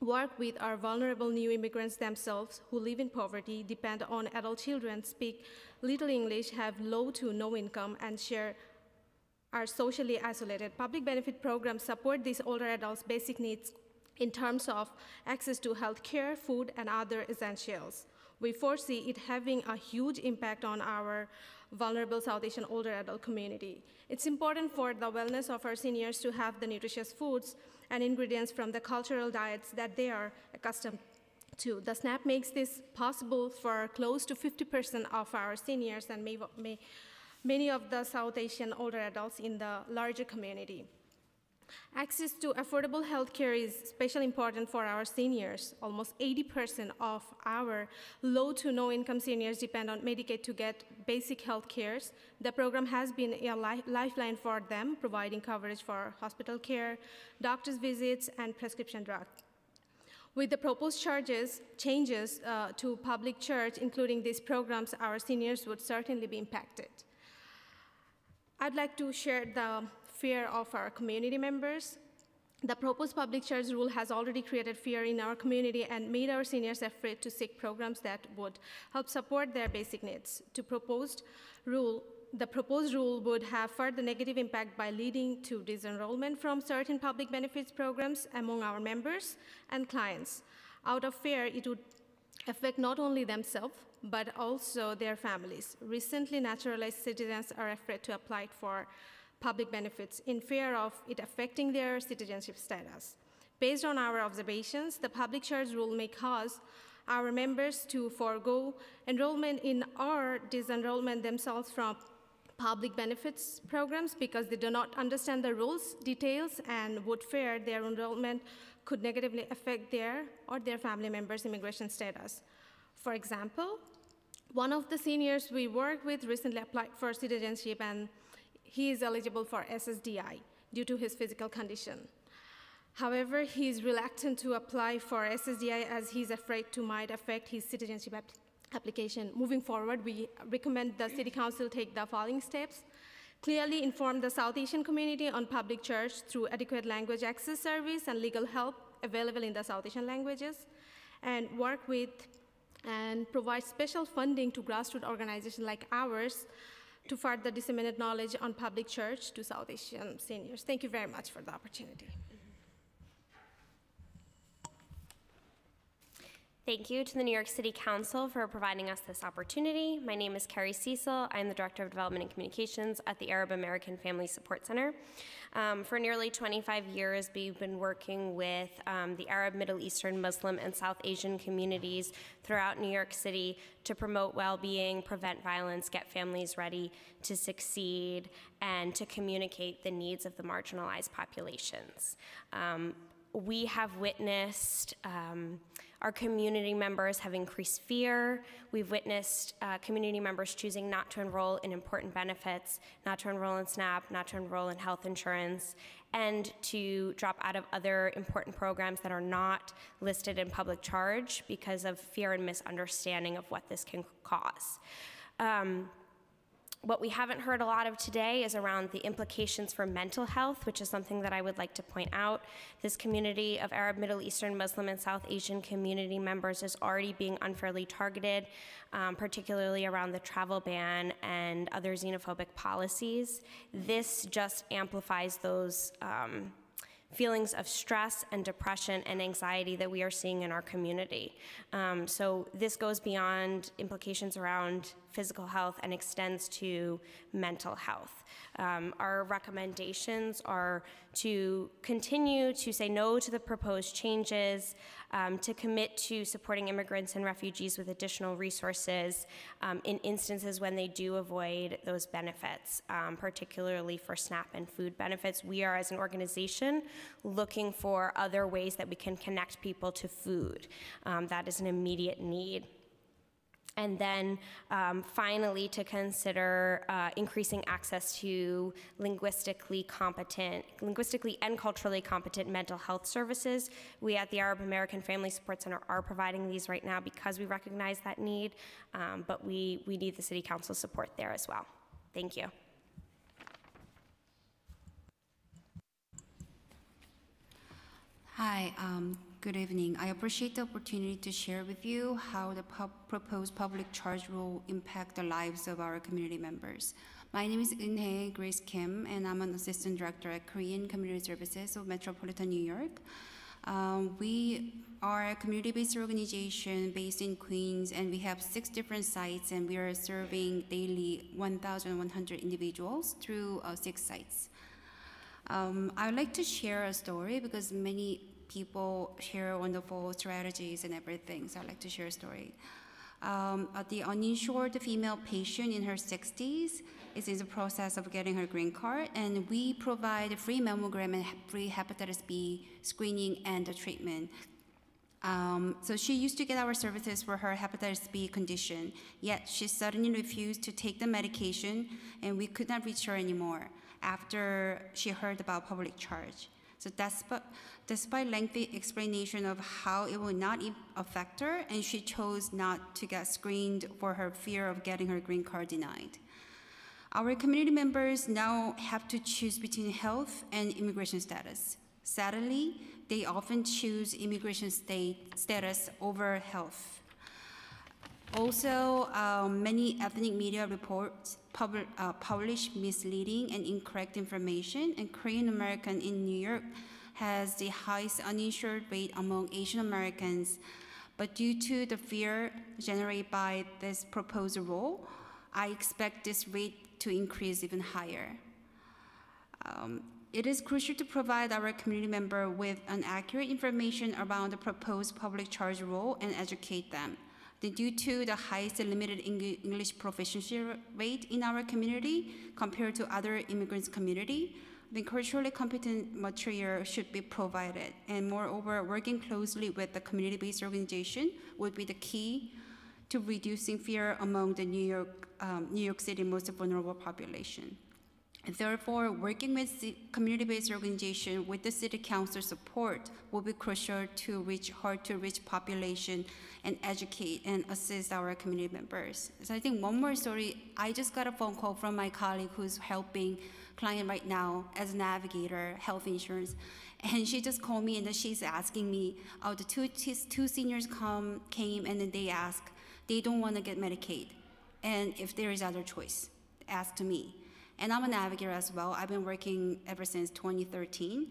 work with are vulnerable new immigrants themselves who live in poverty, depend on adult children, speak little English, have low to no income, and share are socially isolated. Public benefit programs support these older adults' basic needs in terms of access to health care, food, and other essentials. We foresee it having a huge impact on our vulnerable South Asian older adult community. It's important for the wellness of our seniors to have the nutritious foods and ingredients from the cultural diets that they are accustomed to. the SNAP makes this possible for close to 50% of our seniors and may, may, many of the South Asian older adults in the larger community. Access to affordable health care is especially important for our seniors. Almost 80% of our low to no income seniors depend on Medicaid to get basic health cares. The program has been a li- lifeline for them, providing coverage for hospital care, doctor's visits, and prescription drugs. With the proposed charges, changes uh, to public charge, including these programs, our seniors would certainly be impacted. I'd like to share the fear of our community members. The proposed public charge rule has already created fear in our community and made our seniors afraid to seek programs that would help support their basic needs. To proposed rule, the proposed rule would have further negative impact by leading to disenrollment from certain public benefits programs among our members and clients. Out of fear, it would affect not only themselves, but also their families. Recently, naturalized citizens are afraid to apply for public benefits in fear of it affecting their citizenship status. Based on our observations, the public charge rule may cause our members to forego enrollment in or disenrollment themselves from public benefits programs because they do not understand the rules, details, and would fear their enrollment could negatively affect their or their family members' immigration status. For example, one of the seniors we work with recently applied for citizenship and he is eligible for SSDI due to his physical condition. However, he is reluctant to apply for SSDI as he's afraid to might affect his citizenship ap application. Moving forward, we recommend the City Council take the following steps. Clearly inform the South Asian community on public church through adequate language access service and legal help available in the South Asian languages, and work with and provide special funding to grassroots organizations like ours to further disseminate knowledge on public church to South Asian seniors. Thank you very much for the opportunity. Thank you to the New York City Council for providing us this opportunity. My name is Carrie Cecil. I'm the Director of Development and Communications at the Arab American Family Support Center. Um, for nearly 25 years, we've been working with um, the Arab, Middle Eastern, Muslim, and South Asian communities throughout New York City to promote well being, prevent violence, get families ready to succeed, and to communicate the needs of the marginalized populations. Um, we have witnessed um, our community members have increased fear. We've witnessed uh, community members choosing not to enroll in important benefits, not to enroll in SNAP, not to enroll in health insurance, and to drop out of other important programs that are not listed in public charge because of fear and misunderstanding of what this can cause. Um, what we haven't heard a lot of today is around the implications for mental health, which is something that I would like to point out. This community of Arab, Middle Eastern, Muslim, and South Asian community members is already being unfairly targeted, um, particularly around the travel ban and other xenophobic policies. This just amplifies those. Um, feelings of stress and depression and anxiety that we are seeing in our community. Um, so, this goes beyond implications around physical health and extends to mental health. Um, our recommendations are to continue to say no to the proposed changes, um, to commit to supporting immigrants and refugees with additional resources um, in instances when they do avoid those benefits, um, particularly for SNAP and food benefits. We are, as an organization, looking for other ways that we can connect people to food. Um, that is an immediate need. And then um, finally, to consider uh, increasing access to linguistically competent, linguistically and culturally competent mental health services. We at the Arab American Family Support Center are providing these right now because we recognize that need, um, but we, we need the City Council support there as well. Thank you. Hi, um, good evening. I appreciate the opportunity to share with you how the proposed public charge rule impact the lives of our community members. My name is Eunhae Grace Kim, and I'm an assistant director at Korean Community Services of Metropolitan New York. Um, we are a community-based organization based in Queens, and we have six different sites, and we are serving daily 1,100 individuals through uh, six sites. Um, I would like to share a story because many people share wonderful strategies and everything. So I'd like to share a story. Um, uh, the uninsured female patient in her 60s is in the process of getting her green card, and we provide a free mammogram and free hepatitis B screening and treatment. Um, so she used to get our services for her hepatitis B condition, yet she suddenly refused to take the medication, and we could not reach her anymore after she heard about public charge. So despite, despite lengthy explanation of how it would not affect her, and she chose not to get screened for her fear of getting her green card denied. Our community members now have to choose between health and immigration status. Sadly, they often choose immigration state status over health. Also, um, many ethnic media reports pub- uh, publish misleading and incorrect information, and Korean American in New York has the highest uninsured rate among Asian Americans. But due to the fear generated by this proposed rule, I expect this rate to increase even higher. Um, it is crucial to provide our community member with an accurate information around the proposed public charge rule and educate them. Then due to the highest limited English proficiency rate in our community compared to other immigrants community, the culturally competent material should be provided. And moreover, working closely with the community-based organization would be the key to reducing fear among the New York, um, New York City most vulnerable population. Therefore, working with the community-based organization with the city council support will be crucial to reach hard-to-reach population and educate and assist our community members. So I think one more story. I just got a phone call from my colleague who's helping client right now as a navigator, health insurance, and she just called me and she's asking me, oh, the two two seniors come came and then they ask, they don't want to get Medicaid, and if there is other choice, ask to me. And I'm a navigator as well. I've been working ever since 2013.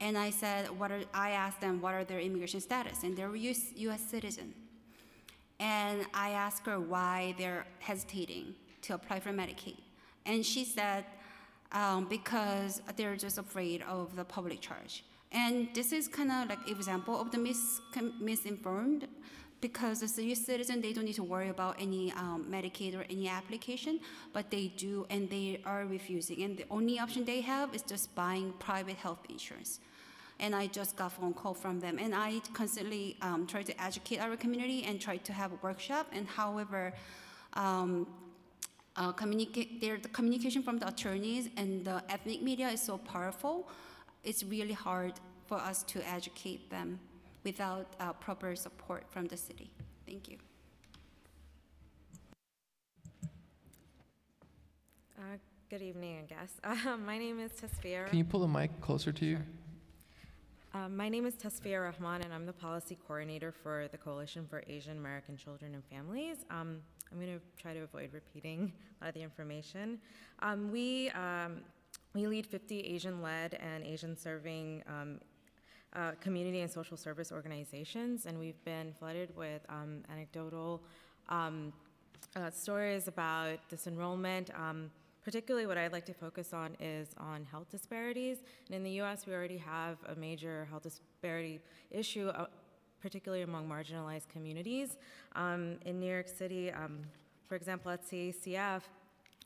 And I said, what are, I asked them what are their immigration status, and they're US, US citizen. And I asked her why they're hesitating to apply for Medicaid. And she said, um, because they're just afraid of the public charge. And this is kind of like example of the mis- misinformed because as a citizen, they don't need to worry about any um, Medicaid or any application, but they do, and they are refusing. And the only option they have is just buying private health insurance. And I just got phone call from them, and I constantly um, try to educate our community and try to have a workshop. And however, um, uh, communicate, there, the communication from the attorneys and the ethnic media is so powerful. It's really hard for us to educate them without uh, proper support from the city. Thank you. Uh, good evening, I guess. Uh, my name is Tasfia. Can you pull the mic closer to you? Uh, my name is Tasfia Rahman, and I'm the policy coordinator for the Coalition for Asian American Children and Families. Um, I'm going to try to avoid repeating a lot of the information. Um, we um, we lead 50 Asian-led and Asian-serving um, uh, community and social service organizations, and we've been flooded with um, anecdotal uh, stories about disenrollment. Um, particularly, what I'd like to focus on is on health disparities. And in the U.S., we already have a major health disparity issue. Uh, particularly among marginalized communities. Um, in New York City, um, for example, at CACF,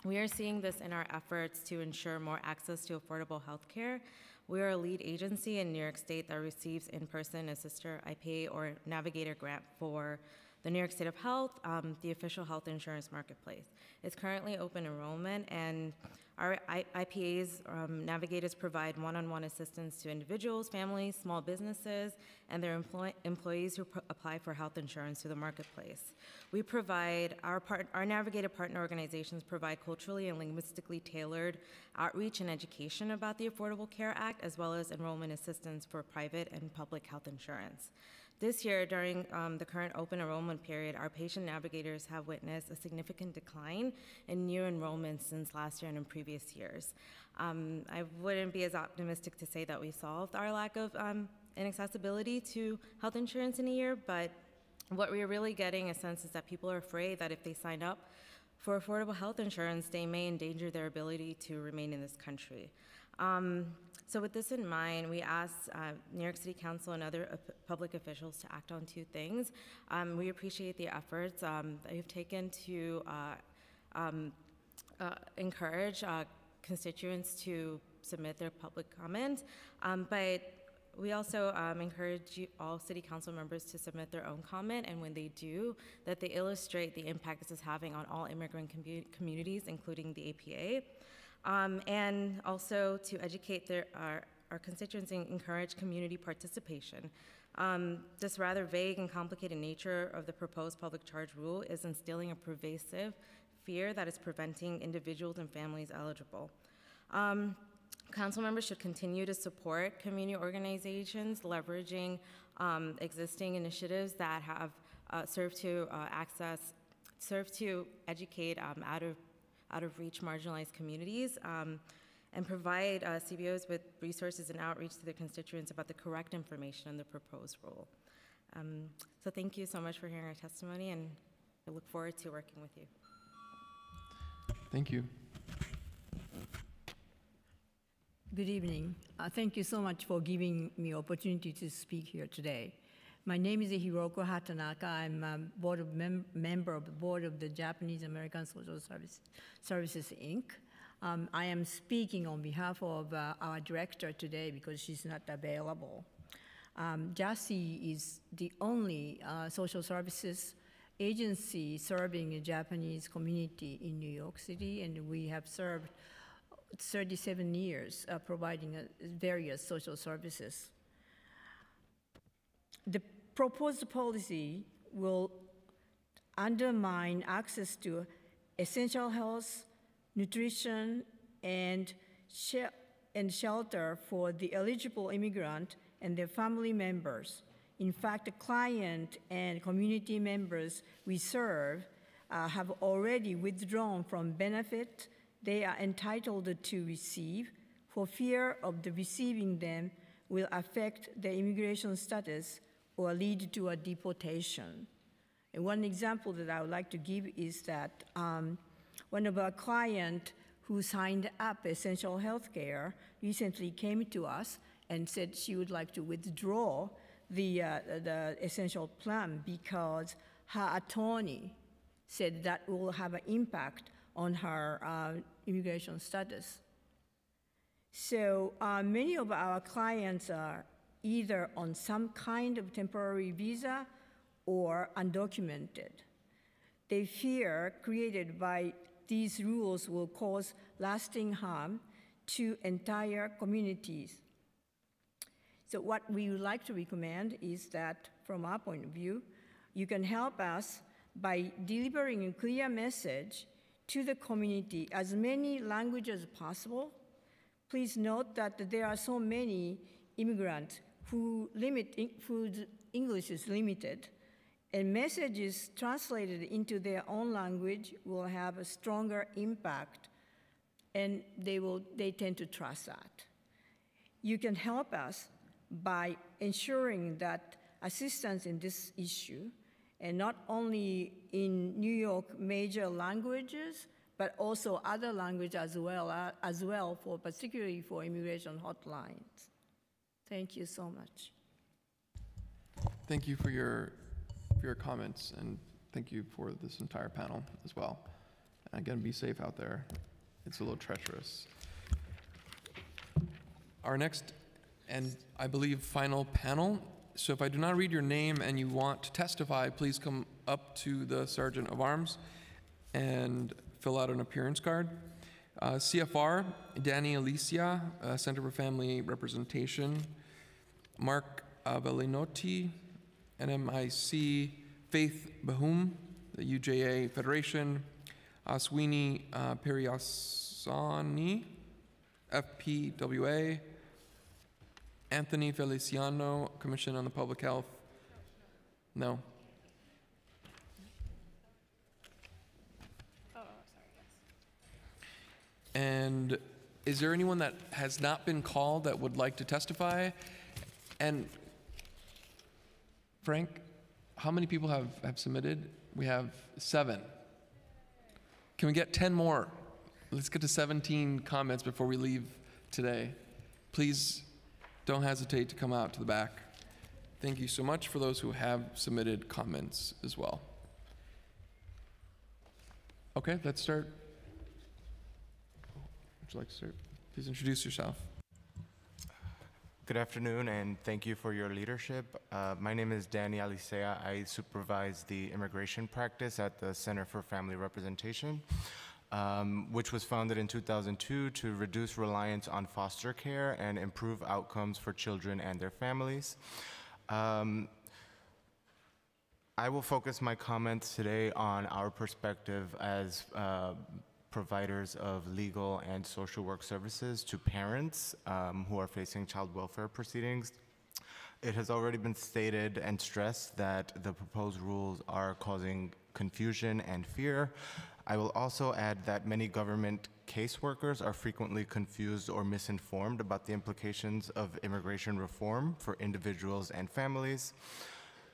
we are seeing this in our efforts to ensure more access to affordable health care. We are a lead agency in New York State that receives in person assistor IPA or navigator grant for the New York State of Health, um, the official health insurance marketplace. It's currently open enrollment, and our IPAs um, navigators provide one on one assistance to individuals, families, small businesses, and their employ- employees who apply for health insurance through the marketplace. We provide, our, part- our navigator partner organizations provide culturally and linguistically tailored outreach and education about the Affordable Care Act, as well as enrollment assistance for private and public health insurance. This year, during um, the current open enrollment period, our patient navigators have witnessed a significant decline in new enrollments since last year and in previous years. Um, I wouldn't be as optimistic to say that we solved our lack of um, inaccessibility to health insurance in a year, but what we're really getting a sense is that people are afraid that if they sign up for affordable health insurance, they may endanger their ability to remain in this country. Um, so, with this in mind, we asked uh, New York City Council and other uh, public officials to act on two things. Um, we appreciate the efforts um, that you've taken to uh, um, uh, encourage uh, constituents to submit their public comment, um, but we also um, encourage you, all city council members to submit their own comment, and when they do, that they illustrate the impact this is having on all immigrant commu- communities, including the APA, um, and also to educate their, our, our constituents and encourage community participation. Um, this rather vague and complicated nature of the proposed public charge rule is instilling a pervasive fear that is preventing individuals and families eligible. Um, Council members should continue to support community organizations leveraging um, existing initiatives that have uh, served to uh, access, serve to educate um, out of out of reach marginalized communities, um, and provide uh, CBOs with resources and outreach to their constituents about the correct information on the proposed rule. Um, so thank you so much for hearing our testimony, and I look forward to working with you. Thank you. Good evening. Uh, thank you so much for giving me opportunity to speak here today. My name is Hiroko Hatanaka. I'm a board of mem member of the board of the Japanese American Social Service, Services Inc. Um, I am speaking on behalf of uh, our director today because she's not available. Um, JASI is the only uh, social services agency serving a Japanese community in New York City, and we have served 37 years uh, providing uh, various social services. The proposed policy will undermine access to essential health, nutrition, and, sh and shelter for the eligible immigrant and their family members. In fact, the client and community members we serve uh, have already withdrawn from benefit they are entitled to receive for fear of the receiving them will affect their immigration status or lead to a deportation. And one example that I would like to give is that um, one of our clients who signed up essential health care recently came to us and said she would like to withdraw the, uh, the essential plan because her attorney said that will have an impact on her uh, immigration status. So uh, many of our clients are either on some kind of temporary visa or undocumented. They fear created by these rules will cause lasting harm to entire communities. So what we would like to recommend is that from our point of view, you can help us by delivering a clear message to the community as many languages as possible. Please note that there are so many immigrants who limit whose English is limited, and messages translated into their own language will have a stronger impact, and they will they tend to trust that. You can help us by ensuring that assistance in this issue and not only in New York major languages, but also other languages as well, uh, as well for particularly for immigration hotlines. Thank you so much. Thank you for your for your comments and thank you for this entire panel as well. And again, be safe out there. It's a little treacherous. Our next and I believe final panel so if I do not read your name and you want to testify, please come up to the Sergeant of Arms and fill out an appearance card. Uh, CFR, Danny Alicea, uh, Center for Family Representation. Mark Avellinotti, NMIC, Faith Behum, the UJA Federation. Aswini uh, Periasani, FPWA. Anthony Feliciano, Commission on the Public Health? No. And is there anyone that has not been called that would like to testify? And Frank, how many people have, have submitted? We have seven. Can we get 10 more? Let's get to 17 comments before we leave today. Please don't hesitate to come out to the back. Thank you so much for those who have submitted comments as well. Okay, let's start. Would you like to start? Please introduce yourself. Good afternoon, and thank you for your leadership. Uh, my name is Danny Alicea. I supervise the immigration practice at the Center for Family Representation, um, which was founded in 2002 to reduce reliance on foster care and improve outcomes for children and their families. Um, I will focus my comments today on our perspective as uh, providers of legal and social work services to parents um, who are facing child welfare proceedings. It has already been stated and stressed that the proposed rules are causing confusion and fear. I will also add that many government caseworkers are frequently confused or misinformed about the implications of immigration reform for individuals and families.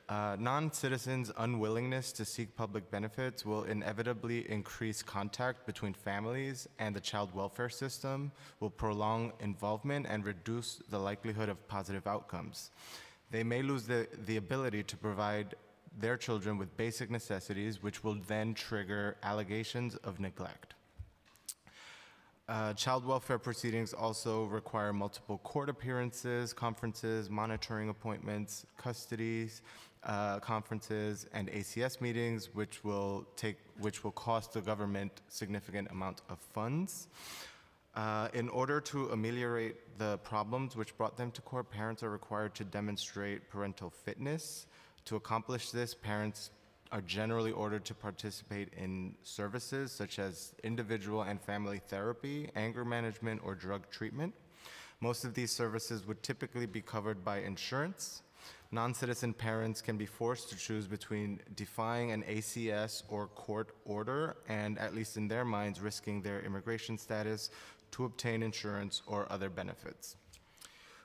Uh, non-citizens' unwillingness to seek public benefits will inevitably increase contact between families and the child welfare system, will prolong involvement and reduce the likelihood of positive outcomes. They may lose the, the ability to provide their children with basic necessities, which will then trigger allegations of neglect. Uh, child welfare proceedings also require multiple court appearances, conferences, monitoring appointments, custodies, uh, conferences, and ACS meetings, which will take, which will cost the government significant amount of funds. Uh, in order to ameliorate the problems which brought them to court, parents are required to demonstrate parental fitness. To accomplish this, parents are generally ordered to participate in services such as individual and family therapy, anger management, or drug treatment. Most of these services would typically be covered by insurance. Non-citizen parents can be forced to choose between defying an ACS or court order and, at least in their minds, risking their immigration status to obtain insurance or other benefits.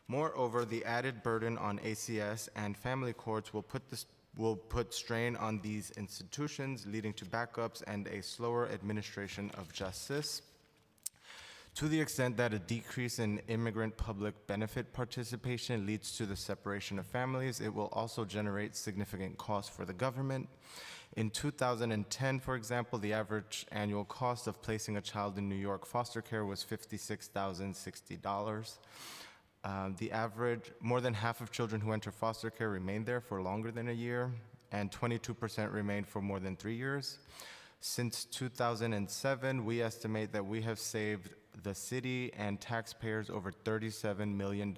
Moreover, the added burden on ACS and family courts will put this will put strain on these institutions, leading to backups and a slower administration of justice. To the extent that a decrease in immigrant public benefit participation leads to the separation of families, it will also generate significant costs for the government. In 2010, for example, the average annual cost of placing a child in New York foster care was $56,060. Um, the average, more than half of children who enter foster care remain there for longer than a year, and 22% remain for more than three years. Since 2007, we estimate that we have saved the city and taxpayers over $37 million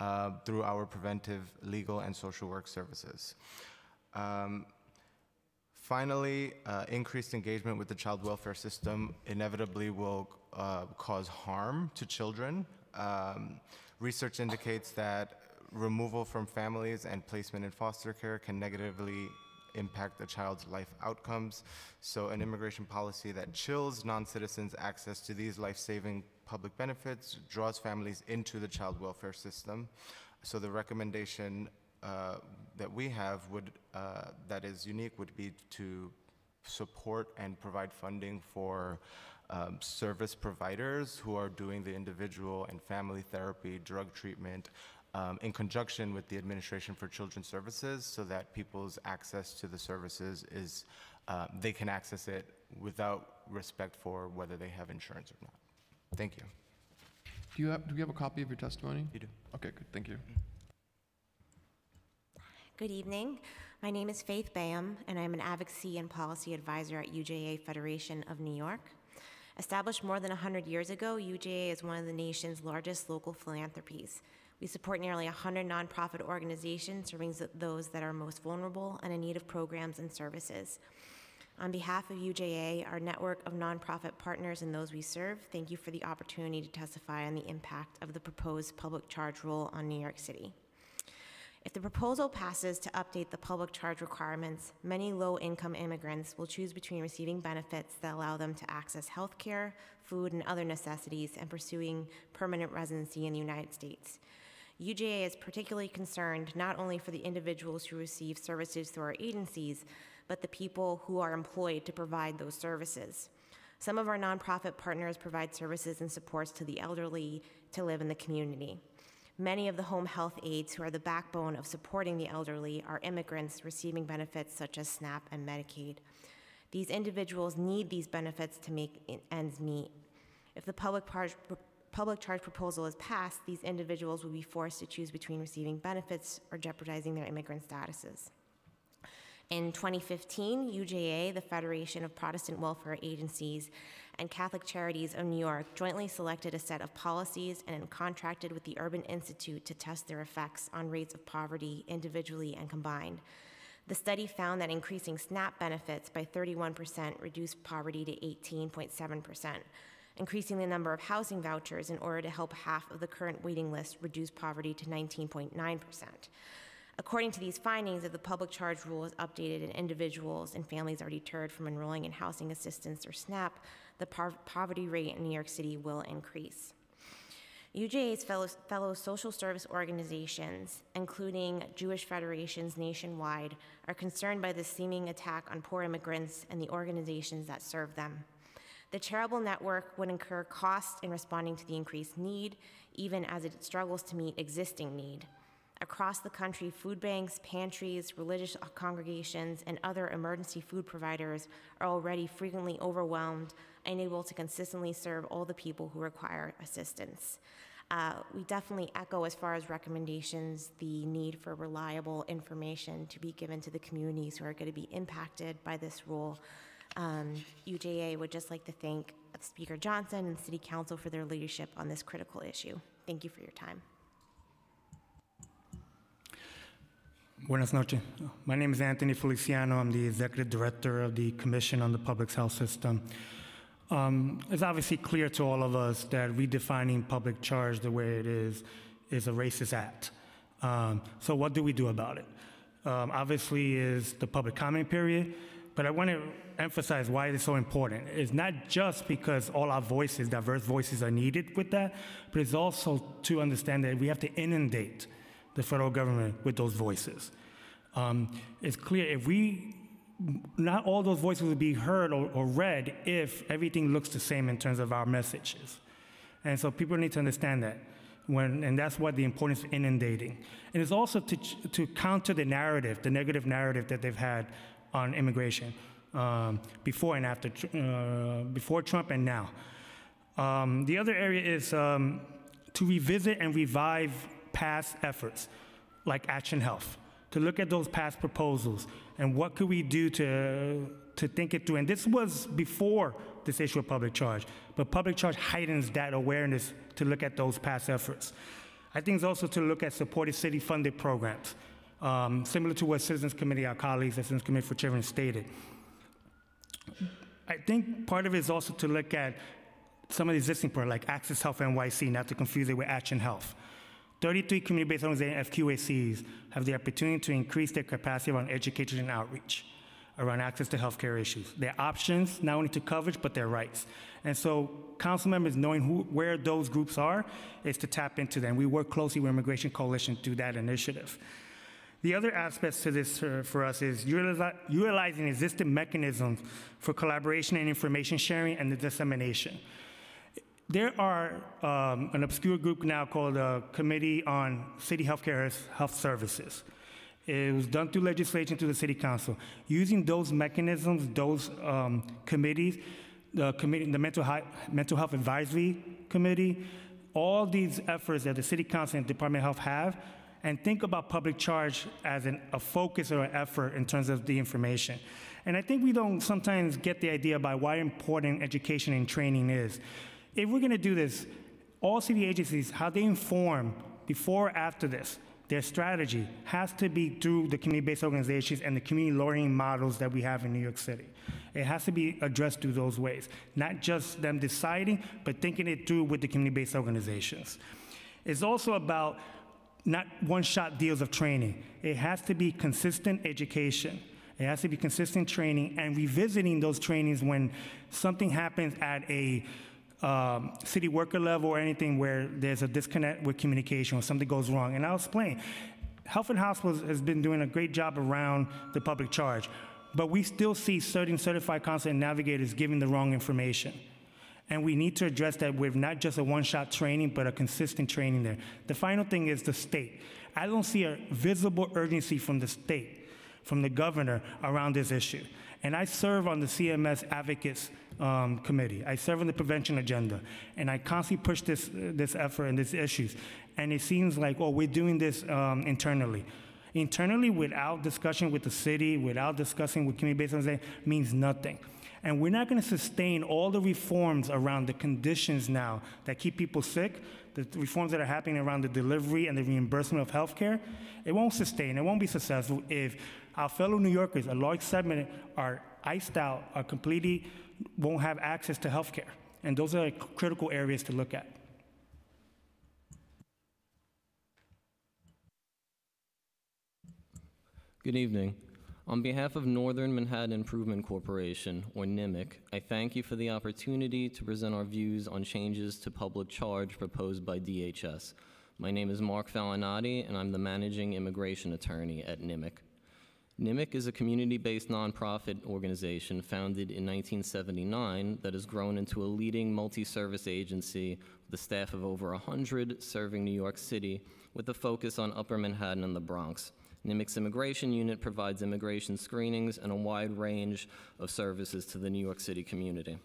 uh, through our preventive legal and social work services. Um, finally, uh, increased engagement with the child welfare system inevitably will uh, cause harm to children um, research indicates that removal from families and placement in foster care can negatively impact a child's life outcomes. So, an immigration policy that chills non citizens' access to these life saving public benefits draws families into the child welfare system. So, the recommendation uh, that we have would, uh, that is unique would be to support and provide funding for um, service providers who are doing the individual and family therapy, drug treatment, um, in conjunction with the Administration for Children's Services so that people's access to the services is, uh, they can access it without respect for whether they have insurance or not. Thank you. Do you have, do we have a copy of your testimony? You do. Okay, good, thank you. Good evening. My name is Faith Behum, and I'm an advocacy and policy advisor at UJA Federation of New York. Established more than 100 years ago, UJA is one of the nation's largest local philanthropies. We support nearly 100 nonprofit organizations serving those that are most vulnerable and in need of programs and services. On behalf of UJA, our network of nonprofit partners and those we serve, thank you for the opportunity to testify on the impact of the proposed public charge rule on New York City. If the proposal passes to update the public charge requirements, many low income immigrants will choose between receiving benefits that allow them to access health care, food, and other necessities and pursuing permanent residency in the United States. UJA is particularly concerned not only for the individuals who receive services through our agencies, but the people who are employed to provide those services. Some of our nonprofit partners provide services and supports to the elderly to live in the community. Many of the home health aides who are the backbone of supporting the elderly are immigrants receiving benefits such as SNAP and Medicaid. These individuals need these benefits to make ends meet. If the public, public charge proposal is passed, these individuals will be forced to choose between receiving benefits or jeopardizing their immigrant statuses. In 2015, UJA, the Federation of Protestant Welfare Agencies, and Catholic Charities of New York jointly selected a set of policies and contracted with the Urban Institute to test their effects on rates of poverty individually and combined. The study found that increasing SNAP benefits by 31% reduced poverty to 18.7%. Increasing the number of housing vouchers in order to help half of the current waiting list reduce poverty to 19.9%. According to these findings, if the public charge rule is updated and individuals and families are deterred from enrolling in housing assistance or SNAP, the poverty rate in New York City will increase. UJA's fellow, fellow social service organizations, including Jewish federations nationwide, are concerned by the seeming attack on poor immigrants and the organizations that serve them. The charitable network would incur costs in responding to the increased need, even as it struggles to meet existing need. Across the country, food banks, pantries, religious congregations, and other emergency food providers are already frequently overwhelmed, unable to consistently serve all the people who require assistance. Uh, we definitely echo, as far as recommendations, the need for reliable information to be given to the communities who are going to be impacted by this rule. Um, UJA would just like to thank Speaker Johnson and City Council for their leadership on this critical issue. Thank you for your time. Buenas noches. My name is Anthony Feliciano. I'm the executive director of the Commission on the Public Health System. Um, it's obviously clear to all of us that redefining public charge the way it is is a racist act. Um, so, what do we do about it? Um, obviously, is the public comment period. But I want to emphasize why it's so important. It's not just because all our voices, diverse voices, are needed with that, but it's also to understand that we have to inundate the federal government with those voices. Um, it's clear if we, not all those voices will be heard or, or read if everything looks the same in terms of our messages. And so people need to understand that. When, and that's what the importance of inundating. And it's also to, to counter the narrative, the negative narrative that they've had on immigration um, before and after, uh, before Trump and now. Um, the other area is um, to revisit and revive past efforts like Action Health, to look at those past proposals and what could we do to, to think it through. And this was before this issue of public charge, but public charge heightens that awareness to look at those past efforts. I think it's also to look at supported city funded programs, um, similar to what Citizens Committee, our colleagues, Citizens Committee for Children stated. I think part of it is also to look at some of the existing programs like Access Health NYC, not to confuse it with Action Health. 33 community-based organizations, FQHCs, have the opportunity to increase their capacity around education and outreach, around access to healthcare issues. Their options, not only to coverage, but their rights. And so council members knowing who, where those groups are is to tap into them. We work closely with Immigration Coalition through that initiative. The other aspects to this uh, for us is utilizing existing mechanisms for collaboration and information sharing and the dissemination. There are um, an obscure group now called the Committee on City Healthcare Health Services. It was done through legislation through the City Council. Using those mechanisms, those um, committees, the, committee, the Mental, High, Mental Health Advisory Committee, all these efforts that the City Council and Department of Health have, and think about public charge as an, a focus or an effort in terms of the information. And I think we don't sometimes get the idea by why important education and training is. If we're going to do this, all city agencies, how they inform before or after this, their strategy has to be through the community-based organizations and the community learning models that we have in New York City. It has to be addressed through those ways, not just them deciding, but thinking it through with the community-based organizations. It's also about not one-shot deals of training. It has to be consistent education. It has to be consistent training and revisiting those trainings when something happens at a um, city worker level or anything where there's a disconnect with communication or something goes wrong. And I'll explain. Health and Hospitals has been doing a great job around the public charge. but we still see certain certified and navigators giving the wrong information. And we need to address that with not just a one shot training, but a consistent training there. The final thing is the state. I don't see a visible urgency from the state, from the governor around this issue. And I serve on the CMS Advocates um, Committee. I serve on the prevention agenda. And I constantly push this, this effort and these issues. And it seems like, oh, we're doing this um, internally. Internally, without discussion with the city, without discussing with community-based organizations, means nothing. And we're not going to sustain all the reforms around the conditions now that keep people sick, the reforms that are happening around the delivery and the reimbursement of healthcare. It won't sustain, it won't be successful if our fellow New Yorkers, a large segment, are iced out, are completely won't have access to healthcare. And those are critical areas to look at. Good evening. On behalf of Northern Manhattan Improvement Corporation, or NMIC, I thank you for the opportunity to present our views on changes to public charge proposed by DHS. My name is Mark Falinati, and I'm the managing immigration attorney at NMIC. NMIC is a community based nonprofit organization founded in 1979 that has grown into a leading multi service agency with a staff of over 100 serving New York City with a focus on Upper Manhattan and the Bronx. NMIC's immigration unit provides immigration screenings and a wide range of services to the New York City community.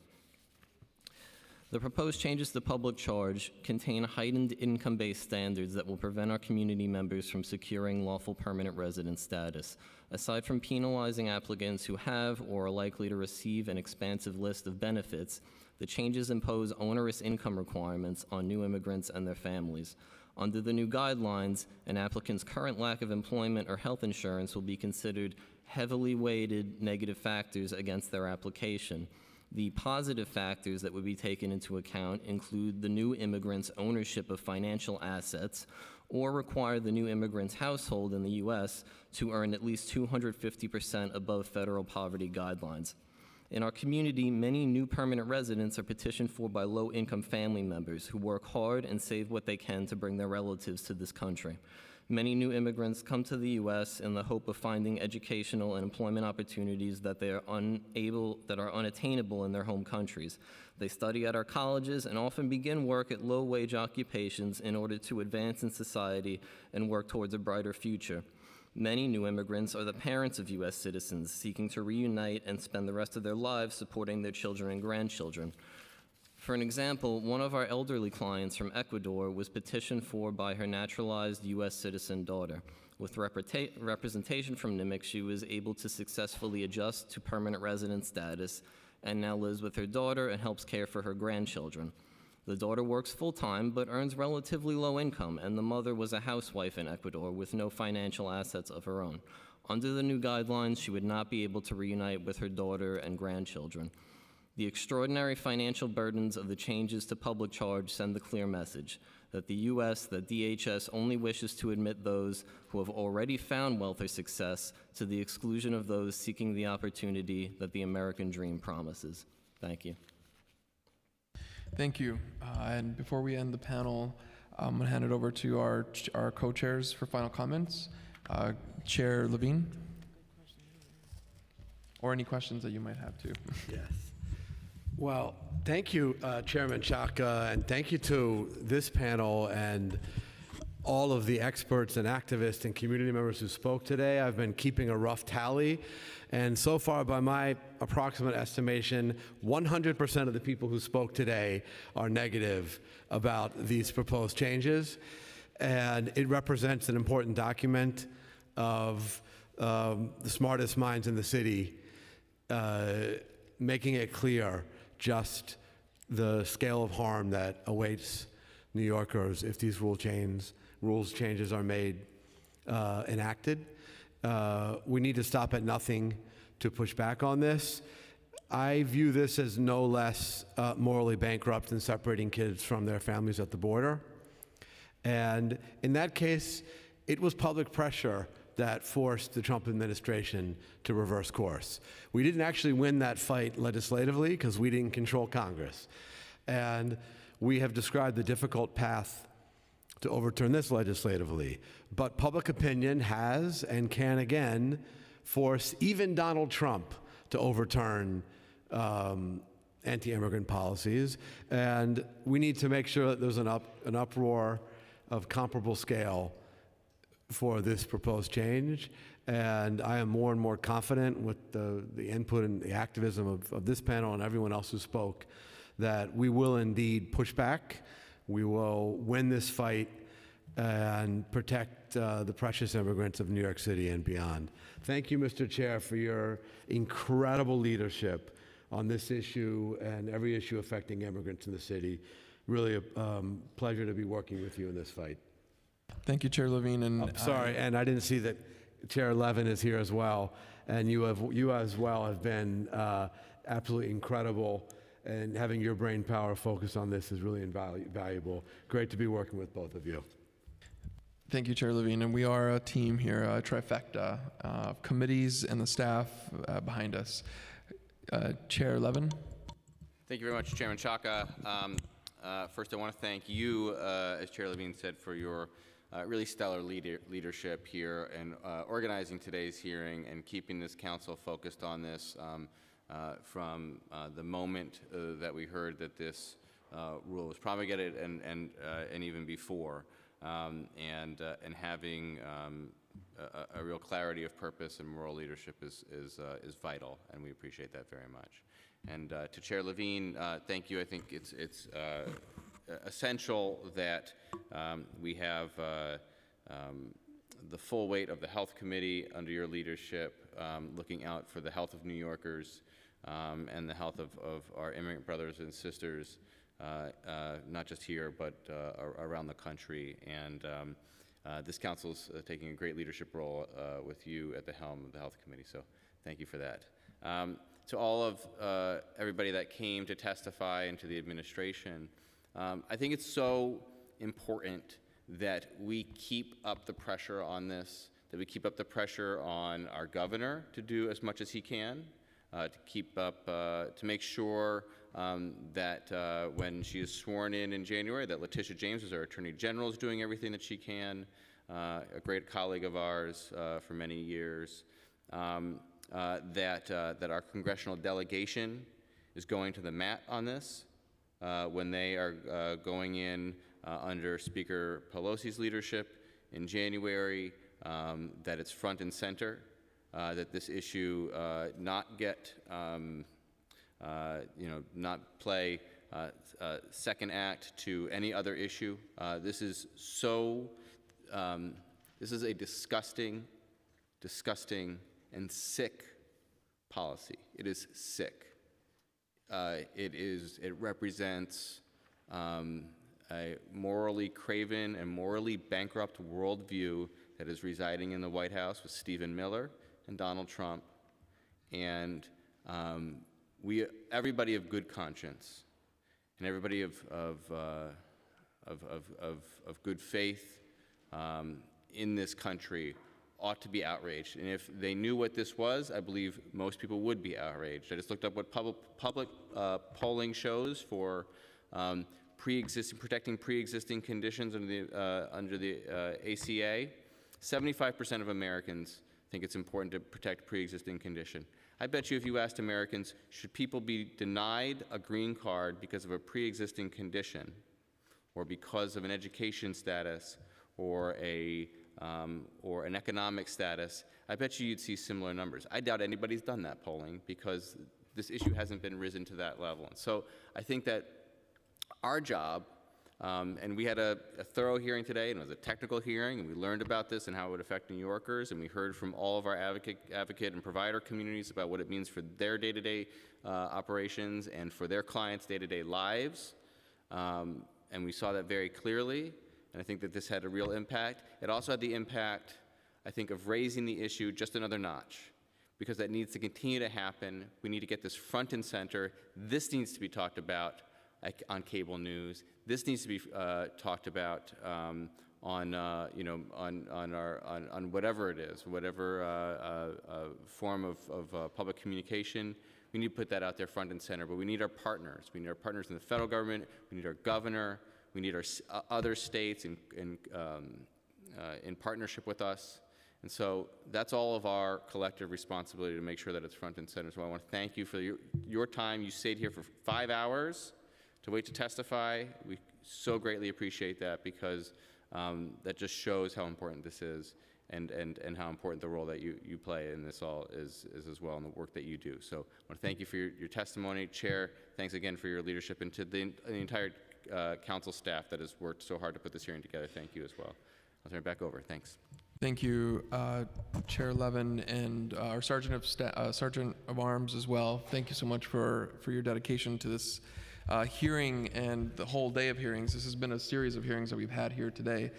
The proposed changes to public charge contain heightened income based standards that will prevent our community members from securing lawful permanent resident status. Aside from penalizing applicants who have or are likely to receive an expansive list of benefits, the changes impose onerous income requirements on new immigrants and their families. Under the new guidelines, an applicant's current lack of employment or health insurance will be considered heavily weighted negative factors against their application. The positive factors that would be taken into account include the new immigrant's ownership of financial assets or require the new immigrant's household in the U.S. to earn at least 250% above federal poverty guidelines. In our community, many new permanent residents are petitioned for by low income family members who work hard and save what they can to bring their relatives to this country. Many new immigrants come to the U.S. in the hope of finding educational and employment opportunities that they are unable, that are unattainable in their home countries. They study at our colleges and often begin work at low wage occupations in order to advance in society and work towards a brighter future. Many new immigrants are the parents of U.S. citizens seeking to reunite and spend the rest of their lives supporting their children and grandchildren. For an example, one of our elderly clients from Ecuador was petitioned for by her naturalized U.S. citizen daughter. With representation from NMIC, she was able to successfully adjust to permanent resident status and now lives with her daughter and helps care for her grandchildren. The daughter works full time but earns relatively low income, and the mother was a housewife in Ecuador with no financial assets of her own. Under the new guidelines, she would not be able to reunite with her daughter and grandchildren. The extraordinary financial burdens of the changes to public charge send the clear message that the U.S., that DHS only wishes to admit those who have already found wealth or success to the exclusion of those seeking the opportunity that the American dream promises. Thank you. Thank you. Uh, and before we end the panel, I'm going to hand it over to our, our co-chairs for final comments. Uh, Chair Levine? Or any questions that you might have too. yes. Well, thank you, uh, Chair Menchaca, and thank you to this panel and all of the experts and activists and community members who spoke today. I've been keeping a rough tally and so far, by my approximate estimation, 100% of the people who spoke today are negative about these proposed changes. And it represents an important document of um, the smartest minds in the city, uh, making it clear just the scale of harm that awaits New Yorkers if these rule changes, rules changes are made uh, enacted. Uh, we need to stop at nothing to push back on this. I view this as no less uh, morally bankrupt than separating kids from their families at the border. And in that case, it was public pressure that forced the Trump administration to reverse course. We didn't actually win that fight legislatively because we didn't control Congress. And we have described the difficult path to overturn this legislatively. But public opinion has and can again force even Donald Trump to overturn um, anti-immigrant policies, and we need to make sure that there's an, up, an uproar of comparable scale for this proposed change. And I am more and more confident with the, the input and the activism of, of this panel and everyone else who spoke that we will indeed push back. We will win this fight and protect uh, the precious immigrants of New York City and beyond. Thank you, Mr. Chair, for your incredible leadership on this issue and every issue affecting immigrants in the city. Really a um, pleasure to be working with you in this fight. Thank you, Chair Levine. And I'm sorry, and I didn't see that Chair Levin is here as well, and you have you as well have been uh, absolutely incredible. And having your brain power focus on this is really invalu- valuable. Great to be working with both of you. Thank you, Chair Levine. And we are a team here, a trifecta uh, committees and the staff uh, behind us. Uh, Chair Levin. Thank you very much, Chair Menchaca. Um, uh, first, I want to thank you, uh, as Chair Levine said, for your uh, really stellar leader leadership here and uh, organizing today's hearing and keeping this council focused on this um, uh, from uh, the moment that we heard that this rule was promulgated and, and, and even before. Um, and, and having um, a, a, real clarity of purpose and moral leadership is, is, is vital, and we appreciate that very much. And uh, to Chair Levine, uh, thank you. I think it's, it's uh, essential that um, we have uh, um, the full weight of the Health Committee under your leadership, um, looking out for the health of New Yorkers um, and the health of, of, our immigrant brothers and sisters, uh, uh, not just here, but around the country. And um, this council is taking a great leadership role with you at the helm of the Health Committee, so thank you for that. Um, to all of uh, everybody that came to testify and to the administration. Um, I think it's so important that we keep up the pressure on this, that we keep up the pressure on our governor to do as much as he can, uh, to keep up, uh, to make sure um, that uh, when she is sworn in in January, that Letitia James, as our Attorney General, is doing everything that she can, uh, a great colleague of ours uh, for many years. Um, uh, that, uh, that our congressional delegation is going to the mat on this uh, when they are uh, going in uh, under Speaker Pelosi's leadership in January, um, that it's front and center, that this issue not get, um, you know, not play second act to any other issue. this is so, um, this is a disgusting, disgusting and sick policy. It is sick. Uh, it is. It represents um, a morally craven and morally bankrupt worldview that is residing in the White House with Stephen Miller and Donald Trump, and um, we, everybody of good conscience, and everybody of of uh, of, of, of, of, good faith um, in this country ought to be outraged. And if they knew what this was, I believe most people would be outraged. I just looked up what public, public uh, polling shows for um, pre-existing, protecting pre-existing conditions under the, uh, under the uh, ACA. 75% of Americans think it's important to protect pre-existing condition. I bet you if you asked Americans, should people be denied a green card because of a pre-existing condition or because of an education status or a um, or an economic status, I bet you you'd see similar numbers. I doubt anybody's done that polling because this issue hasn't been risen to that level. And so I think that our job, um, and we had a, a, thorough hearing today, and it was a technical hearing, and we learned about this and how it would affect New Yorkers, and we heard from all of our advocate, advocate and provider communities about what it means for their day-to-day uh, operations and for their clients' day-to-day lives. Um, and we saw that very clearly. And I think that this had a real impact. It also had the impact, I think, of raising the issue just another notch because that needs to continue to happen. We need to get this front and center. This needs to be talked about on cable news. This needs to be uh, talked about um, on, uh, you know, on, on, our, on, on whatever it is, whatever uh, uh, uh form of, of uh, public communication. We need to put that out there front and center. But we need our partners. We need our partners in the federal government. We need our governor. We need our other states in, in, um, in partnership with us. And so that's all of our collective responsibility to make sure that it's front and center. So I want to thank you for your, your time. You stayed here for five hours to wait to testify. We so greatly appreciate that because um, that just shows how important this is and, and, and how important the role that you, you play in this all is, is as well and the work that you do. So I want to thank you for your, your testimony. Chair, thanks again for your leadership and to the, the entire uh, council staff that has worked so hard to put this hearing together. Thank you as well. I'll turn it back over. Thanks. Thank you, uh, Chair Levin and uh, our Sergeant of uh, Sergeant of Arms as well. Thank you so much for for your dedication to this uh, hearing and the whole day of hearings. This has been a series of hearings that we've had here today.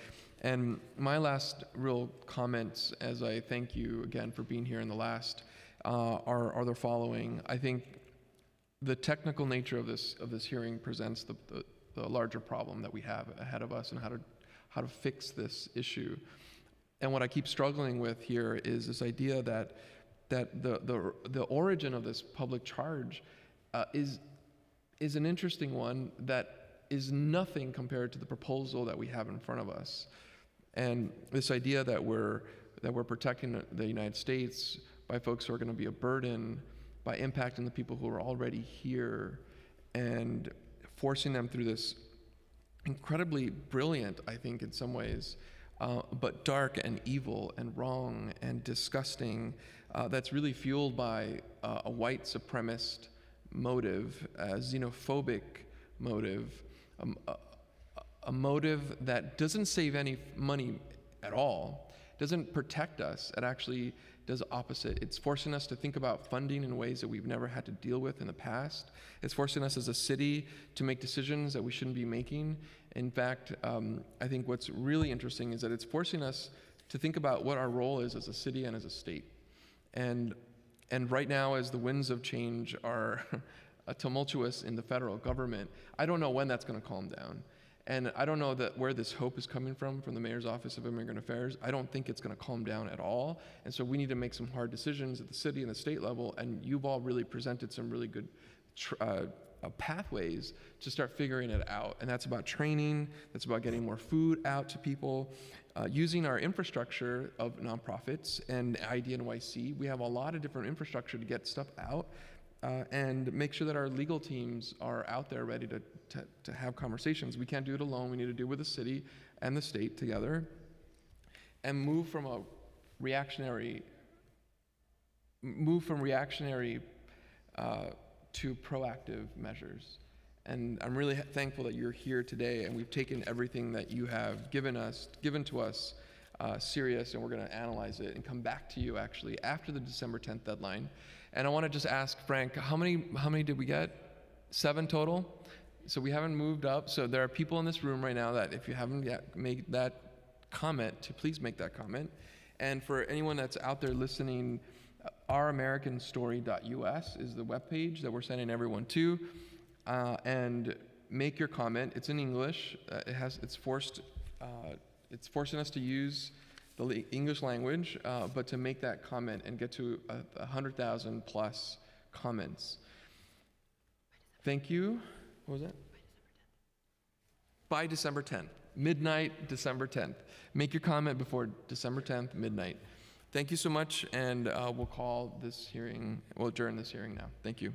And my last real comments, as I thank you again for being here in the last, uh, are, are the following. I think the technical nature of this of this hearing presents the, the, the larger problem that we have ahead of us and how to how to fix this issue. And what I keep struggling with here is this idea that that the the, the origin of this public charge uh, is is an interesting one that is nothing compared to the proposal that we have in front of us. And this idea that we're that we're protecting the United States by folks who are going to be a burden, by impacting the people who are already here, and forcing them through this incredibly brilliant, I think, in some ways, uh, but dark and evil and wrong and disgusting. Uh, that's really fueled by uh, a white supremacist motive, a xenophobic motive, a, a motive that doesn't save any money at all, doesn't protect us. It actually does opposite. It's forcing us to think about funding in ways that we've never had to deal with in the past. It's forcing us as a city to make decisions that we shouldn't be making. In fact, um, I think what's really interesting is that it's forcing us to think about what our role is as a city and as a state. And, and right now, as the winds of change are tumultuous in the federal government, I don't know when that's going to calm down. And I don't know that where this hope is coming from, from the Mayor's Office of Immigrant Affairs. I don't think it's going to calm down at all. And so we need to make some hard decisions at the city and the state level. And you've all really presented some really good uh, uh, pathways to start figuring it out. And that's about training, that's about getting more food out to people, uh, using our infrastructure of nonprofits and IDNYC. We have a lot of different infrastructure to get stuff out. Uh, and make sure that our legal teams are out there ready to, to, to have conversations. We can't do it alone. We need to do it with the city and the state together and move from a reactionary move from reactionary uh, to proactive measures. And I'm really thankful that you're here today and we've taken everything that you have given us, given to us, uh, serious, and we're going to analyze it and come back to you actually after the December 10th deadline. And I want to just ask Frank, how many how many did we get? Seven total. So we haven't moved up. So there are people in this room right now that if you haven't yet made that comment, to please make that comment. And for anyone that's out there listening, ouramericanstory.us is the webpage that we're sending everyone to. Uh, and make your comment. It's in English. Uh, it has it's forced uh, it's forcing us to use the English language, uh, but to make that comment and get to a, a 100,000 plus comments. Thank you. What was that? By December 10th. Midnight, December 10th. Make your comment before December 10th, midnight. Thank you so much, and uh, we'll call this hearing, we'll adjourn this hearing now. Thank you.